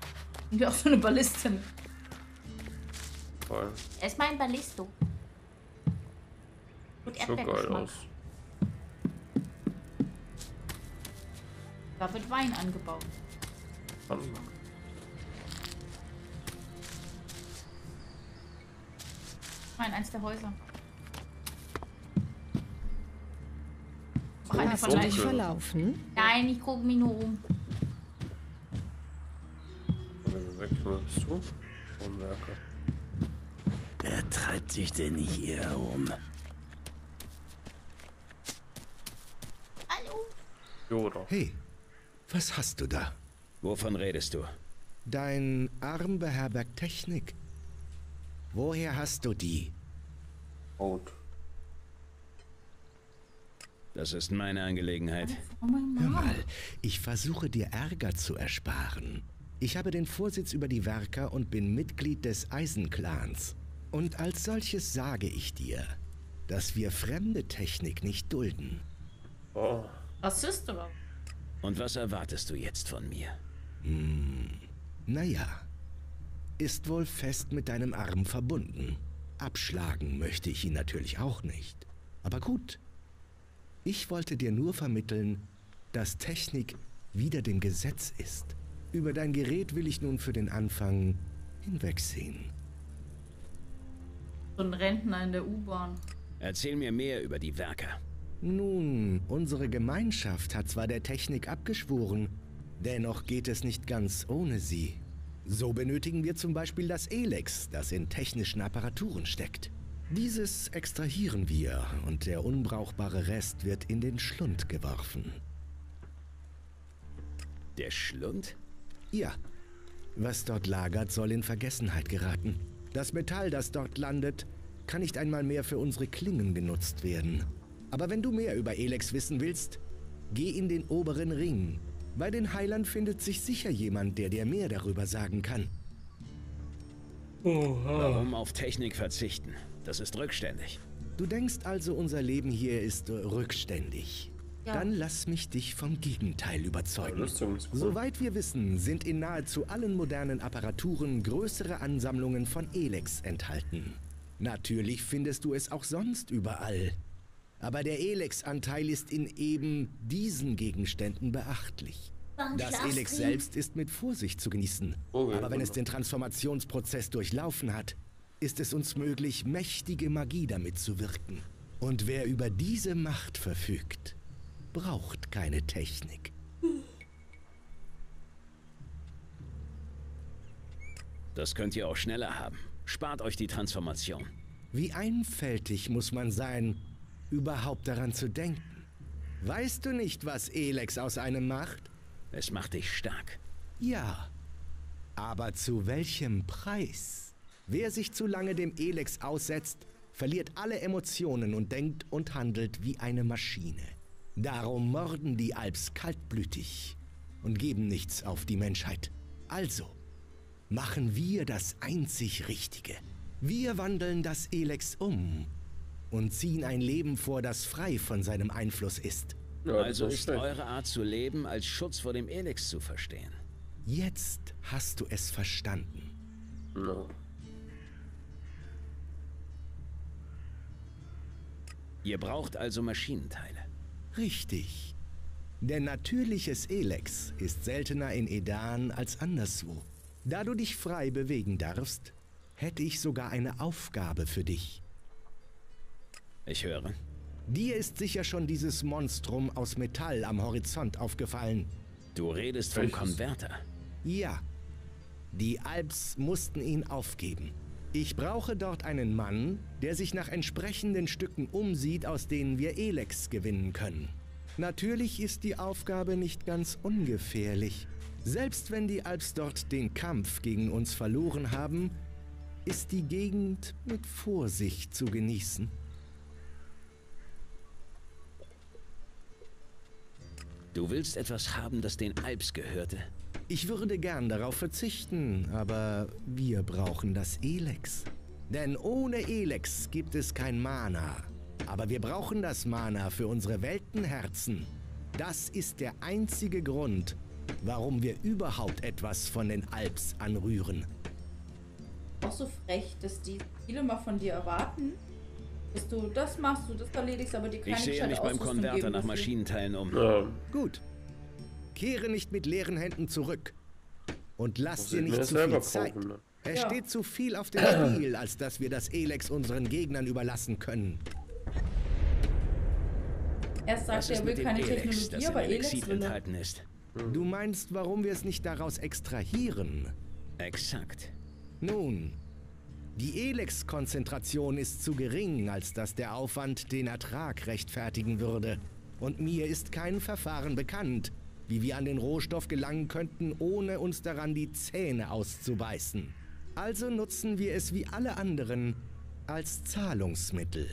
Und dir auch so eine Ballistin. Voll. Erstmal ein Ballisto. Gut, So geil aus. Da wird Wein angebaut. Mann. Mal in eins der Häuser. Du einer hast von dich gleich. verlaufen? Nein, ich gucke mich nur um. Weg, du? Wer treibt sich denn hier herum? Hallo? Hey, was hast du da? Wovon redest du? Dein Arm beherbergt Technik. Woher hast du die? Out. Das ist meine Angelegenheit. Hör mal, ich versuche dir Ärger zu ersparen. Ich habe den Vorsitz über die Werker und bin Mitglied des Eisenclans. Und als solches sage ich dir, dass wir fremde Technik nicht dulden. Oh. Rassist oder? Und was erwartest du jetzt von mir? Hm, naja, ist wohl fest mit deinem Arm verbunden. Abschlagen möchte ich ihn natürlich auch nicht. Aber gut. Ich wollte dir nur vermitteln, dass Technik wieder dem Gesetz ist. Über dein Gerät will ich nun für den Anfang hinwegsehen. So ein Rentner in der U-Bahn. Erzähl mir mehr über die Werker. Nun, unsere Gemeinschaft hat zwar der Technik abgeschworen, dennoch geht es nicht ganz ohne sie. So benötigen wir zum Beispiel das Elex, das in technischen Apparaturen steckt. Dieses extrahieren wir und der unbrauchbare Rest wird in den Schlund geworfen. Der Schlund? Ja. Was dort lagert, soll in Vergessenheit geraten. Das Metall, das dort landet, kann nicht einmal mehr für unsere Klingen genutzt werden. Aber wenn du mehr über Elex wissen willst, geh in den oberen Ring. Bei den Heilern findet sich sicher jemand, der dir mehr darüber sagen kann. Warum auf Technik verzichten? Das ist rückständig. Du denkst also, unser Leben hier ist rückständig. Ja. Dann lass mich dich vom Gegenteil überzeugen. Ja, cool. Soweit wir wissen, sind in nahezu allen modernen Apparaturen größere Ansammlungen von Elex enthalten. Natürlich findest du es auch sonst überall. Aber der Elex-Anteil ist in eben diesen Gegenständen beachtlich. Das Elex selbst ist mit Vorsicht zu genießen. Okay, Aber wenn es den Transformationsprozess durchlaufen hat, ist es uns möglich, mächtige Magie damit zu wirken. Und wer über diese Macht verfügt, braucht keine Technik. Das könnt ihr auch schneller haben. Spart euch die Transformation. Wie einfältig muss man sein, überhaupt daran zu denken? Weißt du nicht, was Elex aus einem macht? Es macht dich stark. Ja. Aber zu welchem Preis? Wer sich zu lange dem Elex aussetzt, verliert alle Emotionen und denkt und handelt wie eine Maschine. Darum morden die Alps kaltblütig und geben nichts auf die Menschheit. Also, machen wir das einzig Richtige. Wir wandeln das Elex um und ziehen ein Leben vor, das frei von seinem Einfluss ist. also ist eure Art zu leben als Schutz vor dem Elix zu verstehen. Jetzt hast du es verstanden. No. Ihr braucht also Maschinenteile. Richtig. Denn natürliches Elex ist seltener in Edan als anderswo. Da du dich frei bewegen darfst, hätte ich sogar eine Aufgabe für dich. Ich höre. Dir ist sicher schon dieses Monstrum aus Metall am Horizont aufgefallen. Du redest vom Konverter. Ja. Die Alps mussten ihn aufgeben. Ich brauche dort einen Mann, der sich nach entsprechenden Stücken umsieht, aus denen wir Elex gewinnen können. Natürlich ist die Aufgabe nicht ganz ungefährlich. Selbst wenn die Alps dort den Kampf gegen uns verloren haben, ist die Gegend mit Vorsicht zu genießen. Du willst etwas haben, das den Alps gehörte. Ich würde gern darauf verzichten, aber wir brauchen das Elex. Denn ohne Elex gibt es kein Mana. Aber wir brauchen das Mana für unsere Weltenherzen. Das ist der einzige Grund, warum wir überhaupt etwas von den Alps anrühren. Auch so frech, dass die viele mal von dir erwarten, dass du das machst, du das erledigst, aber die keine Ich sehe gescheite mich beim Konverter nach. Maschinenteilen um. Gut. Kehre nicht mit leeren Händen zurück. Und lass dir nicht zu viel Zeit. ne? Es Ja. steht zu viel auf dem <clears throat> Spiel, als dass wir das Elex unseren Gegnern überlassen können. Erst sagt er, er will keine Elex, Technologie, das aber Elex er. enthalten ist? Du meinst, warum wir es nicht daraus extrahieren? Exakt. Nun, die Elex-Konzentration ist zu gering, als dass der Aufwand den Ertrag rechtfertigen würde. Und mir ist kein Verfahren bekannt, wie wir an den Rohstoff gelangen könnten, ohne uns daran die Zähne auszubeißen. Also nutzen wir es wie alle anderen als Zahlungsmittel.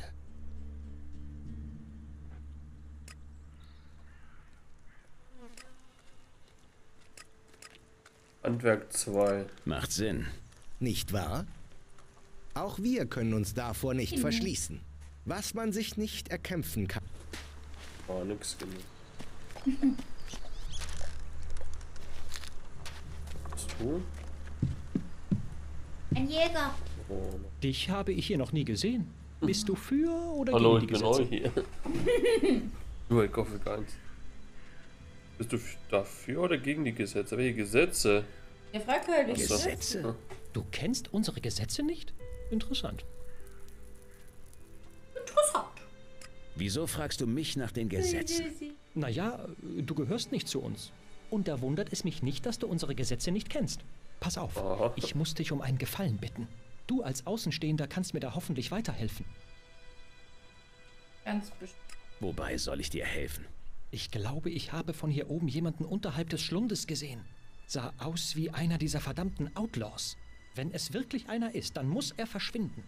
Handwerk 2. Macht Sinn. Nicht wahr? Auch wir können uns davor nicht Mhm. verschließen. Was man sich nicht erkämpfen kann. Oh, nix genug. <laughs> Du? Ein Jäger. Dich habe ich hier noch nie gesehen. Bist du für oder Hallo, ich gegen die bin neu Gesetze? hier. <laughs> Nur ich hoffe gar nichts. Bist du dafür oder gegen die Gesetze? Welche Gesetze? Ja, frag halt, ich Ach so. Du kennst unsere Gesetze nicht? Interessant. Interessant. Wieso fragst du mich nach den Gesetzen? Naja, du gehörst nicht zu uns. Und da wundert es mich nicht, dass du unsere Gesetze nicht kennst. Pass auf, ich muss dich um einen Gefallen bitten. Du als Außenstehender kannst mir da hoffentlich weiterhelfen. Ganz bestimmt. Wobei soll ich dir helfen? Ich glaube, ich habe von hier oben jemanden unterhalb des Schlundes gesehen. Sah aus wie einer dieser verdammten Outlaws. Wenn es wirklich einer ist, dann muss er verschwinden.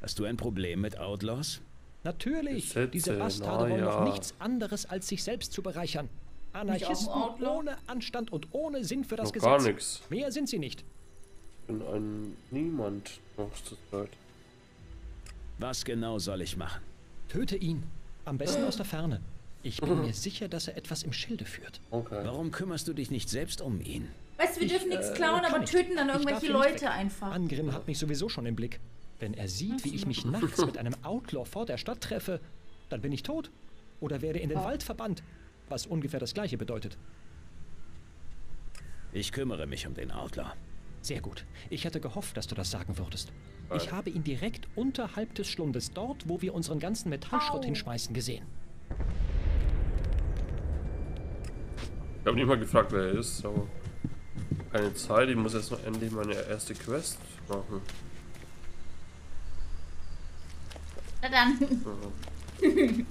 Hast du ein Problem mit Outlaws? Natürlich, Gesetze, diese Bastarde na wollen ja. noch nichts anderes, als sich selbst zu bereichern. Anarchisten ohne Anstand und ohne Sinn für das Noch Gesetz. gar nix. Mehr sind sie nicht. Ich bin ein Niemand noch zur Zeit. Was genau soll ich machen? Töte ihn. Am besten aus der Ferne. Ich bin <laughs> mir sicher, dass er etwas im Schilde führt. Okay. Warum kümmerst du dich nicht selbst um ihn? Weißt du, wir Ich, dürfen nichts äh, klauen, aber nicht. töten dann Ich irgendwelche Leute einfach. Angrim hat mich sowieso schon im Blick. Wenn er sieht, wie ich mich nachts mit einem Outlaw vor der Stadt treffe, dann bin ich tot. Oder werde in den Oh. Wald verbannt. Was ungefähr das gleiche bedeutet. Ich kümmere mich um den Outlaw. Sehr gut. Ich hätte gehofft, dass du das sagen würdest. Ich habe ihn direkt unterhalb des Schlundes, dort, wo wir unseren ganzen Metallschrott Au. hinschmeißen, gesehen. Ich habe nicht mal gefragt, wer er ist, aber keine Zeit. Ich muss jetzt noch endlich meine erste Quest machen. Na dann. <laughs> Mhm.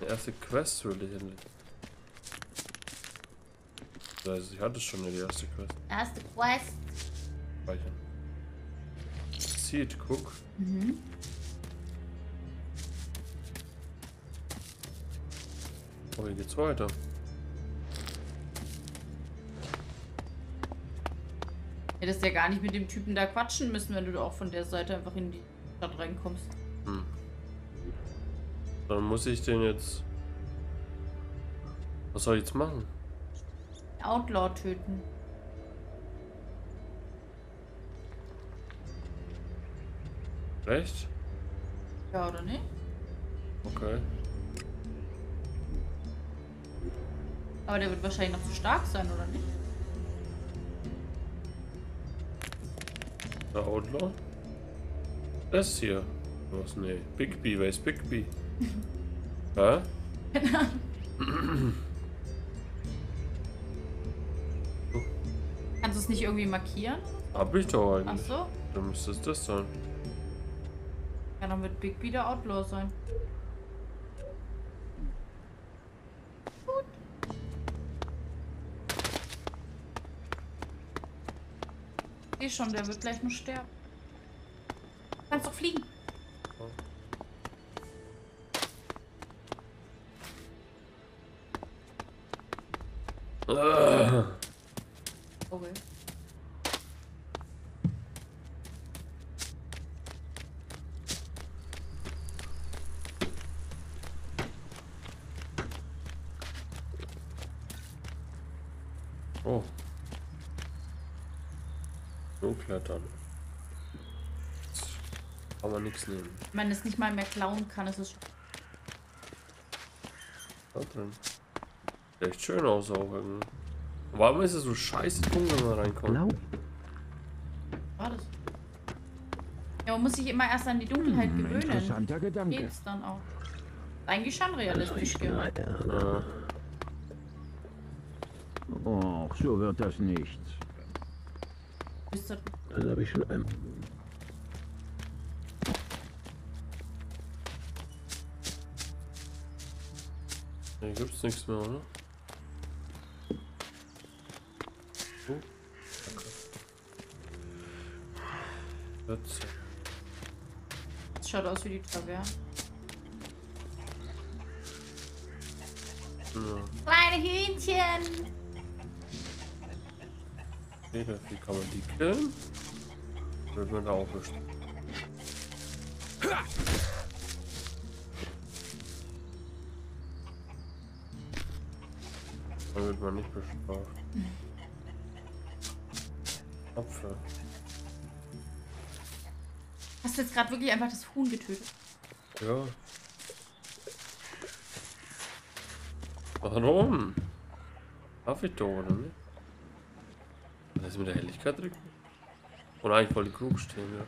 Die erste Quest will ich endlich. Also ich hatte schon die erste Quest. Erste Quest. Speichern. Seed, guck. Mhm. Oh, hier geht's weiter. Hättest ja gar nicht mit dem Typen da quatschen müssen, wenn du auch von der Seite einfach in die Stadt reinkommst. Hm. Dann muss ich den jetzt. Was soll ich jetzt machen? Outlaw töten. Echt? Ja, oder nicht? Okay. Aber der wird wahrscheinlich noch zu stark sein, oder nicht? Der Outlaw? Das hier. Was? Nee. Big B, wer ist Big B? <laughs> Hä? Kannst du es nicht irgendwie markieren? Hab ich doch eigentlich. Ach so. Dann müsste es das sein. Ja, dann wird Big B der Outlaw sein. Schon, der wird gleich nur sterben. Kannst doch fliegen. Ah. Okay. Oh. So klettern. Jetzt kann man. Wenn es nicht mal mehr klauen kann, ist es schon. Da drin. Sieht echt schön aus auch irgendwie. Warum ist es so scheiße dunkel, wenn man reinkommt? war das? Ja, man muss sich immer erst an die Dunkelheit Hm, gewöhnen. interessanter Gedanke. Geht's dann auch. Eigentlich schon realistisch gemacht. Ja. Och, so wird das nichts. Ist das Das habe ich schon einmal. Gibt's nichts mehr, oder? Oh. Okay. Das schaut aus wie die Taverne. Ja. Kleine Hühnchen! Okay, wie kann man die killen? Wird man da auch bestimmt. Wird man nicht bestraft. Apfel. Hast du jetzt gerade wirklich einfach das Huhn getötet? Ja. Warum? Darf ich doch, oder nicht? Das ist mit der Helligkeit drin. Und eigentlich wollte die Grube stehen, ja.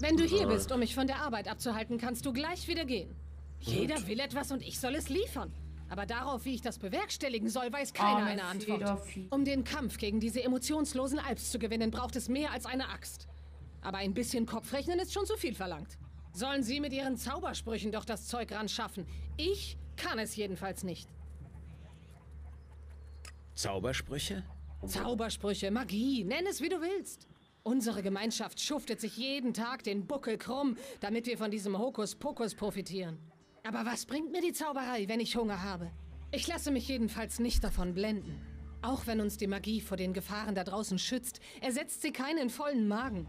Wenn du hier Nein. bist, um mich von der Arbeit abzuhalten, kannst du gleich wieder gehen. Jeder will etwas und ich soll es liefern. Aber darauf, wie ich das bewerkstelligen soll, weiß keiner Arme eine Antwort. Um den Kampf gegen diese emotionslosen Alps zu gewinnen, braucht es mehr als eine Axt. Aber ein bisschen Kopfrechnen ist schon zu viel verlangt. Sollen Sie mit Ihren Zaubersprüchen doch das Zeug ran schaffen. Ich kann es jedenfalls nicht. Zaubersprüche? Zaubersprüche, Magie, nenn es wie du willst. Unsere Gemeinschaft schuftet sich jeden Tag den Buckel krumm, damit wir von diesem Hokuspokus profitieren. Aber was bringt mir die Zauberei, wenn ich Hunger habe? Ich lasse mich jedenfalls nicht davon blenden. Auch wenn uns die Magie vor den Gefahren da draußen schützt, ersetzt sie keinen vollen Magen.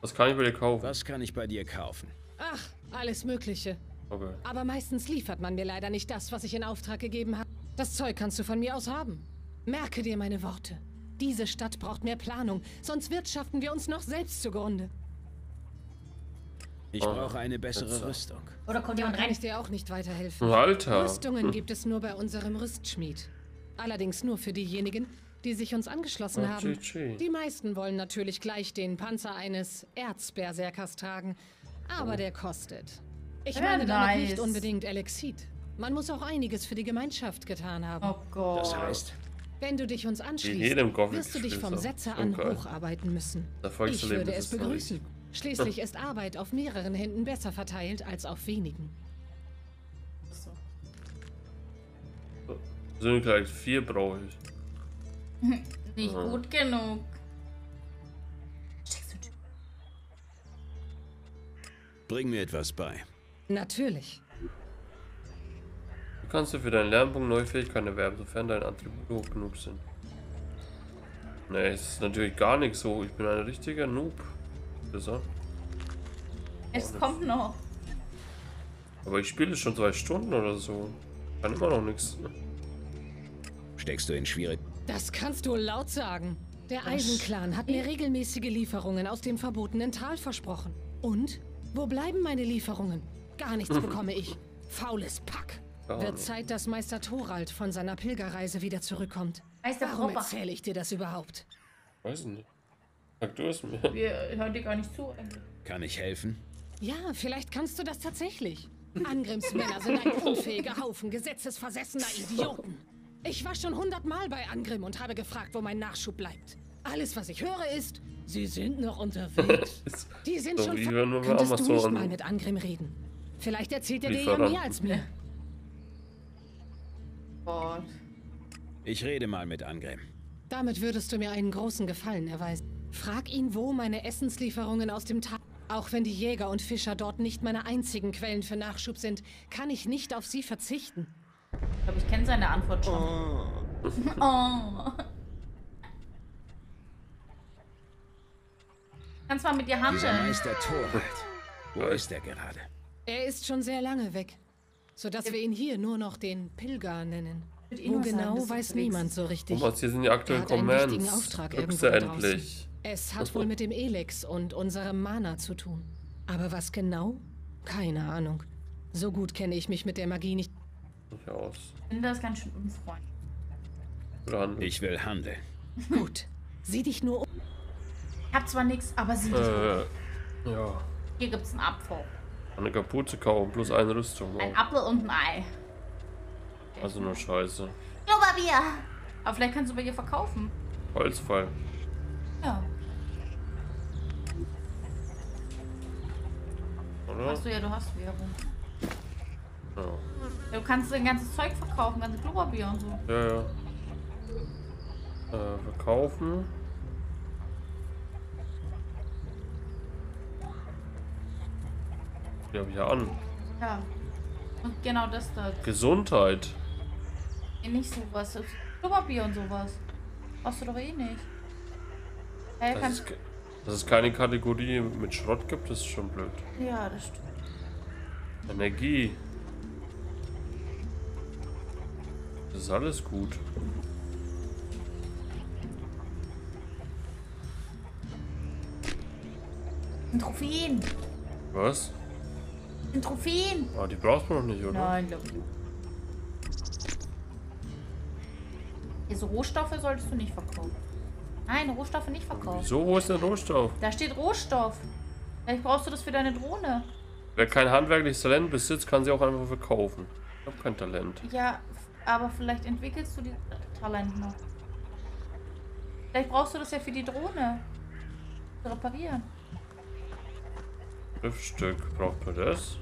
Was kann ich bei dir kaufen? Was kann ich bei dir kaufen? Ach, alles Mögliche. Okay. Aber meistens liefert man mir leider nicht das, was ich in Auftrag gegeben habe. Das Zeug kannst du von mir aus haben. Merke dir meine Worte. Diese Stadt braucht mehr Planung, sonst wirtschaften wir uns noch selbst zugrunde. Ich Oh, brauche eine bessere. Rüstung. Oder kommt Da jemand kann rein? ich dir auch nicht weiterhelfen. Alter. Rüstungen Hm. gibt es nur bei unserem Rüstschmied. Allerdings nur für diejenigen, die sich uns angeschlossen Ah, haben. GG. Die meisten wollen natürlich gleich den Panzer eines Erzberserkers tragen, aber Oh. der kostet. Ich meine damit nice. nicht unbedingt Elexit. Man muss auch einiges für die Gemeinschaft getan haben. Oh Gott. Das heißt, Wenn du dich uns anschließt, wirst du dich vom. Setzer So an geil. hocharbeiten müssen. Der Ich würde es begrüßen. nicht. Schließlich ist Arbeit auf mehreren Händen besser verteilt als auf wenigen. Persönlichkeit 4 brauche ich. <laughs> Nicht Ah. gut genug. bring mir etwas bei. Natürlich. Du kannst dir für deinen Lernpunkt neue Fähigkeiten erwerben, sofern deine Attribute hoch genug sind. Ne, es ist natürlich gar nicht so. Ich bin ein richtiger Noob. Besser. Es kommt noch. Aber ich spiele schon zwei Stunden oder so. Kann immer noch nichts. Steckst du in schwierig. Das kannst du laut sagen. Der? Eisenclan hat mir regelmäßige Lieferungen aus dem verbotenen Tal versprochen. Und? Wo bleiben meine Lieferungen? Gar nichts <laughs> bekomme ich. Faules Pack. Wird. Zeit, dass Meister Thorald von seiner Pilgerreise wieder zurückkommt. Meister Warum erzähle ich dir das überhaupt? Weiß ich nicht. Sag du es mir. Wir hören dir gar nicht zu eigentlich. Kann ich helfen? Ja, vielleicht kannst du das tatsächlich. Angrims Männer sind ein unfähiger Haufen gesetzesversessener Idioten. Ich war schon hundertmal bei Angrim und habe gefragt, wo mein Nachschub bleibt. Alles, was ich höre, ist, sie sind noch unterwegs. <laughs> Die sind So schon... wie wenn wir Könntest du nicht mal mit Angrim reden? Vielleicht erzählt er dir ja mehr als mir. Ich rede mal mit Angrim. Damit würdest du mir einen großen Gefallen erweisen. Frag ihn, wo meine Essenslieferungen aus dem Tag... Auch wenn die Jäger und Fischer dort nicht meine einzigen Quellen für Nachschub sind, kann ich nicht auf sie verzichten. Ich glaube, ich kenne seine Antwort schon. Oh. <laughs> Kannst mal mit dir Dieser handeln. Meister Torwald. Wo ist er gerade? Er ist schon sehr lange weg, sodass wir ihn hier nur noch den Pilger nennen. Wo genau, du weiß unterwegs niemand so richtig. Thomas, hier sind die aktuellen hat einen wichtigen Commands. Auftrag sie da draußen. Es hat wohl mit dem Elex und unserem Mana zu tun. Aber was genau? Keine Ahnung. So gut kenne ich mich mit der Magie nicht. Aus. Ich finde das ganz schön unfreundlich. Dran. Ich will handeln. Gut. Sieh dich nur um. Ich hab zwar nichts, aber sieh dich um. Äh, ja. Hier gibt's einen Apfel. Eine Kapuze kaufen plus eine Rüstung. Ein. Apfel und ein Ei. Also nur Scheiße. Blubberbier. Aber vielleicht kannst du bei ihr verkaufen. Holzfall. Ja. Oder? Achso, ja, du hast Werbung. Ja. Ja, du kannst dein ganzes Zeug verkaufen, ganze Blubberbier und so. Ja, ja. Äh, verkaufen. Die habe ich ja an. Ja. Und genau das da. Gesundheit. Eh nicht sowas. Das ist Blubberbier und sowas. Brauchst du doch eh nicht. Hey, es, ke- dass es keine Kategorie mit Schrott gibt, ist schon blöd. Ja, das stimmt. Energie. Das ist alles gut. Ein Trophäen. Was? Ein Trophäen. Ah, die brauchst du noch nicht, oder? Nein, glaub ich nicht. Diese Rohstoffe solltest du nicht verkaufen. Nein, Rohstoffe nicht verkaufen. Wieso? Wo ist der Rohstoff? Da steht Rohstoff. Vielleicht brauchst du das für deine Drohne. Wer kein handwerkliches Talent besitzt, kann sie auch einfach verkaufen. Ich habe kein Talent. Ja, aber vielleicht entwickelst du die Talent noch. Vielleicht brauchst du das ja für die Drohne. Zu reparieren. Schriftstück. Braucht man das?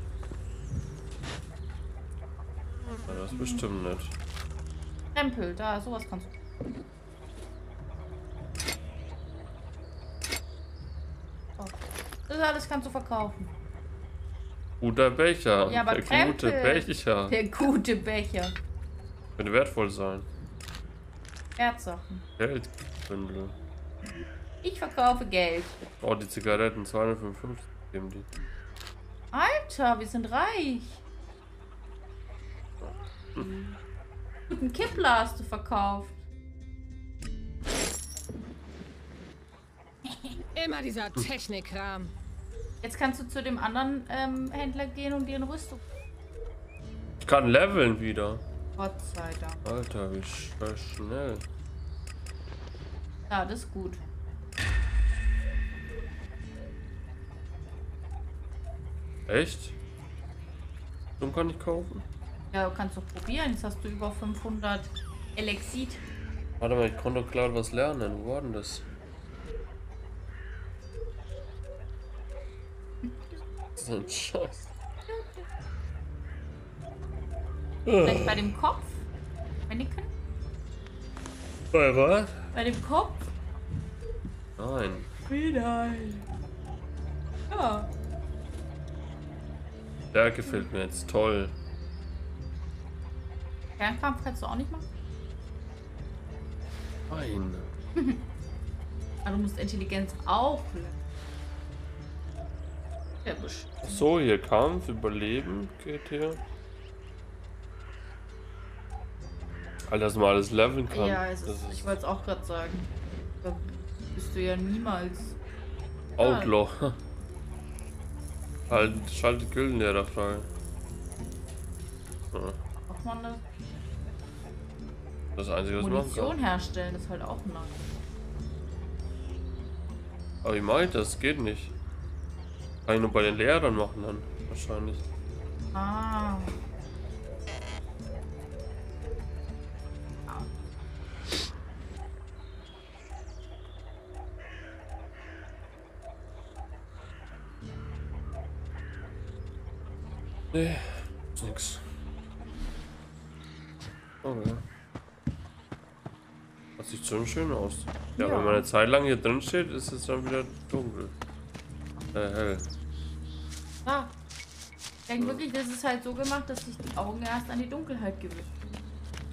Ja, das bestimmt nicht. Krempel, da, sowas kannst du. Oh. Das alles kannst du verkaufen. Guter Becher. Ja, aber der Krempel. gute Becher. Der gute Becher. Könnte wertvoll sein. Wertsachen. Geldbündel. Ich verkaufe Geld. Oh, die Zigaretten. 255 geben die. Alter, wir sind reich. Guten Kippler hast du verkauft. Immer dieser Technikkram. Jetzt kannst du zu dem anderen ähm, Händler gehen und dir eine Rüstung. Ich kann leveln wieder. Gott sei Dank. Alter, wie sch wie schnell. Ja, das ist gut. Echt? Dumm kann ich kaufen? Ja, kannst du probieren. Jetzt hast du über 500 Elexit. Warte mal, ich konnte doch gerade was lernen. Wo war denn das? So ein Scheiß. Vielleicht bei dem Kopf? Mannequin? Bei was? Bei dem Kopf? Nein. Nein? Ja. Der gefällt mir jetzt toll. Fernkampf kannst du auch nicht machen? Nein. Aber <laughs> du musst Intelligenz auch lernen. Ja, bestimmt. So, hier Kampf, Überleben geht hier. Alter, dass man alles leveln kann. Ja, es ist, ich wollte es auch gerade sagen. Da bist du ja niemals. Outlaw. <laughs> Halt, schalte Gildenlehrer frei. Ja, Braucht man das? das Einzige, was man Munition kann. herstellen ist halt auch nice. Aber ich meine, das geht nicht. Kann ich nur bei den Lehrern machen dann. Wahrscheinlich. Ah. Nee, nix. Okay. Das sieht schon schön aus. Ja, Ja. wenn man eine Zeit lang hier drin steht, ist es dann wieder dunkel. Äh, hell. Ich denke wirklich, das ist halt so gemacht, dass sich die Augen erst an die Dunkelheit gewöhnen.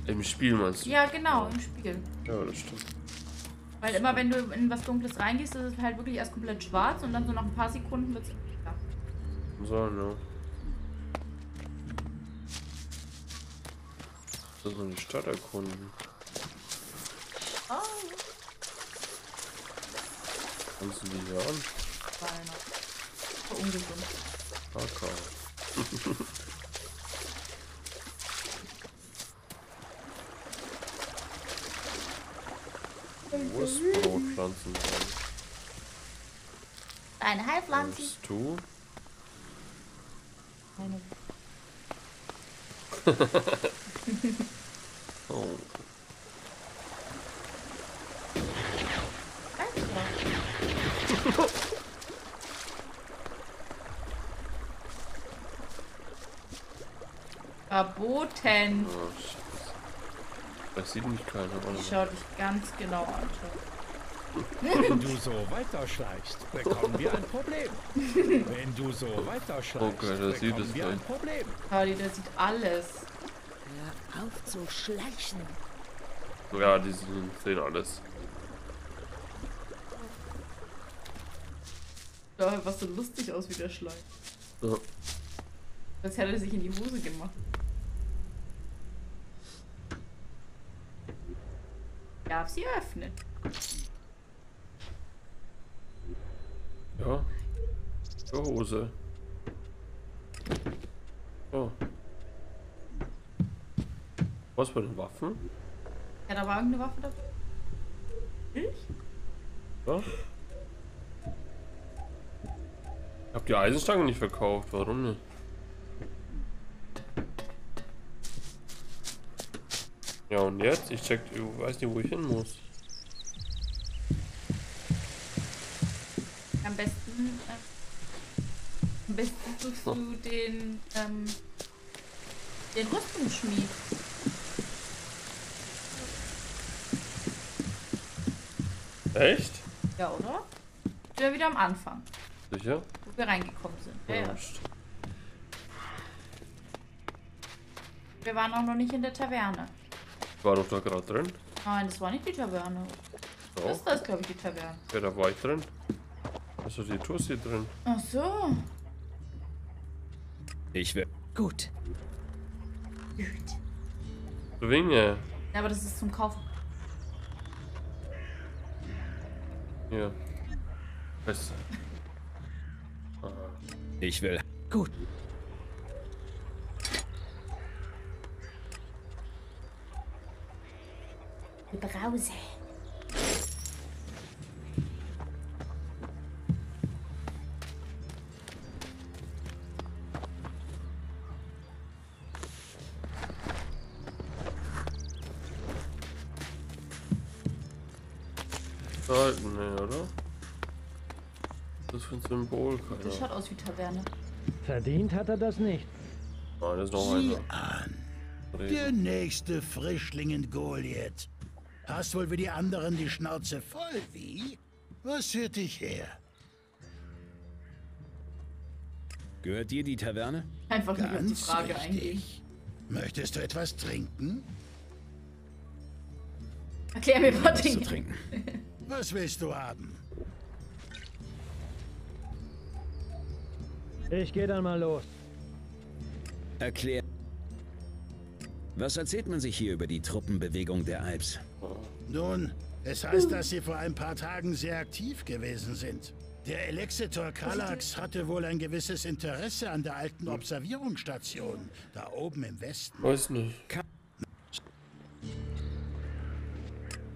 Im Spiel meinst du? Ja, genau, im Spiel. Ja, das stimmt. Weil immer wenn du in was Dunkles reingehst, ist es halt wirklich erst komplett schwarz und dann so nach ein paar Sekunden wird es ja. So, ne. Das mal die Stadt erkunden. Oh, Kannst du die hier an? So ungesund. Kakao. Wurstbrotpflanzen sein. Eine Heilpflanze. Bist du? Eine. <laughs> <laughs> oh. Verboten. Oh, Scheiße. Das sieht mich keiner, oder? Ich schau dich ganz genau an. Wenn du so weiterschleichst, bekommen wir ein Problem. Wenn du so weiterschleichst, Okay, das sieht bekommen wir ein. Problem. Kali, der sieht alles. Hör auf zu schleichen. Ja, die sehen, alles. Ja, was so lustig aus wie der Schleim. Ja. Als hätte er sich in die Hose gemacht. Darf sie öffnen? Ja. Ja, Hose. Oh. Was bei den Waffen? Ja, da war irgendeine Waffe dabei. Ich? Ja. Ich hab die Eisenstange nicht verkauft, warum nicht? Ja und jetzt? Ich check, ich weiß nicht, wo ich hin muss. Am besten. Äh, am besten suchst du den. Ähm, den Rüstungsschmied. Echt? Ja, oder? Ja, wieder am Anfang, Sicher? wo wir reingekommen sind. Ja, ja. Wir waren auch noch nicht in der Taverne. Ich war doch da gerade drin. Nein, das war nicht die Taverne. Ja. Das, das ist, glaube ich, die Taverne. Ja, da war ich drin. Also die Tussi drin. Ach so. Ich will. Gut. Winge. Ja, aber das ist zum Kaufen. Hier. Besser. Ich will. Gut. Brause. Halten, ne, oder? Das ist für ein Symbol, Das keiner. schaut aus wie Taverne. Verdient hat er das nicht. Nein, das ist noch Sieh einer. an. Der nächste Frischling in Goliath. Hast wohl wie die anderen die Schnauze voll, wie? Was führt dich her? Gehört dir die Taverne? Einfach nicht auf die Ganz Frage richtig. eingehen. Möchtest du etwas trinken? Erklär mir Was zu Dinge. trinken. <laughs> Was willst du haben? Ich gehe dann mal los. Erklär. Was erzählt man sich hier über die Truppenbewegung der Alps? Nun, es heißt, dass sie vor ein paar Tagen sehr aktiv gewesen sind. Der Elexitor Kallax hatte wohl ein gewisses Interesse an der alten Observierungsstation, da oben im Westen. Weiß nicht.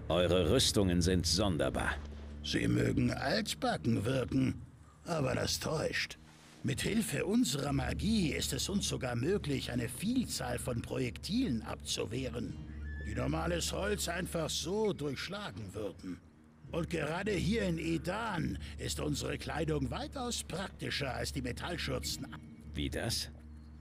Eure Rüstungen sind sonderbar. Sie mögen altbacken wirken, aber das täuscht. Mit Hilfe unserer Magie ist es uns sogar möglich, eine Vielzahl von Projektilen abzuwehren, die normales Holz einfach so durchschlagen würden. Und gerade hier in Edan ist unsere Kleidung weitaus praktischer als die Metallschürzen. Wie das?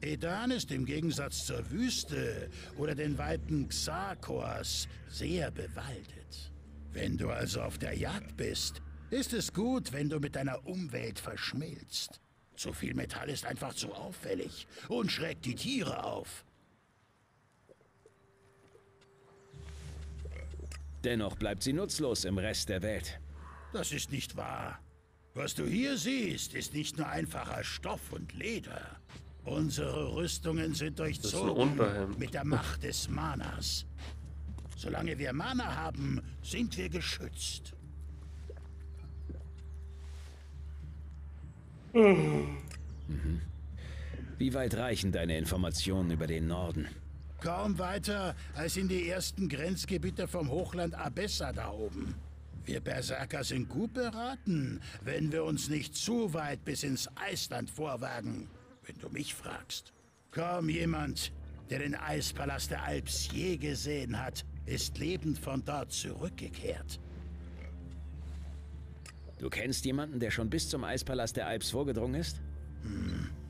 Edan ist im Gegensatz zur Wüste oder den weiten Xarkors sehr bewaldet. Wenn du also auf der Jagd bist, ist es gut, wenn du mit deiner Umwelt verschmilzt. Zu viel Metall ist einfach zu auffällig und schreckt die Tiere auf. Dennoch bleibt sie nutzlos im Rest der Welt. Das ist nicht wahr. Was du hier siehst, ist nicht nur einfacher Stoff und Leder. Unsere Rüstungen sind durchzogen mit der Macht des Manas. Solange wir Mana haben, sind wir geschützt. Mhm. Wie weit reichen deine Informationen über den Norden? Kaum weiter als in die ersten Grenzgebiete vom Hochland Abessa da oben. Wir Berserker sind gut beraten, wenn wir uns nicht zu weit bis ins Eisland vorwagen, wenn du mich fragst. Kaum jemand, der den Eispalast der Alps je gesehen hat, ist lebend von dort zurückgekehrt. Du kennst jemanden, der schon bis zum Eispalast der Alps vorgedrungen ist? Hm.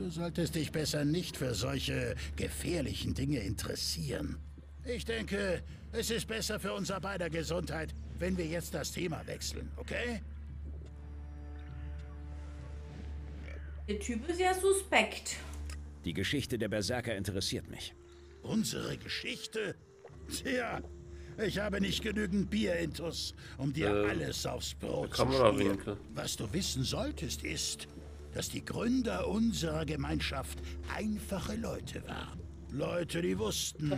Du solltest dich besser nicht für solche gefährlichen Dinge interessieren. Ich denke, es ist besser für unser beider Gesundheit, wenn wir jetzt das Thema wechseln, okay? Der Typ ist ja suspekt. Die Geschichte der Berserker interessiert mich. Unsere Geschichte? Tja, ich habe nicht genügend Bierintus, um dir Äh, alles aufs Brot zu spielen. Was du wissen solltest, ist, dass die Gründer unserer Gemeinschaft einfache Leute waren. Leute, die wussten,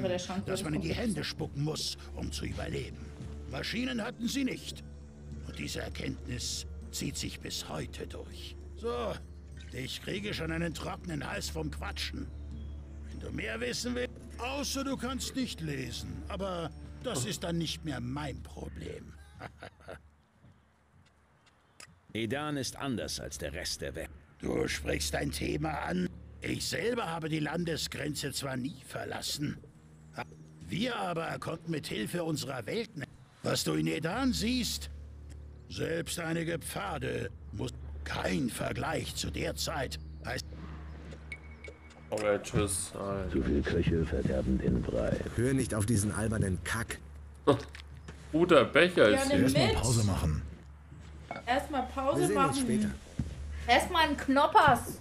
dass man in die Hände spucken muss, um zu überleben. Maschinen hatten sie nicht. Und diese Erkenntnis zieht sich bis heute durch. So, ich kriege schon einen trockenen Hals vom Quatschen. Wenn du mehr wissen willst, außer du kannst nicht lesen. Aber das ist dann nicht mehr mein Problem. <laughs> Edan ist anders als der Rest der Welt. Du sprichst ein Thema an. Ich selber habe die Landesgrenze zwar nie verlassen. Wir aber konnten mit Hilfe unserer Welten, was du in Edan siehst, selbst einige Pfade, muss kein Vergleich zu der Zeit. Heißt, Okay, tschüss. Alter. Zu viel Köche verderben den Brei. Hör nicht auf diesen albernen Kack. Guter Becher ist hier. mit. Pause machen. Erstmal Pause Wir sehen uns machen. später. Erstmal einen Knoppers.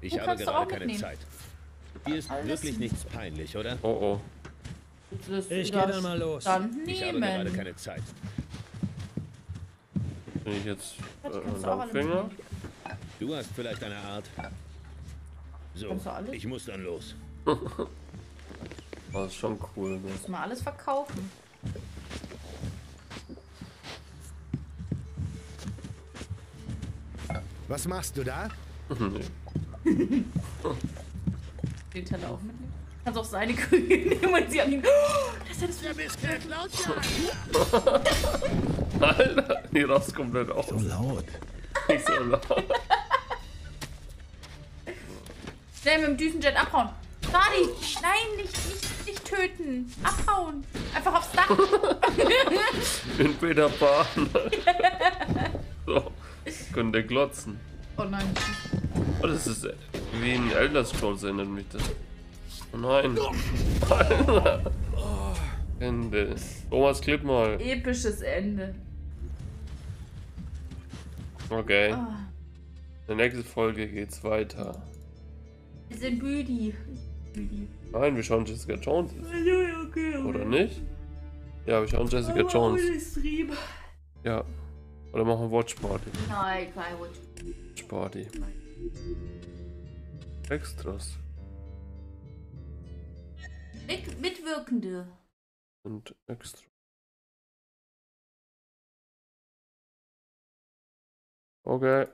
Ich Du habe gerade auch keine mitnehmen. Zeit. Dir ist Alles wirklich nichts peinlich, oder? Oh oh. Das- Ich das geh dann mal los. Dann Ich habe gerade keine Zeit. Bin ich jetzt äh, du hast vielleicht eine Art. So, ich muss dann los. <laughs> Das ist schon cool. Ne? Muss mal alles verkaufen. Was machst du da? <laughs> Den Teller auch mitnehmen. Kannst auch seine Krüge <laughs> nehmen und sie an ihn. Oh, das hättest du ja bis geklaut, <laughs> Alter, die rast komplett aus. So laut. Nicht so laut. Schnell mit dem Düsenjet abhauen. Sadi, nein, nicht, nicht, nicht töten. Abhauen. Einfach aufs Dach. In Peter Pan. so. Können der glotzen. oh nein. Oh, das ist wie ein Elder Scrolls erinnert mich das. Oh nein. Alter. <laughs> Ende. Thomas, klipp mal. Episches Ende. Okay. Ah, In der nächsten Folge geht's weiter. wir sind Büdi. Büdi. Nein, wir schauen Jessica Jones. Okay, okay. Oder nicht? Ja, wir schauen Jessica Aber Jones. Ja. Oder machen Watch Party. Nein, kein Wunsch. Watch Party. Extras. Mit, Mitwirkende. Und extra. Okay.